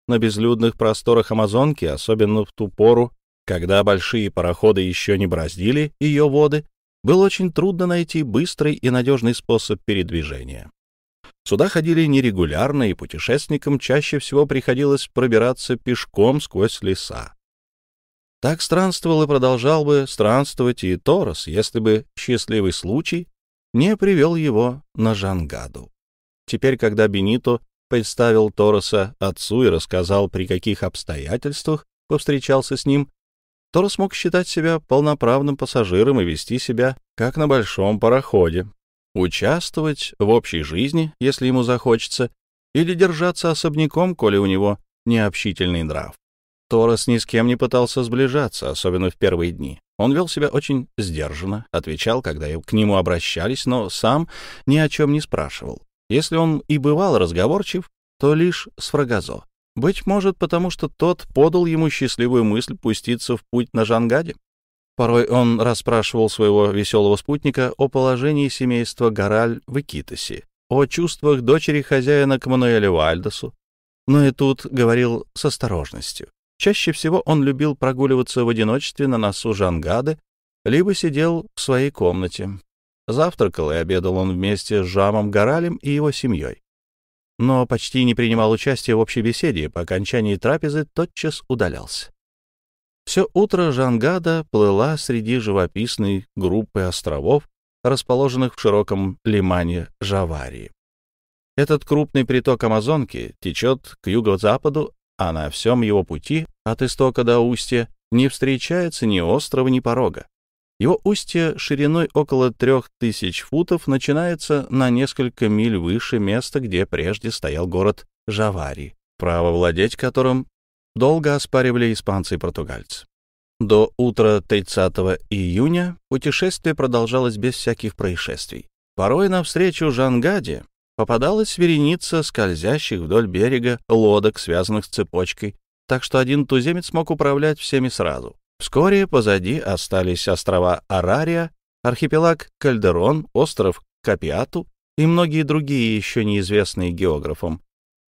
На безлюдных просторах Амазонки, особенно в ту пору, когда большие пароходы еще не браздили ее воды, было очень трудно найти быстрый и надежный способ передвижения. Сюда ходили нерегулярно, и путешественникам чаще всего приходилось пробираться пешком сквозь леса. Так странствовал и продолжал бы странствовать и Торос, если бы счастливый случай не привел его на Жангаду. Теперь, когда Бенито представил Тороса отцу и рассказал, при каких обстоятельствах повстречался с ним, Торос мог считать себя полноправным пассажиром и вести себя, как на большом пароходе, участвовать в общей жизни, если ему захочется, или держаться особняком, коли у него необщительный нрав. Торос ни с кем не пытался сближаться, особенно в первые дни. Он вел себя очень сдержанно, отвечал, когда к нему обращались, но сам ни о чем не спрашивал. Если он и бывал разговорчив, то лишь с Фрагазо. Быть может, потому что тот подал ему счастливую мысль пуститься в путь на Жангаде. Порой он расспрашивал своего веселого спутника о положении семейства Гораль в Икитосе, о чувствах дочери хозяина к Мануэлю Вальдесу, но и тут говорил с осторожностью. Чаще всего он любил прогуливаться в одиночестве на носу Жангады, либо сидел в своей комнате. Завтракал и обедал он вместе с Жамом Горалем и его семьей. Но почти не принимал участия в общей беседе по окончании трапезы тотчас удалялся. Все утро Жангада плыла среди живописной группы островов, расположенных в широком лимане Жаварии. Этот крупный приток Амазонки течет к юго-западу а на всем его пути от истока до устья не встречается ни острова, ни порога. Его устье шириной около трех тысяч футов начинается на несколько миль выше места, где прежде стоял город Жавари, право владеть которым долго оспаривали испанцы и португальцы. До утра 30 июня путешествие продолжалось без всяких происшествий. Порой навстречу Жангаде попадалась вереница скользящих вдоль берега лодок, связанных с цепочкой, так что один туземец мог управлять всеми сразу. Вскоре позади остались острова Арария, архипелаг Кальдерон, остров Капиату и многие другие, еще неизвестные географам.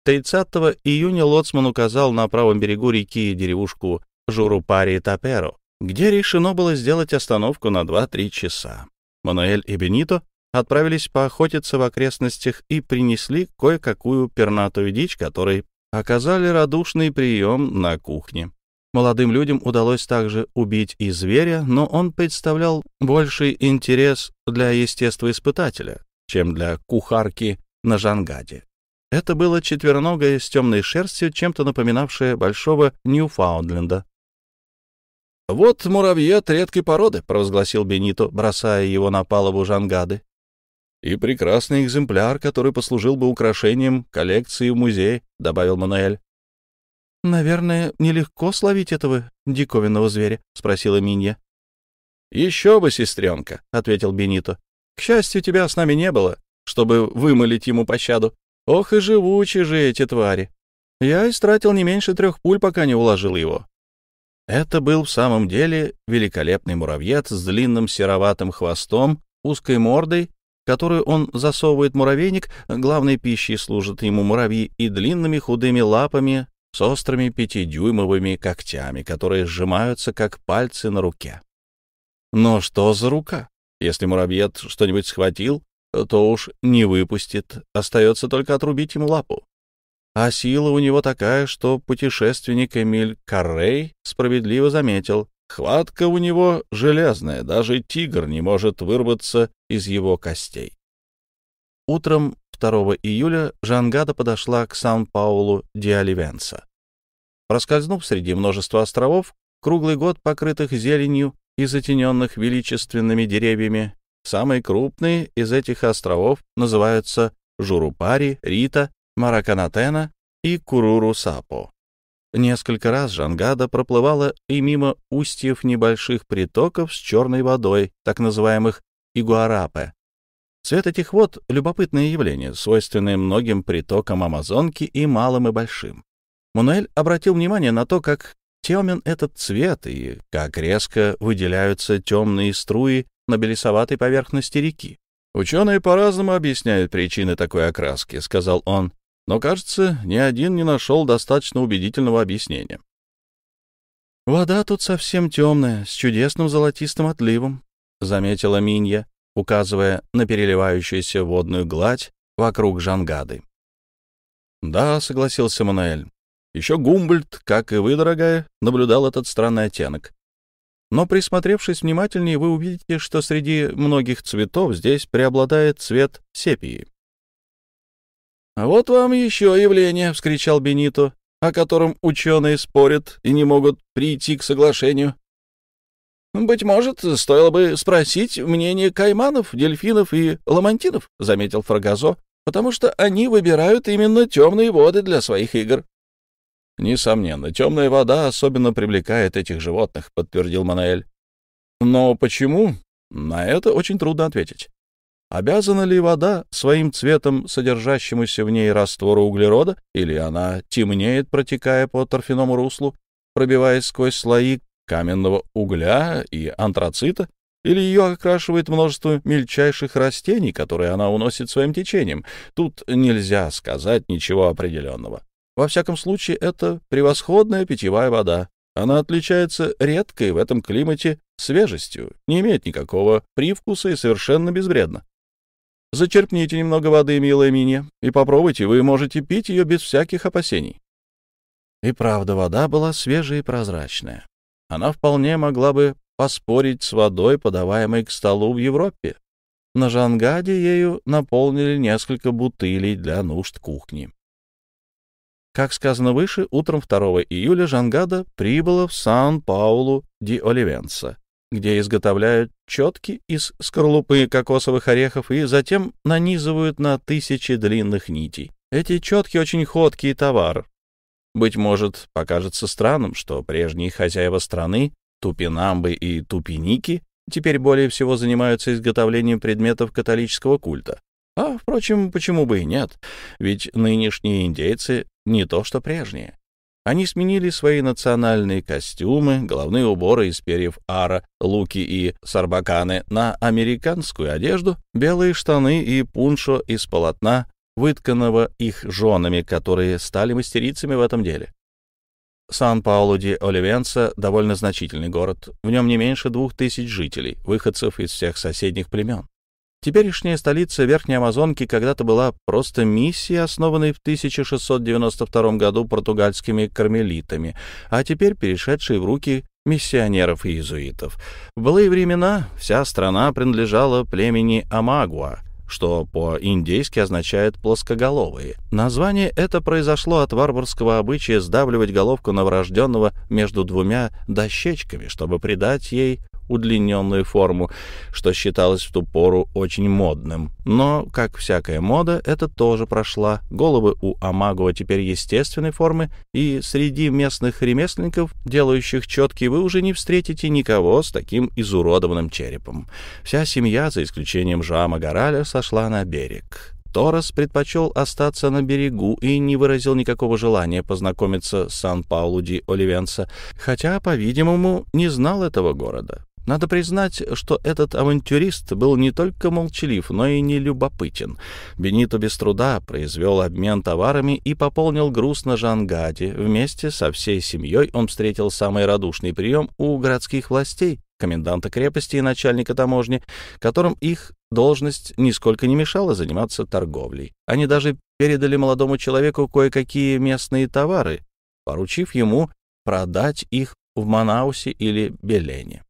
30 июня Лоцман указал на правом берегу реки деревушку Журупари-Таперо, где решено было сделать остановку на 2-3 часа. Мануэль и Бенито отправились поохотиться в окрестностях и принесли кое-какую пернатую дичь, которой оказали радушный прием на кухне. Молодым людям удалось также убить и зверя, но он представлял больший интерес для естествоиспытателя, чем для кухарки на Жангаде. Это было четвероногое с темной шерстью, чем-то напоминавшее большого Ньюфаундленда. «Вот муравьед редкой породы», — провозгласил Бенито, бросая его на палубу Жангады и прекрасный экземпляр, который послужил бы украшением коллекции в музее», — добавил Мануэль. «Наверное, нелегко словить этого диковинного зверя?» — спросила Минья. «Еще бы, сестренка», — ответил Бенито. «К счастью, тебя с нами не было, чтобы вымолить ему пощаду. Ох и живучи же эти твари. Я истратил не меньше трех пуль, пока не уложил его». Это был в самом деле великолепный муравьед с длинным сероватым хвостом, узкой мордой которую он засовывает муравейник, главной пищей служат ему муравьи и длинными худыми лапами с острыми пятидюймовыми когтями, которые сжимаются, как пальцы на руке. Но что за рука? Если муравьед что-нибудь схватил, то уж не выпустит, остается только отрубить ему лапу. А сила у него такая, что путешественник Эмиль Каррей справедливо заметил, Хватка у него железная, даже тигр не может вырваться из его костей. Утром 2 июля Жангада подошла к Сан-Паулу Диаливенса. Проскользнув среди множества островов, круглый год покрытых зеленью и затененных величественными деревьями, самые крупные из этих островов называются Журупари, Рита, Мараканатена и Куруру-Сапо. Несколько раз Жангада проплывала и мимо устьев небольших притоков с черной водой, так называемых игуарапе. Цвет этих вод — любопытное явление, свойственное многим притокам Амазонки и малым и большим. Мануэль обратил внимание на то, как темен этот цвет и как резко выделяются темные струи на белесоватой поверхности реки. «Ученые по-разному объясняют причины такой окраски», — сказал он но, кажется, ни один не нашел достаточно убедительного объяснения. «Вода тут совсем темная, с чудесным золотистым отливом», — заметила Минья, указывая на переливающуюся водную гладь вокруг Жангады. «Да», — согласился Мануэль. «Еще Гумбольд, как и вы, дорогая, наблюдал этот странный оттенок. но присмотревшись внимательнее, вы увидите, что среди многих цветов здесь преобладает цвет сепии. «А вот вам еще явление!» — вскричал Бенито, о котором ученые спорят и не могут прийти к соглашению. «Быть может, стоило бы спросить мнение кайманов, дельфинов и ламантинов», — заметил Фрагазо, «потому что они выбирают именно темные воды для своих игр». «Несомненно, темная вода особенно привлекает этих животных», — подтвердил Манаэль. «Но почему? На это очень трудно ответить. Обязана ли вода своим цветом содержащемуся в ней раствору углерода, или она темнеет, протекая по торфяному руслу, пробиваясь сквозь слои каменного угля и антрацита, или ее окрашивает множество мельчайших растений, которые она уносит своим течением. Тут нельзя сказать ничего определенного. Во всяком случае, это превосходная питьевая вода. Она отличается редкой в этом климате свежестью, не имеет никакого привкуса и совершенно безвредна. Зачерпните немного воды, милая Минья, и попробуйте, вы можете пить ее без всяких опасений. И правда, вода была свежая и прозрачная. Она вполне могла бы поспорить с водой, подаваемой к столу в Европе. На Жангаде ею наполнили несколько бутылей для нужд кухни. Как сказано выше, утром 2 июля Жангада прибыла в Сан-Паулу ди Оливенса, где изготовляют четки из скорлупы кокосовых орехов и затем нанизывают на тысячи длинных нитей. Эти четки очень ходкий товар, быть может, покажется странным, что прежние хозяева страны, тупинамбы и тупиники, теперь более всего занимаются изготовлением предметов католического культа. А, впрочем, почему бы и нет? Ведь нынешние индейцы не то что прежние. Они сменили свои национальные костюмы, головные уборы из перьев ара, луки и сарбаканы на американскую одежду, белые штаны и пуншо из полотна, вытканного их женами, которые стали мастерицами в этом деле. Сан-Паулу-ди-Оливенса — довольно значительный город. В нем не меньше двух тысяч жителей, выходцев из всех соседних племен. Теперешняя столица Верхней Амазонки когда-то была просто миссией, основанной в 1692 году португальскими кармелитами, а теперь перешедшей в руки миссионеров и иезуитов. В былые времена вся страна принадлежала племени Амагуа, что по-индейски означает «плоскоголовые». Название это произошло от варварского обычая сдавливать головку новорожденного между двумя дощечками, чтобы придать ей удлиненную форму, что считалось в ту пору очень модным. Но, как всякая мода, это тоже прошла. Головы у Амагова теперь естественной формы, и среди местных ремесленников, делающих четкие, вы уже не встретите никого с таким изуродованным черепом. Вся семья, за исключением Жама Гораля, сошла на берег. Торрес предпочел остаться на берегу и не выразил никакого желания познакомиться с Сан-Паулу-ди-Оливенса, хотя, по-видимому, не знал этого города. Надо признать, что этот авантюрист был не только молчалив, но и нелюбопытен. Бенито без труда произвел обмен товарами и пополнил груз на Жангаде. Вместе со всей семьей он встретил самый радушный прием у городских властей, коменданта крепости и начальника таможни, которым их должность нисколько не мешала заниматься торговлей. Они даже передали молодому человеку кое-какие местные товары, поручив ему продать их в Манаусе или Белене.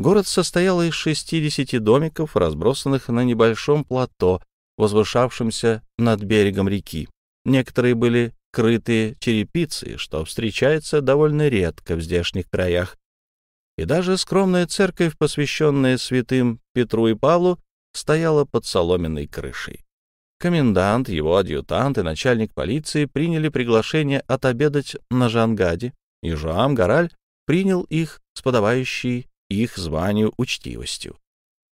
Город состоял из 60 домиков, разбросанных на небольшом плато, возвышавшемся над берегом реки. Некоторые были крытые черепицей, что встречается довольно редко в здешних краях. И даже скромная церковь, посвященная святым Петру и Павлу, стояла под соломенной крышей. Комендант, его адъютант и начальник полиции приняли приглашение отобедать на Жангаде, и Жоам Гораль принял их с подавающей их званию учтивостью.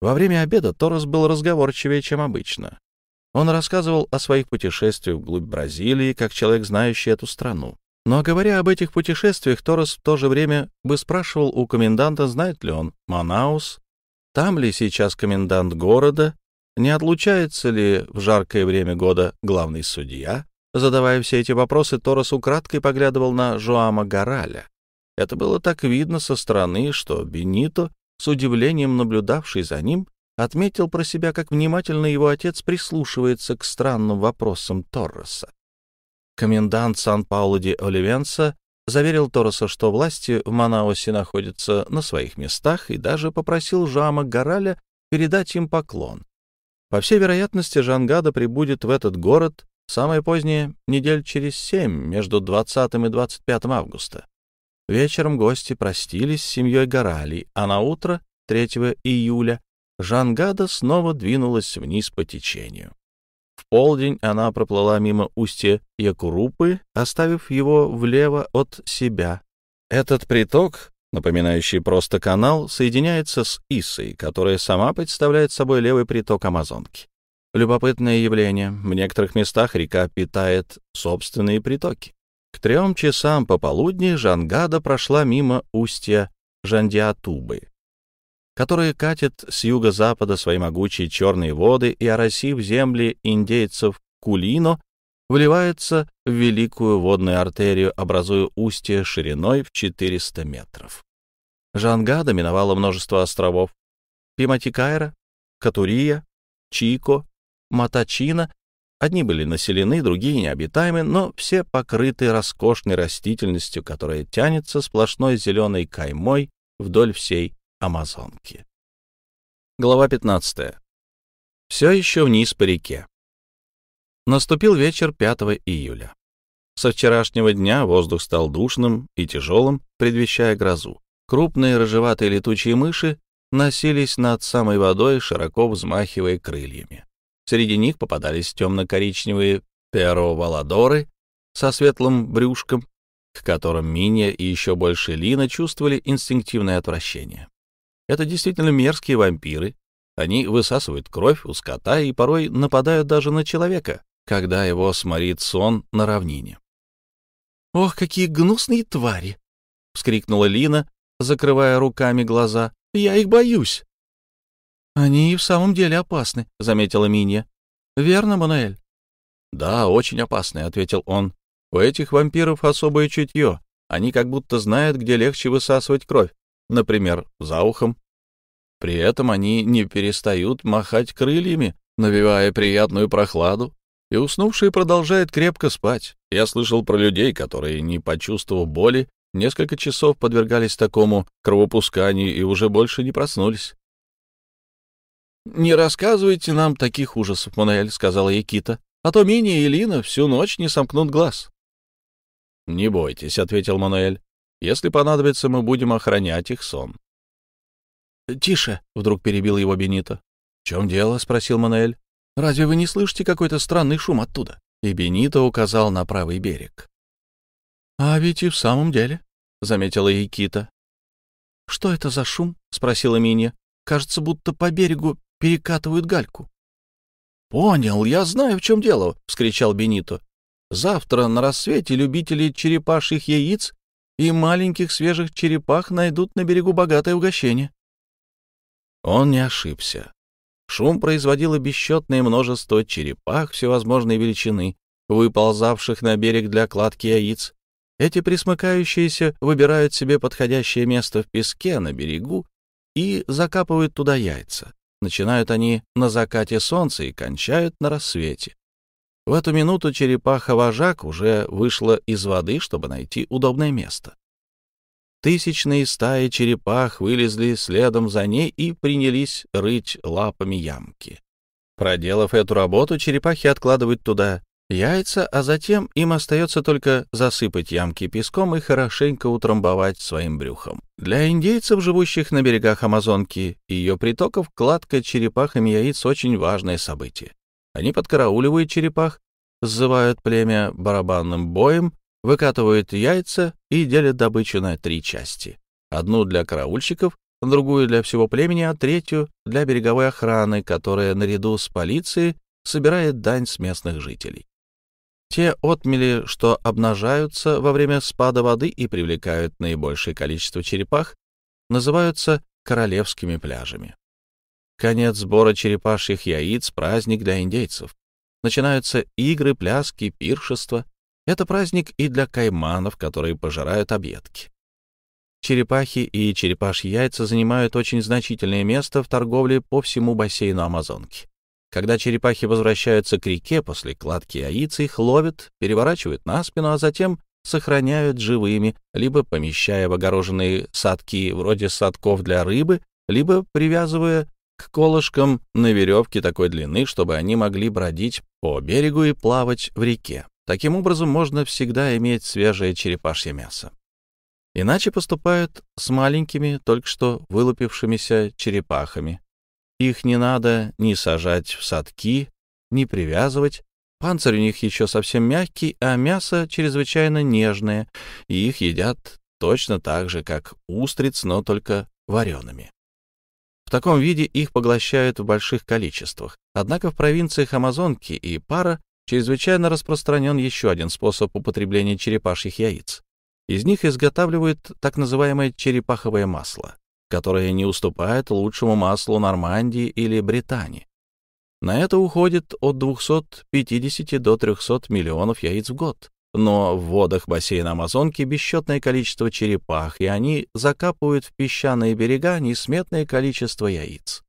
Во время обеда Торос был разговорчивее, чем обычно. Он рассказывал о своих путешествиях вглубь Бразилии, как человек, знающий эту страну. Но, говоря об этих путешествиях, Торос в то же время бы спрашивал у коменданта, знает ли он Манаус, там ли сейчас комендант города, не отлучается ли в жаркое время года главный судья. Задавая все эти вопросы, Торос украдкой поглядывал на Жоама Гораля, это было так видно со стороны, что Бенито, с удивлением наблюдавший за ним, отметил про себя, как внимательно его отец прислушивается к странным вопросам Торреса. Комендант Сан-Пауло де Оливенса заверил Тороса, что власти в Манаусе находятся на своих местах, и даже попросил Жама Гораля передать им поклон. По всей вероятности, Жангада прибудет в этот город самое позднее недель через семь, между 20 и 25 августа. Вечером гости простились с семьей Горалей, а на утро 3 июля Жангада снова двинулась вниз по течению. В полдень она проплыла мимо устья Якурупы, оставив его влево от себя. Этот приток, напоминающий просто канал, соединяется с Исой, которая сама представляет собой левый приток Амазонки. Любопытное явление. В некоторых местах река питает собственные притоки. К трем часам пополудни Жангада прошла мимо устья Жандиатубы, которые катят с юго-запада свои могучие черные воды и, оросив земли индейцев Кулино, вливается в великую водную артерию, образуя устье шириной в 400 метров. Жангада миновала множество островов — Пиматикайра, Катурия, Чико, Матачина Одни были населены, другие необитаемы, но все покрыты роскошной растительностью, которая тянется сплошной зеленой каймой вдоль всей Амазонки. Глава 15. Все еще вниз по реке. Наступил вечер 5 июля. Со вчерашнего дня воздух стал душным и тяжелым, предвещая грозу. Крупные рыжеватые летучие мыши носились над самой водой, широко взмахивая крыльями. Среди них попадались темно-коричневые перо-валадоры со светлым брюшком, к которым Миня и еще больше Лина чувствовали инстинктивное отвращение. Это действительно мерзкие вампиры. Они высасывают кровь у скота и порой нападают даже на человека, когда его сморит сон на равнине. «Ох, какие гнусные твари!» — вскрикнула Лина, закрывая руками глаза. «Я их боюсь!» «Они и в самом деле опасны», — заметила Минья. «Верно, Мануэль?» «Да, очень опасны», — ответил он. «У этих вампиров особое чутье. Они как будто знают, где легче высасывать кровь, например, за ухом. При этом они не перестают махать крыльями, навевая приятную прохладу, и уснувшие продолжают крепко спать. Я слышал про людей, которые, не почувствовав боли, несколько часов подвергались такому кровопусканию и уже больше не проснулись. «Не рассказывайте нам таких ужасов, Мануэль», — сказала Якита, «а то Мини и Лина всю ночь не сомкнут глаз». «Не бойтесь», — ответил Мануэль. «Если понадобится, мы будем охранять их сон». «Тише», — вдруг перебил его Бенито. «В чем дело?» — спросил Мануэль. «Разве вы не слышите какой-то странный шум оттуда?» И Бенито указал на правый берег. «А ведь и в самом деле», — заметила Якита. «Что это за шум?» — спросила Минья. «Кажется, будто по берегу перекатывают гальку. «Понял, я знаю, в чем дело!» — вскричал Бенито. «Завтра на рассвете любители черепашьих яиц и маленьких свежих черепах найдут на берегу богатое угощение». Он не ошибся. Шум производило бесчетное множество черепах всевозможной величины, выползавших на берег для кладки яиц. Эти присмыкающиеся выбирают себе подходящее место в песке на берегу и закапывают туда яйца. Начинают они на закате солнца и кончают на рассвете. В эту минуту черепаха-вожак уже вышла из воды, чтобы найти удобное место. Тысячные стаи черепах вылезли следом за ней и принялись рыть лапами ямки. Проделав эту работу, черепахи откладывают туда яйца, а затем им остается только засыпать ямки песком и хорошенько утрамбовать своим брюхом. Для индейцев, живущих на берегах Амазонки и ее притоков, кладка черепахами яиц очень важное событие. Они подкарауливают черепах, сзывают племя барабанным боем, выкатывают яйца и делят добычу на три части. Одну для караульщиков, другую для всего племени, а третью для береговой охраны, которая наряду с полицией собирает дань с местных жителей. Те отмели, что обнажаются во время спада воды и привлекают наибольшее количество черепах, называются королевскими пляжами. Конец сбора черепашьих яиц — праздник для индейцев. Начинаются игры, пляски, пиршества. Это праздник и для кайманов, которые пожирают объедки. Черепахи и черепашьи яйца занимают очень значительное место в торговле по всему бассейну Амазонки. Когда черепахи возвращаются к реке после кладки яиц, их ловят, переворачивают на спину, а затем сохраняют живыми, либо помещая в огороженные садки вроде садков для рыбы, либо привязывая к колышкам на веревке такой длины, чтобы они могли бродить по берегу и плавать в реке. Таким образом, можно всегда иметь свежее черепашье мясо. Иначе поступают с маленькими, только что вылупившимися черепахами. Их не надо ни сажать в садки, ни привязывать. Панцирь у них еще совсем мягкий, а мясо чрезвычайно нежное, и их едят точно так же, как устриц, но только вареными. В таком виде их поглощают в больших количествах. Однако в провинциях Амазонки и Пара чрезвычайно распространен еще один способ употребления черепашьих яиц. Из них изготавливают так называемое черепаховое масло, которое не уступает лучшему маслу Нормандии или Британии. На это уходит от 250 до 300 миллионов яиц в год. Но в водах бассейна Амазонки бесчетное количество черепах, и они закапывают в песчаные берега несметное количество яиц.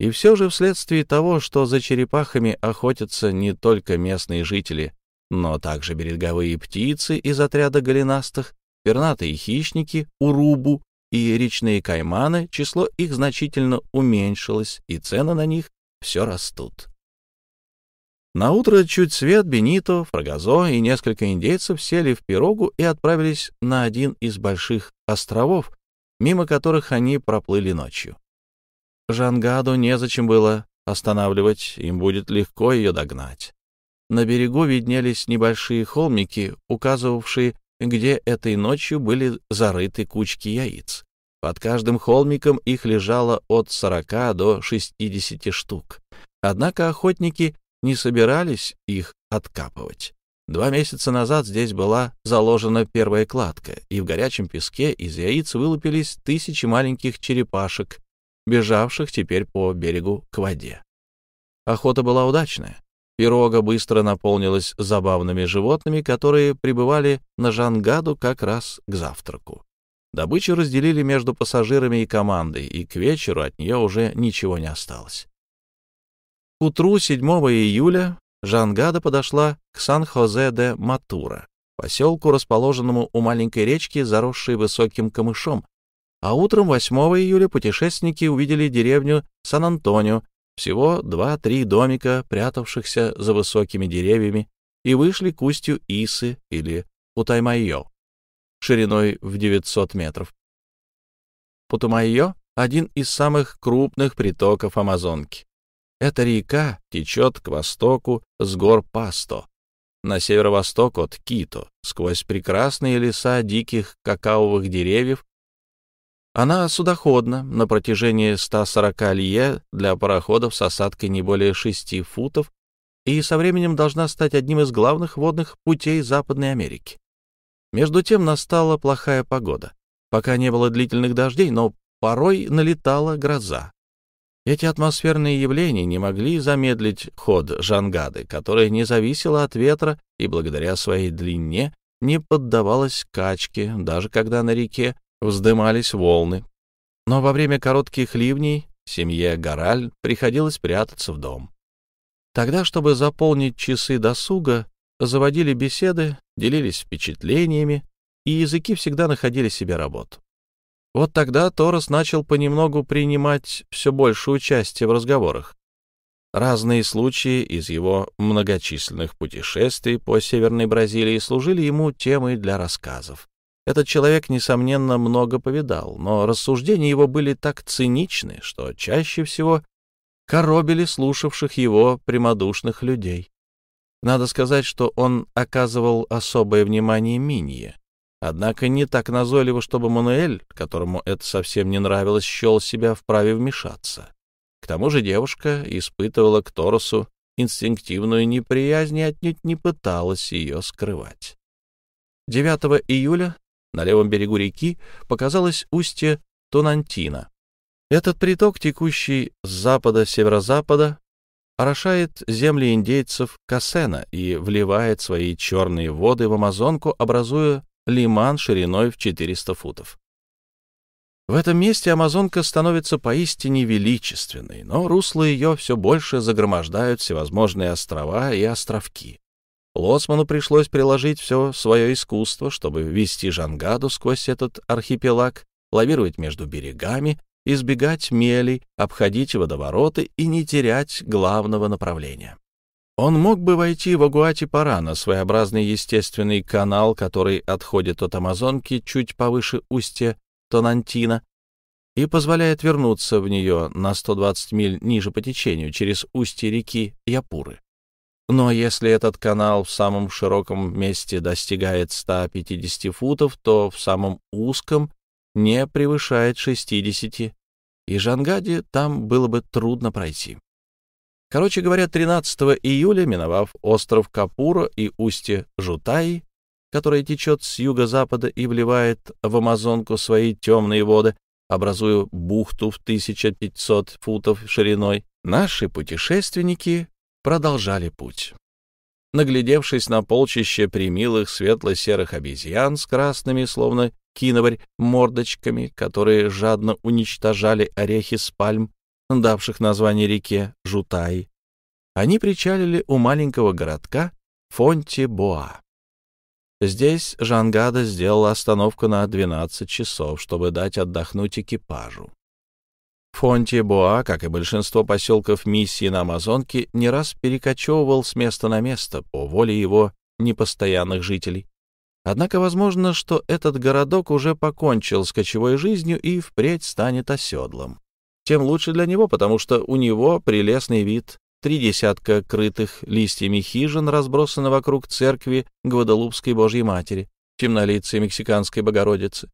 И все же вследствие того, что за черепахами охотятся не только местные жители, но также береговые птицы из отряда голенастых, пернатые хищники, урубу и речные кайманы, число их значительно уменьшилось, и цены на них все растут. На утро чуть свет Бенито, Фрагазо и несколько индейцев сели в пирогу и отправились на один из больших островов, мимо которых они проплыли ночью. Жангаду незачем было останавливать, им будет легко ее догнать. На берегу виднелись небольшие холмики, указывавшие, где этой ночью были зарыты кучки яиц. Под каждым холмиком их лежало от 40 до 60 штук. Однако охотники не собирались их откапывать. Два месяца назад здесь была заложена первая кладка, и в горячем песке из яиц вылупились тысячи маленьких черепашек, бежавших теперь по берегу к воде. Охота была удачная. Пирога быстро наполнилась забавными животными, которые прибывали на Жангаду как раз к завтраку. Добычу разделили между пассажирами и командой, и к вечеру от нее уже ничего не осталось. К утру 7 июля Жангада подошла к Сан-Хозе-де-Матура, поселку, расположенному у маленькой речки, заросшей высоким камышом, а утром 8 июля путешественники увидели деревню Сан-Антонио, всего два-три домика, прятавшихся за высокими деревьями, и вышли к устью Исы или Путаймайо, шириной в 900 метров. Путумайо — один из самых крупных притоков Амазонки. Эта река течет к востоку с гор Пасто, на северо-восток от Кито, сквозь прекрасные леса диких какаовых деревьев. Она судоходна на протяжении 140 лье для пароходов с осадкой не более 6 футов и со временем должна стать одним из главных водных путей Западной Америки. Между тем настала плохая погода. Пока не было длительных дождей, но порой налетала гроза. Эти атмосферные явления не могли замедлить ход Жангады, которая не зависела от ветра и благодаря своей длине не поддавалась качке, даже когда на реке вздымались волны. Но во время коротких ливней семье Гораль приходилось прятаться в дом. Тогда, чтобы заполнить часы досуга, заводили беседы, делились впечатлениями, и языки всегда находили себе работу. Вот тогда Торос начал понемногу принимать все больше участия в разговорах. Разные случаи из его многочисленных путешествий по Северной Бразилии служили ему темой для рассказов. Этот человек, несомненно, много повидал, но рассуждения его были так циничны, что чаще всего коробили слушавших его прямодушных людей. Надо сказать, что он оказывал особое внимание Минье, Однако не так назойливо, чтобы Мануэль, которому это совсем не нравилось, счел себя вправе вмешаться. К тому же девушка испытывала к Торосу инстинктивную неприязнь и отнюдь не пыталась ее скрывать. 9 июля на левом берегу реки показалось устье Тонантина. Этот приток, текущий с запада-северо-запада, орошает земли индейцев Кассена и вливает свои черные воды в Амазонку, образуя лиман шириной в 400 футов. В этом месте Амазонка становится поистине величественной, но русло ее все больше загромождают всевозможные острова и островки. Лоцману пришлось приложить все свое искусство, чтобы вести Жангаду сквозь этот архипелаг, лавировать между берегами, избегать мелей, обходить водовороты и не терять главного направления. Он мог бы войти в Агуати-Парана, своеобразный естественный канал, который отходит от Амазонки чуть повыше устья Тонантина и позволяет вернуться в нее на 120 миль ниже по течению через устье реки Япуры. Но если этот канал в самом широком месте достигает 150 футов, то в самом узком не превышает 60, и Жангаде там было бы трудно пройти. Короче говоря, 13 июля, миновав остров Капура и устье Жутаи, которое течет с юго-запада и вливает в Амазонку свои темные воды, образуя бухту в 1500 футов шириной, наши путешественники продолжали путь. Наглядевшись на полчище примилых светло-серых обезьян с красными, словно киноварь, мордочками, которые жадно уничтожали орехи с пальм, давших название реке Жутай, они причалили у маленького городка Фонти-Боа. Здесь Жангада сделала остановку на 12 часов, чтобы дать отдохнуть экипажу. Фонти-Боа, как и большинство поселков миссии на Амазонке, не раз перекочевывал с места на место по воле его непостоянных жителей. Однако возможно, что этот городок уже покончил с кочевой жизнью и впредь станет оседлым тем лучше для него, потому что у него прелестный вид. Три десятка крытых листьями хижин разбросаны вокруг церкви Гвадалупской Божьей Матери, темнолицей Мексиканской Богородицы.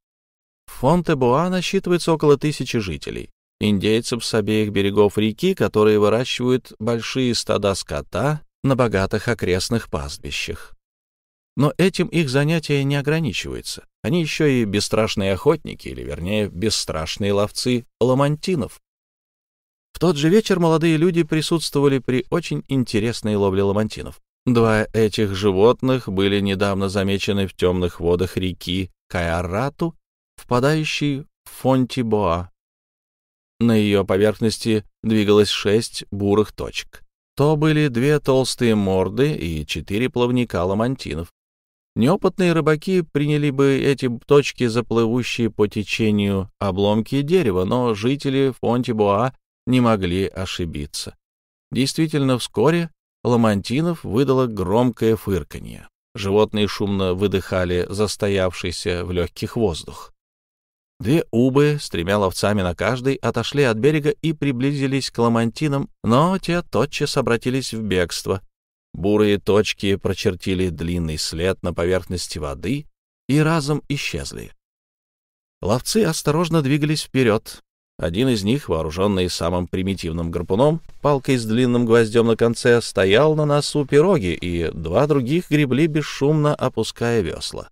Фонте-Буа насчитывается около тысячи жителей, индейцев с обеих берегов реки, которые выращивают большие стада скота на богатых окрестных пастбищах. Но этим их занятие не ограничивается. Они еще и бесстрашные охотники, или, вернее, бесстрашные ловцы ламантинов. В тот же вечер молодые люди присутствовали при очень интересной ловле ламантинов. Два этих животных были недавно замечены в темных водах реки Кайарату, впадающей в Фонтибоа. На ее поверхности двигалось шесть бурых точек. То были две толстые морды и четыре плавника ламантинов. Неопытные рыбаки приняли бы эти точки за плывущие по течению обломки дерева, но жители Фонтибуа не могли ошибиться. Действительно, вскоре Ламантинов выдало громкое фырканье. Животные шумно выдыхали застоявшийся в легких воздух. Две убы с тремя ловцами на каждой отошли от берега и приблизились к ламантинам, но те тотчас обратились в бегство. Бурые точки прочертили длинный след на поверхности воды и разом исчезли. Ловцы осторожно двигались вперед. Один из них, вооруженный самым примитивным гарпуном, палкой с длинным гвоздем на конце, стоял на носу пироги, и два других гребли бесшумно, опуская весла.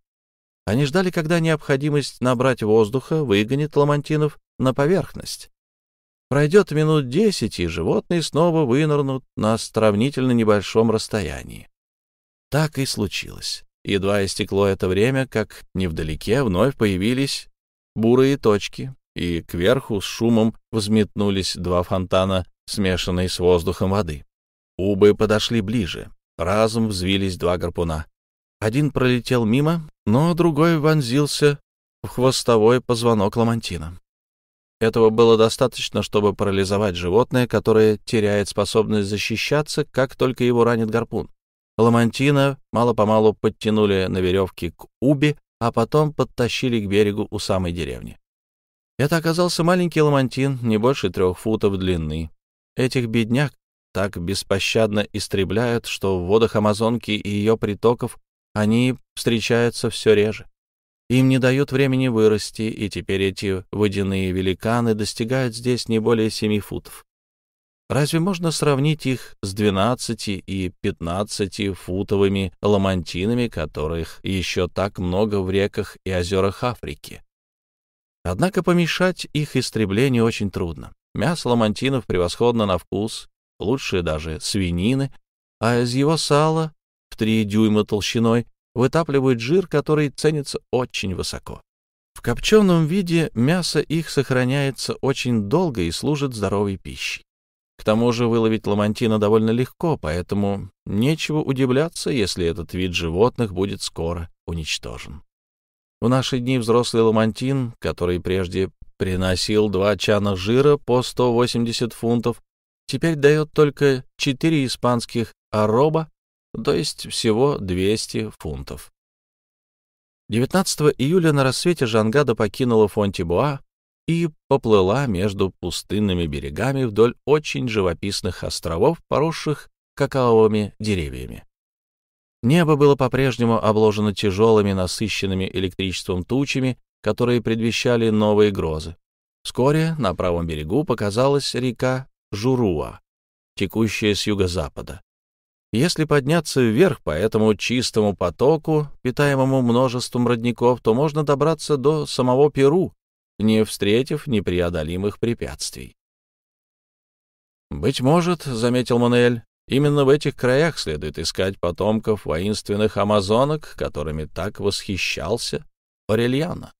Они ждали, когда необходимость набрать воздуха выгонит ламантинов на поверхность. Пройдет минут десять, и животные снова вынырнут на сравнительно небольшом расстоянии. Так и случилось. Едва истекло это время, как невдалеке вновь появились бурые точки, и кверху с шумом взметнулись два фонтана, смешанные с воздухом воды. Убы подошли ближе. Разом взвились два гарпуна. Один пролетел мимо, но другой вонзился в хвостовой позвонок ламантина. Этого было достаточно, чтобы парализовать животное, которое теряет способность защищаться, как только его ранит гарпун. Ламантина мало-помалу подтянули на веревке к Убе, а потом подтащили к берегу у самой деревни. Это оказался маленький ламантин, не больше трех футов длины. Этих бедняк так беспощадно истребляют, что в водах Амазонки и ее притоков они встречаются все реже. Им не дают времени вырасти, и теперь эти водяные великаны достигают здесь не более семи футов. Разве можно сравнить их с 12 и 15 футовыми ламантинами, которых еще так много в реках и озерах Африки? Однако помешать их истреблению очень трудно. Мясо ламантинов превосходно на вкус, лучше даже свинины, а из его сала три дюйма толщиной вытапливают жир, который ценится очень высоко. В копченом виде мясо их сохраняется очень долго и служит здоровой пищей. К тому же выловить ламантина довольно легко, поэтому нечего удивляться, если этот вид животных будет скоро уничтожен. В наши дни взрослый ламантин, который прежде приносил два чана жира по 180 фунтов, теперь дает только 4 испанских ароба, то есть всего 200 фунтов. 19 июля на рассвете Жангада покинула Фонтибуа и поплыла между пустынными берегами вдоль очень живописных островов, поросших какаовыми деревьями. Небо было по-прежнему обложено тяжелыми, насыщенными электричеством тучами, которые предвещали новые грозы. Вскоре на правом берегу показалась река Журуа, текущая с юго-запада. Если подняться вверх по этому чистому потоку, питаемому множеством родников, то можно добраться до самого Перу, не встретив непреодолимых препятствий. «Быть может, — заметил Мануэль, — именно в этих краях следует искать потомков воинственных амазонок, которыми так восхищался Орельяна.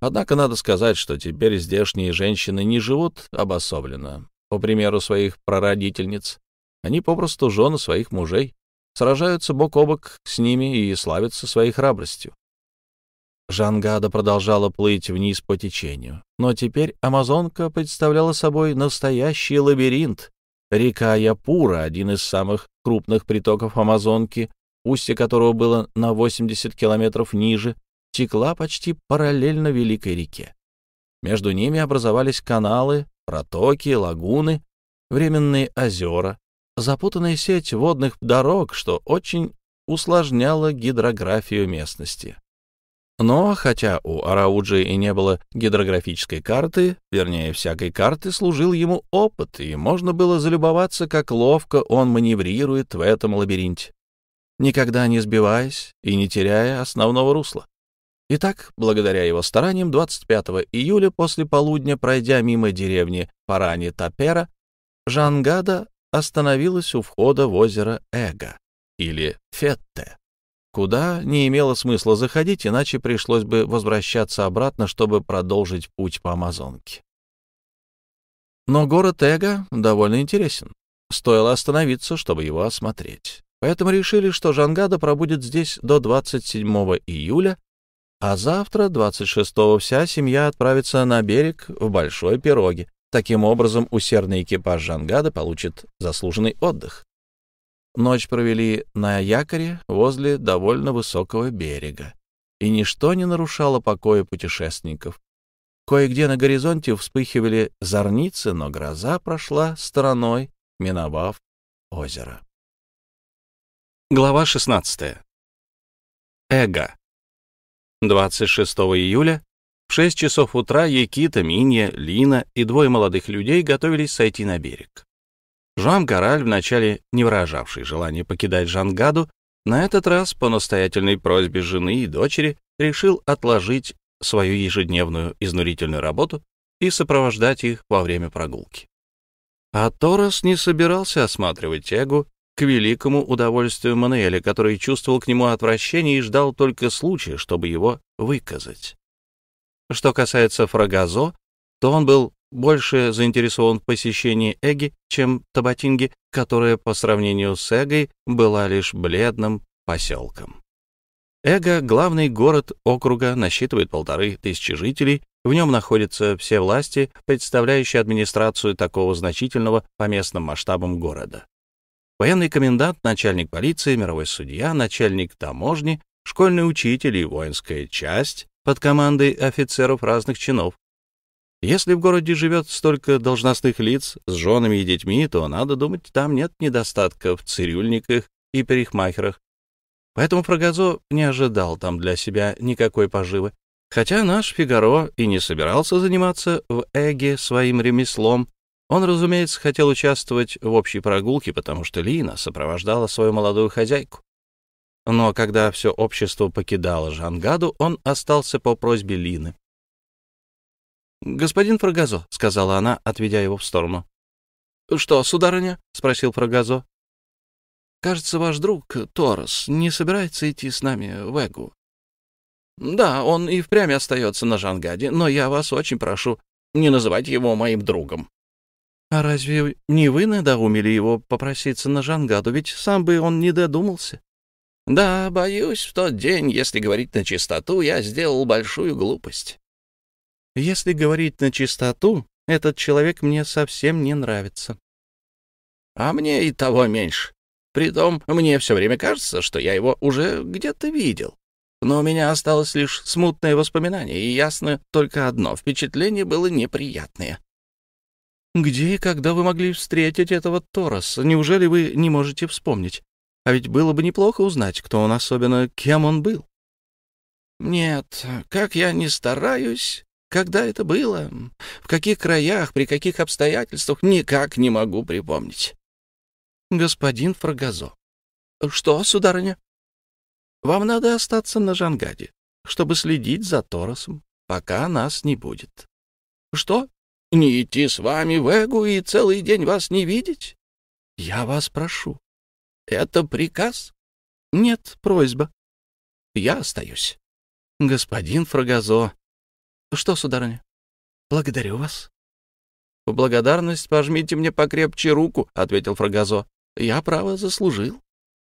Однако надо сказать, что теперь здешние женщины не живут обособленно, по примеру своих прародительниц. Они попросту жены своих мужей, сражаются бок о бок с ними и славятся своей храбростью. Жангада продолжала плыть вниз по течению, но теперь Амазонка представляла собой настоящий лабиринт. Река Япура, один из самых крупных притоков Амазонки, устье которого было на 80 километров ниже, текла почти параллельно Великой реке. Между ними образовались каналы, протоки, лагуны, временные озера, запутанная сеть водных дорог, что очень усложняло гидрографию местности. Но, хотя у Арауджи и не было гидрографической карты, вернее, всякой карты, служил ему опыт, и можно было залюбоваться, как ловко он маневрирует в этом лабиринте, никогда не сбиваясь и не теряя основного русла. Итак, благодаря его стараниям, 25 июля после полудня, пройдя мимо деревни Парани-Тапера, Жангада остановилась у входа в озеро Эго, или Фетте куда не имело смысла заходить, иначе пришлось бы возвращаться обратно, чтобы продолжить путь по Амазонке. Но город Эго довольно интересен. Стоило остановиться, чтобы его осмотреть. Поэтому решили, что Жангада пробудет здесь до 27 июля, а завтра, 26-го, вся семья отправится на берег в Большой Пироге. Таким образом, усердный экипаж Жангада получит заслуженный отдых. Ночь провели на якоре возле довольно высокого берега, и ничто не нарушало покоя путешественников. Кое-где на горизонте вспыхивали зорницы, но гроза прошла стороной, миновав озеро. Глава 16. Эго. 26 июля 6 часов утра Якита, Минья, Лина и двое молодых людей готовились сойти на берег. Жан Гараль, вначале не выражавший желания покидать Жангаду, на этот раз по настоятельной просьбе жены и дочери решил отложить свою ежедневную изнурительную работу и сопровождать их во время прогулки. А Торос не собирался осматривать Эгу к великому удовольствию Мануэля, который чувствовал к нему отвращение и ждал только случая, чтобы его выказать. Что касается Фрагазо, то он был больше заинтересован в посещении Эги, чем Табатинги, которая по сравнению с Эгой была лишь бледным поселком. Эго — главный город округа, насчитывает полторы тысячи жителей, в нем находятся все власти, представляющие администрацию такого значительного по местным масштабам города. Военный комендант, начальник полиции, мировой судья, начальник таможни, школьный учитель и воинская часть под командой офицеров разных чинов, если в городе живет столько должностных лиц с женами и детьми, то, надо думать, там нет недостатка в цирюльниках и парикмахерах. Поэтому Фрагазо не ожидал там для себя никакой поживы. Хотя наш Фигаро и не собирался заниматься в Эге своим ремеслом, он, разумеется, хотел участвовать в общей прогулке, потому что Лина сопровождала свою молодую хозяйку. Но когда все общество покидало Жангаду, он остался по просьбе Лины. «Господин Фрагазо», — сказала она, отведя его в сторону. «Что, сударыня?» — спросил Фрагазо. «Кажется, ваш друг Торос не собирается идти с нами в Эгу». «Да, он и впрямь остается на Жангаде, но я вас очень прошу, не называть его моим другом». А разве не вы надоумили его попроситься на Жангаду? Ведь сам бы он не додумался. Да, боюсь, в тот день, если говорить на чистоту, я сделал большую глупость. Если говорить на чистоту, этот человек мне совсем не нравится. А мне и того меньше. Притом, мне все время кажется, что я его уже где-то видел. Но у меня осталось лишь смутное воспоминание, и ясно только одно — впечатление было неприятное. Где и когда вы могли встретить этого Тороса? Неужели вы не можете вспомнить? А ведь было бы неплохо узнать, кто он особенно, кем он был. Нет, как я не стараюсь, когда это было, в каких краях, при каких обстоятельствах, никак не могу припомнить. Господин Фрагазо. Что, сударыня? Вам надо остаться на Жангаде, чтобы следить за Торосом, пока нас не будет. Что? Не идти с вами в Эгу и целый день вас не видеть? Я вас прошу. Это приказ? Нет, просьба. Я остаюсь. Господин Фрагазо. Что, сударыня? Благодарю вас. В благодарность пожмите мне покрепче руку, ответил Фрагазо. Я право заслужил.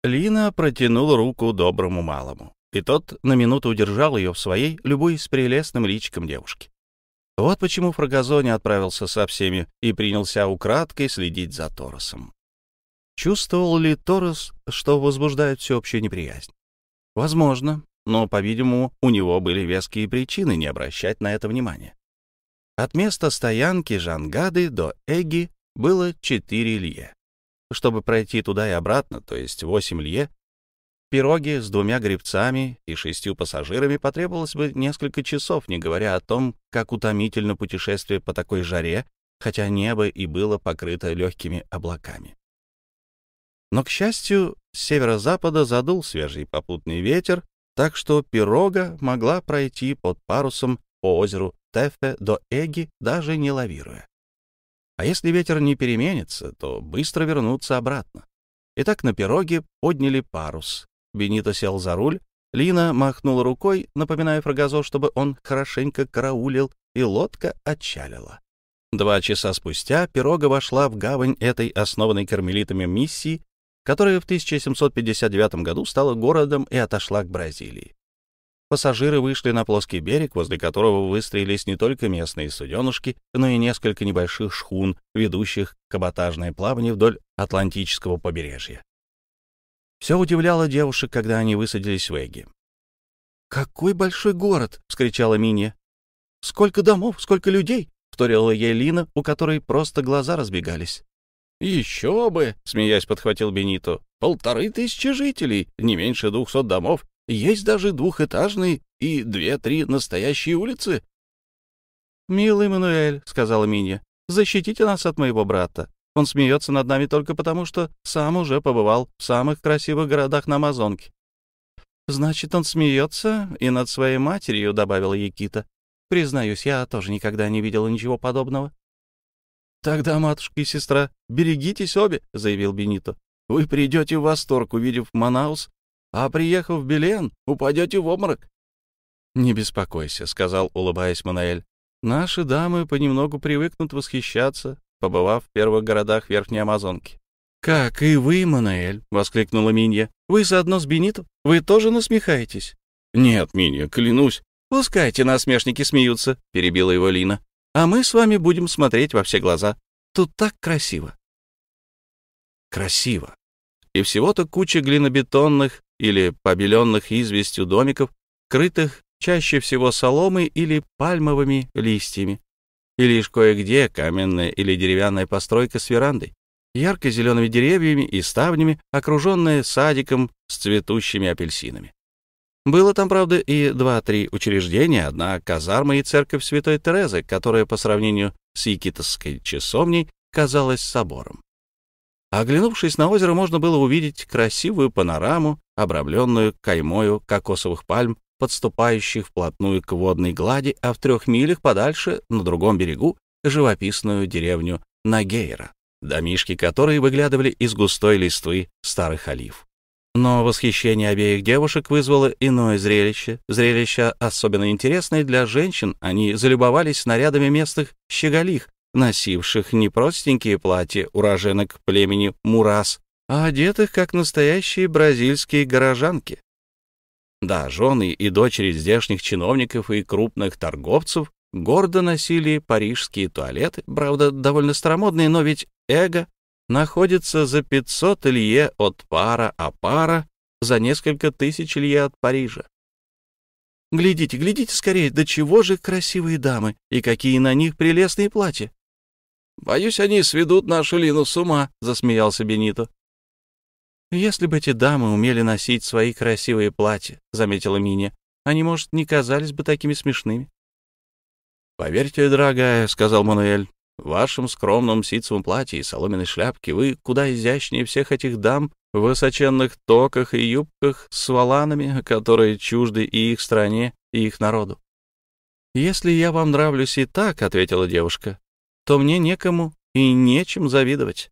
Лина протянула руку доброму малому, и тот на минуту удержал ее в своей, любуясь прелестным личиком девушки. Вот почему Фрагазо не отправился со всеми и принялся украдкой следить за Торосом. Чувствовал ли Торос, что возбуждает всеобщую неприязнь? Возможно, но, по-видимому, у него были веские причины не обращать на это внимания. От места стоянки Жангады до Эги было 4 лье. Чтобы пройти туда и обратно, то есть 8 лье, пироги с двумя гребцами и шестью пассажирами потребовалось бы несколько часов, не говоря о том, как утомительно путешествие по такой жаре, хотя небо и было покрыто легкими облаками. Но, к счастью, с северо-запада задул свежий попутный ветер, так что пирога могла пройти под парусом по озеру Тефе до Эги, даже не лавируя. А если ветер не переменится, то быстро вернуться обратно. Итак, на пироге подняли парус. Бенито сел за руль, Лина махнула рукой, напоминая Фрагазо, чтобы он хорошенько караулил, и лодка отчалила. Два часа спустя пирога вошла в гавань этой основанной кармелитами миссии которая в 1759 году стала городом и отошла к Бразилии. Пассажиры вышли на плоский берег, возле которого выстроились не только местные суденышки, но и несколько небольших шхун, ведущих каботажное плавание вдоль Атлантического побережья. Все удивляло девушек, когда они высадились в Эге. «Какой большой город!» — вскричала Минья. «Сколько домов, сколько людей!» — вторила ей Лина, у которой просто глаза разбегались. «Еще бы!» — смеясь подхватил Бенито. «Полторы тысячи жителей, не меньше двухсот домов. Есть даже двухэтажные и две-три настоящие улицы». «Милый Мануэль», — сказала Минья, — «защитите нас от моего брата. Он смеется над нами только потому, что сам уже побывал в самых красивых городах на Амазонке». «Значит, он смеется и над своей матерью», — добавила Якита. «Признаюсь, я тоже никогда не видела ничего подобного». «Тогда, матушка и сестра, берегитесь обе», — заявил Бенито. «Вы придете в восторг, увидев Манаус, а, приехав в Белен, упадете в обморок». «Не беспокойся», — сказал, улыбаясь Манаэль. «Наши дамы понемногу привыкнут восхищаться, побывав в первых городах Верхней Амазонки». «Как и вы, Манаэль!» — воскликнула Минья. «Вы заодно с Бенито? Вы тоже насмехаетесь?» «Нет, Минья, клянусь». «Пускайте насмешники смеются», — перебила его Лина а мы с вами будем смотреть во все глаза. Тут так красиво. Красиво. И всего-то куча глинобетонных или побеленных известью домиков, крытых чаще всего соломой или пальмовыми листьями. И лишь кое-где каменная или деревянная постройка с верандой, ярко-зелеными деревьями и ставнями, окруженная садиком с цветущими апельсинами. Было там, правда, и два-три учреждения, одна казарма и церковь Святой Терезы, которая по сравнению с Якитовской часовней казалась собором. Оглянувшись на озеро, можно было увидеть красивую панораму, обрамленную каймою кокосовых пальм, подступающих вплотную к водной глади, а в трех милях подальше, на другом берегу, живописную деревню Нагейра, домишки которой выглядывали из густой листвы старых олив. Но восхищение обеих девушек вызвало иное зрелище. Зрелище особенно интересное для женщин. Они залюбовались снарядами местных щеголих, носивших не простенькие платья уроженок племени Мурас, а одетых как настоящие бразильские горожанки. Да, жены и дочери здешних чиновников и крупных торговцев гордо носили парижские туалеты, правда, довольно старомодные, но ведь эго находится за 500 лье от пара, а пара за несколько тысяч лье от Парижа. Глядите, глядите скорее, до чего же красивые дамы и какие на них прелестные платья. Боюсь, они сведут нашу Лину с ума, засмеялся Бенито. Если бы эти дамы умели носить свои красивые платья, заметила Миня, они, может, не казались бы такими смешными. Поверьте, дорогая, сказал Мануэль, в вашем скромном ситцевом платье и соломенной шляпке вы куда изящнее всех этих дам в высоченных токах и юбках с валанами, которые чужды и их стране, и их народу. «Если я вам нравлюсь и так», — ответила девушка, — «то мне некому и нечем завидовать.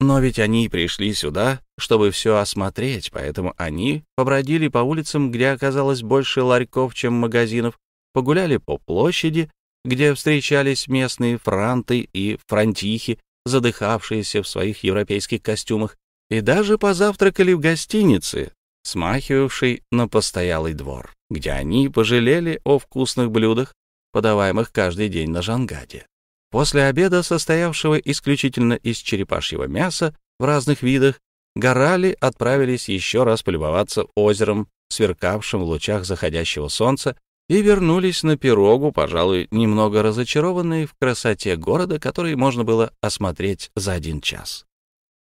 Но ведь они пришли сюда, чтобы все осмотреть, поэтому они побродили по улицам, где оказалось больше ларьков, чем магазинов, погуляли по площади, где встречались местные франты и франтихи, задыхавшиеся в своих европейских костюмах, и даже позавтракали в гостинице, смахивавшей на постоялый двор, где они пожалели о вкусных блюдах, подаваемых каждый день на Жангаде. После обеда, состоявшего исключительно из черепашьего мяса в разных видах, Горали отправились еще раз полюбоваться озером, сверкавшим в лучах заходящего солнца, и вернулись на пирогу, пожалуй, немного разочарованные в красоте города, который можно было осмотреть за один час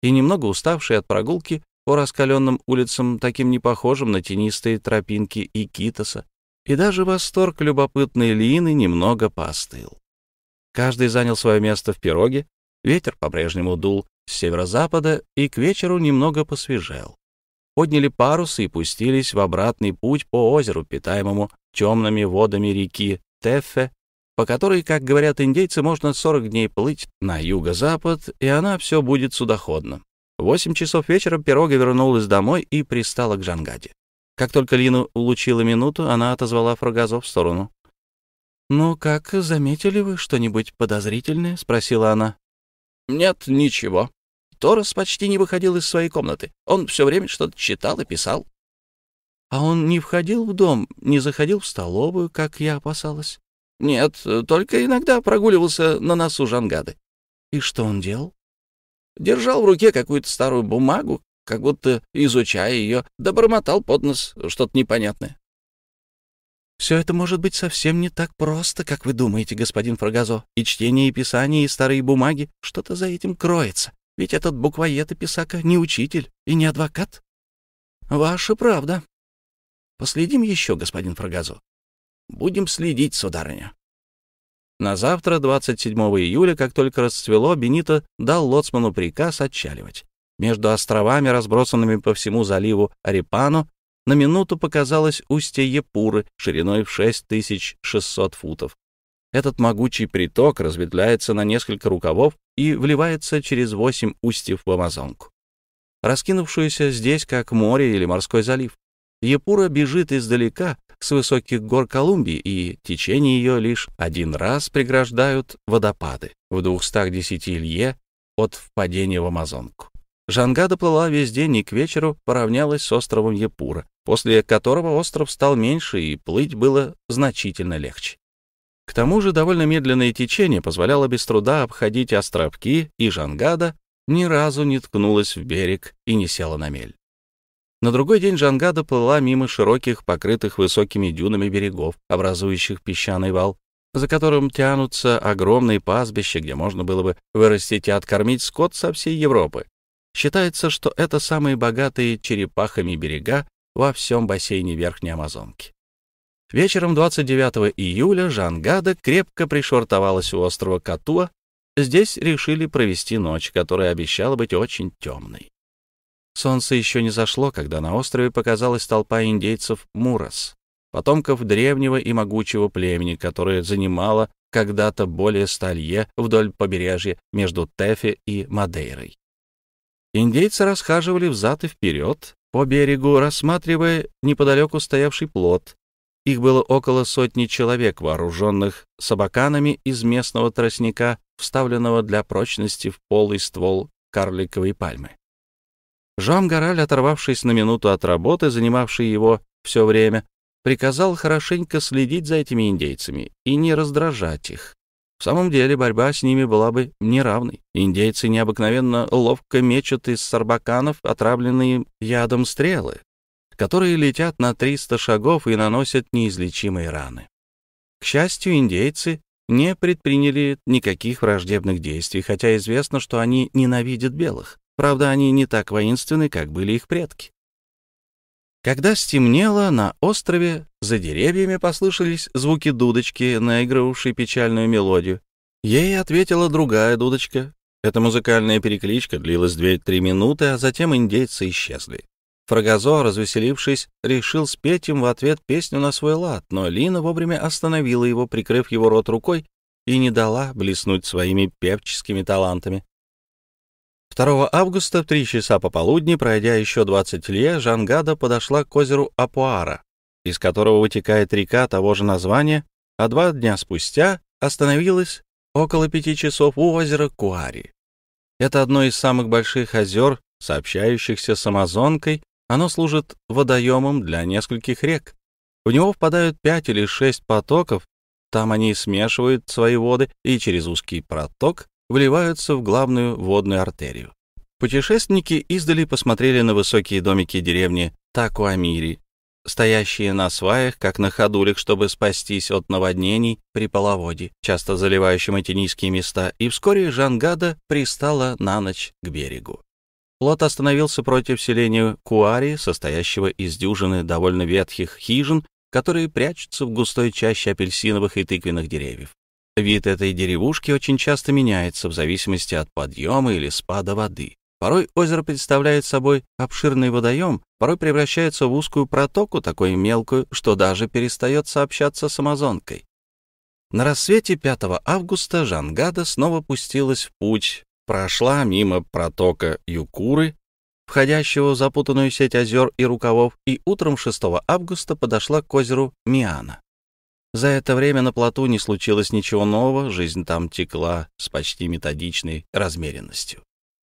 и немного уставший от прогулки по раскаленным улицам, таким непохожим на тенистые тропинки и китоса, и даже восторг любопытной Лины немного поостыл. Каждый занял свое место в пироге, ветер по-прежнему дул с северо-запада и к вечеру немного посвежел. Подняли парусы и пустились в обратный путь по озеру, питаемому темными водами реки Теффе по которой, как говорят индейцы, можно 40 дней плыть на юго-запад, и она все будет судоходна. В 8 часов вечера пирога вернулась домой и пристала к Жангаде. Как только Лина улучила минуту, она отозвала Фрагазо в сторону. «Ну как, заметили вы что-нибудь подозрительное?» — спросила она. «Нет, ничего. Торос почти не выходил из своей комнаты. Он все время что-то читал и писал». «А он не входил в дом, не заходил в столовую, как я опасалась?» Нет, только иногда прогуливался на носу Жангады. И что он делал? Держал в руке какую-то старую бумагу, как будто изучая ее, да бормотал под нос что-то непонятное. Все это может быть совсем не так просто, как вы думаете, господин Фрагазо. И чтение, и писание, и старые бумаги, что-то за этим кроется. Ведь этот буквоед и писака не учитель и не адвокат. Ваша правда. Последим еще, господин Фрагазо. Будем следить, сударыня. На завтра, 27 июля, как только расцвело, Бенито дал лоцману приказ отчаливать. Между островами, разбросанными по всему заливу Арипано, на минуту показалось устье Епуры шириной в 6600 футов. Этот могучий приток разветвляется на несколько рукавов и вливается через восемь устьев в Амазонку, раскинувшуюся здесь как море или морской залив. Епура бежит издалека, с высоких гор Колумбии, и течение ее лишь один раз преграждают водопады в 210 лье от впадения в Амазонку. Жанга доплыла весь день и к вечеру поравнялась с островом Епура, после которого остров стал меньше и плыть было значительно легче. К тому же довольно медленное течение позволяло без труда обходить островки, и Жангада ни разу не ткнулась в берег и не села на мель. На другой день Жангада плыла мимо широких, покрытых высокими дюнами берегов, образующих песчаный вал, за которым тянутся огромные пастбища, где можно было бы вырастить и откормить скот со всей Европы. Считается, что это самые богатые черепахами берега во всем бассейне Верхней Амазонки. Вечером 29 июля Жангада крепко пришвартовалась у острова Катуа. Здесь решили провести ночь, которая обещала быть очень темной. Солнце еще не зашло, когда на острове показалась толпа индейцев Мурас, потомков древнего и могучего племени, которое занимало когда-то более сталье вдоль побережья между Тефе и Мадейрой. Индейцы расхаживали взад и вперед по берегу, рассматривая неподалеку стоявший плот. Их было около сотни человек, вооруженных собаканами из местного тростника, вставленного для прочности в полый ствол карликовой пальмы. Жан Гораль, оторвавшись на минуту от работы, занимавшей его все время, приказал хорошенько следить за этими индейцами и не раздражать их. В самом деле борьба с ними была бы неравной. Индейцы необыкновенно ловко мечут из сарбаканов отравленные ядом стрелы, которые летят на 300 шагов и наносят неизлечимые раны. К счастью, индейцы не предприняли никаких враждебных действий, хотя известно, что они ненавидят белых. Правда, они не так воинственны, как были их предки. Когда стемнело, на острове за деревьями послышались звуки дудочки, наигравшей печальную мелодию. Ей ответила другая дудочка. Эта музыкальная перекличка длилась две-три минуты, а затем индейцы исчезли. Фрагазо, развеселившись, решил спеть им в ответ песню на свой лад, но Лина вовремя остановила его, прикрыв его рот рукой, и не дала блеснуть своими певческими талантами. 2 августа в три часа пополудни, пройдя еще 20 лье, Жангада подошла к озеру Апуара, из которого вытекает река того же названия, а два дня спустя остановилась около пяти часов у озера Куари. Это одно из самых больших озер, сообщающихся с Амазонкой оно служит водоемом для нескольких рек. В него впадают пять или шесть потоков, там они смешивают свои воды и через узкий проток вливаются в главную водную артерию. Путешественники издали посмотрели на высокие домики деревни Такуамири, стоящие на сваях, как на ходулях, чтобы спастись от наводнений при половоде, часто заливающим эти низкие места, и вскоре Жангада пристала на ночь к берегу. Плот остановился против селения Куари, состоящего из дюжины довольно ветхих хижин, которые прячутся в густой чаще апельсиновых и тыквенных деревьев. Вид этой деревушки очень часто меняется в зависимости от подъема или спада воды. Порой озеро представляет собой обширный водоем, порой превращается в узкую протоку, такой мелкую, что даже перестает сообщаться с Амазонкой. На рассвете 5 августа Жангада снова пустилась в путь прошла мимо протока Юкуры, входящего в запутанную сеть озер и рукавов, и утром 6 августа подошла к озеру Миана. За это время на плоту не случилось ничего нового, жизнь там текла с почти методичной размеренностью.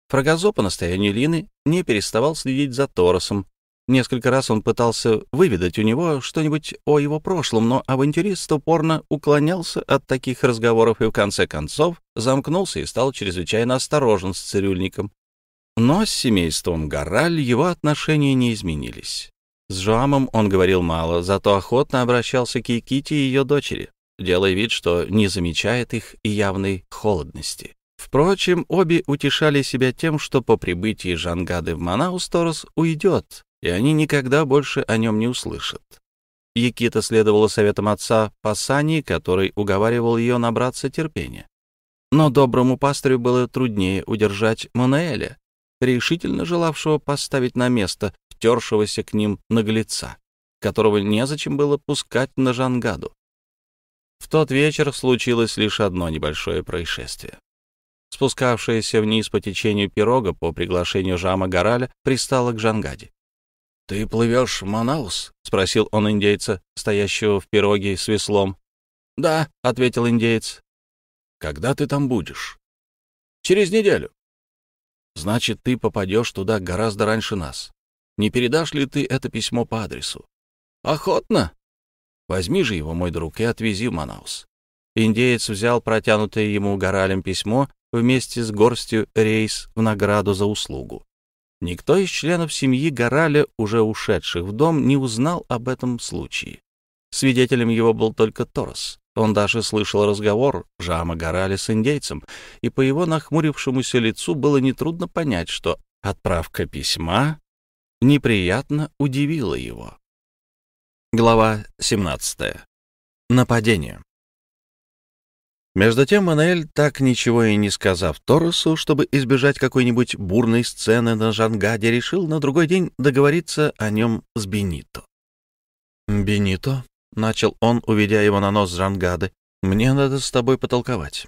Фрагазо по настоянию Лины не переставал следить за Торосом, Несколько раз он пытался выведать у него что-нибудь о его прошлом, но авантюрист упорно уклонялся от таких разговоров и в конце концов замкнулся и стал чрезвычайно осторожен с цирюльником. Но с семейством Гораль его отношения не изменились. С Жоамом он говорил мало, зато охотно обращался к Яките и ее дочери, делая вид, что не замечает их явной холодности. Впрочем, обе утешали себя тем, что по прибытии Жангады в Манаус Торос уйдет, и они никогда больше о нем не услышат. Якита следовала советам отца Пасани, который уговаривал ее набраться терпения. Но доброму пастырю было труднее удержать Мануэля, решительно желавшего поставить на место втершегося к ним наглеца, которого незачем было пускать на Жангаду. В тот вечер случилось лишь одно небольшое происшествие. Спускавшаяся вниз по течению пирога по приглашению Жама Гораля пристала к Жангаде. «Ты плывешь в Манаус?» — спросил он индейца, стоящего в пироге с веслом. «Да», — ответил индейец. «Когда ты там будешь?» «Через неделю». «Значит, ты попадешь туда гораздо раньше нас. Не передашь ли ты это письмо по адресу?» «Охотно». «Возьми же его, мой друг, и отвези в Манаус». Индеец взял протянутое ему горалем письмо вместе с горстью рейс в награду за услугу. Никто из членов семьи Гораля, уже ушедших в дом, не узнал об этом случае. Свидетелем его был только Торос. Он даже слышал разговор Жама Гораля с индейцем, и по его нахмурившемуся лицу было нетрудно понять, что отправка письма неприятно удивила его. Глава 17. Нападение. Между тем Мануэль, так ничего и не сказав Торосу, чтобы избежать какой-нибудь бурной сцены на Жангаде, решил на другой день договориться о нем с Бенито. «Бенито», — начал он, уведя его на нос Жангады, — «мне надо с тобой потолковать».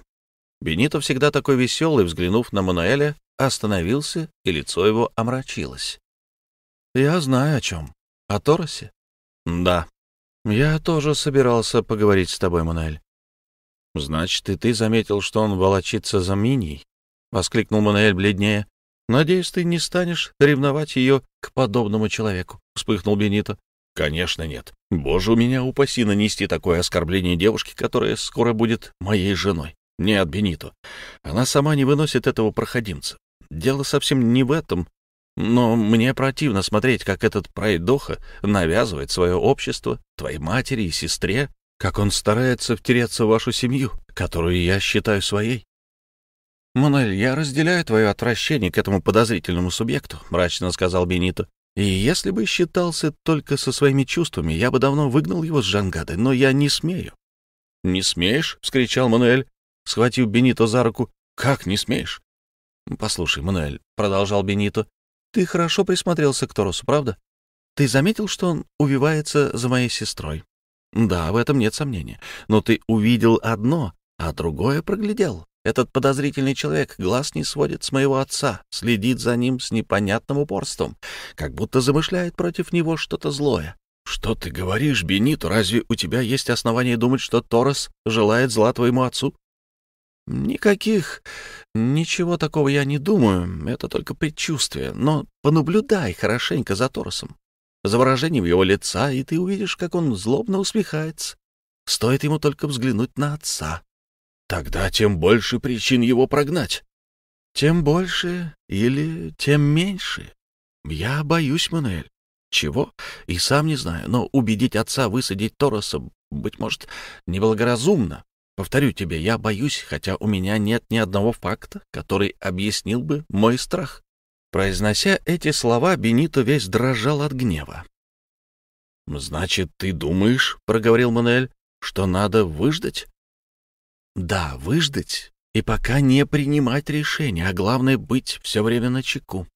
Бенито, всегда такой веселый, взглянув на Мануэля, остановился, и лицо его омрачилось. «Я знаю о чем. О Торосе?» «Да». «Я тоже собирался поговорить с тобой, Мануэль». «Значит, и ты заметил, что он волочится за Миней?» — воскликнул Мануэль бледнее. «Надеюсь, ты не станешь ревновать ее к подобному человеку», — вспыхнул Бенито. «Конечно нет. Боже, у меня упаси нанести такое оскорбление девушке, которая скоро будет моей женой. Нет, Бенито. Она сама не выносит этого проходимца. Дело совсем не в этом. Но мне противно смотреть, как этот пройдоха навязывает свое общество твоей матери и сестре, как он старается втереться в вашу семью, которую я считаю своей. «Мануэль, я разделяю твое отвращение к этому подозрительному субъекту», — мрачно сказал Бенито. «И если бы считался только со своими чувствами, я бы давно выгнал его с Жангады, но я не смею». «Не смеешь?» — вскричал Мануэль, схватив Бенито за руку. «Как не смеешь?» «Послушай, Мануэль», — продолжал Бенито, — «ты хорошо присмотрелся к Торосу, правда? Ты заметил, что он увивается за моей сестрой? Да, в этом нет сомнения. Но ты увидел одно, а другое проглядел. Этот подозрительный человек глаз не сводит с моего отца, следит за ним с непонятным упорством, как будто замышляет против него что-то злое. Что ты говоришь, Бенито? Разве у тебя есть основания думать, что Торос желает зла твоему отцу? Никаких. Ничего такого я не думаю. Это только предчувствие. Но понаблюдай хорошенько за Торосом. За выражением его лица, и ты увидишь, как он злобно усмехается. Стоит ему только взглянуть на отца. Тогда тем больше причин его прогнать. Тем больше или тем меньше. Я боюсь, Мануэль. Чего? И сам не знаю, но убедить отца высадить Тороса, быть может, неблагоразумно. Повторю тебе, я боюсь, хотя у меня нет ни одного факта, который объяснил бы мой страх. Произнося эти слова, Бенито весь дрожал от гнева. «Значит, ты думаешь, — проговорил Мануэль, — что надо выждать?» «Да, выждать, и пока не принимать решения, а главное — быть все время на чеку».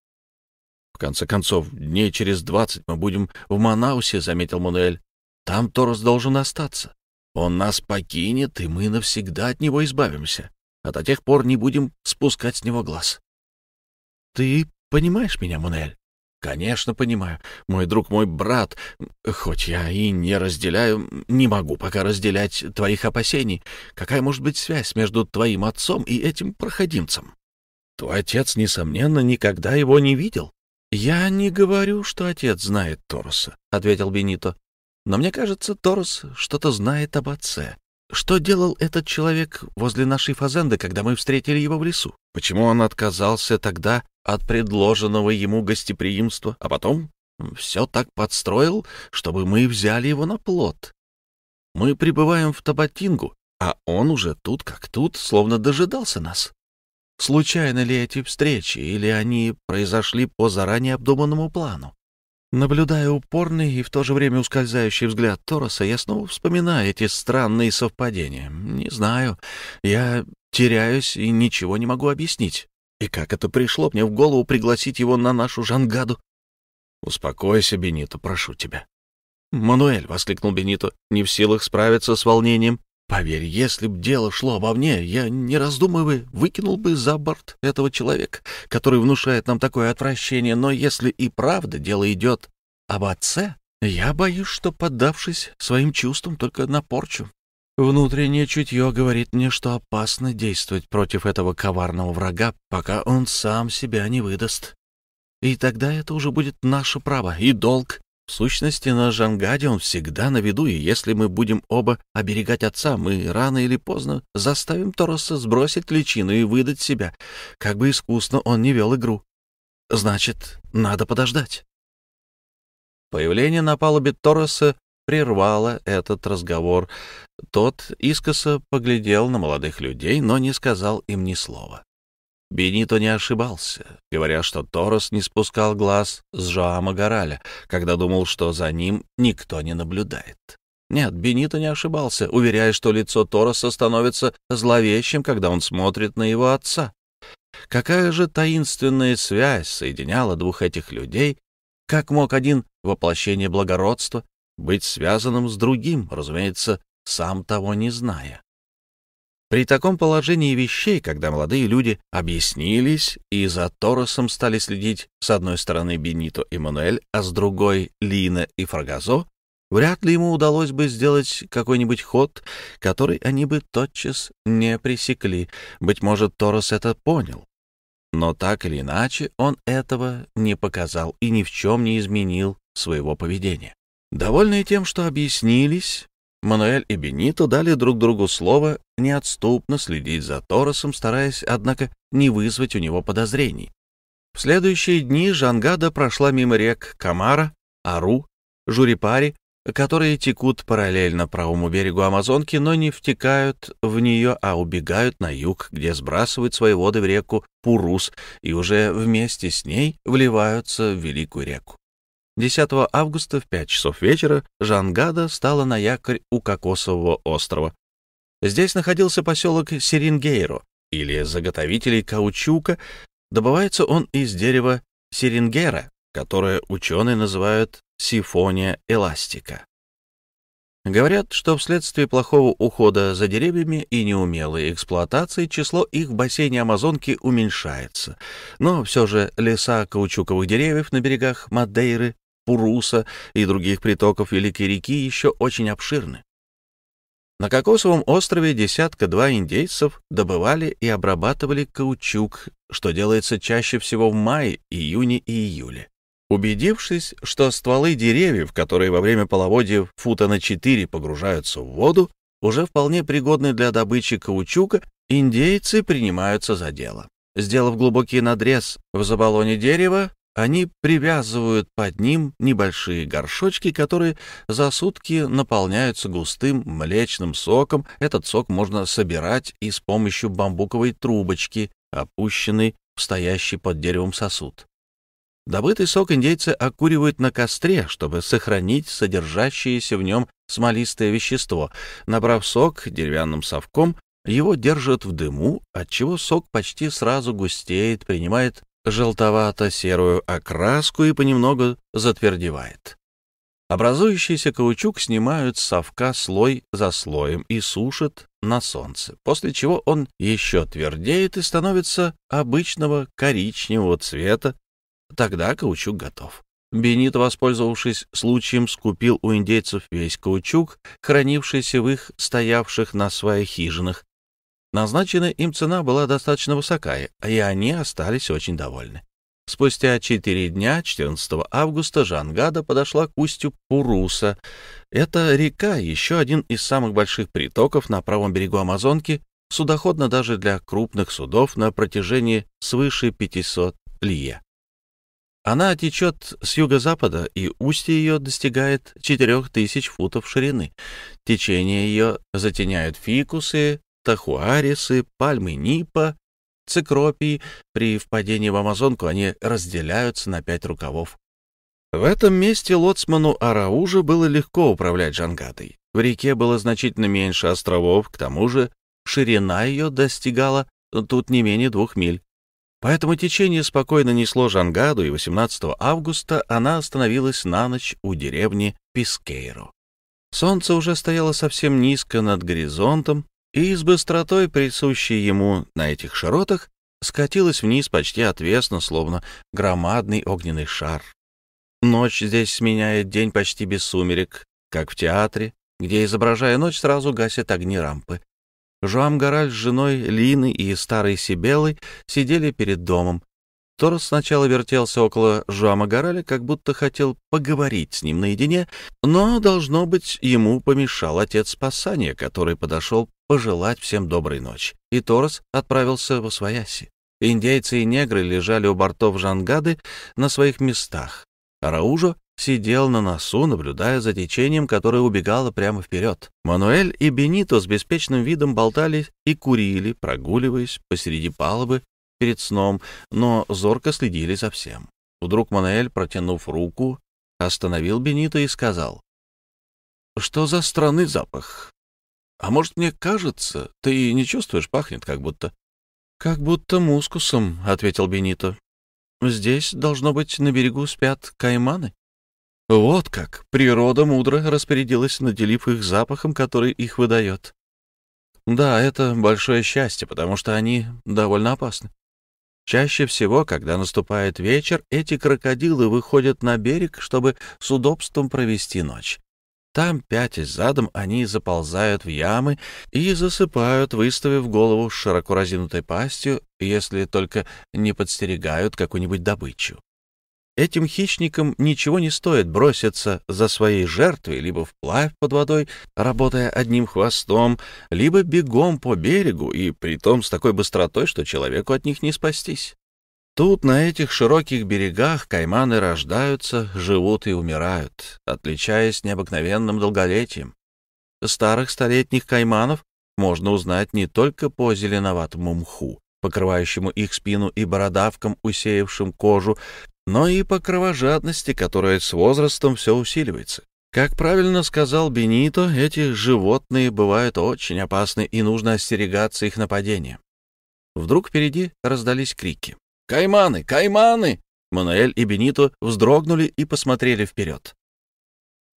«В конце концов, дней через двадцать мы будем в Манаусе», — заметил Мануэль. «Там Торос должен остаться. Он нас покинет, и мы навсегда от него избавимся, а до тех пор не будем спускать с него глаз. Ты понимаешь меня, Мунель? Конечно, понимаю. Мой друг, мой брат, хоть я и не разделяю, не могу пока разделять твоих опасений. Какая может быть связь между твоим отцом и этим проходимцем? Твой отец, несомненно, никогда его не видел. Я не говорю, что отец знает Тороса, — ответил Бенито. Но мне кажется, Торос что-то знает об отце. Что делал этот человек возле нашей фазенды, когда мы встретили его в лесу? Почему он отказался тогда от предложенного ему гостеприимства, а потом все так подстроил, чтобы мы взяли его на плод? Мы прибываем в Табатингу, а он уже тут как тут, словно дожидался нас. Случайно ли эти встречи, или они произошли по заранее обдуманному плану? Наблюдая упорный и в то же время ускользающий взгляд Тороса, я снова вспоминаю эти странные совпадения. Не знаю, я теряюсь и ничего не могу объяснить. И как это пришло мне в голову пригласить его на нашу жангаду? «Успокойся, Бенито, прошу тебя». «Мануэль», — воскликнул Бенито, не в силах справиться с волнением. «Поверь, если б дело шло обо мне, я, не раздумывая, выкинул бы за борт этого человека, который внушает нам такое отвращение, но если и правда дело идет об отце, я боюсь, что, поддавшись своим чувствам, только на порчу. Внутреннее чутье говорит мне, что опасно действовать против этого коварного врага, пока он сам себя не выдаст. И тогда это уже будет наше право и долг. В сущности, на Жангаде он всегда на виду, и если мы будем оба оберегать отца, мы рано или поздно заставим Тороса сбросить личину и выдать себя, как бы искусно он не вел игру. Значит, надо подождать. Появление на палубе Тороса прервало этот разговор. Тот искоса поглядел на молодых людей, но не сказал им ни слова. Бенито не ошибался, говоря, что Торос не спускал глаз с Жоама Гораля, когда думал, что за ним никто не наблюдает. Нет, Бенито не ошибался, уверяя, что лицо Тороса становится зловещим, когда он смотрит на его отца. Какая же таинственная связь соединяла двух этих людей? Как мог один воплощение благородства быть связанным с другим, разумеется, сам того не зная. При таком положении вещей, когда молодые люди объяснились и за Торосом стали следить с одной стороны Бенито и Мануэль, а с другой Лина и Фрагазо, Вряд ли ему удалось бы сделать какой-нибудь ход, который они бы тотчас не пресекли. Быть может, Торос это понял. Но так или иначе он этого не показал и ни в чем не изменил своего поведения. Довольные тем, что объяснились, Мануэль и Бенито дали друг другу слово неотступно следить за Торосом, стараясь, однако, не вызвать у него подозрений. В следующие дни Жангада прошла мимо рек Камара, Ару, Журипари, которые текут параллельно правому берегу Амазонки, но не втекают в нее, а убегают на юг, где сбрасывают свои воды в реку Пурус и уже вместе с ней вливаются в Великую реку. 10 августа в 5 часов вечера Жангада стала на якорь у Кокосового острова. Здесь находился поселок Серингейро, или заготовителей каучука. Добывается он из дерева серингера, которое ученые называют сифония эластика. Говорят, что вследствие плохого ухода за деревьями и неумелой эксплуатации число их в бассейне Амазонки уменьшается. Но все же леса каучуковых деревьев на берегах Мадейры, Пуруса и других притоков Великой реки еще очень обширны. На Кокосовом острове десятка-два индейцев добывали и обрабатывали каучук, что делается чаще всего в мае, июне и июле. Убедившись, что стволы деревьев, которые во время половодья фута на 4 погружаются в воду, уже вполне пригодны для добычи каучука, индейцы принимаются за дело. Сделав глубокий надрез в забалоне дерева, они привязывают под ним небольшие горшочки, которые за сутки наполняются густым млечным соком. Этот сок можно собирать и с помощью бамбуковой трубочки, опущенной в стоящий под деревом сосуд. Добытый сок индейцы окуривают на костре, чтобы сохранить содержащееся в нем смолистое вещество. Набрав сок деревянным совком, его держат в дыму, отчего сок почти сразу густеет, принимает желтовато-серую окраску и понемногу затвердевает. Образующийся каучук снимают с совка слой за слоем и сушат на солнце, после чего он еще твердеет и становится обычного коричневого цвета Тогда каучук готов. Бенито, воспользовавшись случаем, скупил у индейцев весь каучук, хранившийся в их стоявших на своих хижинах. Назначенная им цена была достаточно высокая, и они остались очень довольны. Спустя четыре дня, 14 августа, Жангада подошла к устью Пуруса. Это река, еще один из самых больших притоков на правом берегу Амазонки, судоходна даже для крупных судов на протяжении свыше 500 лье. Она течет с юго-запада, и устье ее достигает 4000 футов ширины. Течение ее затеняют фикусы, тахуарисы, пальмы нипа, цикропии. При впадении в Амазонку они разделяются на пять рукавов. В этом месте лоцману Араужа было легко управлять Джангатой. В реке было значительно меньше островов, к тому же ширина ее достигала тут не менее двух миль. Поэтому течение спокойно несло Жангаду, и 18 августа она остановилась на ночь у деревни Пискейро. Солнце уже стояло совсем низко над горизонтом, и с быстротой, присущей ему на этих широтах, скатилось вниз почти отвесно, словно громадный огненный шар. Ночь здесь сменяет день почти без сумерек, как в театре, где, изображая ночь, сразу гасят огни рампы. Жуам Гораль с женой Лины и старой Сибелой сидели перед домом. Торос сначала вертелся около Жуама Гораля, как будто хотел поговорить с ним наедине, но, должно быть, ему помешал отец спасания, который подошел пожелать всем доброй ночи, и Торос отправился в Освояси. Индейцы и негры лежали у бортов Жангады на своих местах. Раужо сидел на носу, наблюдая за течением, которое убегало прямо вперед. Мануэль и Бенито с беспечным видом болтали и курили, прогуливаясь посреди палубы перед сном, но зорко следили за всем. Вдруг Мануэль, протянув руку, остановил Бенито и сказал, «Что за странный запах? А может, мне кажется, ты не чувствуешь, пахнет как будто...» «Как будто мускусом», — ответил Бенито. «Здесь, должно быть, на берегу спят кайманы». Вот как природа мудро распорядилась, наделив их запахом, который их выдает. Да, это большое счастье, потому что они довольно опасны. Чаще всего, когда наступает вечер, эти крокодилы выходят на берег, чтобы с удобством провести ночь. Там, пятясь задом, они заползают в ямы и засыпают, выставив голову широко разинутой пастью, если только не подстерегают какую-нибудь добычу. Этим хищникам ничего не стоит броситься за своей жертвой либо вплавь под водой, работая одним хвостом, либо бегом по берегу, и притом с такой быстротой, что человеку от них не спастись. Тут, на этих широких берегах, кайманы рождаются, живут и умирают, отличаясь необыкновенным долголетием. Старых столетних кайманов можно узнать не только по зеленоватому мху, покрывающему их спину и бородавкам, усеявшим кожу, но и по кровожадности, которая с возрастом все усиливается. Как правильно сказал Бенито, эти животные бывают очень опасны, и нужно остерегаться их нападения. Вдруг впереди раздались крики. «Кайманы! Кайманы!» Мануэль и Бенито вздрогнули и посмотрели вперед.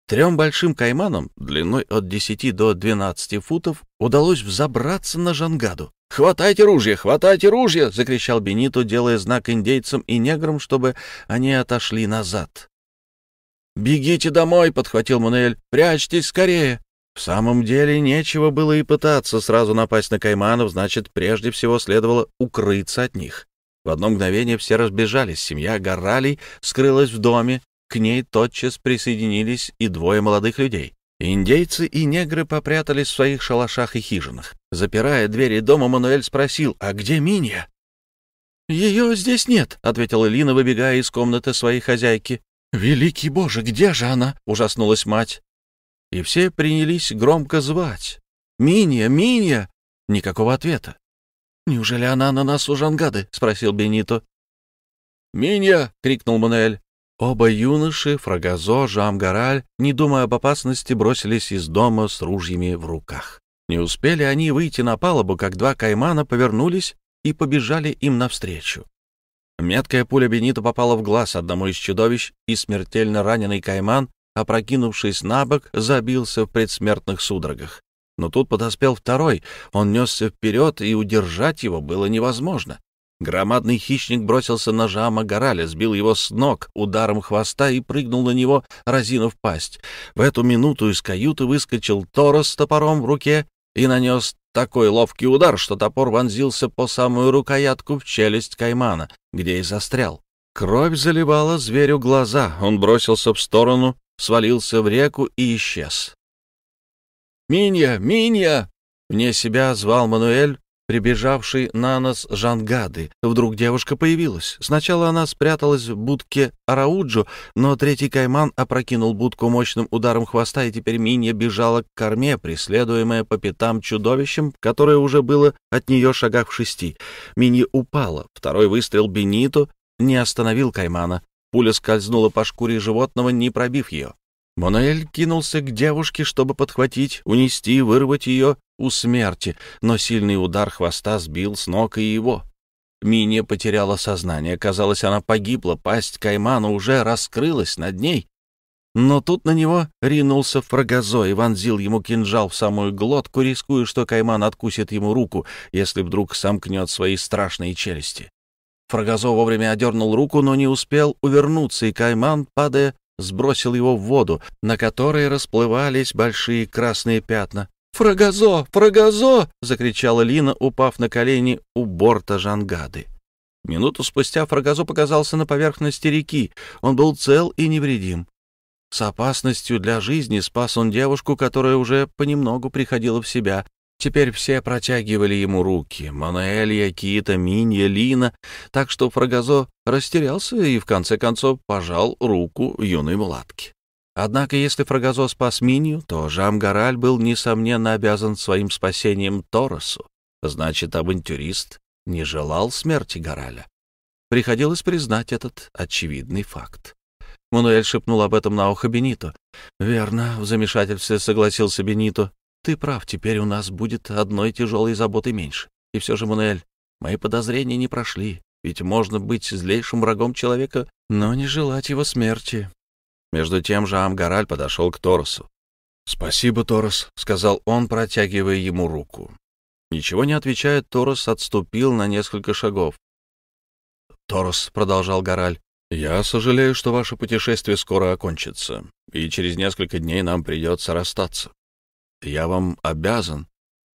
Трем большим кайманам, длиной от 10 до 12 футов, удалось взобраться на жангаду. «Хватайте ружья! Хватайте ружья!» — закричал Бенито, делая знак индейцам и неграм, чтобы они отошли назад. «Бегите домой!» — подхватил Мануэль. «Прячьтесь скорее!» В самом деле нечего было и пытаться сразу напасть на кайманов, значит, прежде всего следовало укрыться от них. В одно мгновение все разбежались, семья Горалей скрылась в доме, к ней тотчас присоединились и двое молодых людей. Индейцы и негры попрятались в своих шалашах и хижинах. Запирая двери дома, Мануэль спросил, «А где Минья?» «Ее здесь нет», — ответила Лина, выбегая из комнаты своей хозяйки. «Великий Боже, где же она?» — ужаснулась мать. И все принялись громко звать. «Минья! Минья!» Никакого ответа. «Неужели она на нас у Жангады?» — спросил Бенито. «Минья!» — крикнул Мануэль. Оба юноши, Фрагазо, Жамгараль, не думая об опасности, бросились из дома с ружьями в руках. Не успели они выйти на палубу, как два каймана повернулись и побежали им навстречу. Меткая пуля Бенито попала в глаз одному из чудовищ, и смертельно раненый кайман, опрокинувшись на бок, забился в предсмертных судорогах. Но тут подоспел второй, он несся вперед, и удержать его было невозможно. Громадный хищник бросился на Жама Гораля, сбил его с ног ударом хвоста и прыгнул на него, разинув пасть. В эту минуту из каюты выскочил Торос с топором в руке и нанес такой ловкий удар, что топор вонзился по самую рукоятку в челюсть Каймана, где и застрял. Кровь заливала зверю глаза, он бросился в сторону, свалился в реку и исчез. «Минья! Минья!» Вне себя звал Мануэль, прибежавший на нас Жангады. Вдруг девушка появилась. Сначала она спряталась в будке Арауджо, но третий кайман опрокинул будку мощным ударом хвоста, и теперь Минья бежала к корме, преследуемая по пятам чудовищем, которое уже было от нее шагах в шести. Минья упала. Второй выстрел Бенито не остановил каймана. Пуля скользнула по шкуре животного, не пробив ее. Монуэль кинулся к девушке, чтобы подхватить, унести, вырвать ее у смерти, но сильный удар хвоста сбил с ног и его. Миния потеряла сознание. Казалось, она погибла, пасть каймана уже раскрылась над ней. Но тут на него ринулся фрагазо и вонзил ему кинжал в самую глотку, рискуя, что кайман откусит ему руку, если вдруг сомкнет свои страшные челюсти. Фрагазо вовремя одернул руку, но не успел увернуться, и кайман, падая, сбросил его в воду, на которой расплывались большие красные пятна. «Фрагазо! Фрагазо!» — закричала Лина, упав на колени у борта Жангады. Минуту спустя Фрагазо показался на поверхности реки. Он был цел и невредим. С опасностью для жизни спас он девушку, которая уже понемногу приходила в себя, Теперь все протягивали ему руки — Мануэлья, Кита, Минья, Лина, так что Фрагазо растерялся и, в конце концов, пожал руку юной мулатке. Однако, если Фрагазо спас Минью, то Жамгараль был, несомненно, обязан своим спасением Торосу. Значит, авантюрист не желал смерти Гораля. Приходилось признать этот очевидный факт. Мануэль шепнул об этом на ухо Бенито. «Верно», — в замешательстве согласился Бенито. Ты прав, теперь у нас будет одной тяжелой заботы меньше. И все же, Мануэль, мои подозрения не прошли, ведь можно быть злейшим врагом человека, но не желать его смерти. Между тем же Амгараль подошел к Торосу. «Спасибо, Торос», — сказал он, протягивая ему руку. Ничего не отвечая, Торос отступил на несколько шагов. «Торос», — продолжал Гораль, «Я сожалею, что ваше путешествие скоро окончится, и через несколько дней нам придется расстаться. Я вам обязан».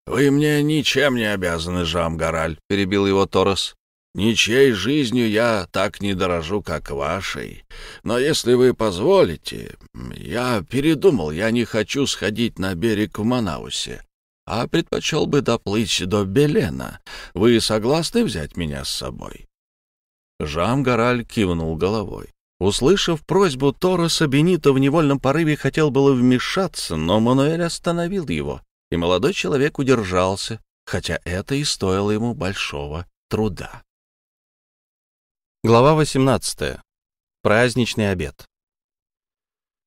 «Вы мне ничем не обязаны, Жам-Гораль», — перебил его Торос. «Ничьей жизнью я так не дорожу, как вашей. Но если вы позволите, я передумал, я не хочу сходить на берег в Манаусе, а предпочел бы доплыть до Белена. Вы согласны взять меня с собой?» Жам-Гораль кивнул головой. Услышав просьбу Тороса, Бенито в невольном порыве хотел было вмешаться, но Мануэль остановил его, и молодой человек удержался, хотя это и стоило ему большого труда. Глава 18. Праздничный обед.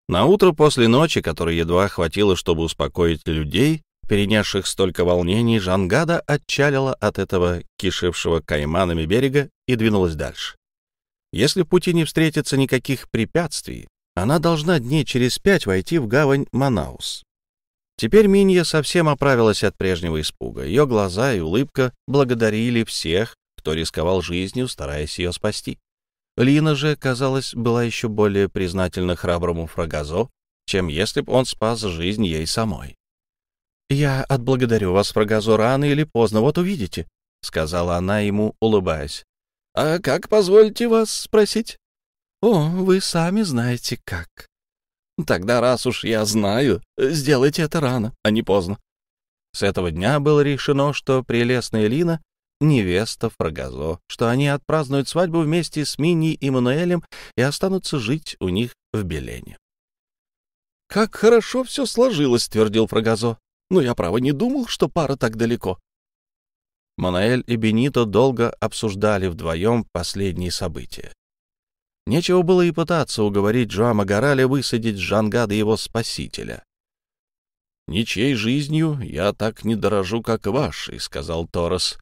На утро после ночи, которой едва хватило, чтобы успокоить людей, перенесших столько волнений, Жангада отчалила от этого кишевшего кайманами берега и двинулась дальше. Если в пути не встретится никаких препятствий, она должна дней через пять войти в гавань Манаус. Теперь Минья совсем оправилась от прежнего испуга. Ее глаза и улыбка благодарили всех, кто рисковал жизнью, стараясь ее спасти. Лина же, казалось, была еще более признательна храброму Фрагазо, чем если бы он спас жизнь ей самой. «Я отблагодарю вас, Фрагазо, рано или поздно, вот увидите», — сказала она ему, улыбаясь. «А как, позвольте вас спросить?» «О, вы сами знаете, как». «Тогда, раз уж я знаю, сделайте это рано, а не поздно». С этого дня было решено, что прелестная Лина — невеста Фрагазо, что они отпразднуют свадьбу вместе с Минни и Мануэлем и останутся жить у них в Белене. «Как хорошо все сложилось», — твердил Фрагазо. Но я, право, не думал, что пара так далеко. Манаэль и Бенито долго обсуждали вдвоем последние события. Нечего было и пытаться уговорить Джоама Гораля высадить Жангада его спасителя. «Ничьей жизнью я так не дорожу, как вашей», — сказал Торос.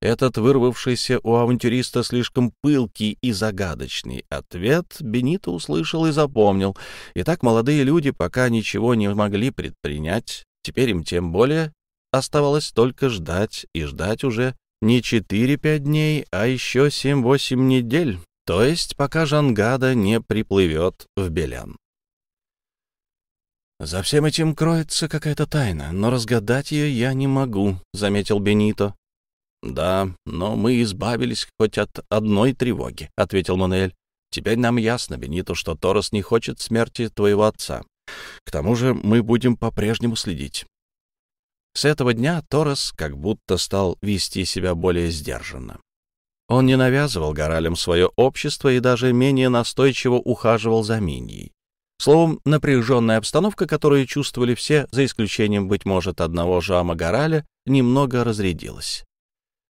Этот вырвавшийся у авантюриста слишком пылкий и загадочный ответ Бенито услышал и запомнил. И так молодые люди пока ничего не могли предпринять, Теперь им тем более оставалось только ждать, и ждать уже не 4-5 дней, а еще 7-8 недель, то есть пока Жангада не приплывет в Белян. «За всем этим кроется какая-то тайна, но разгадать ее я не могу», — заметил Бенито. «Да, но мы избавились хоть от одной тревоги», — ответил Мануэль. «Теперь нам ясно, Бенито, что Торос не хочет смерти твоего отца. К тому же мы будем по-прежнему следить. С этого дня Торрес как будто стал вести себя более сдержанно. Он не навязывал Горалям свое общество и даже менее настойчиво ухаживал за Миньей. Словом, напряженная обстановка, которую чувствовали все, за исключением, быть может, одного Жама Гораля, немного разрядилась.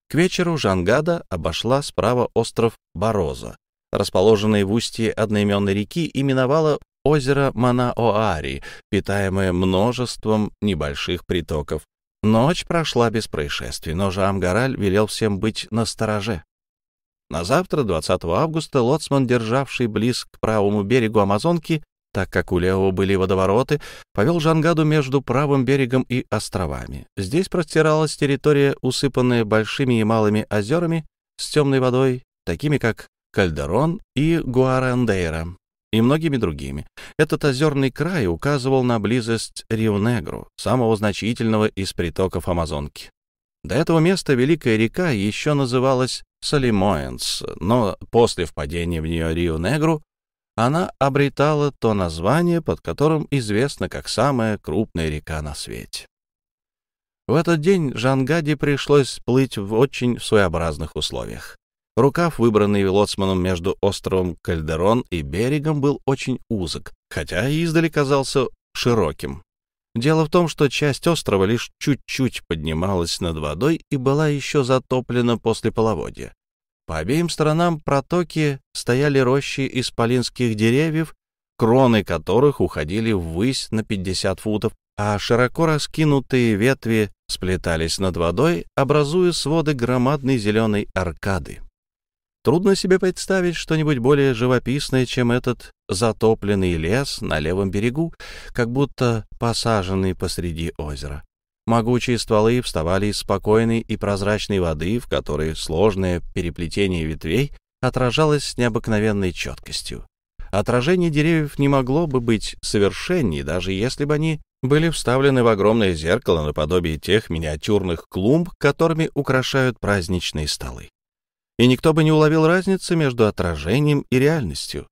К вечеру Жангада обошла справа остров Бороза, расположенный в устье одноименной реки, и миновала озеро Манаоари, питаемое множеством небольших притоков. Ночь прошла без происшествий, но Жамгараль велел всем быть настороже. На завтра, 20 августа, лоцман, державший близ к правому берегу Амазонки, так как у левого были водовороты, повел Жангаду между правым берегом и островами. Здесь простиралась территория, усыпанная большими и малыми озерами с темной водой, такими как Кальдерон и Гуарандейра и многими другими. Этот озерный край указывал на близость Рио-Негру, самого значительного из притоков Амазонки. До этого места Великая река еще называлась Салимоэнс, но после впадения в нее Рио-Негру она обретала то название, под которым известна как самая крупная река на свете. В этот день Жангаде пришлось плыть в очень своеобразных условиях. Рукав, выбранный лоцманом между островом Кальдерон и берегом, был очень узок, хотя и издали казался широким. Дело в том, что часть острова лишь чуть-чуть поднималась над водой и была еще затоплена после половодья. По обеим сторонам протоки стояли рощи исполинских деревьев, кроны которых уходили ввысь на 50 футов, а широко раскинутые ветви сплетались над водой, образуя своды громадной зеленой аркады. Трудно себе представить что-нибудь более живописное, чем этот затопленный лес на левом берегу, как будто посаженный посреди озера. Могучие стволы вставали из спокойной и прозрачной воды, в которой сложное переплетение ветвей отражалось с необыкновенной четкостью. Отражение деревьев не могло бы быть совершенней, даже если бы они были вставлены в огромное зеркало наподобие тех миниатюрных клумб, которыми украшают праздничные столы. И никто бы не уловил разницы между отражением и реальностью.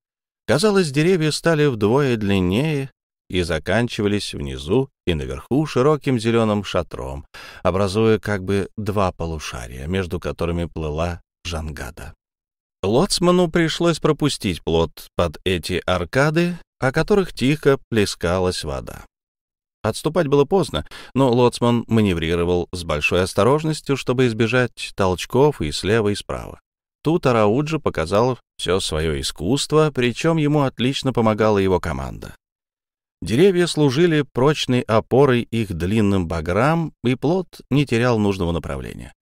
Казалось, деревья стали вдвое длиннее и заканчивались внизу и наверху широким зеленым шатром, образуя как бы два полушария, между которыми плыла Жангада. Лоцману пришлось пропустить плот под эти аркады, о которых тихо плескалась вода. Отступать было поздно, но лоцман маневрировал с большой осторожностью, чтобы избежать толчков и слева, и справа. Тут Арауджи показал все свое искусство, причем ему отлично помогала его команда. Деревья служили прочной опорой их длинным баграм, и плод не терял нужного направления.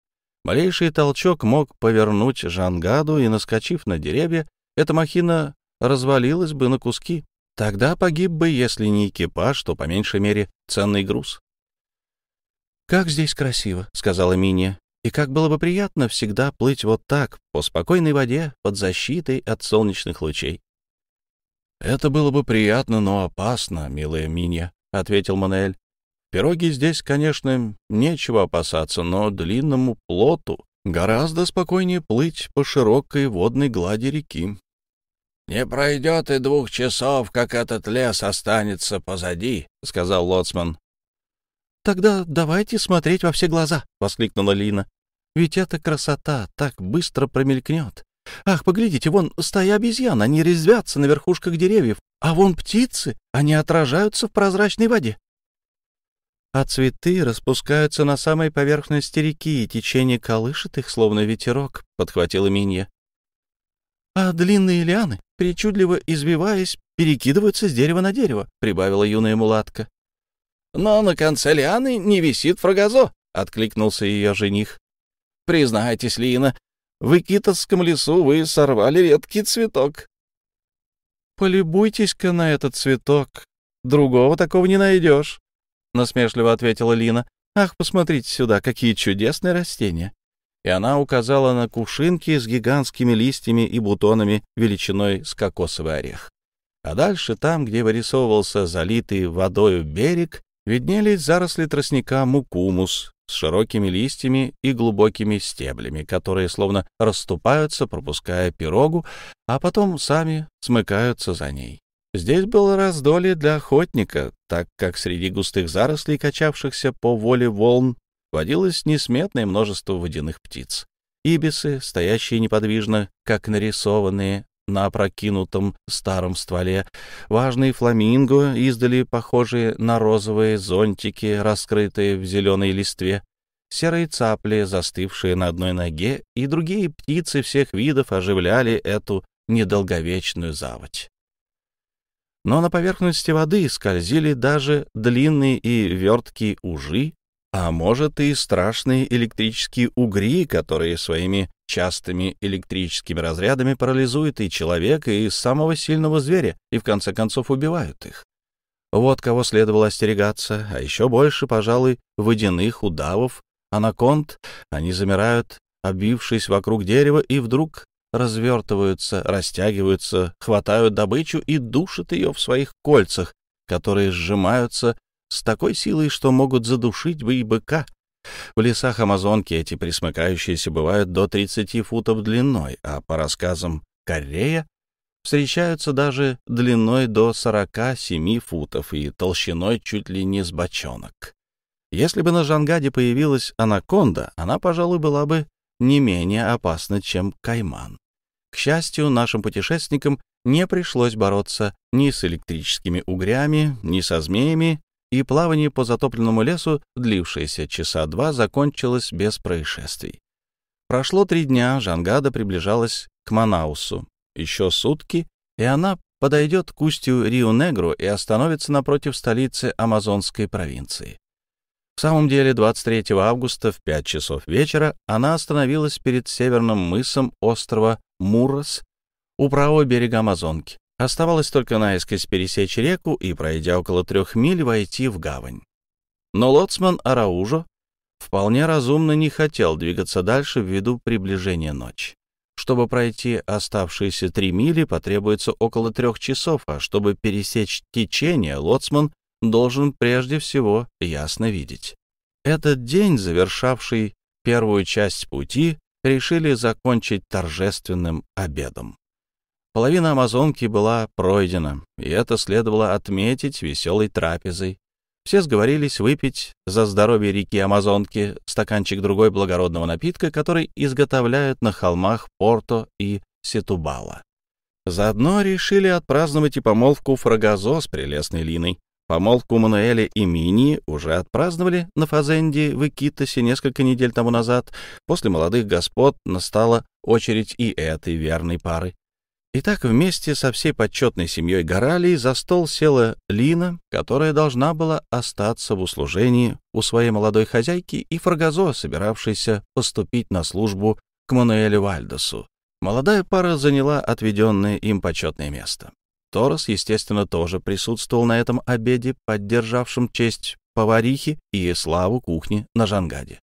Малейший толчок мог повернуть Жангаду, и, наскочив на деревья, эта махина развалилась бы на куски. Тогда погиб бы, если не экипаж, то, по меньшей мере, ценный груз. «Как здесь красиво», — сказала Миния, «и как было бы приятно всегда плыть вот так, по спокойной воде, под защитой от солнечных лучей». «Это было бы приятно, но опасно, милая Минья», — ответил Мануэль. «Пироги здесь, конечно, нечего опасаться, но длинному плоту гораздо спокойнее плыть по широкой водной глади реки. «Не пройдет и двух часов, как этот лес останется позади», — сказал Лоцман. «Тогда давайте смотреть во все глаза», — воскликнула Лина. «Ведь эта красота так быстро промелькнет. Ах, поглядите, вон стая обезьян, они резвятся на верхушках деревьев, а вон птицы, они отражаются в прозрачной воде. А цветы распускаются на самой поверхности реки, и течение колышет их, словно ветерок», — подхватила Минья. «А длинные лианы причудливо извиваясь, перекидываются с дерева на дерево», — прибавила юная мулатка. «Но на конце лианы не висит фрагазо», — откликнулся ее жених. «Признайтесь, Лина, в Икитовском лесу вы сорвали редкий цветок». «Полюбуйтесь-ка на этот цветок. Другого такого не найдешь», — насмешливо ответила Лина. «Ах, посмотрите сюда, какие чудесные растения и она указала на кувшинки с гигантскими листьями и бутонами величиной с кокосовый орех. А дальше, там, где вырисовывался залитый водою берег, виднелись заросли тростника мукумус с широкими листьями и глубокими стеблями, которые словно расступаются, пропуская пирогу, а потом сами смыкаются за ней. Здесь было раздолье для охотника, так как среди густых зарослей, качавшихся по воле волн, водилось несметное множество водяных птиц. Ибисы, стоящие неподвижно, как нарисованные на опрокинутом старом стволе, важные фламинго, издали похожие на розовые зонтики, раскрытые в зеленой листве, серые цапли, застывшие на одной ноге, и другие птицы всех видов оживляли эту недолговечную заводь. Но на поверхности воды скользили даже длинные и верткие ужи, а может и страшные электрические угри, которые своими частыми электрическими разрядами парализуют и человека, и самого сильного зверя, и в конце концов убивают их. Вот кого следовало остерегаться, а еще больше, пожалуй, водяных удавов, анаконд, они замирают, обвившись вокруг дерева, и вдруг развертываются, растягиваются, хватают добычу и душат ее в своих кольцах, которые сжимаются с такой силой, что могут задушить бы и быка. В лесах Амазонки эти присмыкающиеся бывают до 30 футов длиной, а по рассказам Корея встречаются даже длиной до 47 футов и толщиной чуть ли не с бочонок. Если бы на Жангаде появилась анаконда, она, пожалуй, была бы не менее опасна, чем кайман. К счастью, нашим путешественникам не пришлось бороться ни с электрическими угрями, ни со змеями, и плавание по затопленному лесу, длившееся часа два, закончилось без происшествий. Прошло три дня, Жангада приближалась к Манаусу. Еще сутки, и она подойдет к устью Рио-Негру и остановится напротив столицы Амазонской провинции. В самом деле, 23 августа в 5 часов вечера она остановилась перед северным мысом острова Мурос у правого берега Амазонки. Оставалось только наискось пересечь реку и, пройдя около трех миль, войти в гавань. Но лоцман Араужо вполне разумно не хотел двигаться дальше ввиду приближения ночи. Чтобы пройти оставшиеся три мили, потребуется около трех часов, а чтобы пересечь течение, лоцман должен прежде всего ясно видеть. Этот день, завершавший первую часть пути, решили закончить торжественным обедом. Половина Амазонки была пройдена, и это следовало отметить веселой трапезой. Все сговорились выпить за здоровье реки Амазонки стаканчик другой благородного напитка, который изготовляют на холмах Порто и Сетубала. Заодно решили отпраздновать и помолвку Фрагазо с прелестной Линой. Помолвку Мануэля и Мини уже отпраздновали на Фазенде в Икитосе несколько недель тому назад. После молодых господ настала очередь и этой верной пары. Итак, вместе со всей почетной семьей Горалии за стол села Лина, которая должна была остаться в услужении у своей молодой хозяйки, и Фрагазо, собиравшийся поступить на службу к Мануэлю Вальдосу. Молодая пара заняла отведенное им почетное место. Торос, естественно, тоже присутствовал на этом обеде, поддержавшем честь поварихи и славу кухни на Жангаде.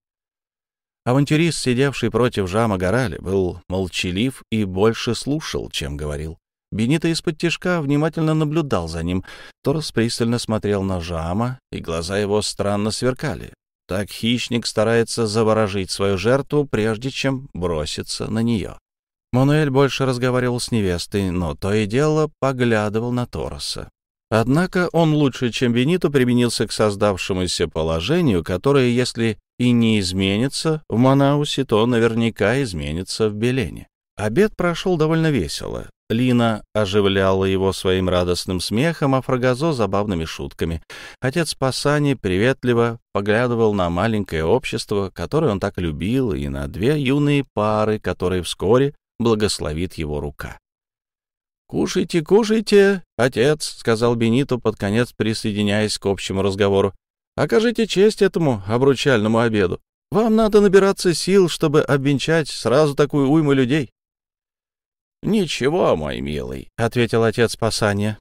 Авантюрист, сидевший против Жама Гораля, был молчалив и больше слушал, чем говорил. Бенита из-под тишка внимательно наблюдал за ним. Торос пристально смотрел на Жама, и глаза его странно сверкали. Так хищник старается заворожить свою жертву, прежде чем броситься на нее. Мануэль больше разговаривал с невестой, но то и дело поглядывал на Тороса. Однако он лучше, чем Бенито, применился к создавшемуся положению, которое, если и не изменится в Манаусе, то наверняка изменится в Белене. Обед прошел довольно весело. Лина оживляла его своим радостным смехом, а Фрагазо — забавными шутками. Отец Пасани приветливо поглядывал на маленькое общество, которое он так любил, и на две юные пары, которые вскоре благословит его рука. «Кушайте, кушайте, отец», — сказал Бенито под конец, присоединяясь к общему разговору. «Окажите честь этому обручальному обеду. Вам надо набираться сил, чтобы обвенчать сразу такую уйму людей». «Ничего, мой милый», — ответил отец спасания.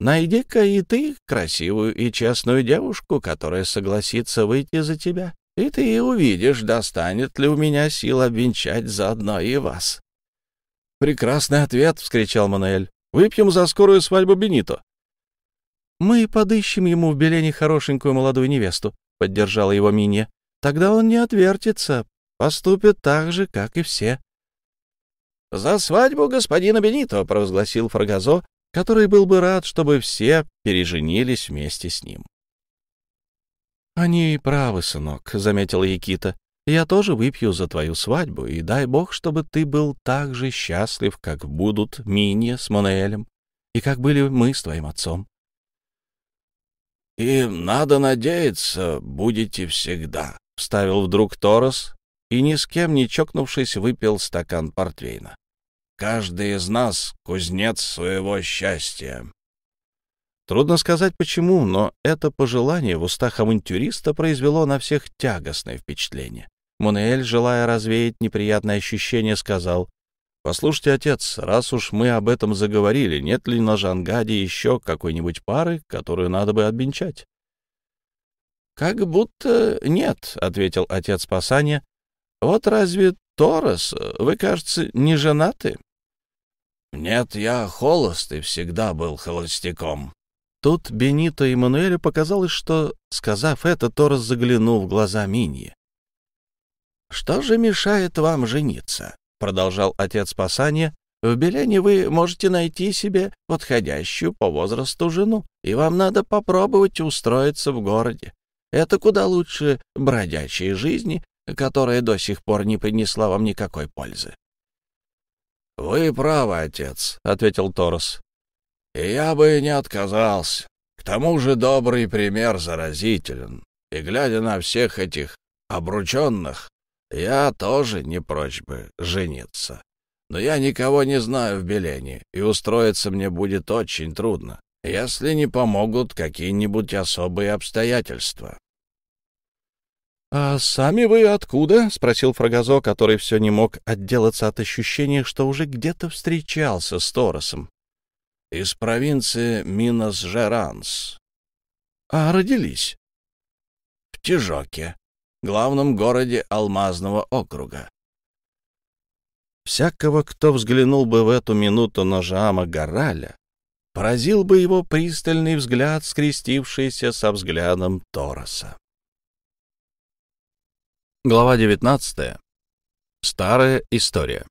«Найди-ка и ты красивую и честную девушку, которая согласится выйти за тебя, и ты увидишь, достанет ли у меня сил обвенчать заодно и вас». «Прекрасный ответ!» — вскричал Мануэль. «Выпьем за скорую свадьбу Бенито». «Мы подыщем ему в Белене хорошенькую молодую невесту», — поддержала его Минья. «Тогда он не отвертится, поступит так же, как и все». «За свадьбу господина Бенито», — провозгласил Фрагазо, который был бы рад, чтобы все переженились вместе с ним. «Они правы, сынок», — заметила Якита. Я тоже выпью за твою свадьбу, и дай бог, чтобы ты был так же счастлив, как будут Минья с Мануэлем, и как были мы с твоим отцом. — И надо надеяться, будете всегда, — вставил вдруг Торос, и ни с кем не чокнувшись выпил стакан портвейна. — Каждый из нас — кузнец своего счастья. Трудно сказать почему, но это пожелание в устах авантюриста произвело на всех тягостное впечатление. Мунель, желая развеять неприятное ощущение, сказал, «Послушайте, отец, раз уж мы об этом заговорили, нет ли на Жангаде еще какой-нибудь пары, которую надо бы обвенчать?» «Как будто нет», — ответил отец спасания. «Вот разве Торос, вы, кажется, не женаты?» «Нет, я холост и всегда был холостяком». Тут Бенито и Мануэлю показалось, что, сказав это, Торос заглянул в глаза Миньи. «Что же мешает вам жениться?» — продолжал отец спасания. «В Белене вы можете найти себе подходящую по возрасту жену, и вам надо попробовать устроиться в городе. Это куда лучше бродячей жизни, которая до сих пор не принесла вам никакой пользы». «Вы правы, отец», — ответил Торос. «И я бы не отказался. К тому же добрый пример заразителен. И, глядя на всех этих обрученных, я тоже не прочь бы жениться. Но я никого не знаю в Белене, и устроиться мне будет очень трудно, если не помогут какие-нибудь особые обстоятельства. — А сами вы откуда? — спросил Фрагазо, который все не мог отделаться от ощущения, что уже где-то встречался с Торосом. — Из провинции Минас-Жеранс. — А родились? — В Тижоке главном городе Алмазного округа. Всякого, кто взглянул бы в эту минуту на Жаама Гораля, поразил бы его пристальный взгляд, скрестившийся со взглядом Тороса. Глава 19. Старая история.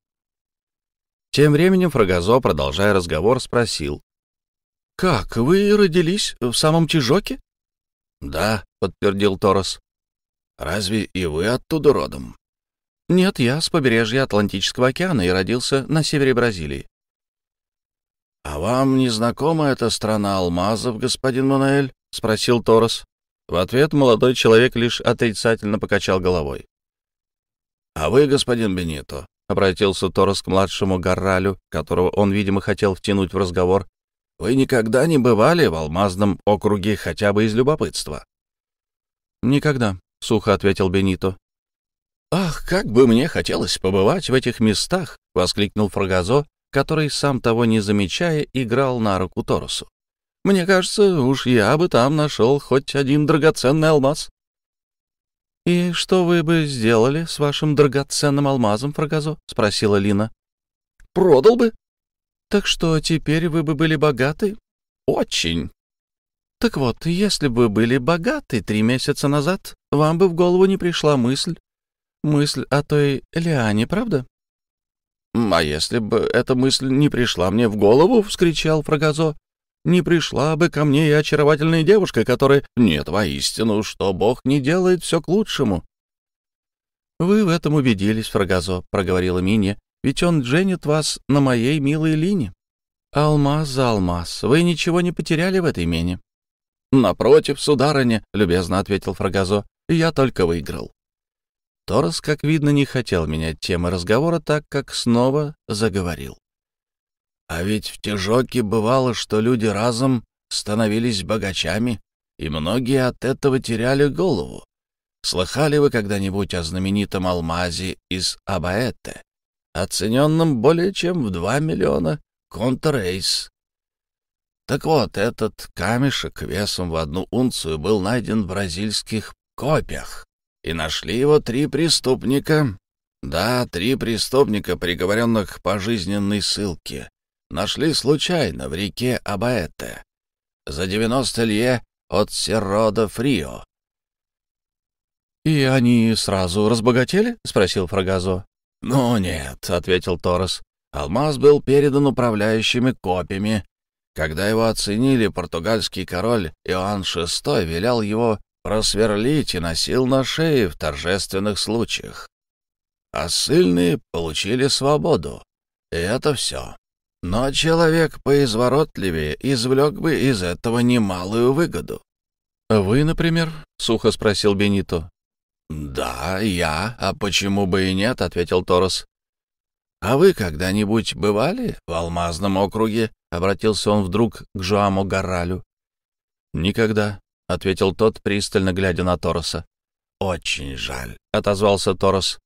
Тем временем Фрагазо, продолжая разговор, спросил. «Как, вы родились в самом Чижоке?» «Да», — подтвердил Торос. «Разве и вы оттуда родом?» «Нет, я с побережья Атлантического океана и родился на севере Бразилии». «А вам не знакома эта страна алмазов, господин Мануэль?» — спросил Торос. В ответ молодой человек лишь отрицательно покачал головой. «А вы, господин Бенито?» — обратился Торос к младшему Гарралю, которого он, видимо, хотел втянуть в разговор. «Вы никогда не бывали в алмазном округе хотя бы из любопытства?» «Никогда», — сухо ответил Бенито. «Ах, как бы мне хотелось побывать в этих местах!» — воскликнул Фрагазо, который, сам того не замечая, играл на руку Торосу. «Мне кажется, уж я бы там нашел хоть один драгоценный алмаз». «И что вы бы сделали с вашим драгоценным алмазом, Фрагазо?» — спросила Лина. «Продал бы». «Так что, теперь вы бы были богаты?» «Очень». «Так вот, если бы были богаты три месяца назад, вам бы в голову не пришла мысль, мысль о той Лиане, правда?» «А если бы эта мысль не пришла мне в голову?» — вскричал Фрагазо. «Не пришла бы ко мне и очаровательная девушка, которая...» «Нет, воистину, что Бог не делает все к лучшему». «Вы в этом убедились, Фрагазо», — проговорила Миня, «ведь он женит вас на моей милой Лине. Алмаз за алмаз. Вы ничего не потеряли в этой мене». «Напротив, сударыня», — любезно ответил Фрагазо, — «я только выиграл». Торос, как видно, не хотел менять темы разговора, так как снова заговорил. «А ведь в Тяжоке бывало, что люди разом становились богачами, и многие от этого теряли голову. Слыхали вы когда-нибудь о знаменитом алмазе из Абаэте, оцененном более чем в два миллиона контррейс? Так вот, этот камешек весом в одну унцию был найден в бразильских копиях и нашли его три преступника. Да, три преступника, приговоренных к пожизненной ссылке. Нашли случайно в реке Абаэте, за 90 лье от Серрода Фрио. «И они сразу разбогатели?» — спросил Фрагазо. «Ну нет», — ответил Торос. «Алмаз был передан управляющими копьями. Когда его оценили, португальский король Иоанн VI велел его просверлить и носил на шее в торжественных случаях. А ссыльные получили свободу. И это все. Но человек поизворотливее извлек бы из этого немалую выгоду. «Вы, например?» — сухо спросил Бенито. «Да, я. А почему бы и нет?» — ответил Торос. «А вы когда-нибудь бывали в Алмазном округе?» — обратился он вдруг к Жуаму Гаралю. «Никогда», — ответил тот, пристально глядя на Тороса. «Очень жаль», — отозвался Торос.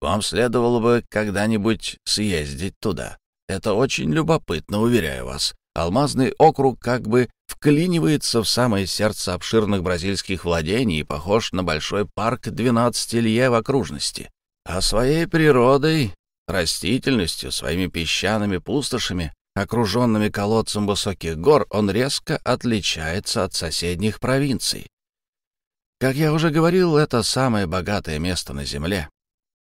«Вам следовало бы когда-нибудь съездить туда. Это очень любопытно, уверяю вас. Алмазный округ как бы вклинивается в самое сердце обширных бразильских владений и похож на большой парк 12 лье в окружности. А своей природой, растительностью, своими песчаными пустошами окруженными колодцем высоких гор, он резко отличается от соседних провинций. Как я уже говорил, это самое богатое место на Земле.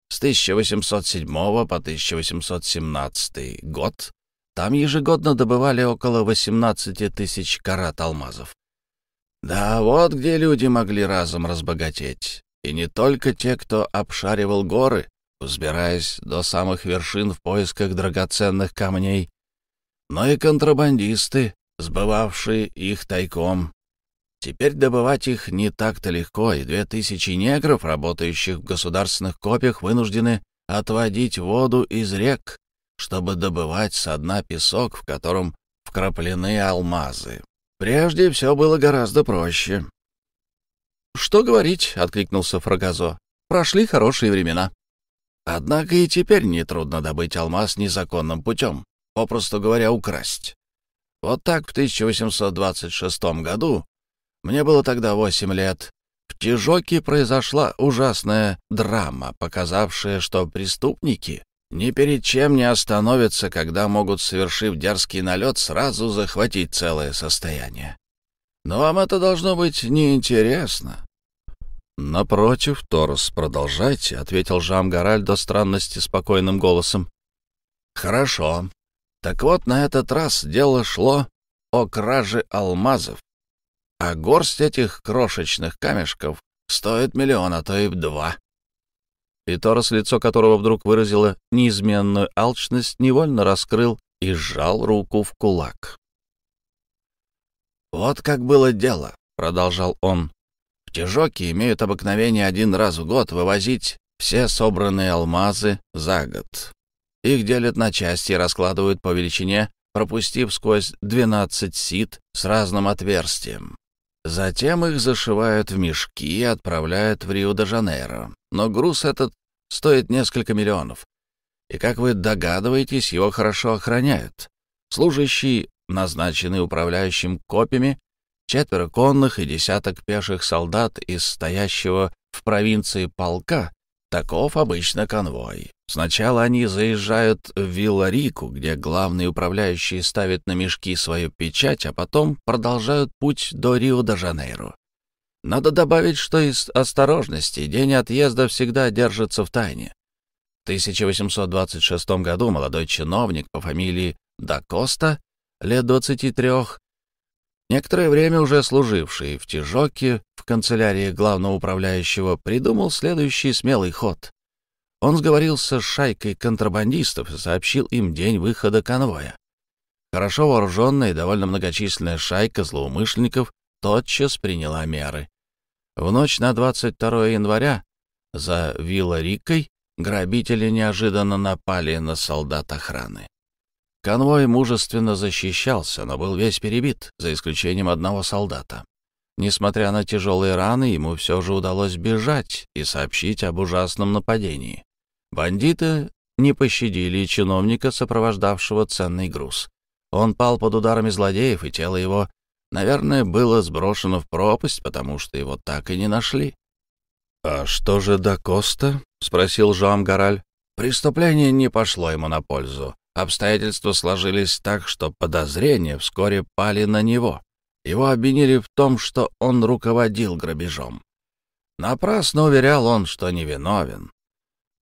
С 1807 по 1817 год там ежегодно добывали около 18 тысяч карат алмазов. Да, вот где люди могли разом разбогатеть. И не только те, кто обшаривал горы, взбираясь до самых вершин в поисках драгоценных камней, но и контрабандисты, сбывавшие их тайком. Теперь добывать их не так-то легко, и две тысячи негров, работающих в государственных копиях, вынуждены отводить воду из рек, чтобы добывать со дна песок, в котором вкраплены алмазы. Прежде все было гораздо проще. «Что говорить?» — откликнулся Фрагазо. «Прошли хорошие времена». Однако и теперь нетрудно добыть алмаз незаконным путем попросту говоря, украсть. Вот так в 1826 году, мне было тогда 8 лет, в Тижоке произошла ужасная драма, показавшая, что преступники ни перед чем не остановятся, когда могут, совершив дерзкий налет, сразу захватить целое состояние. Но вам это должно быть неинтересно. «Напротив, Торос, продолжайте», — ответил Жам Гараль до странности спокойным голосом. «Хорошо. Так вот, на этот раз дело шло о краже алмазов. А горсть этих крошечных камешков стоит миллион, а то и два. И Торос, лицо которого вдруг выразило неизменную алчность, невольно раскрыл и сжал руку в кулак. «Вот как было дело», — продолжал он. «В Тяжоке имеют обыкновение один раз в год вывозить все собранные алмазы за год. Их делят на части и раскладывают по величине, пропустив сквозь 12 сит с разным отверстием. Затем их зашивают в мешки и отправляют в Рио-де-Жанейро. Но груз этот стоит несколько миллионов. И, как вы догадываетесь, его хорошо охраняют. Служащий, назначенный управляющим копьями, четверо конных и десяток пеших солдат из стоящего в провинции полка, таков обычно конвой. Сначала они заезжают в Вилларику, где главный управляющий ставит на мешки свою печать, а потом продолжают путь до Рио-де-Жанейро. Надо добавить, что из осторожности день отъезда всегда держится в тайне. В 1826 году молодой чиновник по фамилии Дакоста, лет 23, некоторое время уже служивший в Тижоке в канцелярии главного управляющего, придумал следующий смелый ход. Он сговорился с шайкой контрабандистов и сообщил им день выхода конвоя. Хорошо вооруженная и довольно многочисленная шайка злоумышленников тотчас приняла меры. В ночь на 22 января за Вилла-Рикой грабители неожиданно напали на солдат охраны. Конвой мужественно защищался, но был весь перебит, за исключением одного солдата. Несмотря на тяжелые раны, ему все же удалось бежать и сообщить об ужасном нападении. Бандиты не пощадили чиновника, сопровождавшего ценный груз. Он пал под ударами злодеев, и тело его, наверное, было сброшено в пропасть, потому что его так и не нашли. «А что же до Коста?» — спросил Жам Гараль. Преступление не пошло ему на пользу. Обстоятельства сложились так, что подозрения вскоре пали на него. Его обвинили в том, что он руководил грабежом. Напрасно уверял он, что невиновен.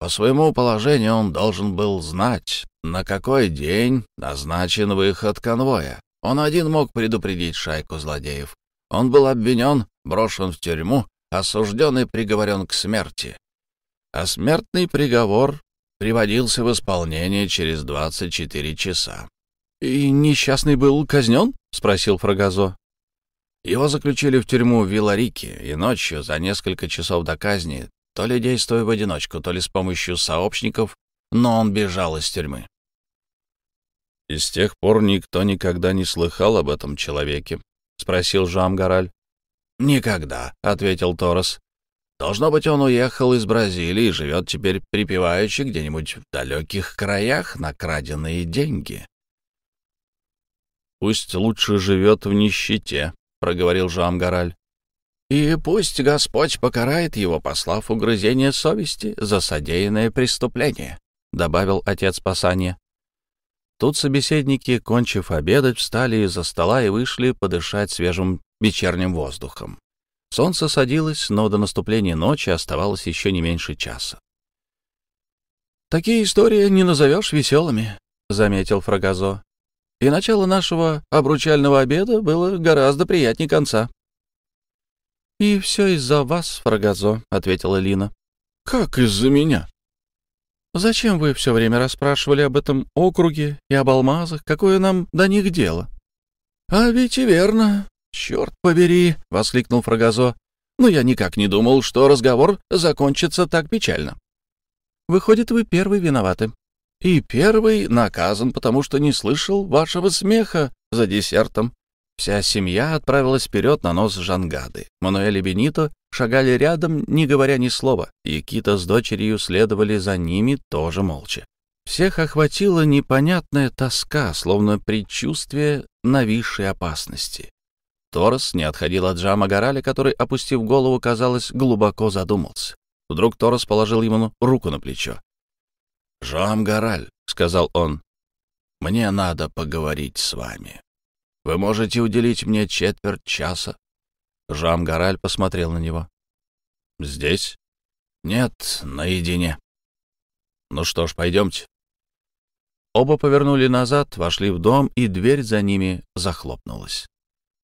По своему положению он должен был знать, на какой день назначен выход конвоя. Он один мог предупредить шайку злодеев. Он был обвинен, брошен в тюрьму, осужден и приговорен к смерти. А смертный приговор приводился в исполнение через 24 часа. «И несчастный был казнен?» — спросил Фрагазо. Его заключили в тюрьму в Виларике, и ночью, за несколько часов до казни, то ли действуя в одиночку, то ли с помощью сообщников, но он бежал из тюрьмы. «И с тех пор никто никогда не слыхал об этом человеке?» — спросил Жам Гараль. «Никогда», — ответил Торос. «Должно быть, он уехал из Бразилии и живет теперь припеваючи где-нибудь в далеких краях на краденные деньги». «Пусть лучше живет в нищете», — проговорил Жам Гараль. И пусть Господь покарает его, послав угрызение совести за содеянное преступление», — добавил отец спасания. Тут собеседники, кончив обедать, встали из-за стола и вышли подышать свежим вечерним воздухом. Солнце садилось, но до наступления ночи оставалось еще не меньше часа. «Такие истории не назовешь веселыми», — заметил Фрагазо. «И начало нашего обручального обеда было гораздо приятнее конца». «И все из-за вас, Фрагазо», — ответила Лина. «Как из-за меня?» «Зачем вы все время расспрашивали об этом округе и об алмазах? Какое нам до них дело?» «А ведь и верно. Черт побери!» — воскликнул Фрагазо. «Но я никак не думал, что разговор закончится так печально». «Выходит, вы первый виноваты. И первый наказан, потому что не слышал вашего смеха за десертом. Вся семья отправилась вперед на нос Жангады. Мануэль и Бенито шагали рядом, не говоря ни слова, и Кита с дочерью следовали за ними тоже молча. Всех охватила непонятная тоска, словно предчувствие нависшей опасности. Торос не отходил от Джама Гораля, который, опустив голову, казалось, глубоко задумался. Вдруг Торос положил ему руку на плечо. «Жоам Гараль», — сказал он, — «мне надо поговорить с вами. Вы можете уделить мне четверть часа?» Жоам Гараль посмотрел на него. «Здесь?» «Нет, наедине». «Ну что ж, пойдемте». Оба повернули назад, вошли в дом, и дверь за ними захлопнулась.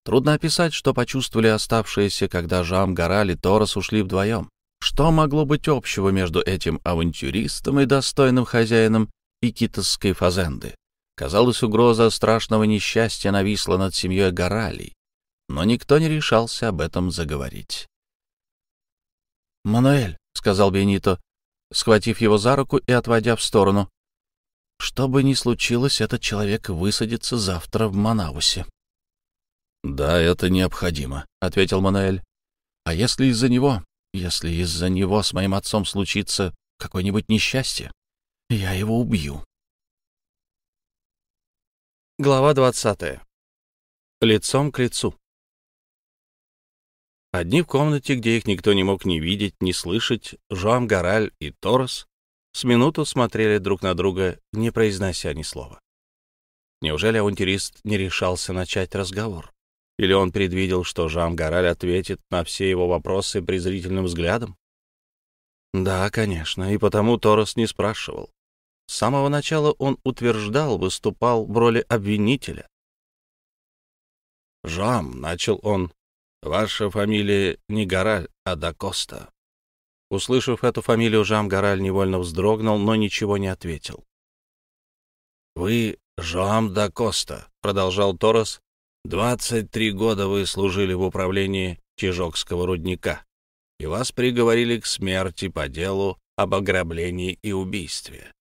Трудно описать, что почувствовали оставшиеся, когда Жам Гараль и Торос ушли вдвоем. Что могло быть общего между этим авантюристом и достойным хозяином икитосской фазенды? Казалось, угроза страшного несчастья нависла над семьей Горалей, но никто не решался об этом заговорить. «Мануэль», — сказал Бенито, схватив его за руку и отводя в сторону, — «что бы ни случилось, этот человек высадится завтра в Манаусе». «Да, это необходимо», — ответил Мануэль. «А если из-за него если из-за него с моим отцом случится какое-нибудь несчастье, я его убью. Глава 20. Лицом к лицу. Одни в комнате, где их никто не мог ни видеть, ни слышать, Жоам Гараль и Торос с минуту смотрели друг на друга, не произнося ни слова. Неужели авантюрист не решался начать разговор? Или он предвидел, что Жан Гараль ответит на все его вопросы презрительным взглядом? Да, конечно, и потому Торос не спрашивал. С самого начала он утверждал, выступал в роли обвинителя. «Жам», — начал он, — «ваша фамилия не Гараль, а Дакоста». Услышав эту фамилию, Жам Гараль невольно вздрогнул, но ничего не ответил. «Вы Жоам Дакоста», — продолжал Торос, Двадцать три года вы служили в управлении Чижокского рудника, и вас приговорили к смерти по делу об ограблении и убийстве.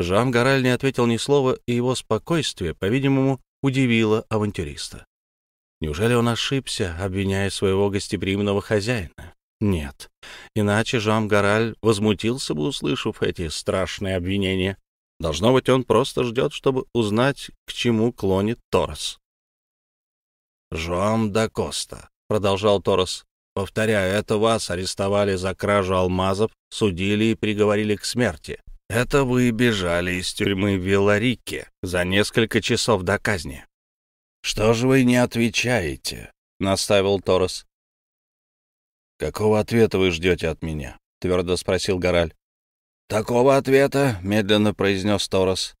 Жан Гараль не ответил ни слова, и его спокойствие, по-видимому, удивило авантюриста. Неужели он ошибся, обвиняя своего гостеприимного хозяина? Нет. Иначе Жан Гараль возмутился бы, услышав эти страшные обвинения. Должно быть, он просто ждет, чтобы узнать, к чему клонит Торос. «Жоам да Коста», — продолжал Торос. «Повторяю, это вас арестовали за кражу алмазов, судили и приговорили к смерти. Это вы бежали из тюрьмы в Виларике за несколько часов до казни». «Что же вы не отвечаете?» — наставил Торос. «Какого ответа вы ждете от меня?» — твердо спросил Гораль. «Такого ответа», — медленно произнес Торос,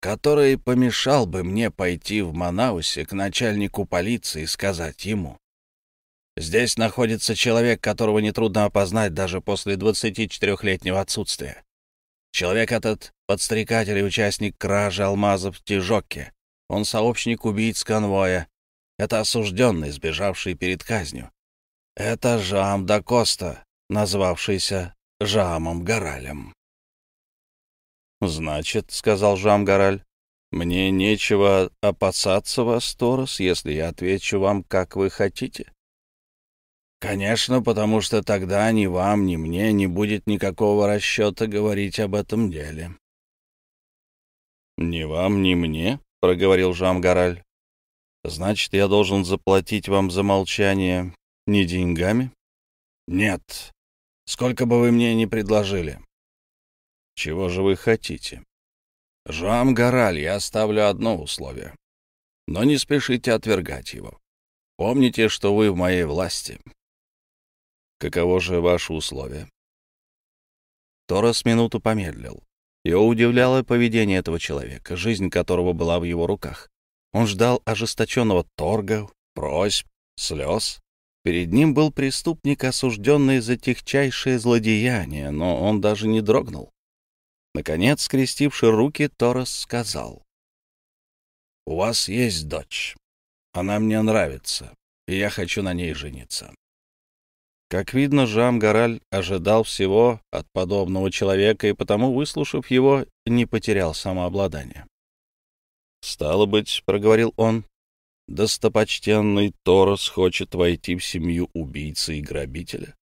который помешал бы мне пойти в Манаусе к начальнику полиции и сказать ему. Здесь находится человек, которого нетрудно опознать даже после 24-летнего отсутствия. Человек этот — подстрекатель и участник кражи алмазов в Тижоке. Он сообщник убийц конвоя. Это осужденный, сбежавший перед казнью. Это Жам да Коста, назвавшийся Жамом Горалем. «Значит, — сказал Жамгараль, — мне нечего опасаться вас, Торос, если я отвечу вам, как вы хотите». «Конечно, потому что тогда ни вам, ни мне не будет никакого расчета говорить об этом деле». «Ни вам, ни мне?» — проговорил Жамгараль. «Значит, я должен заплатить вам за молчание не деньгами?» «Нет. Сколько бы вы мне ни предложили. Чего же вы хотите? Жуам Гораль, я ставлю одно условие. Но не спешите отвергать его. Помните, что вы в моей власти. Каково же ваше условие? Торос минуту помедлил. Его удивляло поведение этого человека, жизнь которого была в его руках. Он ждал ожесточенного торга, просьб, слез. Перед ним был преступник, осужденный за техчайшее злодеяние, но он даже не дрогнул. Наконец, скрестивши руки, Торос сказал. «У вас есть дочь. Она мне нравится, и я хочу на ней жениться». Как видно, Жам Гораль ожидал всего от подобного человека, и потому, выслушав его, не потерял самообладание. «Стало быть, — проговорил он, — достопочтенный Торос хочет войти в семью убийцы и грабителя.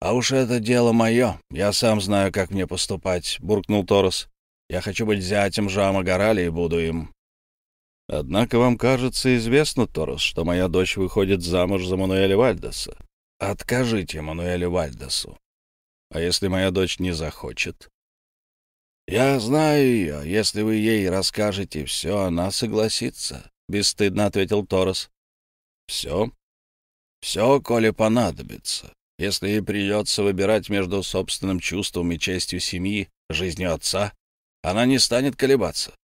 «А уж это дело мое. Я сам знаю, как мне поступать», — буркнул Торос. «Я хочу быть зятем Жама Горали и буду им». «Однако вам кажется известно, Торос, что моя дочь выходит замуж за Мануэля Вальдеса. Откажите Мануэлю Вальдесу. А если моя дочь не захочет?» «Я знаю ее. Если вы ей расскажете все, она согласится», — бесстыдно ответил Торос. «Все? Все, коли понадобится. Если ей придется выбирать между собственным чувством и честью семьи, жизнью отца, она не станет колебаться».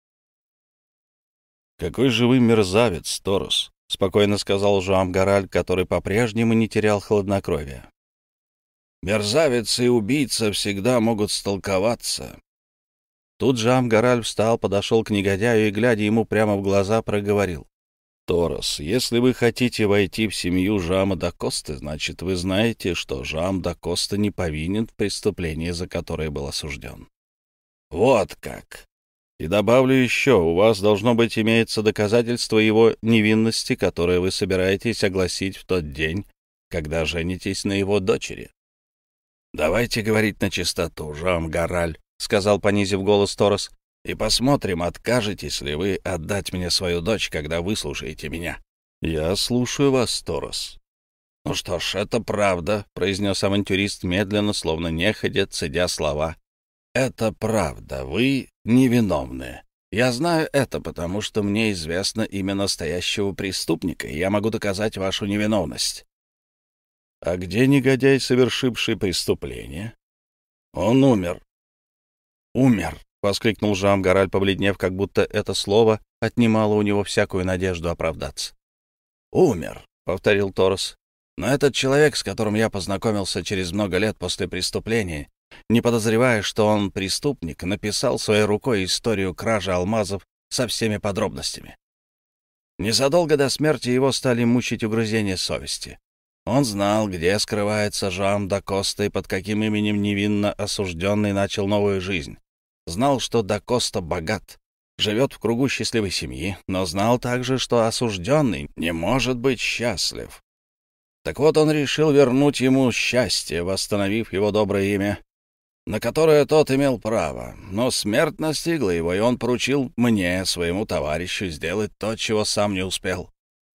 «Какой же вы мерзавец, Торос», — спокойно сказал Жуам Гараль, который по-прежнему не терял хладнокровия. «Мерзавец и убийца всегда могут столковаться. Тут же Амгараль встал, подошел к негодяю и, глядя ему прямо в глаза, проговорил. «Торос, если вы хотите войти в семью Жама да Косты, значит, вы знаете, что Жам да Коста не повинен в преступлении, за которое был осужден». «Вот как!» И добавлю еще, у вас должно быть имеется доказательство его невинности, которое вы собираетесь огласить в тот день, когда женитесь на его дочери. Давайте говорить на чистоту, Жам Гараль. — сказал, понизив голос Торос, — «и посмотрим, откажетесь ли вы отдать мне свою дочь, когда выслушаете меня». «Я слушаю вас, Торос». «Ну что ж, это правда», — произнес авантюрист медленно, словно неходя, цедя слова. «Это правда. Вы невиновны. Я знаю это, потому что мне известно имя настоящего преступника, и я могу доказать вашу невиновность». «А где негодяй, совершивший преступление?» «Он умер умер!» — воскликнул Жам Гораль, побледнев, как будто это слово отнимало у него всякую надежду оправдаться. «Умер», — повторил Торос. «Но этот человек, с которым я познакомился через много лет после преступления, не подозревая, что он преступник, написал своей рукой историю кражи алмазов со всеми подробностями. Незадолго до смерти его стали мучить угрызения совести. Он знал, где скрывается Жан да Коста и под каким именем невинно осужденный начал новую жизнь. Знал, что Дакоста богат, живет в кругу счастливой семьи, но знал также, что осужденный не может быть счастлив. Так вот он решил вернуть ему счастье, восстановив его доброе имя, на которое тот имел право. Но смерть настигла его, и он поручил мне, своему товарищу, сделать то, чего сам не успел.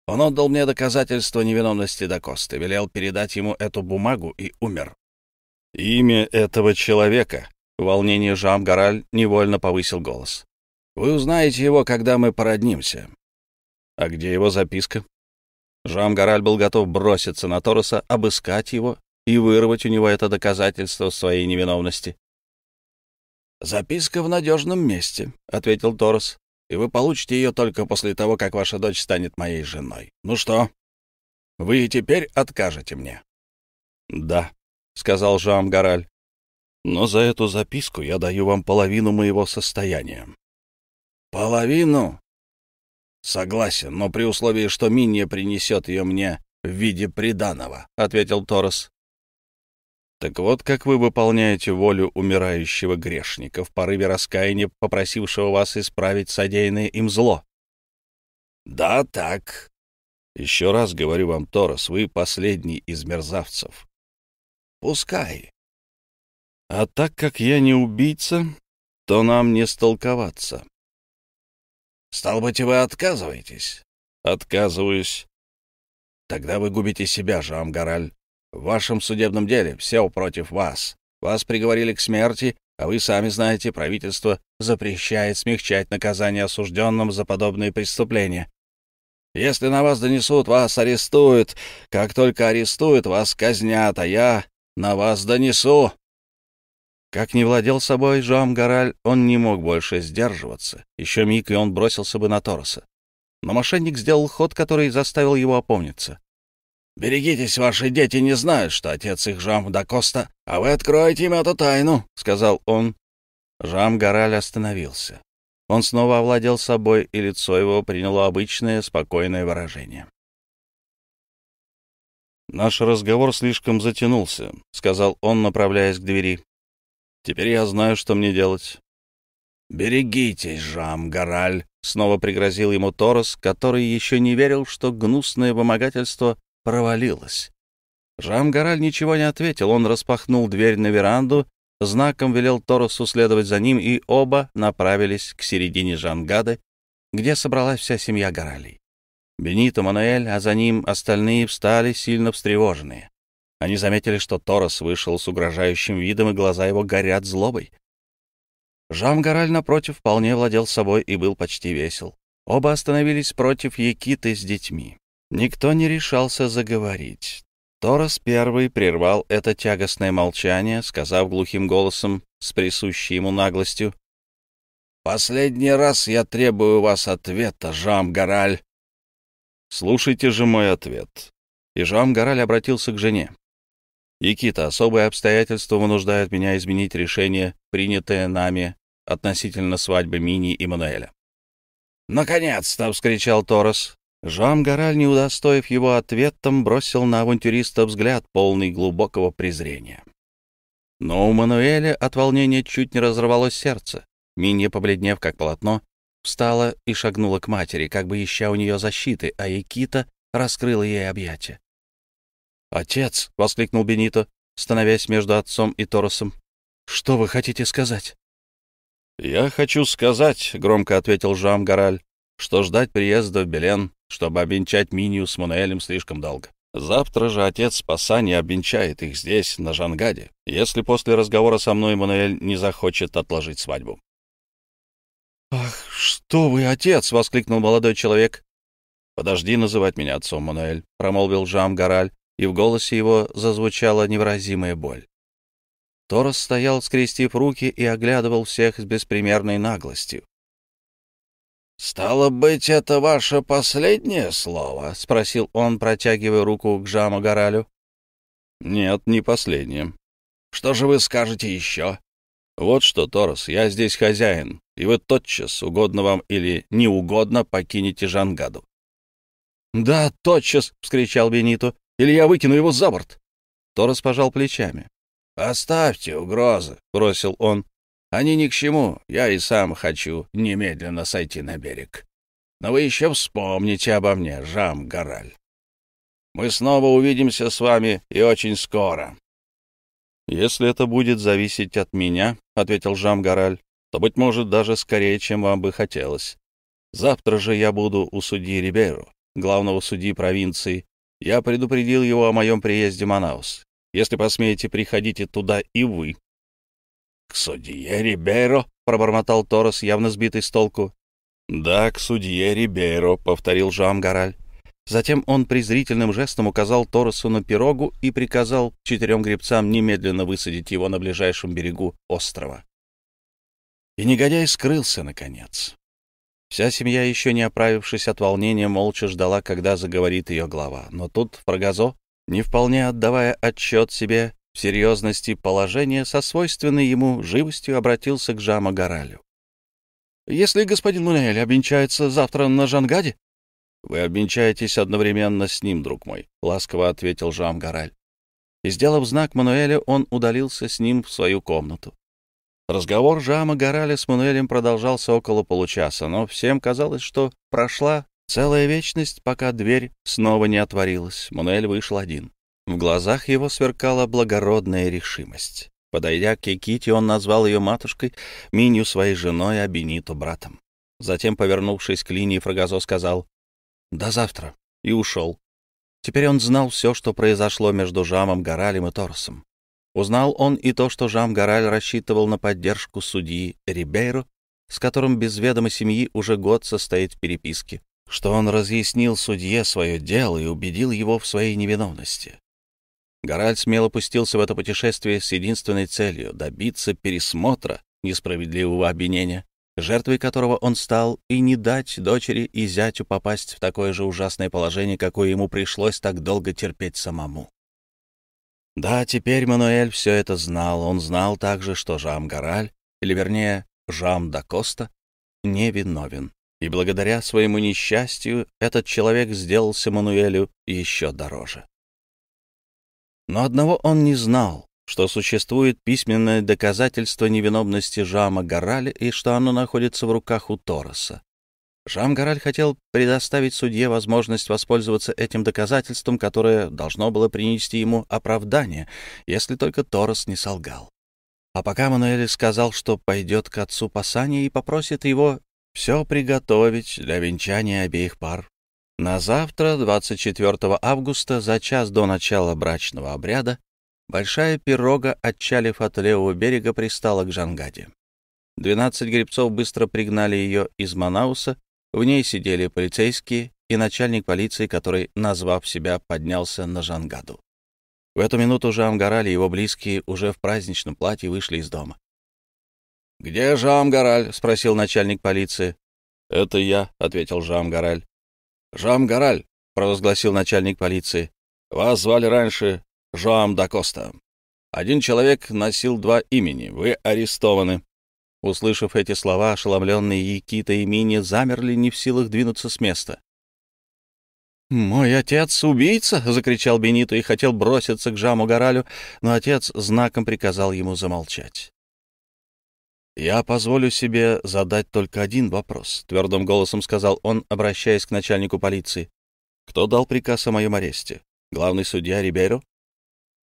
Он отдал мне доказательство невиновности Дакосты, велел передать ему эту бумагу и умер. Имя этого человека в волнении Жам невольно повысил голос. «Вы узнаете его, когда мы породнимся». «А где его записка?» Жам Гараль был готов броситься на Тороса, обыскать его и вырвать у него это доказательство своей невиновности. «Записка в надежном месте», — ответил Торос, «и вы получите ее только после того, как ваша дочь станет моей женой. Ну что, вы и теперь откажете мне?» «Да», — сказал Жам Гараль но за эту записку я даю вам половину моего состояния». «Половину?» «Согласен, но при условии, что Минья принесет ее мне в виде приданого», — ответил Торос. «Так вот, как вы выполняете волю умирающего грешника в порыве раскаяния, попросившего вас исправить содеянное им зло». «Да, так». «Еще раз говорю вам, Торос, вы последний из мерзавцев». «Пускай. А так как я не убийца, то нам не столковаться. Стал быть, вы отказываетесь? Отказываюсь. Тогда вы губите себя, Жамгараль. В вашем судебном деле все против вас. Вас приговорили к смерти, а вы сами знаете, правительство запрещает смягчать наказание осужденным за подобные преступления. Если на вас донесут, вас арестуют. Как только арестуют, вас казнят, а я на вас донесу. Как не владел собой Жоам Гараль, он не мог больше сдерживаться. Еще миг, и он бросился бы на Тороса. Но мошенник сделал ход, который заставил его опомниться. «Берегитесь, ваши дети не знают, что отец их Жам да Коста, а вы откроете им эту тайну», — сказал он. Жам Гараль остановился. Он снова овладел собой, и лицо его приняло обычное спокойное выражение. «Наш разговор слишком затянулся», — сказал он, направляясь к двери. Теперь я знаю, что мне делать. «Берегитесь, Жам Гараль!» — снова пригрозил ему Торос, который еще не верил, что гнусное вымогательство провалилось. Жам Гараль ничего не ответил. Он распахнул дверь на веранду, знаком велел Торосу следовать за ним, и оба направились к середине Жангады, где собралась вся семья Гаралей. Бенито, Мануэль, а за ним остальные встали сильно встревоженные. Они заметили, что Торос вышел с угрожающим видом, и глаза его горят злобой. Жамгараль, напротив, вполне владел собой и был почти весел. Оба остановились против Якиты с детьми. Никто не решался заговорить. Торос первый прервал это тягостное молчание, сказав глухим голосом с присущей ему наглостью. «Последний раз я требую вас ответа, Жам-Гораль». «Слушайте же мой ответ». И Жам-Гораль обратился к жене. «Якита, особые обстоятельства вынуждают меня изменить решение, принятое нами относительно свадьбы Мини и Мануэля». «Наконец-то!» — вскричал Торос. Жан Гораль, не удостоив его ответом, бросил на авантюриста взгляд, полный глубокого презрения. Но у Мануэля от волнения чуть не разорвалось сердце. Минья, побледнев как полотно, встала и шагнула к матери, как бы ища у нее защиты, а Якита раскрыла ей объятия. «Отец!» — воскликнул Бенито, становясь между отцом и Торосом. «Что вы хотите сказать?» «Я хочу сказать», — громко ответил Жам Гораль, «что ждать приезда в Белен чтобы обвенчать Минию с Мануэлем слишком долго. Завтра же отец Пасани обвенчает их здесь, на Жангаде, если после разговора со мной Мануэль не захочет отложить свадьбу. «Ах, что вы, отец!» — воскликнул молодой человек. «Подожди называть меня отцом, Мануэль», — промолвил Жам Гораль, и в голосе его зазвучала невыразимая боль. Торос стоял, скрестив руки, и оглядывал всех с беспримерной наглостью. «Стало быть, это ваше последнее слово?» — спросил он, протягивая руку к Жаму Горалю. «Нет, не последнее». «Что же вы скажете еще?» «Вот что, Торос, я здесь хозяин, и вы тотчас, угодно вам или не угодно, покинете Жангаду». «Да, тотчас!» — вскричал Бенито. «Или я выкину его за борт!» Торос пожал плечами. «Оставьте угрозы», — бросил он. Они ни к чему, я и сам хочу немедленно сойти на берег. Но вы еще вспомните обо мне, Жам Гораль. Мы снова увидимся с вами и очень скоро. «Если это будет зависеть от меня, — ответил Жам Гораль, — то, быть может, даже скорее, чем вам бы хотелось. Завтра же я буду у судьи Рибейро, главного судьи провинции. Я предупредил его о моем приезде в Манаус. Если посмеете, приходите туда и вы. — К судье Рибейро? — пробормотал Торос, явно сбитый с толку. — Да, к судье Рибейро, — повторил Жам Гораль. Затем он презрительным жестом указал Торосу на пирогу и приказал четырем гребцам немедленно высадить его на ближайшем берегу острова. И негодяй скрылся, наконец. Вся семья, еще не оправившись от волнения, молча ждала, когда заговорит ее глава. Но тут Фрагазо, не вполне отдавая отчет себе, в серьезности положения со свойственной ему живостью обратился к Жама Горалю. «Если господин Мунель обвенчается завтра на Жангаде...» «Вы обвенчаетесь одновременно с ним, друг мой», — ласково ответил Жам Гораль. И, сделав знак Мануэлю, он удалился с ним в свою комнату. Разговор Жама Гораля с Мануэлем продолжался около получаса, но всем казалось, что прошла целая вечность, пока дверь снова не отворилась. Мануэль вышел один. В глазах его сверкала благородная решимость. Подойдя к Киките, он назвал ее матушкой, Минью своей женой, а Бениту братом. Затем, повернувшись к линии, Фрагазо сказал «До завтра» и ушел. Теперь он знал все, что произошло между Жамом Горалем и Торосом. Узнал он и то, что Жам Гораль рассчитывал на поддержку судьи Рибейро, с которым без ведома семьи уже год состоит в переписке, что он разъяснил судье свое дело и убедил его в своей невиновности. Гораль смело пустился в это путешествие с единственной целью — добиться пересмотра несправедливого обвинения, жертвой которого он стал, и не дать дочери и зятю попасть в такое же ужасное положение, какое ему пришлось так долго терпеть самому. Да, теперь Мануэль все это знал. Он знал также, что Жам Гораль, или вернее, Жам да Коста, невиновен. И благодаря своему несчастью этот человек сделался Мануэлю еще дороже. Но одного он не знал, что существует письменное доказательство невиновности Жама Гораля и что оно находится в руках у Тороса. Жам Гораль хотел предоставить судье возможность воспользоваться этим доказательством, которое должно было принести ему оправдание, если только Торос не солгал. А пока Мануэль сказал, что пойдет к отцу Пасани и попросит его все приготовить для венчания обеих пар, на завтра, 24 августа, за час до начала брачного обряда, большая пирога, отчалив от левого берега, пристала к Жангаде. 12 гребцов быстро пригнали ее из Манауса, в ней сидели полицейские и начальник полиции, который, назвав себя, поднялся на Жангаду. В эту минуту Жамгараль и его близкие уже в праздничном платье вышли из дома. «Где Жамгараль?» — спросил начальник полиции. «Это я», — ответил Жамгараль. «Жамгараль», — провозгласил начальник полиции. «Вас звали раньше Жоам да Коста. Один человек носил два имени. Вы арестованы». Услышав эти слова, ошеломленные Якита и Мини замерли не в силах двинуться с места. «Мой отец — убийца!» — закричал Бенито и хотел броситься к Жаму Горалю, но отец знаком приказал ему замолчать. «Я позволю себе задать только один вопрос», — твердым голосом сказал он, обращаясь к начальнику полиции. «Кто дал приказ о моем аресте? Главный судья Рибейро?»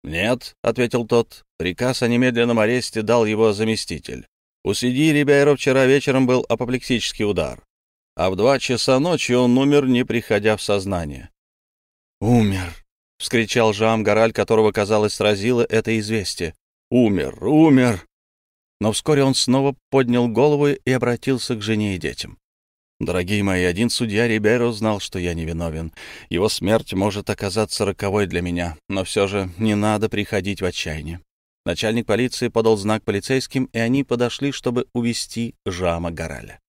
«Нет», — ответил тот, — «приказ о немедленном аресте дал его заместитель. У судьи Рибейро вчера вечером был апоплексический удар а в два часа ночи он умер, не приходя в сознание. «Умер!» — вскричал Жам Гораль, которого, казалось, сразило это известие. «Умер! Умер!» Но вскоре он снова поднял голову и обратился к жене и детям. «Дорогие мои, один судья Риберо знал, что я невиновен. Его смерть может оказаться роковой для меня, но все же не надо приходить в отчаяние». Начальник полиции подал знак полицейским, и они подошли, чтобы увести Жама Гораля.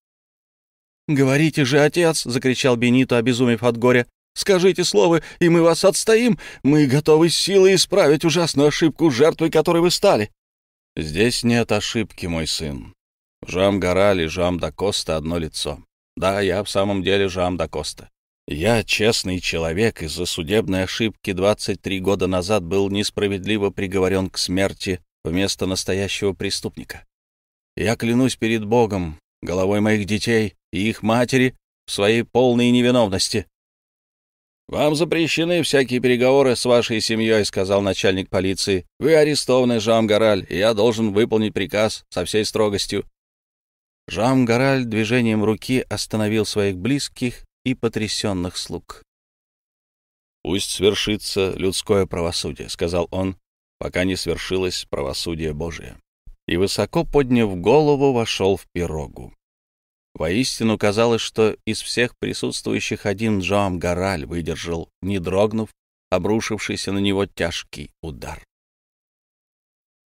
«Говорите же, отец!» — закричал Бенито, обезумев от горя. «Скажите слово, и мы вас отстоим. Мы готовы силой исправить ужасную ошибку, жертвой которой вы стали». «Здесь нет ошибки, мой сын. Жам Гораль и Жам да Коста — одно лицо. Да, я в самом деле Жам да Коста. Я честный человек, из-за судебной ошибки 23 года назад был несправедливо приговорен к смерти вместо настоящего преступника. Я клянусь перед Богом, головой моих детей и их матери в своей полной невиновности. «Вам запрещены всякие переговоры с вашей семьей», — сказал начальник полиции. «Вы арестованы, Жам Гораль, и я должен выполнить приказ со всей строгостью». Жам Гораль движением руки остановил своих близких и потрясенных слуг. «Пусть свершится людское правосудие», — сказал он, пока не свершилось правосудие Божие и, высоко подняв голову, вошел в пирогу. Воистину казалось, что из всех присутствующих один Джоам Гораль выдержал, не дрогнув, обрушившийся на него тяжкий удар.